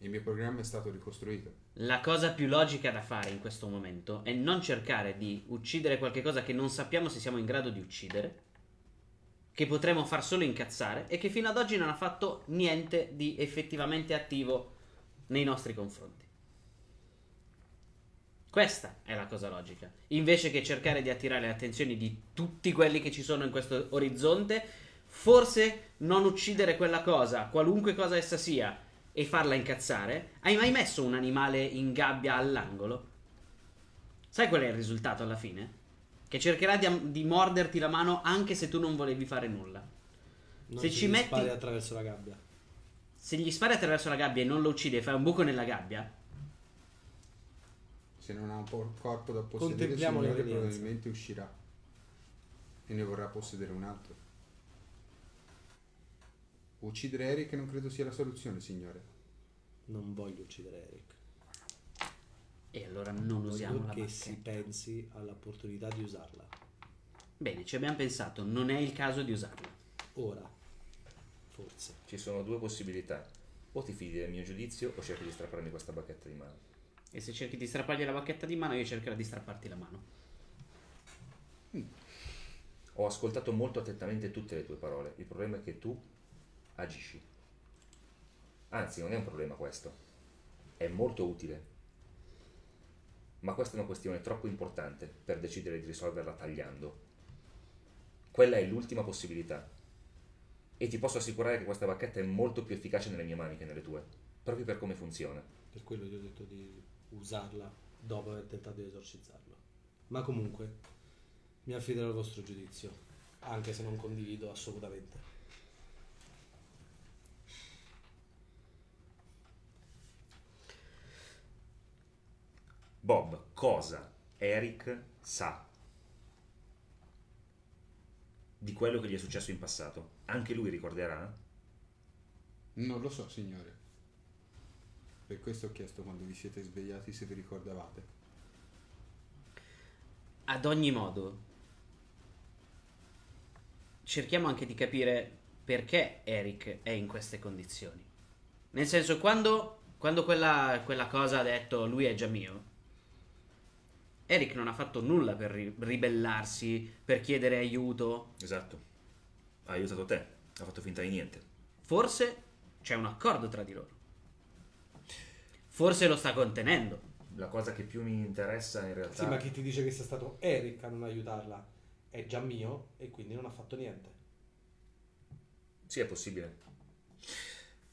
[SPEAKER 2] Il mio programma è stato ricostruito.
[SPEAKER 1] La cosa più logica da fare in questo momento è non cercare di uccidere qualcosa che non sappiamo se siamo in grado di uccidere, che potremo far solo incazzare e che fino ad oggi non ha fatto niente di effettivamente attivo nei nostri confronti. Questa è la cosa logica. Invece che cercare di attirare le attenzioni di tutti quelli che ci sono in questo orizzonte, forse non uccidere quella cosa, qualunque cosa essa sia, e farla incazzare. Hai mai messo un animale in gabbia all'angolo? Sai qual è il risultato alla fine? Che cercherà di, di morderti la mano anche se tu non volevi fare nulla.
[SPEAKER 4] Non
[SPEAKER 1] Se ci
[SPEAKER 4] gli
[SPEAKER 1] metti-
[SPEAKER 4] spari attraverso la gabbia.
[SPEAKER 1] Se gli spari attraverso la gabbia e non lo uccidi e fai un buco nella gabbia,
[SPEAKER 2] Se non ha un po' corpo da possedere, signore, probabilmente uscirà. E ne vorrà possedere un altro. Uccidere Eric non credo sia la soluzione, signore.
[SPEAKER 4] Non voglio uccidere Eric.
[SPEAKER 1] E allora non usiamo la
[SPEAKER 4] che
[SPEAKER 1] bacchetta.
[SPEAKER 4] si pensi all'opportunità di usarla.
[SPEAKER 1] Bene, ci abbiamo pensato, non è il caso di usarla.
[SPEAKER 4] Ora, forse.
[SPEAKER 5] Ci sono due possibilità. O ti fidi del mio giudizio o cerchi di strapparmi questa bacchetta di mano.
[SPEAKER 1] E se cerchi di strappargli la bacchetta di mano, io cercherò di strapparti la mano.
[SPEAKER 5] Ho ascoltato molto attentamente tutte le tue parole. Il problema è che tu agisci. Anzi, non è un problema questo. È molto utile. Ma questa è una questione troppo importante per decidere di risolverla tagliando. Quella è l'ultima possibilità. E ti posso assicurare che questa bacchetta è molto più efficace nelle mie mani che nelle tue. Proprio per come funziona.
[SPEAKER 4] Per quello ti ho detto di usarla dopo aver tentato di esorcizzarlo. Ma comunque, mi affiderò al vostro giudizio, anche se non condivido assolutamente.
[SPEAKER 5] Bob, cosa Eric sa di quello che gli è successo in passato? Anche lui ricorderà?
[SPEAKER 2] Non lo so, signore. Per questo ho chiesto quando vi siete svegliati se vi ricordavate.
[SPEAKER 1] Ad ogni modo, cerchiamo anche di capire perché Eric è in queste condizioni. Nel senso, quando, quando quella, quella cosa ha detto lui è già mio, Eric non ha fatto nulla per ri- ribellarsi, per chiedere aiuto.
[SPEAKER 5] Esatto. Ha aiutato te, ha fatto finta di niente.
[SPEAKER 1] Forse c'è un accordo tra di loro. Forse lo sta contenendo.
[SPEAKER 5] La cosa che più mi interessa in realtà...
[SPEAKER 4] Sì, ma chi ti dice che sia stato Eric a non aiutarla è già mio e quindi non ha fatto niente.
[SPEAKER 5] Sì, è possibile.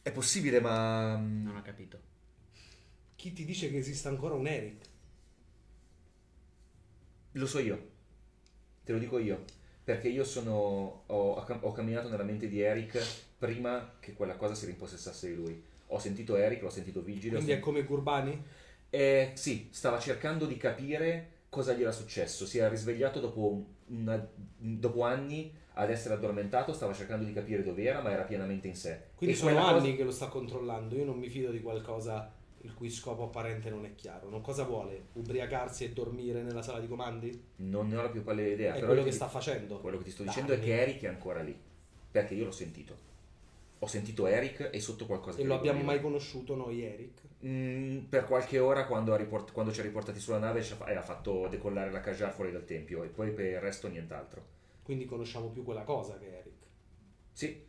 [SPEAKER 5] È possibile, ma...
[SPEAKER 1] Non ho capito.
[SPEAKER 4] Chi ti dice che esista ancora un Eric?
[SPEAKER 5] Lo so io. Te lo dico io. Perché io sono... Ho, ho camminato nella mente di Eric prima che quella cosa si rimpossessasse di lui. Ho sentito Eric, l'ho sentito vigile.
[SPEAKER 4] Quindi è
[SPEAKER 5] sen-
[SPEAKER 4] come Gurbani?
[SPEAKER 5] Eh, sì, stava cercando di capire cosa gli era successo. Si era risvegliato dopo, una- dopo anni ad essere addormentato, stava cercando di capire dove era, ma era pienamente in sé.
[SPEAKER 4] Quindi
[SPEAKER 5] E
[SPEAKER 4] sono anni
[SPEAKER 5] cosa-
[SPEAKER 4] che lo sta controllando. Io non mi fido di qualcosa il cui scopo apparente non è chiaro. Non cosa vuole? Ubriacarsi e dormire nella sala di comandi?
[SPEAKER 5] Non ne ho la più pallida idea.
[SPEAKER 4] È
[SPEAKER 5] però
[SPEAKER 4] quello che
[SPEAKER 5] ti-
[SPEAKER 4] sta facendo.
[SPEAKER 5] Quello che ti sto
[SPEAKER 4] Da
[SPEAKER 5] dicendo è che Eric è ancora lì. Perché io l'ho sentito. Ho sentito Eric e sotto qualcosa
[SPEAKER 4] E lo abbiamo mai conosciuto noi, Eric?
[SPEAKER 5] Mm, per qualche ora quando, ha riport- quando ci ha riportati sulla nave ci ha fa- e ha fatto decollare la Kajar fuori dal tempio e poi per il resto nient'altro.
[SPEAKER 4] Quindi conosciamo più quella cosa che Eric.
[SPEAKER 5] Sì,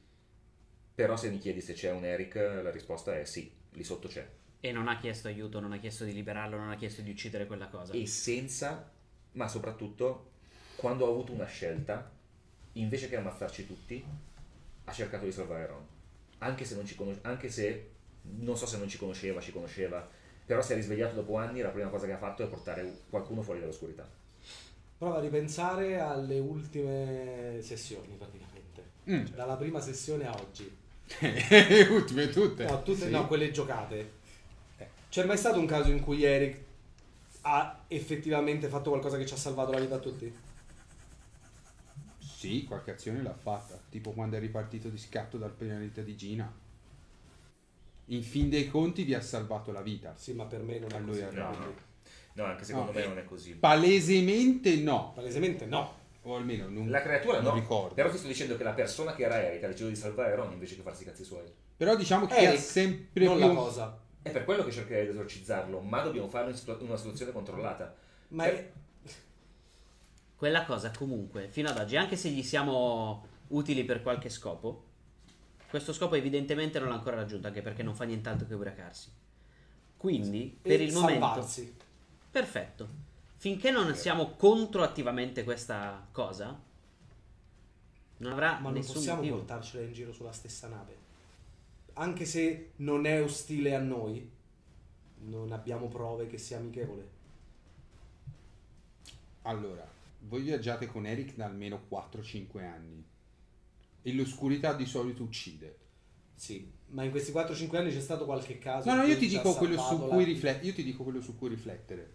[SPEAKER 5] però se mi chiedi se c'è un Eric la risposta è sì, lì sotto c'è.
[SPEAKER 1] E non ha chiesto aiuto, non ha chiesto di liberarlo, non ha chiesto di uccidere quella cosa.
[SPEAKER 5] E senza, ma soprattutto quando ha avuto una scelta, invece che ammazzarci tutti, ha cercato di salvare Ron. Anche se non ci conos- anche se non so se non ci conosceva, ci conosceva, però si è risvegliato dopo anni la prima cosa che ha fatto è portare qualcuno fuori dall'oscurità.
[SPEAKER 4] Prova a ripensare alle ultime sessioni, praticamente.
[SPEAKER 2] Mm.
[SPEAKER 4] Dalla prima sessione a oggi.
[SPEAKER 2] Le ultime tutte.
[SPEAKER 4] No, tutte,
[SPEAKER 2] Sì.
[SPEAKER 4] no, quelle giocate. C'è mai stato un caso in cui Eric ha effettivamente fatto qualcosa che ci ha salvato la vita a tutti?
[SPEAKER 2] Sì, qualche azione l'ha fatta. Tipo quando è ripartito di scatto dal pianeta di Gina. In fin dei conti vi ha salvato la vita.
[SPEAKER 4] Sì, ma per me non è così.
[SPEAKER 5] No, no. No, anche secondo
[SPEAKER 2] No,
[SPEAKER 5] me
[SPEAKER 2] eh,
[SPEAKER 5] non è così.
[SPEAKER 2] Palesemente no.
[SPEAKER 4] Palesemente no.
[SPEAKER 2] O almeno non,
[SPEAKER 5] La creatura
[SPEAKER 2] non
[SPEAKER 5] no,
[SPEAKER 2] ricordo.
[SPEAKER 5] però ti sto dicendo che la persona che era Eric ha deciso di salvare Ron invece che farsi i cazzi suoi.
[SPEAKER 2] Però diciamo che
[SPEAKER 4] Eric,
[SPEAKER 2] ha sempre
[SPEAKER 4] non
[SPEAKER 2] più...
[SPEAKER 4] la cosa.
[SPEAKER 5] È per quello che cercherei di esorcizzarlo, ma dobbiamo farlo in, situa- in una situazione controllata.
[SPEAKER 4] Ma
[SPEAKER 5] Cioè,
[SPEAKER 4] è...
[SPEAKER 1] Quella cosa comunque, fino ad oggi, anche se gli siamo utili per qualche scopo, questo scopo evidentemente non l'ha ancora raggiunto, anche perché non fa nient'altro che ubriacarsi. Quindi, per
[SPEAKER 4] e
[SPEAKER 1] il momento...
[SPEAKER 4] salvarsi.
[SPEAKER 1] Perfetto. Finché non siamo contro attivamente questa cosa, non avrà
[SPEAKER 4] Ma non
[SPEAKER 1] nessun
[SPEAKER 4] possiamo
[SPEAKER 1] motivo.
[SPEAKER 4] portarcela in giro sulla stessa nave. Anche se non è ostile a noi, non abbiamo prove che sia amichevole.
[SPEAKER 2] Allora, voi viaggiate con Eric da almeno 4-5 anni. E l'oscurità di solito uccide.
[SPEAKER 4] Sì, ma in questi 4-5 anni c'è stato qualche caso.
[SPEAKER 2] No, no, io ti dico quello su cui riflettere. Io ti dico quello su cui riflettere.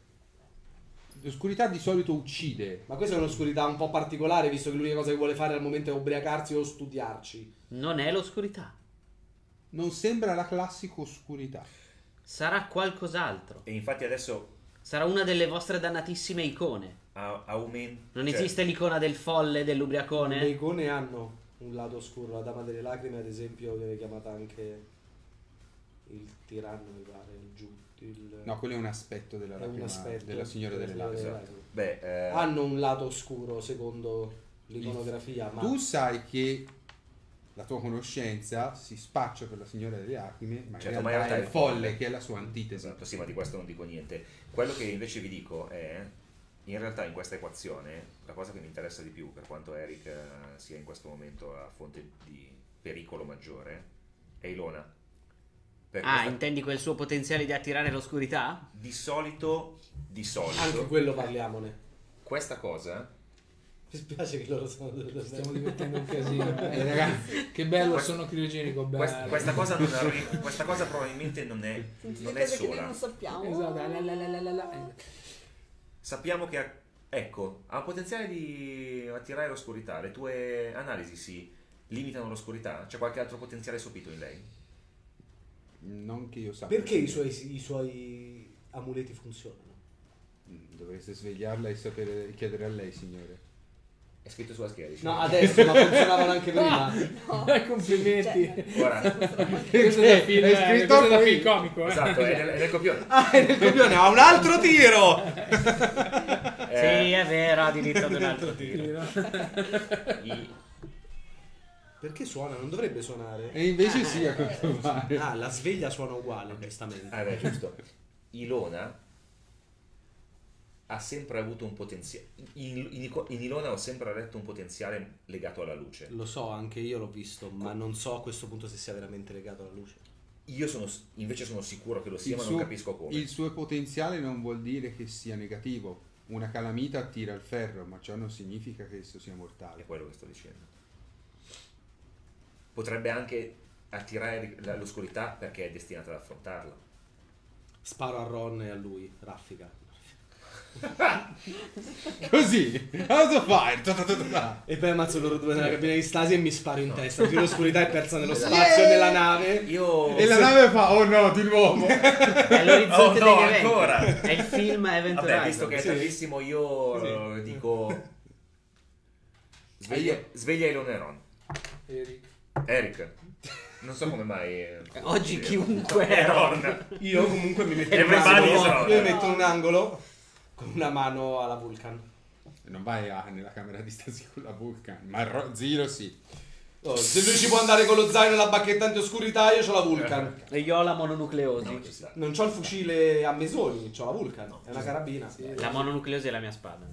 [SPEAKER 2] L'oscurità di solito uccide.
[SPEAKER 4] Ma questa è un'oscurità un po' particolare, visto che l'unica cosa che vuole fare al momento è ubriacarsi o studiarci.
[SPEAKER 1] Non è l'oscurità,
[SPEAKER 2] Non sembra la classica oscurità.
[SPEAKER 1] sarà qualcos'altro.
[SPEAKER 5] E infatti adesso
[SPEAKER 1] Sarà una delle vostre dannatissime icone.
[SPEAKER 5] aumenta...
[SPEAKER 1] Non esiste l'icona del folle,
[SPEAKER 4] Le
[SPEAKER 1] dell'ubriacone?
[SPEAKER 4] icone hanno un lato oscuro. La Dama delle Lacrime, ad esempio, viene chiamata anche il tiranno, mi pare, il giù. Il...
[SPEAKER 2] No, quello è un aspetto della,
[SPEAKER 4] è un aspetto
[SPEAKER 2] della signora delle
[SPEAKER 4] Signora
[SPEAKER 2] lacrime.
[SPEAKER 4] Lacrime.
[SPEAKER 5] Beh, eh,
[SPEAKER 4] Hanno un lato oscuro, secondo l'iconografia, ma
[SPEAKER 2] Tu sai che la tua conoscenza si spaccia per la signora delle lacrime, ma
[SPEAKER 5] Certo,
[SPEAKER 2] in
[SPEAKER 5] ma
[SPEAKER 2] realtà
[SPEAKER 5] in realtà
[SPEAKER 2] è il folle,
[SPEAKER 5] folle.
[SPEAKER 2] che è la sua antitesi.
[SPEAKER 5] esatto, sì, ma di questo non dico niente. Quello che invece vi dico è, in realtà in questa equazione, la cosa che mi interessa di più, per quanto Eric eh, sia in questo momento a fonte di pericolo maggiore, è Ilona. Perché
[SPEAKER 1] Ah,
[SPEAKER 5] questa-
[SPEAKER 1] intendi quel suo potenziale di attirare l'oscurità?
[SPEAKER 5] di solito, di solito,
[SPEAKER 4] anche quello parliamone.
[SPEAKER 5] questa cosa
[SPEAKER 4] Mi spiace che loro sono
[SPEAKER 6] Stiamo divertendo un casino.
[SPEAKER 2] Eh, ragazzi,
[SPEAKER 6] Che bello
[SPEAKER 5] Questa-
[SPEAKER 6] sono criogenico, bello.
[SPEAKER 5] Questa, questa cosa non arri- questa cosa probabilmente non è, non è
[SPEAKER 3] cose che noi
[SPEAKER 5] sola.
[SPEAKER 3] non sappiamo.
[SPEAKER 6] Esatto, la, la, la, la, la, la.
[SPEAKER 5] Sappiamo che ha, ecco, ha potenziale di attirare l'oscurità. Le tue analisi si limitano all'oscurità? C'è qualche altro potenziale sopito in lei?
[SPEAKER 2] non che io sappia.
[SPEAKER 4] Perché i suoi, i suoi amuleti funzionano?
[SPEAKER 2] Mm, Dovreste svegliarla e sapere, chiedere a lei, signore.
[SPEAKER 5] È scritto sulla scheda. dice.
[SPEAKER 4] No, adesso, ma funzionavano anche prima.
[SPEAKER 3] No.
[SPEAKER 6] Complimenti.
[SPEAKER 3] Cioè,
[SPEAKER 5] Ora,
[SPEAKER 6] Questo è da film,
[SPEAKER 2] È
[SPEAKER 6] eh,
[SPEAKER 2] scritto
[SPEAKER 6] questo è da
[SPEAKER 2] qui.
[SPEAKER 6] film comico. Eh.
[SPEAKER 5] esatto, è nel, è nel copione.
[SPEAKER 4] Ah, e nel copione ha un altro tiro!
[SPEAKER 5] Eh,
[SPEAKER 1] Sì, è vero, ha diritto ad un altro tiro.
[SPEAKER 4] Perché suona? Non dovrebbe suonare.
[SPEAKER 2] E invece sì, a quanto pare.
[SPEAKER 4] Ah, la sveglia suona uguale, giustamente.
[SPEAKER 5] ah, beh, giusto. Ilona ha sempre avuto un potenziale. In, in- in Ilona ho sempre letto un potenziale legato alla luce.
[SPEAKER 4] Lo so, anche io l'ho visto, ma non so a questo punto se sia veramente legato alla luce.
[SPEAKER 5] Io sono, invece sono sicuro che lo sia,
[SPEAKER 2] Il
[SPEAKER 5] ma
[SPEAKER 2] suo-
[SPEAKER 5] non capisco come.
[SPEAKER 2] Il suo potenziale non vuol dire che sia negativo. Una calamita attira il ferro, ma ciò non significa che esso sia
[SPEAKER 5] È
[SPEAKER 2] mortale.
[SPEAKER 5] quello che sto dicendo. Potrebbe anche attirare l'oscurità perché è destinata ad affrontarla.
[SPEAKER 4] Sparo a Ron e a lui, raffica.
[SPEAKER 2] Così, out of fire. ta ta ta ta ta.
[SPEAKER 4] E poi ammazzo loro due nella cabina di stasi e mi sparo in testa. Così l'oscurità è persa nello spazio nella nave.
[SPEAKER 5] Io...
[SPEAKER 2] E la nave fa, oh no, di nuovo.
[SPEAKER 1] È l'orizzonte
[SPEAKER 5] Oh, no,
[SPEAKER 1] degli eventi.
[SPEAKER 5] ancora.
[SPEAKER 1] È il film Event
[SPEAKER 5] Vabbè,
[SPEAKER 1] Horizon.
[SPEAKER 5] visto che è
[SPEAKER 4] Sì.
[SPEAKER 5] tardissimo, io eh, dico... Sveglia, sveglia Elon Neron.
[SPEAKER 6] Eric.
[SPEAKER 5] Eric. Non so come mai... eh,
[SPEAKER 1] Oggi
[SPEAKER 5] eh,
[SPEAKER 1] chiunque è
[SPEAKER 5] Ron.
[SPEAKER 4] Io comunque mi metto in un angolo. Mi metto in un angolo con una mano alla Vulcan.
[SPEAKER 2] Non vai a- nella camera di stasi con la Vulcan, ma Ro- Zero sì.
[SPEAKER 4] Oh, se lui ci può andare con lo zaino e la bacchetta anti-oscurità, io ho la Vulcan.
[SPEAKER 1] E io ho la mononucleosi.
[SPEAKER 5] No, ci sta.
[SPEAKER 4] Non ho il fucile a mesoni, ho la Vulcan. È una carabina.
[SPEAKER 1] La mononucleosi è la mia spada.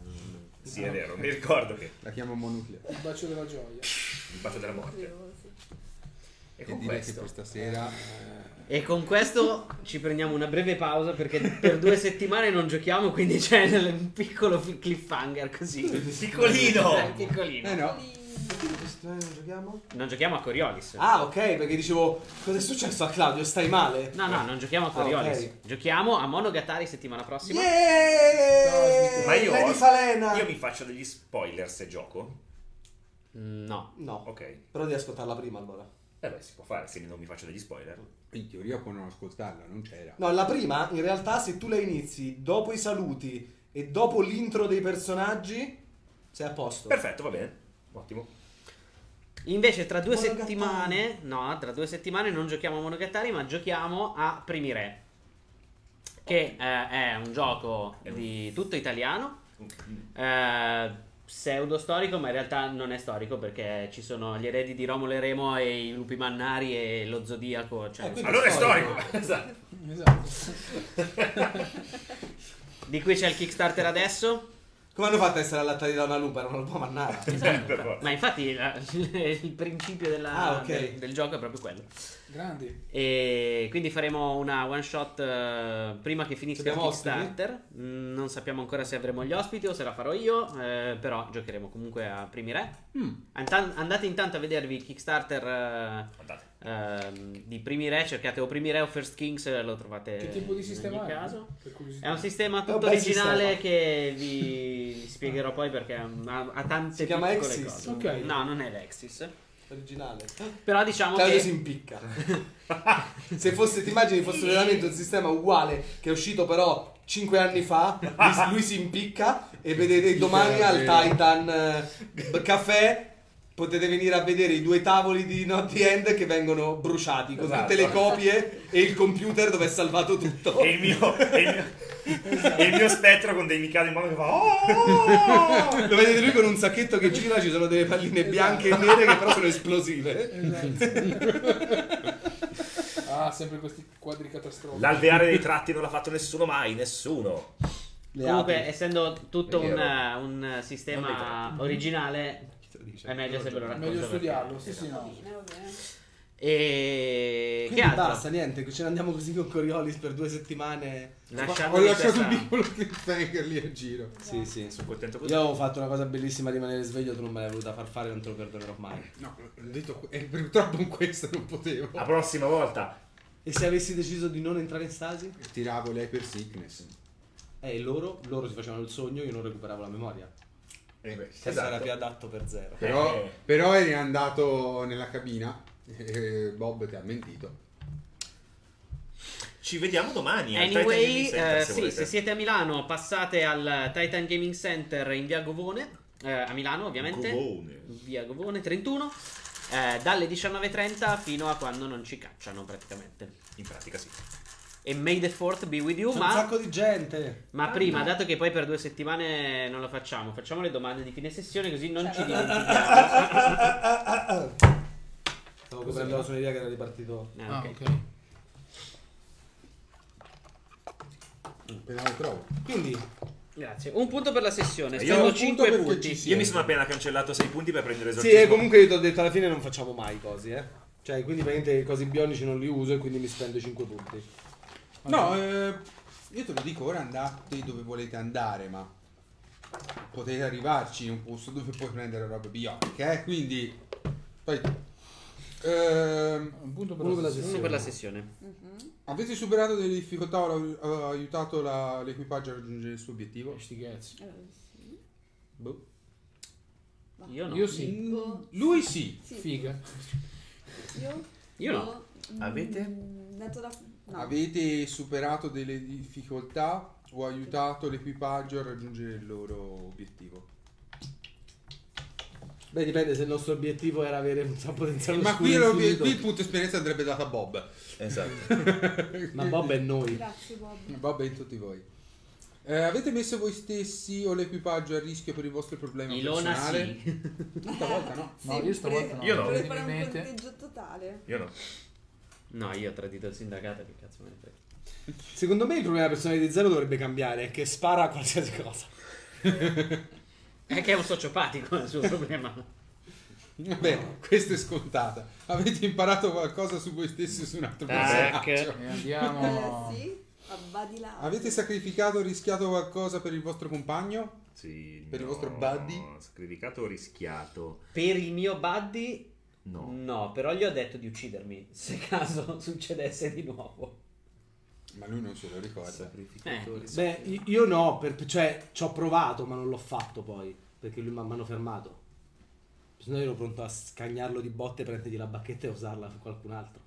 [SPEAKER 5] Sì, è vero, mi ricordo che
[SPEAKER 2] La chiamo monucleo.
[SPEAKER 6] Il bacio della gioia.
[SPEAKER 5] il bacio della morte.
[SPEAKER 3] Sì.
[SPEAKER 5] E
[SPEAKER 2] E
[SPEAKER 5] con
[SPEAKER 2] direi che
[SPEAKER 5] questo...
[SPEAKER 2] questa sera...
[SPEAKER 1] E con questo ci prendiamo una breve pausa perché per due settimane non giochiamo, quindi c'è un piccolo cliffhanger così.
[SPEAKER 5] Piccolino!
[SPEAKER 1] Eh, piccolino.
[SPEAKER 2] Eh no.
[SPEAKER 4] Non giochiamo?
[SPEAKER 1] Non giochiamo a Coriolis.
[SPEAKER 4] Ah, ok, perché dicevo, cosa è successo a Claudio? Stai male?
[SPEAKER 1] No, no, non giochiamo a Coriolis.
[SPEAKER 4] ok.
[SPEAKER 1] Giochiamo a Monogatari settimana prossima.
[SPEAKER 4] Yeah!
[SPEAKER 5] Ma io, io mi faccio degli spoiler se gioco?
[SPEAKER 1] Mm, No.
[SPEAKER 4] No,
[SPEAKER 5] Ok.
[SPEAKER 4] però devi ascoltarla prima allora.
[SPEAKER 5] Eh beh, si può fare se non mi faccio degli spoiler.
[SPEAKER 2] In teoria può non ascoltarla, non c'era.
[SPEAKER 4] No, la prima, in realtà, se tu la inizi dopo i saluti e dopo l'intro dei personaggi, sei a posto.
[SPEAKER 5] Perfetto, va bene. Ottimo.
[SPEAKER 1] Invece tra due
[SPEAKER 4] Monogatari.
[SPEAKER 1] settimane, no, tra due settimane non giochiamo a Monogatari, ma giochiamo a Primi Re. Che eh, è un gioco di tutto italiano. eh, pseudo storico, ma in realtà non è storico perché ci sono gli eredi di Romolo e Remo e i lupi mannari e lo zodiaco. Cioè,
[SPEAKER 4] Eh,
[SPEAKER 5] Allora è
[SPEAKER 4] storico.
[SPEAKER 5] storico. esatto.
[SPEAKER 6] Esatto.
[SPEAKER 1] Di cui c'è il Kickstarter adesso.
[SPEAKER 4] Come hanno fatto a essere allattati da una lupa? Era una lupa mannara.
[SPEAKER 5] Per forza.
[SPEAKER 1] Ma infatti la- il principio della-
[SPEAKER 4] Ah, ok.
[SPEAKER 1] del, del gioco è proprio quello.
[SPEAKER 6] Grandi.
[SPEAKER 1] E quindi faremo una one shot eh, prima che finisca il? Kickstarter. Mm, non sappiamo ancora se avremo gli ospiti o se la farò io, eh, però giocheremo comunque a primi re.
[SPEAKER 2] Mm.
[SPEAKER 1] Antan- andate intanto a vedervi il Kickstarter eh,
[SPEAKER 5] Andate.
[SPEAKER 1] Ehm, di primi re, cercate o primi re o First Kings, lo trovate
[SPEAKER 6] Che tipo di sistema è?
[SPEAKER 1] caso. È un sistema
[SPEAKER 4] un
[SPEAKER 1] tutto
[SPEAKER 4] bel
[SPEAKER 1] originale
[SPEAKER 4] sistema.
[SPEAKER 1] che vi spiegherò poi perché ha, ha tante
[SPEAKER 4] Si chiama
[SPEAKER 1] piccole
[SPEAKER 4] Exis?
[SPEAKER 1] cose.
[SPEAKER 6] Ok.
[SPEAKER 1] No, non è l'Exis.
[SPEAKER 4] Originale.
[SPEAKER 1] Però diciamo
[SPEAKER 4] Claudio
[SPEAKER 1] che
[SPEAKER 4] si impicca. Se fosse, ti immagini fosse veramente un sistema uguale che è uscito però 5 anni fa, lui, si- lui si impicca e vedete domani al Titan eh, Caffè potete venire a vedere i due tavoli di Not the End che vengono bruciati con
[SPEAKER 5] Esatto.
[SPEAKER 4] tutte le copie e il computer dove è salvato tutto.
[SPEAKER 5] E il mio, e il mio, e il mio spettro con dei micali in mano che fa "Oh!"
[SPEAKER 4] Lo vedete lui con un sacchetto che gira, ci sono delle palline bianche e nere che però sono esplosive.
[SPEAKER 6] Esatto. ah, sempre questi quadri catastrofici.
[SPEAKER 5] L'alveare dei tratti non l'ha fatto nessuno mai, nessuno.
[SPEAKER 4] Le
[SPEAKER 1] comunque
[SPEAKER 4] api.
[SPEAKER 1] essendo tutto un, un sistema originale
[SPEAKER 2] te lo dice?
[SPEAKER 1] è meglio se ve lo
[SPEAKER 6] È
[SPEAKER 1] racconto.
[SPEAKER 6] meglio
[SPEAKER 1] perché-
[SPEAKER 6] studiarlo, sì, sì, no.
[SPEAKER 1] E che
[SPEAKER 4] Quindi
[SPEAKER 1] altro?
[SPEAKER 4] basta, niente, che ce ne andiamo così con Coriolis per due settimane.
[SPEAKER 1] Lasciamo
[SPEAKER 2] Ho lasciato un piccolo cliffhanger lì a giro.
[SPEAKER 4] Sì, sì.
[SPEAKER 5] Sono contento così.
[SPEAKER 4] Io avevo fatto una cosa bellissima rimanere sveglio, tu non me l'hai voluta far fare, non te lo perdonerò mai.
[SPEAKER 2] No, ho detto, eh, purtroppo con questo non potevo.
[SPEAKER 5] La prossima volta.
[SPEAKER 4] E se avessi deciso di non entrare in stasi?
[SPEAKER 2] Tiravo lei per sickness.
[SPEAKER 4] Eh, e loro, loro si facevano il sogno, io non recuperavo la memoria.
[SPEAKER 2] Eh beh,
[SPEAKER 4] Questo
[SPEAKER 5] Esatto.
[SPEAKER 4] era più adatto per zero.
[SPEAKER 2] Però,
[SPEAKER 5] Eh.
[SPEAKER 2] però eri andato nella cabina e Bob ti ha mentito.
[SPEAKER 5] Ci vediamo domani. Titan
[SPEAKER 1] Anyway,
[SPEAKER 5] Center,
[SPEAKER 1] eh,
[SPEAKER 5] se
[SPEAKER 1] sì, se siete a Milano passate al Titan Gaming Center in via Govone, eh, a Milano ovviamente,
[SPEAKER 5] Govone.
[SPEAKER 1] via Govone 31, eh, dalle 19.30 fino a quando non ci cacciano praticamente.
[SPEAKER 5] In pratica sì.
[SPEAKER 1] E May the 4th be with you,
[SPEAKER 4] C'è un
[SPEAKER 1] ma,
[SPEAKER 4] sacco di gente.
[SPEAKER 1] ma prima, dato che poi per due settimane non lo facciamo, facciamo le domande di fine sessione così non ci
[SPEAKER 3] Certo.
[SPEAKER 1] dimentichiamo.
[SPEAKER 4] Stavo coprendo la suoneria che era ripartito.
[SPEAKER 1] Eh,
[SPEAKER 6] Ah,
[SPEAKER 1] ok.
[SPEAKER 6] ok.
[SPEAKER 2] Appena lo trovo.
[SPEAKER 4] Quindi,
[SPEAKER 1] Grazie. Un punto per la sessione,
[SPEAKER 5] Io-
[SPEAKER 1] spendo
[SPEAKER 2] un punto
[SPEAKER 1] 5
[SPEAKER 2] perché
[SPEAKER 1] punti.
[SPEAKER 2] ci
[SPEAKER 5] Io mi sono appena cancellato 6 punti per prendere
[SPEAKER 4] sì,
[SPEAKER 5] esorcismo.
[SPEAKER 4] e comunque io ti ho detto alla fine non facciamo mai i cosi, eh. Cioè, quindi praticamente i cosi bionici non li uso e quindi mi spendo 5 punti.
[SPEAKER 2] No, eh, io te lo dico, ora andate dove volete andare, ma potete arrivarci in un posto dove puoi prendere robe bioniche, eh? Quindi poi Ehm,
[SPEAKER 6] Un punto per
[SPEAKER 4] Uno
[SPEAKER 6] la
[SPEAKER 4] per la
[SPEAKER 6] sessione.
[SPEAKER 1] Per la sessione.
[SPEAKER 3] Mhm.
[SPEAKER 2] avete superato delle difficoltà o ha aiutato la- l'equipaggio a raggiungere il suo obiettivo?
[SPEAKER 6] Sti cazzi.
[SPEAKER 3] Eh, sì.
[SPEAKER 2] Boh.
[SPEAKER 1] Io no.
[SPEAKER 6] Io sì.
[SPEAKER 2] Mm,
[SPEAKER 3] Boh.
[SPEAKER 2] Lui sì.
[SPEAKER 3] Sì.
[SPEAKER 6] Figa.
[SPEAKER 3] Io?
[SPEAKER 1] Io no.
[SPEAKER 3] Boh. Mm,
[SPEAKER 5] Avete?
[SPEAKER 3] Dato da... No.
[SPEAKER 2] Avete superato delle difficoltà o aiutato l'equipaggio a raggiungere il loro obiettivo?
[SPEAKER 4] Beh, dipende se il nostro obiettivo era avere un po' potenziale
[SPEAKER 2] Ma qui, il punto esperienza andrebbe dato a Bob.
[SPEAKER 5] Esatto.
[SPEAKER 4] Ma Bob è noi.
[SPEAKER 3] Grazie Bob.
[SPEAKER 2] Bob è in tutti voi. Eh, avete messo voi stessi o l'equipaggio a rischio per il vostro problema
[SPEAKER 1] Ilona
[SPEAKER 2] personale?
[SPEAKER 1] sì.
[SPEAKER 2] Stavolta no.
[SPEAKER 6] No,
[SPEAKER 3] Sempre.
[SPEAKER 6] io stavolta no.
[SPEAKER 5] Io no.
[SPEAKER 3] Conteggio totale.
[SPEAKER 5] Io no.
[SPEAKER 1] No, io ho tradito il sindacato, che cazzo me ne frega.
[SPEAKER 4] Secondo me il problema personale di Zero dovrebbe cambiare, è che spara a qualsiasi cosa.
[SPEAKER 1] È che è un sociopatico il suo problema.
[SPEAKER 2] Beh, questa è scontata. Avete imparato qualcosa su voi stessi su un altro
[SPEAKER 1] Tac.
[SPEAKER 2] personaggio?
[SPEAKER 6] E andiamo.
[SPEAKER 3] Eh sì.
[SPEAKER 2] Avete sacrificato o rischiato qualcosa per il vostro compagno?
[SPEAKER 5] Sì,
[SPEAKER 2] Per il
[SPEAKER 5] no.
[SPEAKER 2] vostro buddy?
[SPEAKER 5] Sacrificato o rischiato?
[SPEAKER 1] Per il mio buddy,
[SPEAKER 5] No.
[SPEAKER 1] no, però gli ho detto di uccidermi se caso succedesse di nuovo.
[SPEAKER 2] Ma lui non se lo ricorda.
[SPEAKER 1] Eh.
[SPEAKER 4] Beh, io- no, per- cioè ci ho provato, ma non l'ho fatto poi, perché lui mi hanno fermato. Se no io ero pronto a scagnarlo di botte, prendergli la bacchetta e usarla per qualcun altro.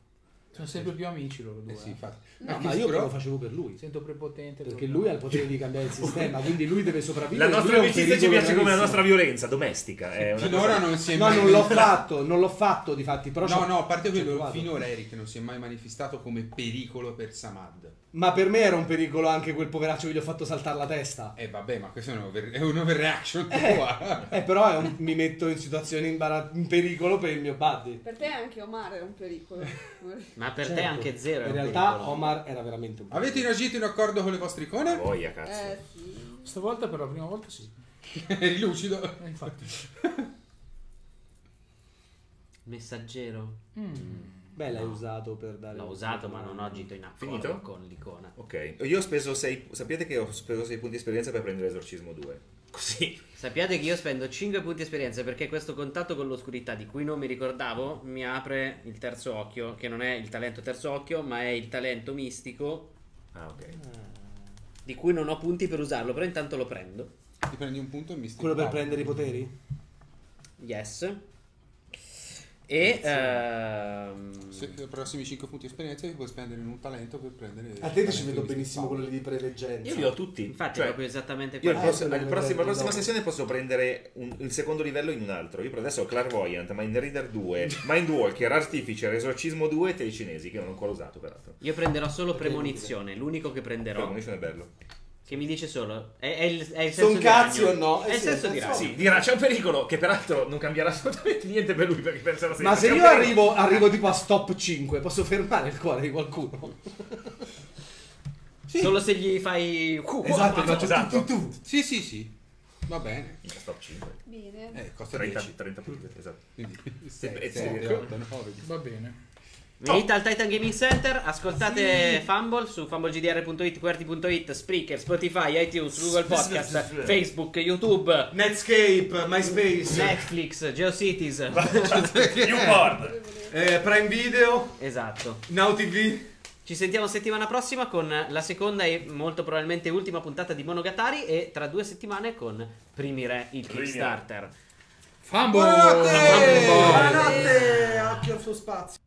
[SPEAKER 6] Sono sempre più amici loro due.
[SPEAKER 2] Eh sì,
[SPEAKER 6] eh.
[SPEAKER 2] infatti.
[SPEAKER 4] No,
[SPEAKER 2] No,
[SPEAKER 4] ma io
[SPEAKER 2] però-
[SPEAKER 4] lo facevo per lui.
[SPEAKER 6] Sento prepotente.
[SPEAKER 4] Perché lui ha il potere di cambiare il sistema, quindi lui deve
[SPEAKER 5] La
[SPEAKER 4] sopravvivere.
[SPEAKER 5] nostra
[SPEAKER 4] è un
[SPEAKER 5] amicizia ci piace come la nostra violenza domestica. È una
[SPEAKER 2] Finora
[SPEAKER 5] cosa-
[SPEAKER 2] non si è
[SPEAKER 4] No,
[SPEAKER 2] mai
[SPEAKER 4] non l'ho fatto, non l'ho fatto di fatti, però
[SPEAKER 2] No, no, a parte quello,
[SPEAKER 4] provato.
[SPEAKER 2] finora Eric non si è mai manifestato come pericolo per Samad.
[SPEAKER 4] Ma per me era un pericolo anche quel poveraccio che gli ho fatto saltare la testa.
[SPEAKER 2] Eh vabbè, ma questo è un, over- è un overreaction
[SPEAKER 4] Eh,
[SPEAKER 2] tua.
[SPEAKER 4] eh, però è un- mi metto in situazioni imbara- in pericolo per il mio buddy.
[SPEAKER 3] Per te anche Omar è un pericolo.
[SPEAKER 1] Ma per te
[SPEAKER 4] Certo.
[SPEAKER 1] anche zero. è
[SPEAKER 4] In realtà
[SPEAKER 1] pericolo.
[SPEAKER 4] Omar era veramente un
[SPEAKER 2] Avete agito in accordo con le vostre icone?
[SPEAKER 5] Voglia, cazzo.
[SPEAKER 3] Eh sì.
[SPEAKER 6] Stavolta per la prima volta sì.
[SPEAKER 2] Eri lucido.
[SPEAKER 6] Eh, infatti.
[SPEAKER 1] Messaggero.
[SPEAKER 6] Mm.
[SPEAKER 4] Beh, l'hai usato per dare.
[SPEAKER 1] L'ho usato, ma non ho agito in accordo
[SPEAKER 5] Finito?
[SPEAKER 1] con l'icona.
[SPEAKER 5] Ok, io ho speso 6. Sapete che ho speso 6 punti di esperienza per prendere esorcismo 2. Così.
[SPEAKER 1] Sappiate che io spendo 5 punti esperienza perché questo contatto con l'oscurità di cui non mi ricordavo mi apre il terzo occhio, che non è il talento terzo occhio, ma è il talento mistico
[SPEAKER 5] Ah, ok.
[SPEAKER 1] di cui non ho punti per usarlo, però intanto lo prendo.
[SPEAKER 2] Ti prendi un punto e mi stai
[SPEAKER 4] Quello per prendere i poteri?
[SPEAKER 1] Yes. E ehm,
[SPEAKER 2] Se, i prossimi 5 punti di esperienza li puoi spendere in un talento per prendere.
[SPEAKER 4] A te
[SPEAKER 2] il
[SPEAKER 4] ci vedo benissimo quello di preveggenza.
[SPEAKER 5] Io li ho tutti.
[SPEAKER 1] infatti
[SPEAKER 5] Cioè,
[SPEAKER 1] è proprio esattamente
[SPEAKER 5] Io
[SPEAKER 1] quello.
[SPEAKER 5] prossimo-
[SPEAKER 4] Eh,
[SPEAKER 5] al prossimo-
[SPEAKER 4] quello
[SPEAKER 5] la prossima
[SPEAKER 4] dopo.
[SPEAKER 5] sessione posso prendere un- il secondo livello in un altro. Io per adesso ho Clairvoyant, Mind Reader 2, Mindwalker, Artificer, Esorcismo 2 e Telecinesi, che non ho ancora usato peraltro.
[SPEAKER 1] Io prenderò solo premonizione, l'unico che prenderò.
[SPEAKER 5] Premonition è bello.
[SPEAKER 1] Che mi dice solo. È, è il, è il
[SPEAKER 4] Son
[SPEAKER 1] senso di
[SPEAKER 4] cazzi
[SPEAKER 1] ragno.
[SPEAKER 4] o no?
[SPEAKER 1] È il
[SPEAKER 4] sì,
[SPEAKER 1] senso di ragno.
[SPEAKER 5] Sì, dirà c'è un pericolo che peraltro non cambierà assolutamente niente per lui perché penserà sempre
[SPEAKER 4] Ma se
[SPEAKER 5] "C'è un
[SPEAKER 4] io
[SPEAKER 5] pericolo".
[SPEAKER 4] arrivo, arrivo tipo a stop 5, posso fermare il cuore di qualcuno?
[SPEAKER 1] Solo se gli fai.
[SPEAKER 4] Esatto, faccio
[SPEAKER 5] esatto.
[SPEAKER 4] tu, tu, tu.
[SPEAKER 2] Sì, sì, sì. Va bene.
[SPEAKER 5] Stop 5.
[SPEAKER 3] Bene.
[SPEAKER 2] Eh, costa
[SPEAKER 5] 30,
[SPEAKER 2] 10.
[SPEAKER 5] 30 punti, esatto.
[SPEAKER 2] Quindi
[SPEAKER 5] e
[SPEAKER 2] 6,
[SPEAKER 5] sì.
[SPEAKER 2] 7, 8, 9.
[SPEAKER 6] Va bene.
[SPEAKER 1] Venite al Titan Gaming Center, ascoltate Fumble su fumblegdr.it, QWERTY.it, Spreaker, Spotify, iTunes, Google Podcast, Facebook, YouTube,
[SPEAKER 4] Netscape, MySpace,
[SPEAKER 1] Netflix, GeoCities.
[SPEAKER 5] Newport!
[SPEAKER 4] eh, Prime Video,
[SPEAKER 1] Esatto.
[SPEAKER 4] Now TV.
[SPEAKER 1] Ci sentiamo settimana prossima con la seconda e molto probabilmente ultima puntata di Monogatari e tra due settimane con Primi Re, il
[SPEAKER 5] Primi.
[SPEAKER 1] Kickstarter.
[SPEAKER 6] Fumble!
[SPEAKER 4] Buonanotte!
[SPEAKER 1] Fumble.
[SPEAKER 4] Buonanotte! Occhio al suo spazio.